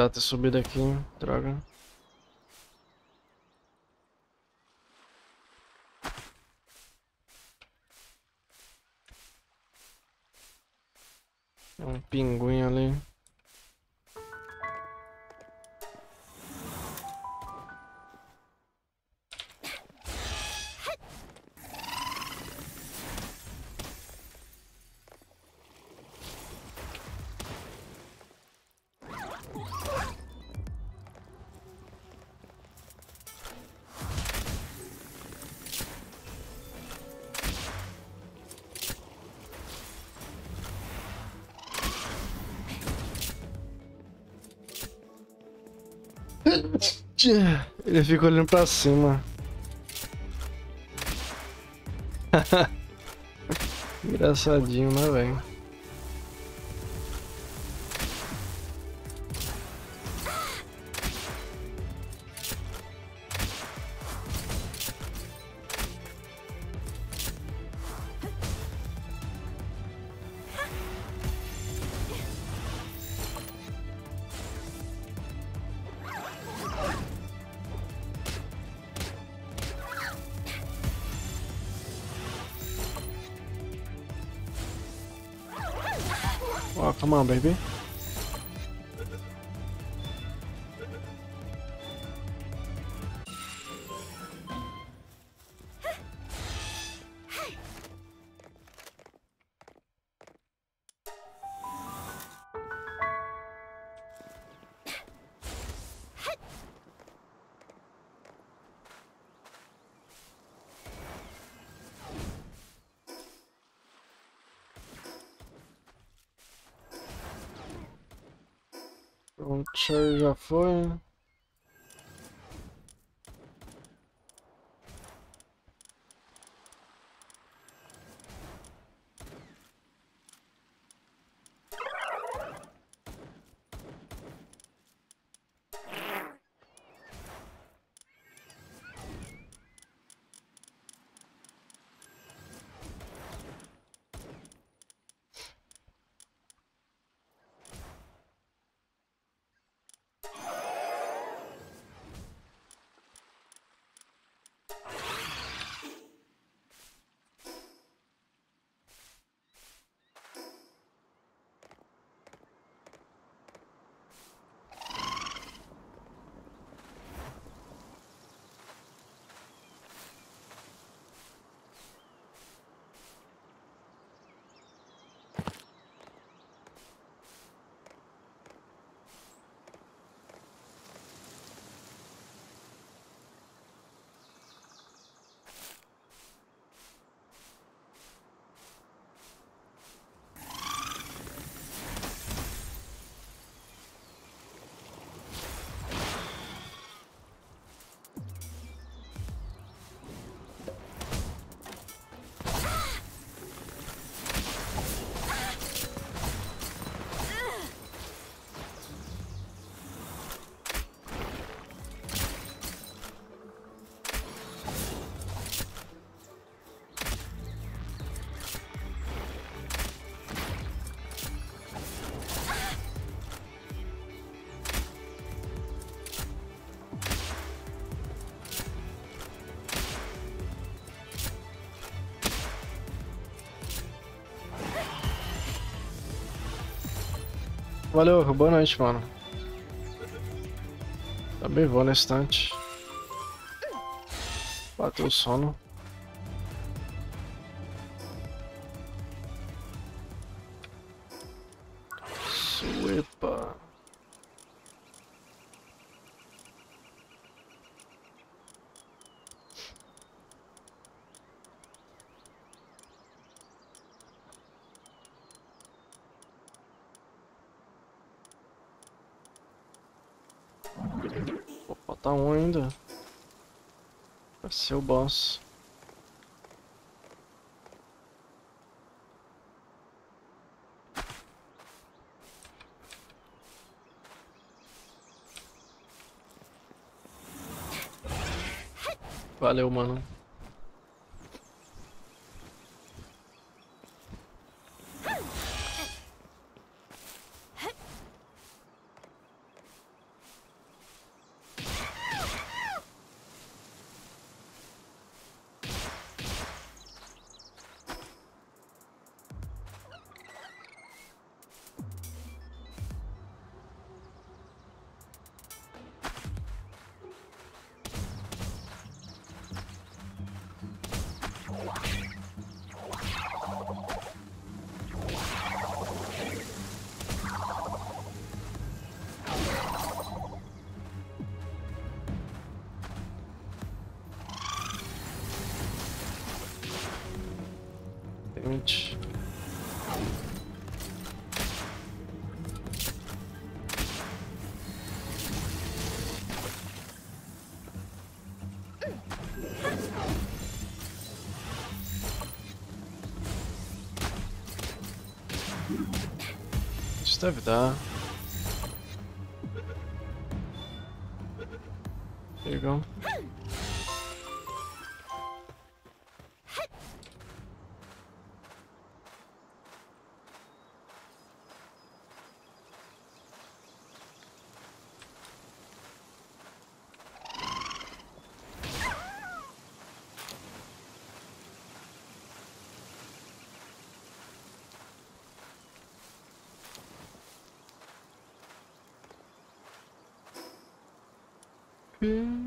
Dá ter subido aqui, droga. Fica olhando pra cima. Engraçadinho, né, velho? Oh, Valeu, boa noite, mano. Também vou na estante. Bateu o sono. Falta um ainda. Vai ser o boss. Valeu, mano. Deve dar. Eu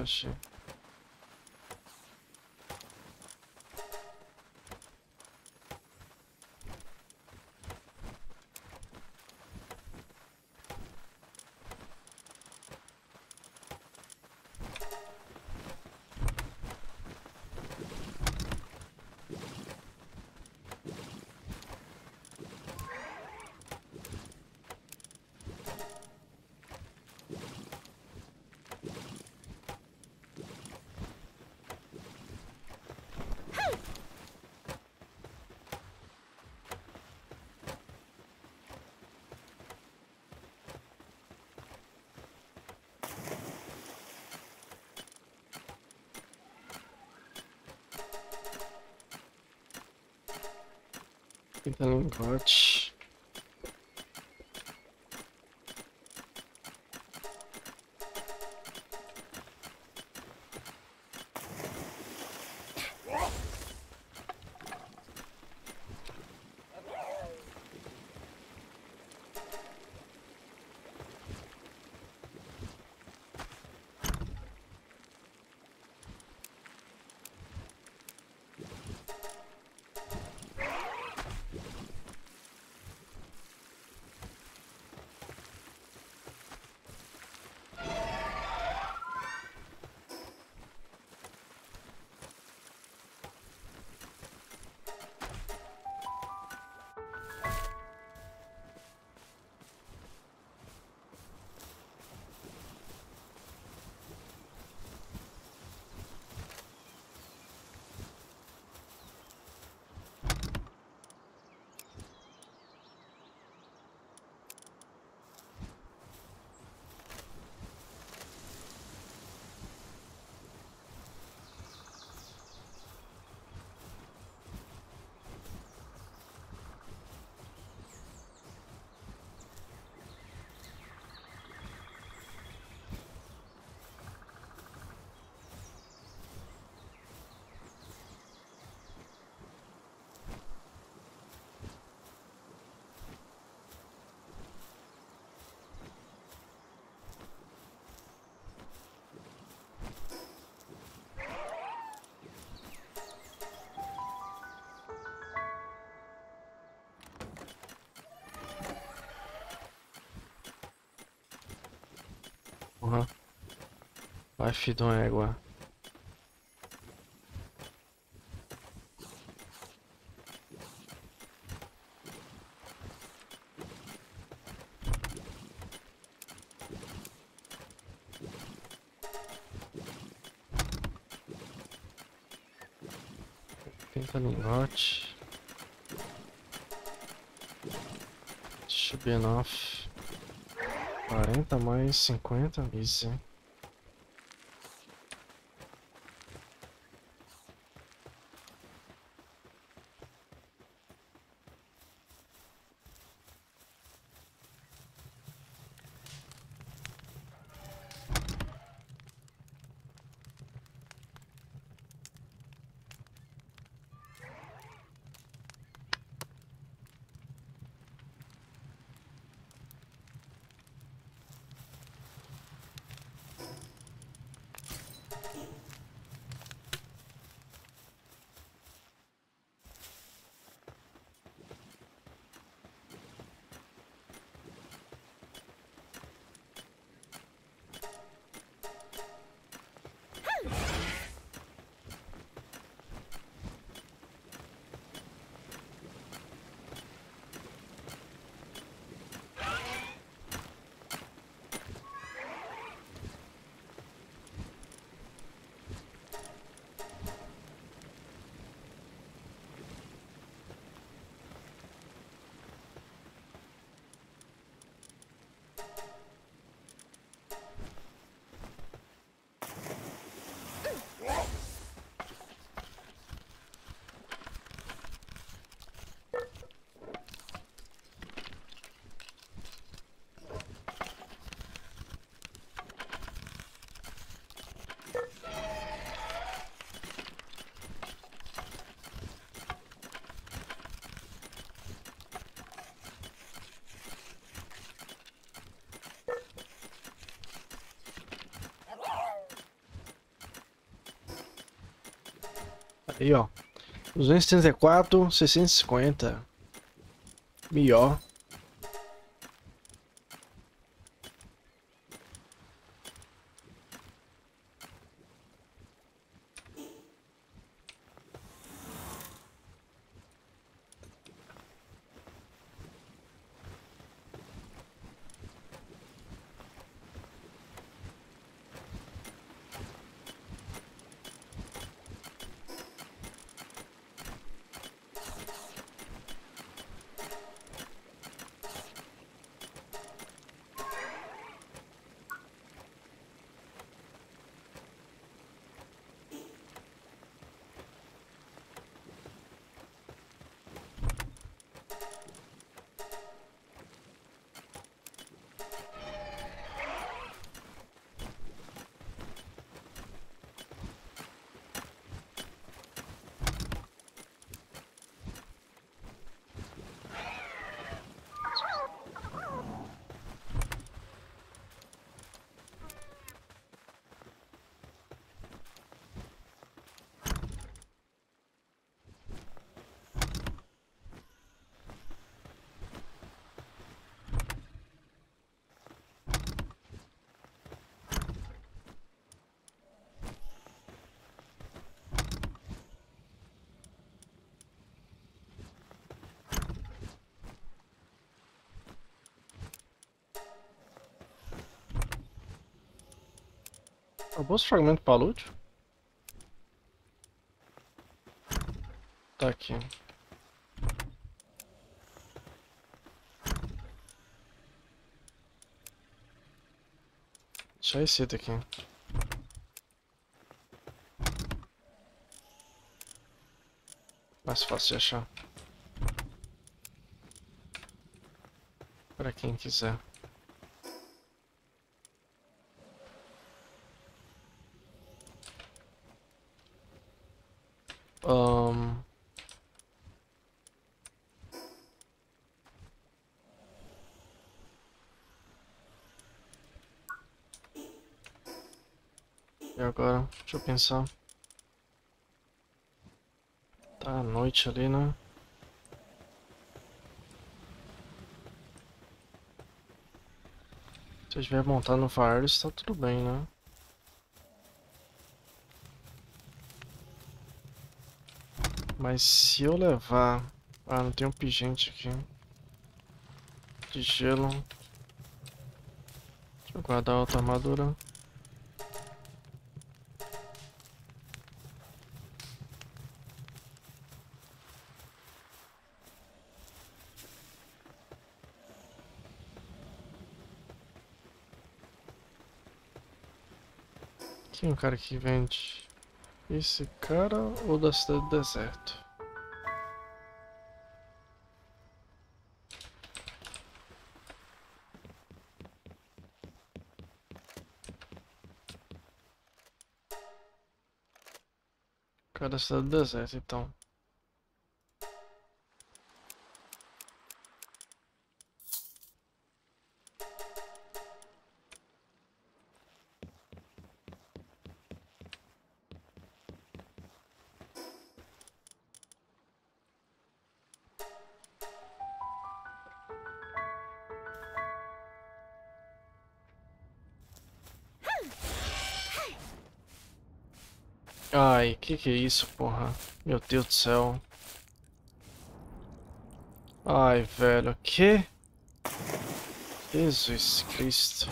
achei. Tentando lingote. Porra. Vai, filho égua. Tenta lingote. Should be enough. 40 mais 50, easy. Aí, ó. 234, 650. Melhor. Acabou os fragmentos para loot? Tá aqui. Deixa esse aqui. Mais fácil de achar. Para quem quiser. Um... E agora? Deixa eu pensar. Tá à noite ali, né? Se eu estiver montando no Fires, tá tudo bem, né? Mas se eu levar... Ah, não tem um pigente aqui. De gelo. Deixa eu guardar outra armadura. Tem um cara que vende esse cara ou da cidade do deserto? Cara da cidade do deserto, então. Que é isso, porra? Meu Deus do céu. Ai, velho, que? Jesus Cristo.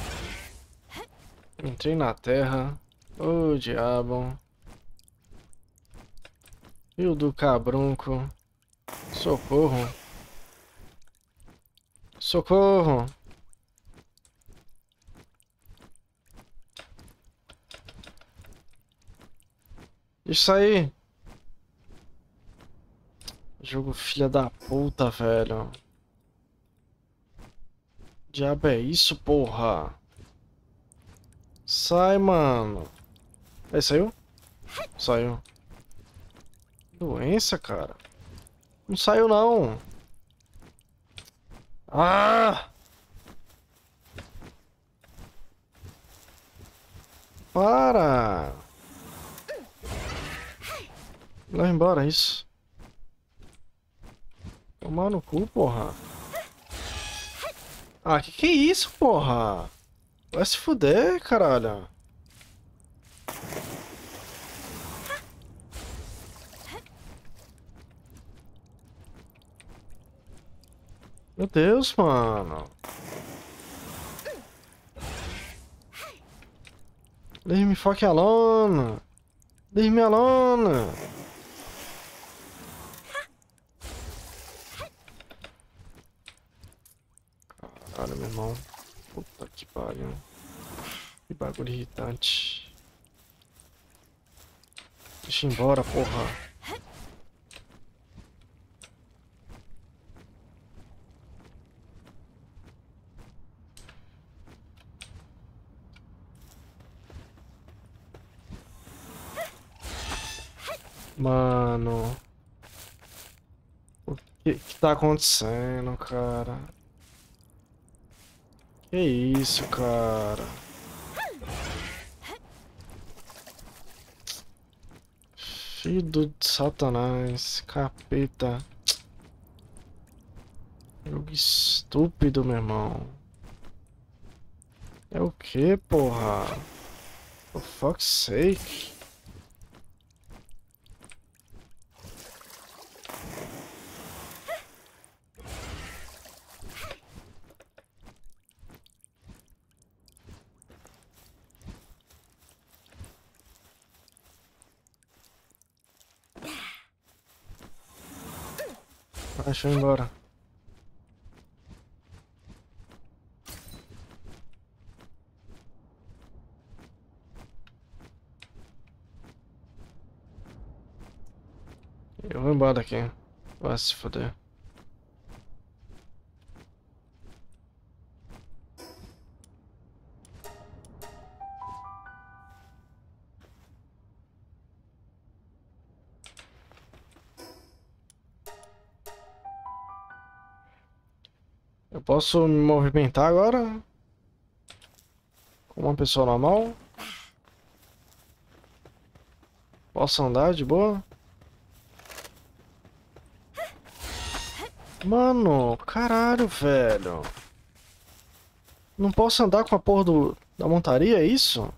Entrei na terra. Ô, oh, diabo. Rio do cabrunco. Socorro. Socorro. Isso aí. Jogo filha da puta, velho. Diabo é isso, porra? Sai, mano. Aí, saiu? Saiu. Doença, cara. Não saiu, não. Ah! Para! Leva embora isso. Tomar no cu, porra. Ah, que que é isso, porra? Vai se fuder, caralho. Meu Deus, mano. Leave me fucking alone. Leave me alone. Caralho, meu irmão. Puta que pariu. Que bagulho irritante. Deixa embora, porra. Mano. O que que tá acontecendo, cara? Que isso, cara? Filho do satanás, capeta. Jogo estúpido, meu irmão. É o que, porra? For fuck's sake. Deixa eu ir embora. Eu vou embora daqui. Vai se foder. Posso me movimentar agora? Como uma pessoa normal? Posso andar de boa? Mano, caralho, velho. Não posso andar com a porra do, da montaria, é isso?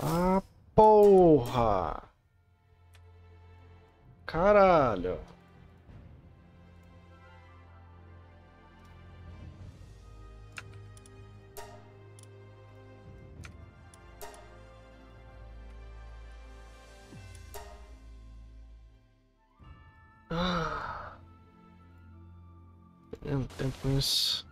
Ah, porra. Caralho. Tempo com isso.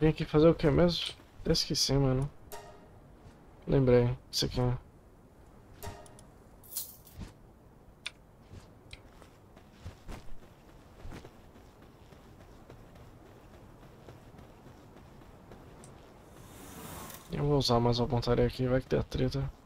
Vim aqui fazer o que mesmo? Até esqueci, mano. Lembrei. Isso aqui. Eu vou usar mais a pontaria aqui, vai que der treta.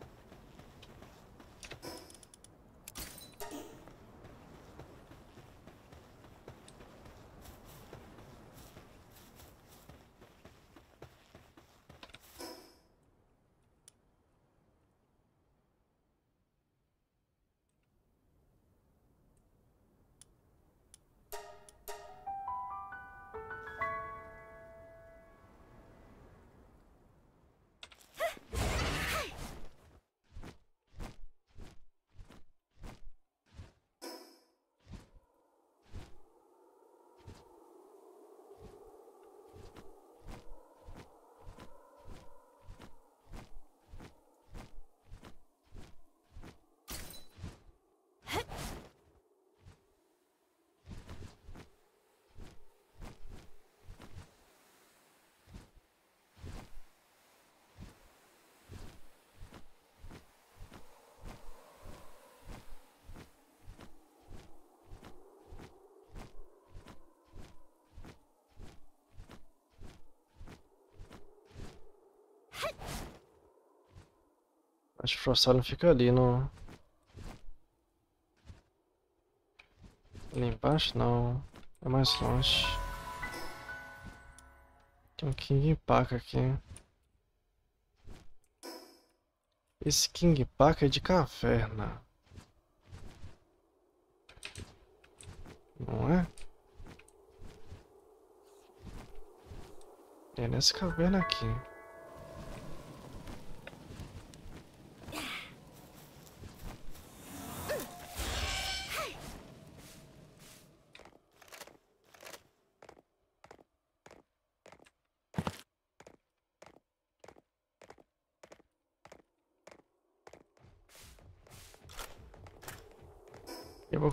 Acho que o Frostallion fica ali no... Ali embaixo? Não. É mais longe. Tem um King Paca aqui. Esse King Paca é de caverna. Não é? É nessa caverna aqui.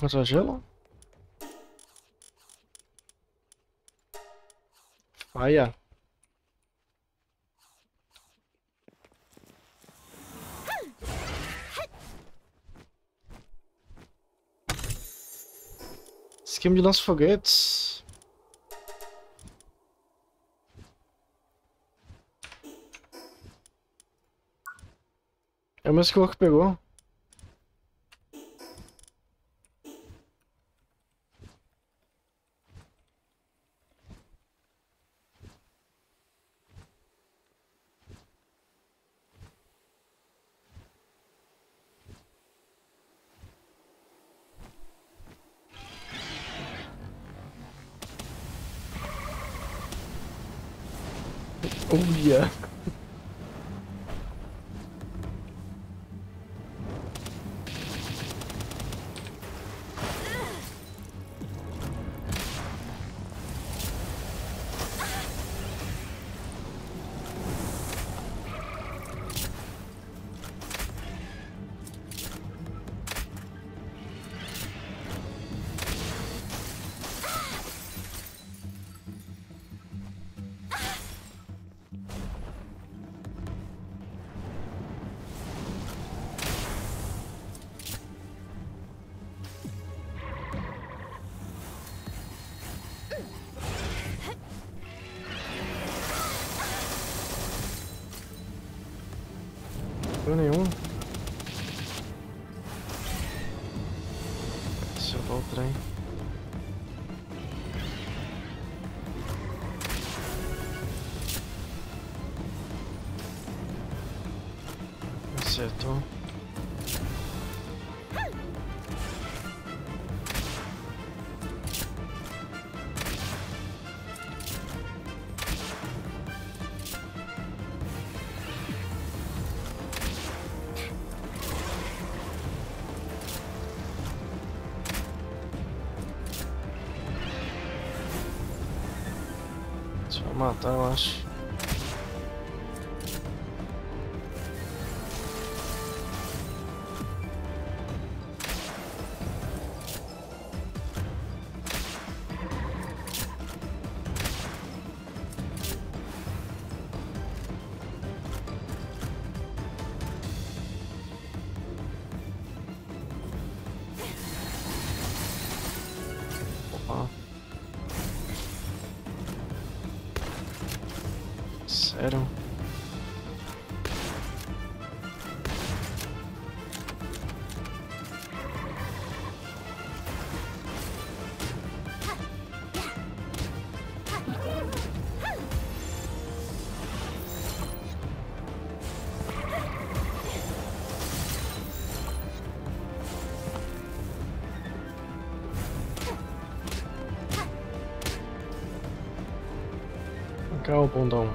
Contra gelo? Faia. Esquema de lança-foguetes. É o mesmo que o Orc pegou. Isso vai Cá o bundão.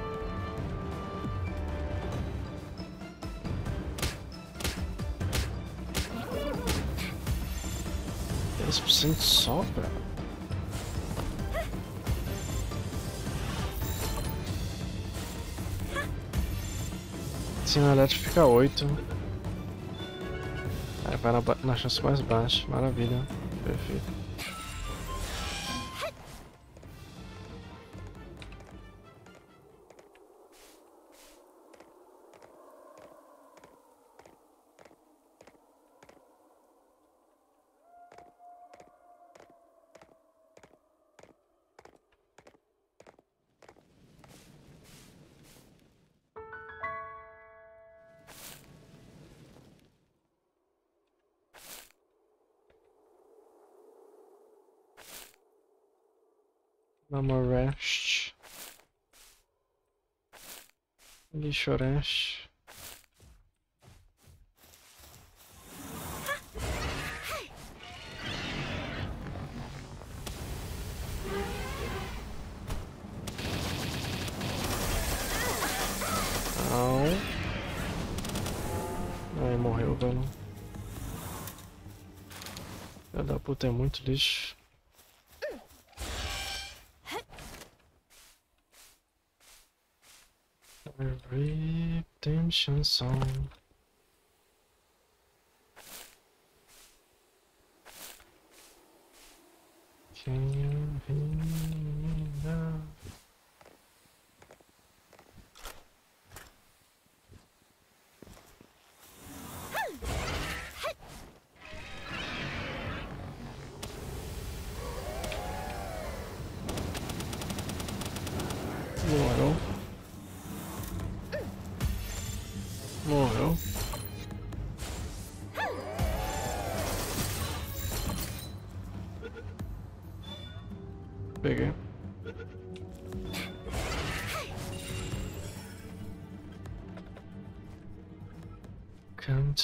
Dez por cento só, cara? Sim, elétrico fica oito. Aí vai na, na chance mais baixa. Maravilha. Perfeito. Lixorest. Não. Aí morreu, velho. Filha da puta é muito lixo. Redemption song.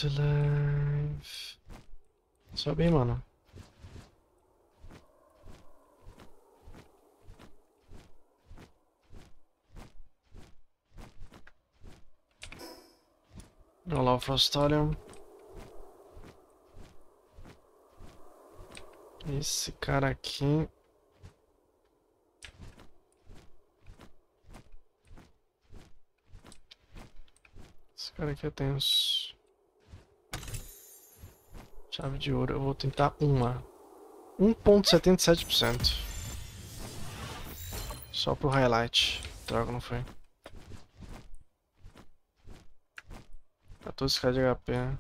To life. Sobe aí, mano. Olha lá o Frostalion. Esse cara aqui. Esse cara aqui é tenso. Chave de ouro, eu vou tentar uma. 1.77%. Só pro highlight. Droga, não foi. 14k de HP?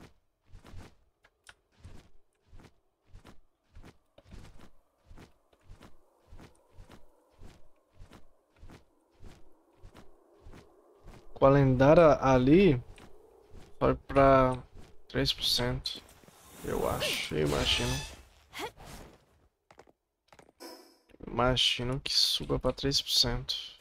Com a lendária ali, vai pra 3%. Eu acho, eu imagino. Imagino que suba pra 3%.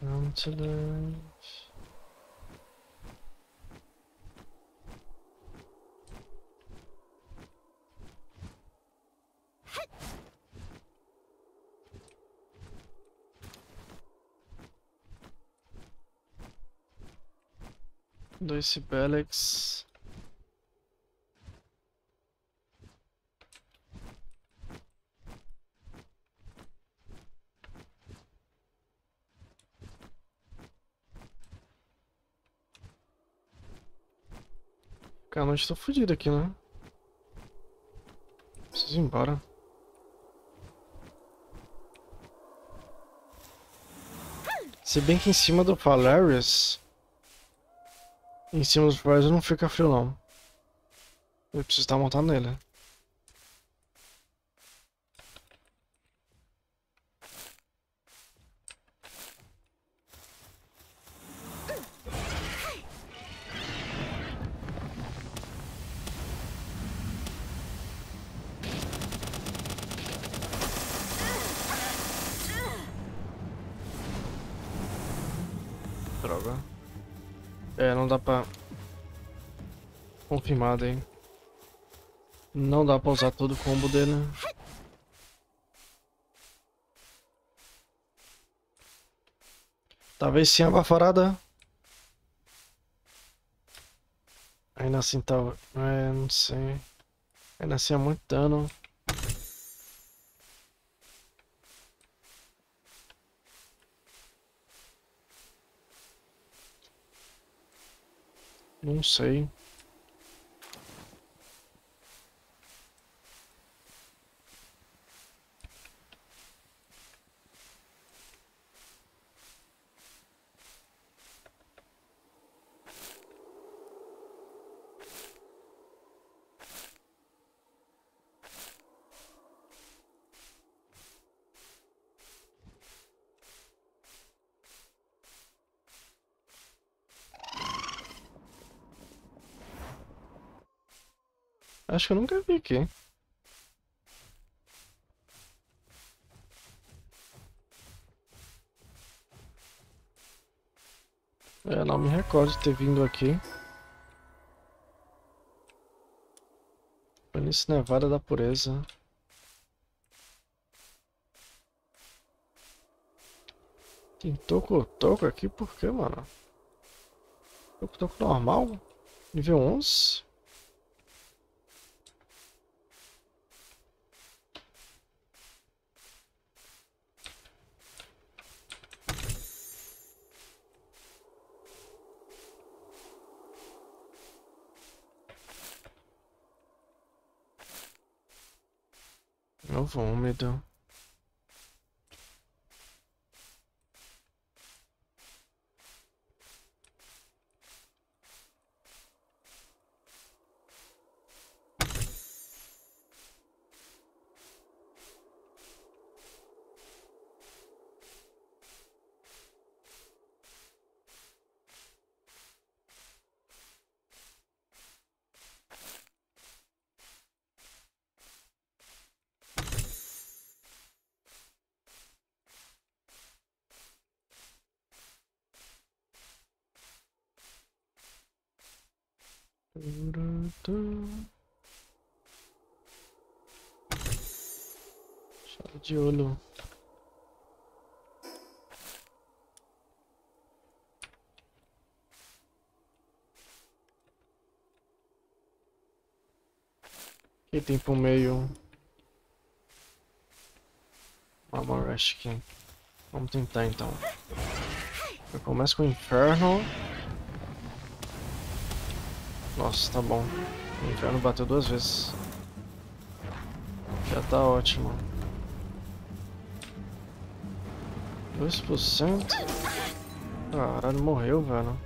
Come to life. Dois Cibelex. Cara, não estou fudido aqui, né? Preciso ir embora. Se bem que em cima do Valerius... Em cima dos Valerius não fica frio, não. Eu preciso estar montado nele. Confirmado, hein. Não dá pra usar todo o combo dele. Talvez sim a baforada. Ainda assim tá... É, não sei. Ainda assim é muito dano. Não sei. Que eu nunca vi aqui. É, não me recordo de ter vindo aqui. Planície Nevada da Pureza. Tem toco-toco aqui? Por quê, mano? Toco-toco normal? Nível 11? Novo úmido. Chave de olho. Aqui tem pro meio. Uma rush aqui. Vamos tentar então. Eu começo com o inferno. Nossa, tá bom. O inferno bateu duas vezes. Já tá ótimo. 2%? Caralho, morreu, velho.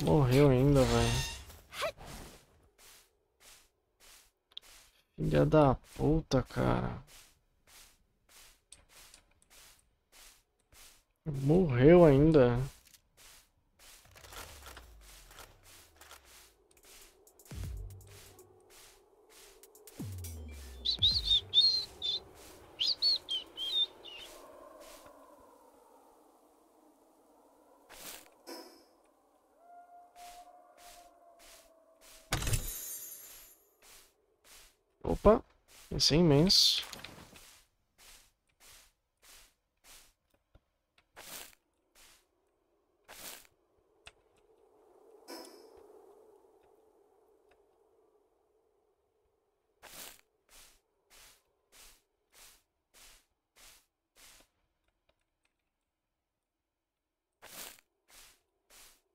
Morreu ainda, velho. Filha da puta, cara. Morreu ainda. Esse é imenso.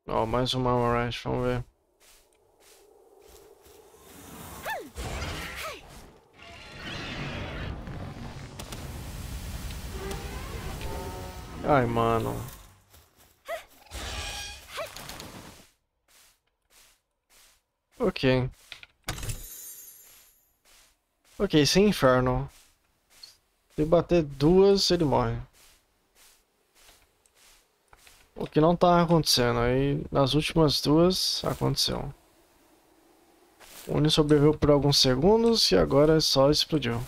Ó, oh, mais uma Mirage, vamos ver. Ai, mano. Ok. Ok, sem inferno. Se bater duas, ele morre. O que não tá acontecendo. Aí, nas últimas duas, aconteceu. O Uni sobreviveu por alguns segundos e agora só explodiu.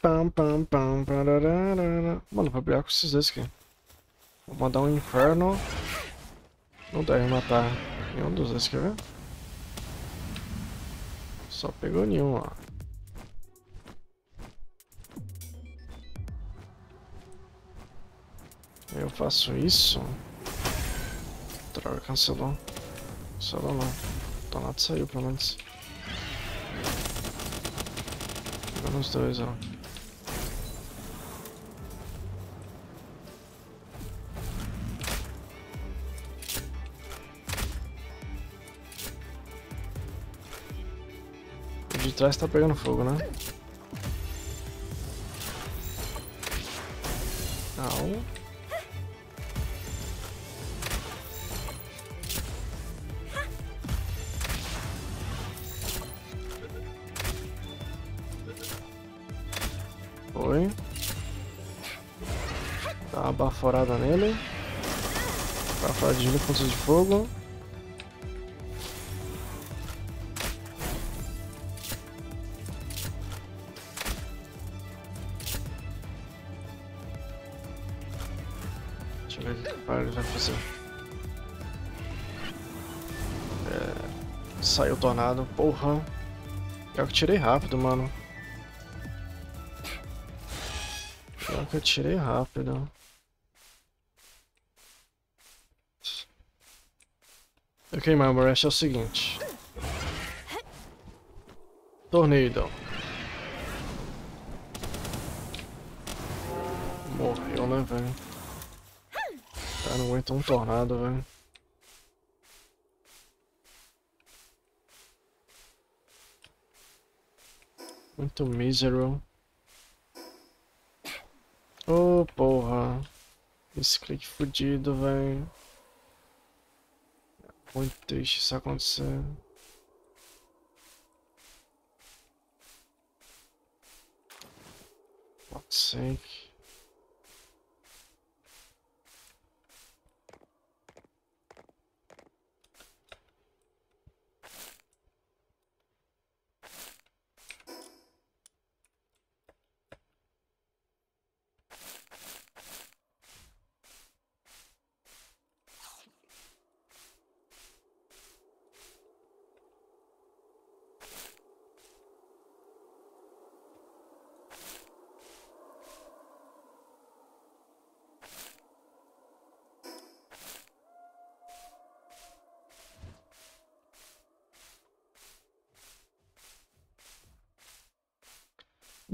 Pam, pam, pam, Mano, vou brigar com esses dois aqui. Vou mandar um inferno. Não deve matar nenhum dos dois, quer ver? Só pegou nenhum, ó. Eu faço isso. Droga, cancelou. Cancelou não. O Donato saiu pelo menos. Pegando os dois, ó. trás tá pegando fogo, né? Au. Foi. Dá uma baforada nele. Baforadinho com de fogo. Tornado, porra. Pior que eu tirei rápido, mano. Pior que eu tirei rápido. Ok, Marmorash é o seguinte. Tornado. Morreu, né, velho? Cara, não aguenta um tornado, velho. Muito miserable. Oh, porra. Esse clique fudido, velho. Muito triste isso acontecer. Fuck's sake.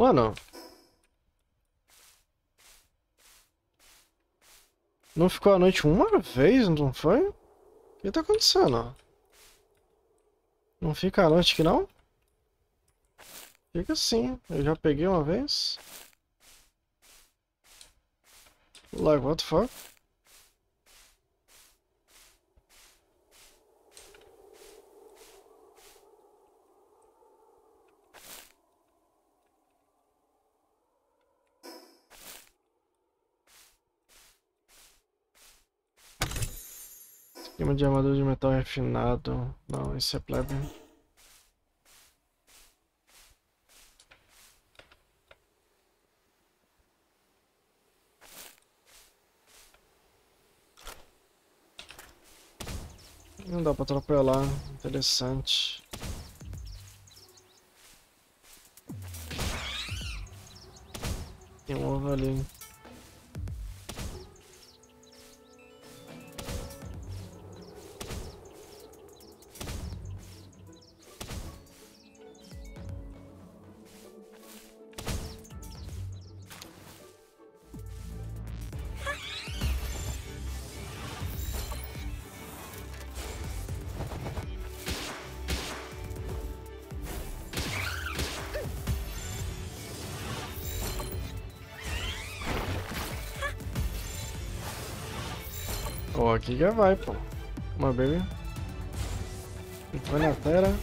Mano. Não ficou a noite uma vez, não foi? O que tá acontecendo? Não fica a noite aqui não? Fica sim, eu já peguei uma vez. Like, what the fuck? Esquema de armadura de metal refinado. Não, isso é plebe. Não dá pra atropelar. Interessante. Tem um ovo ali. Aqui já vai, pô. Uma baby. Foi na terra.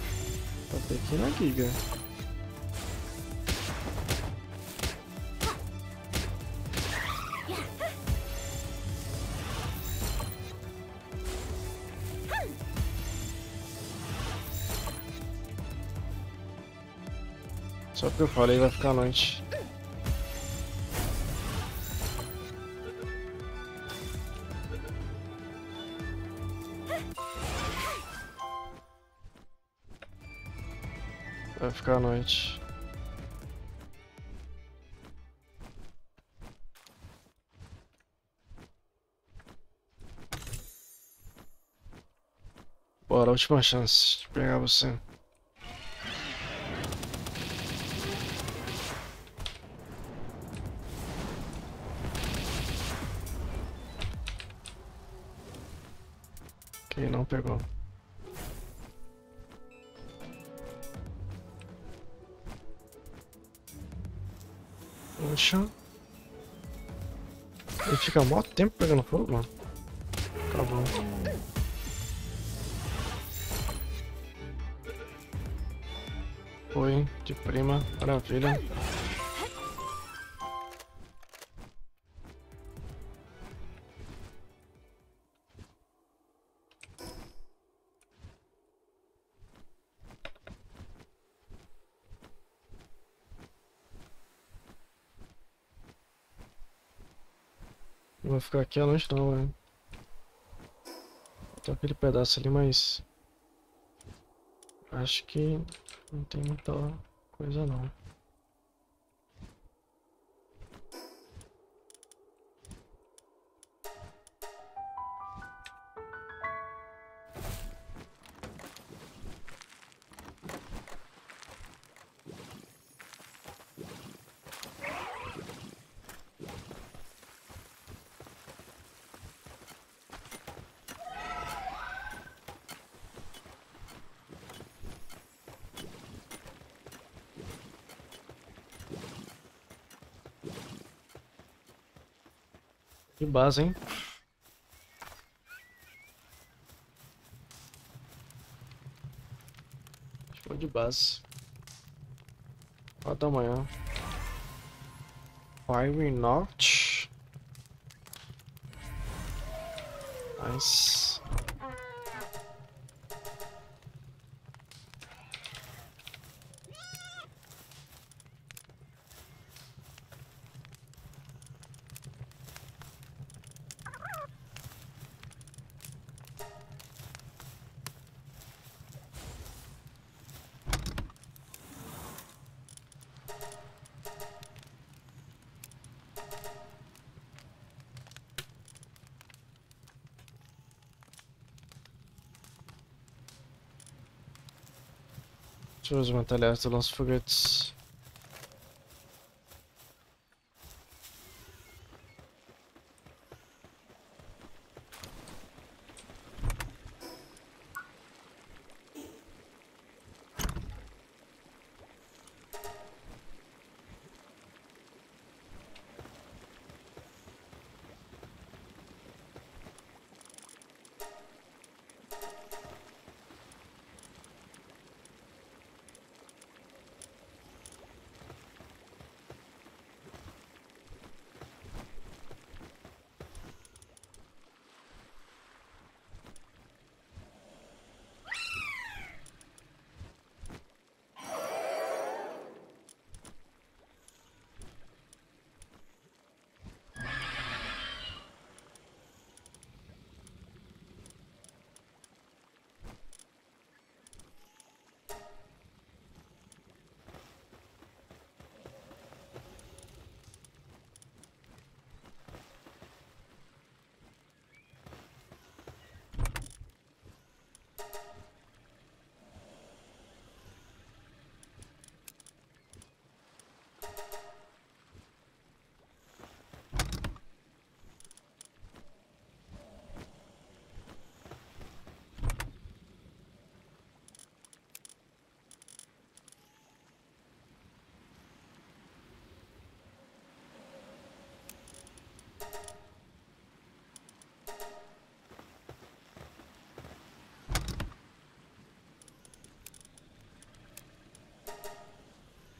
Tá na giga. Só porque eu falei vai ficar noite. Noite. Bora, última chance de pegar você. Fica mó tempo pegando fogo, mano. Tá bom. Foi, de prima, maravilha. Aqui a noite não, velho. Tem aquele pedaço ali, mas... Acho que não tem muita coisa não. Base, hein? Show de base. Quatro da manhã. Fire not. Nice. Deixa eu ver os lança-foguetes.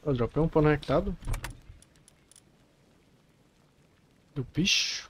Eu dropei um conectado. Do bicho.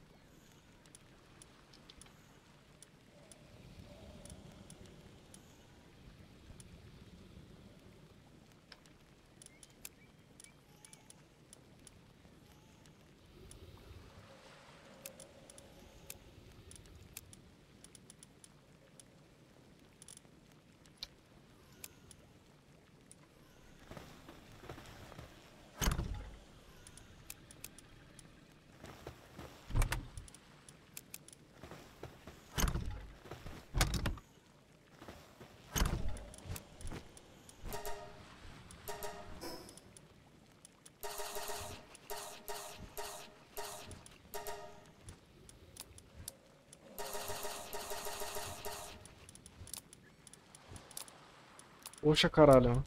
Poxa caralho.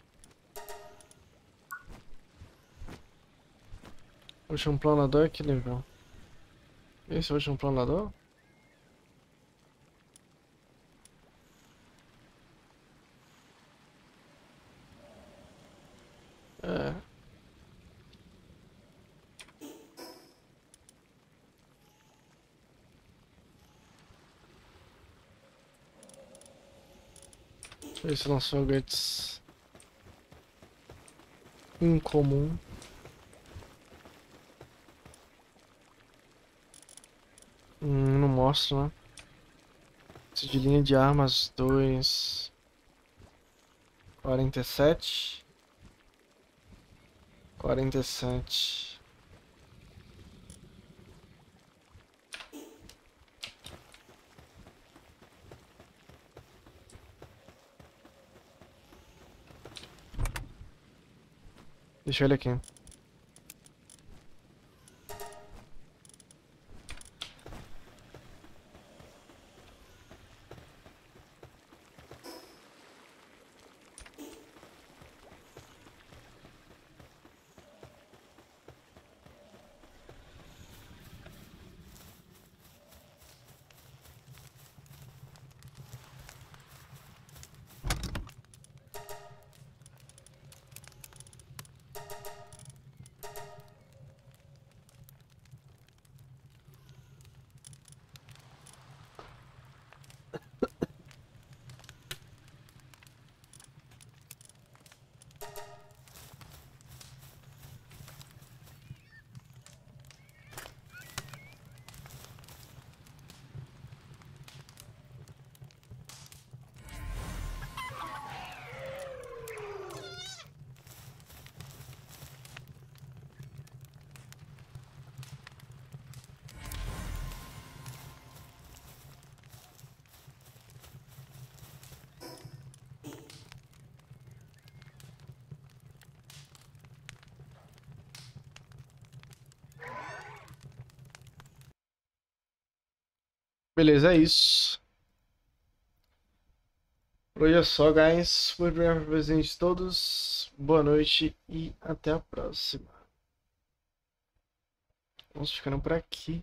Poxa, um planador, que legal. Esse hoje é um planador? É. Deixa eu ver se não são incomum. mostra, né? Esse de linha de armas 2. 47. 47. Deixa ele aqui. Beleza, é isso. Por hoje é só, guys. Muito obrigado por presente todos. Boa noite e até a próxima. Vamos ficando por aqui.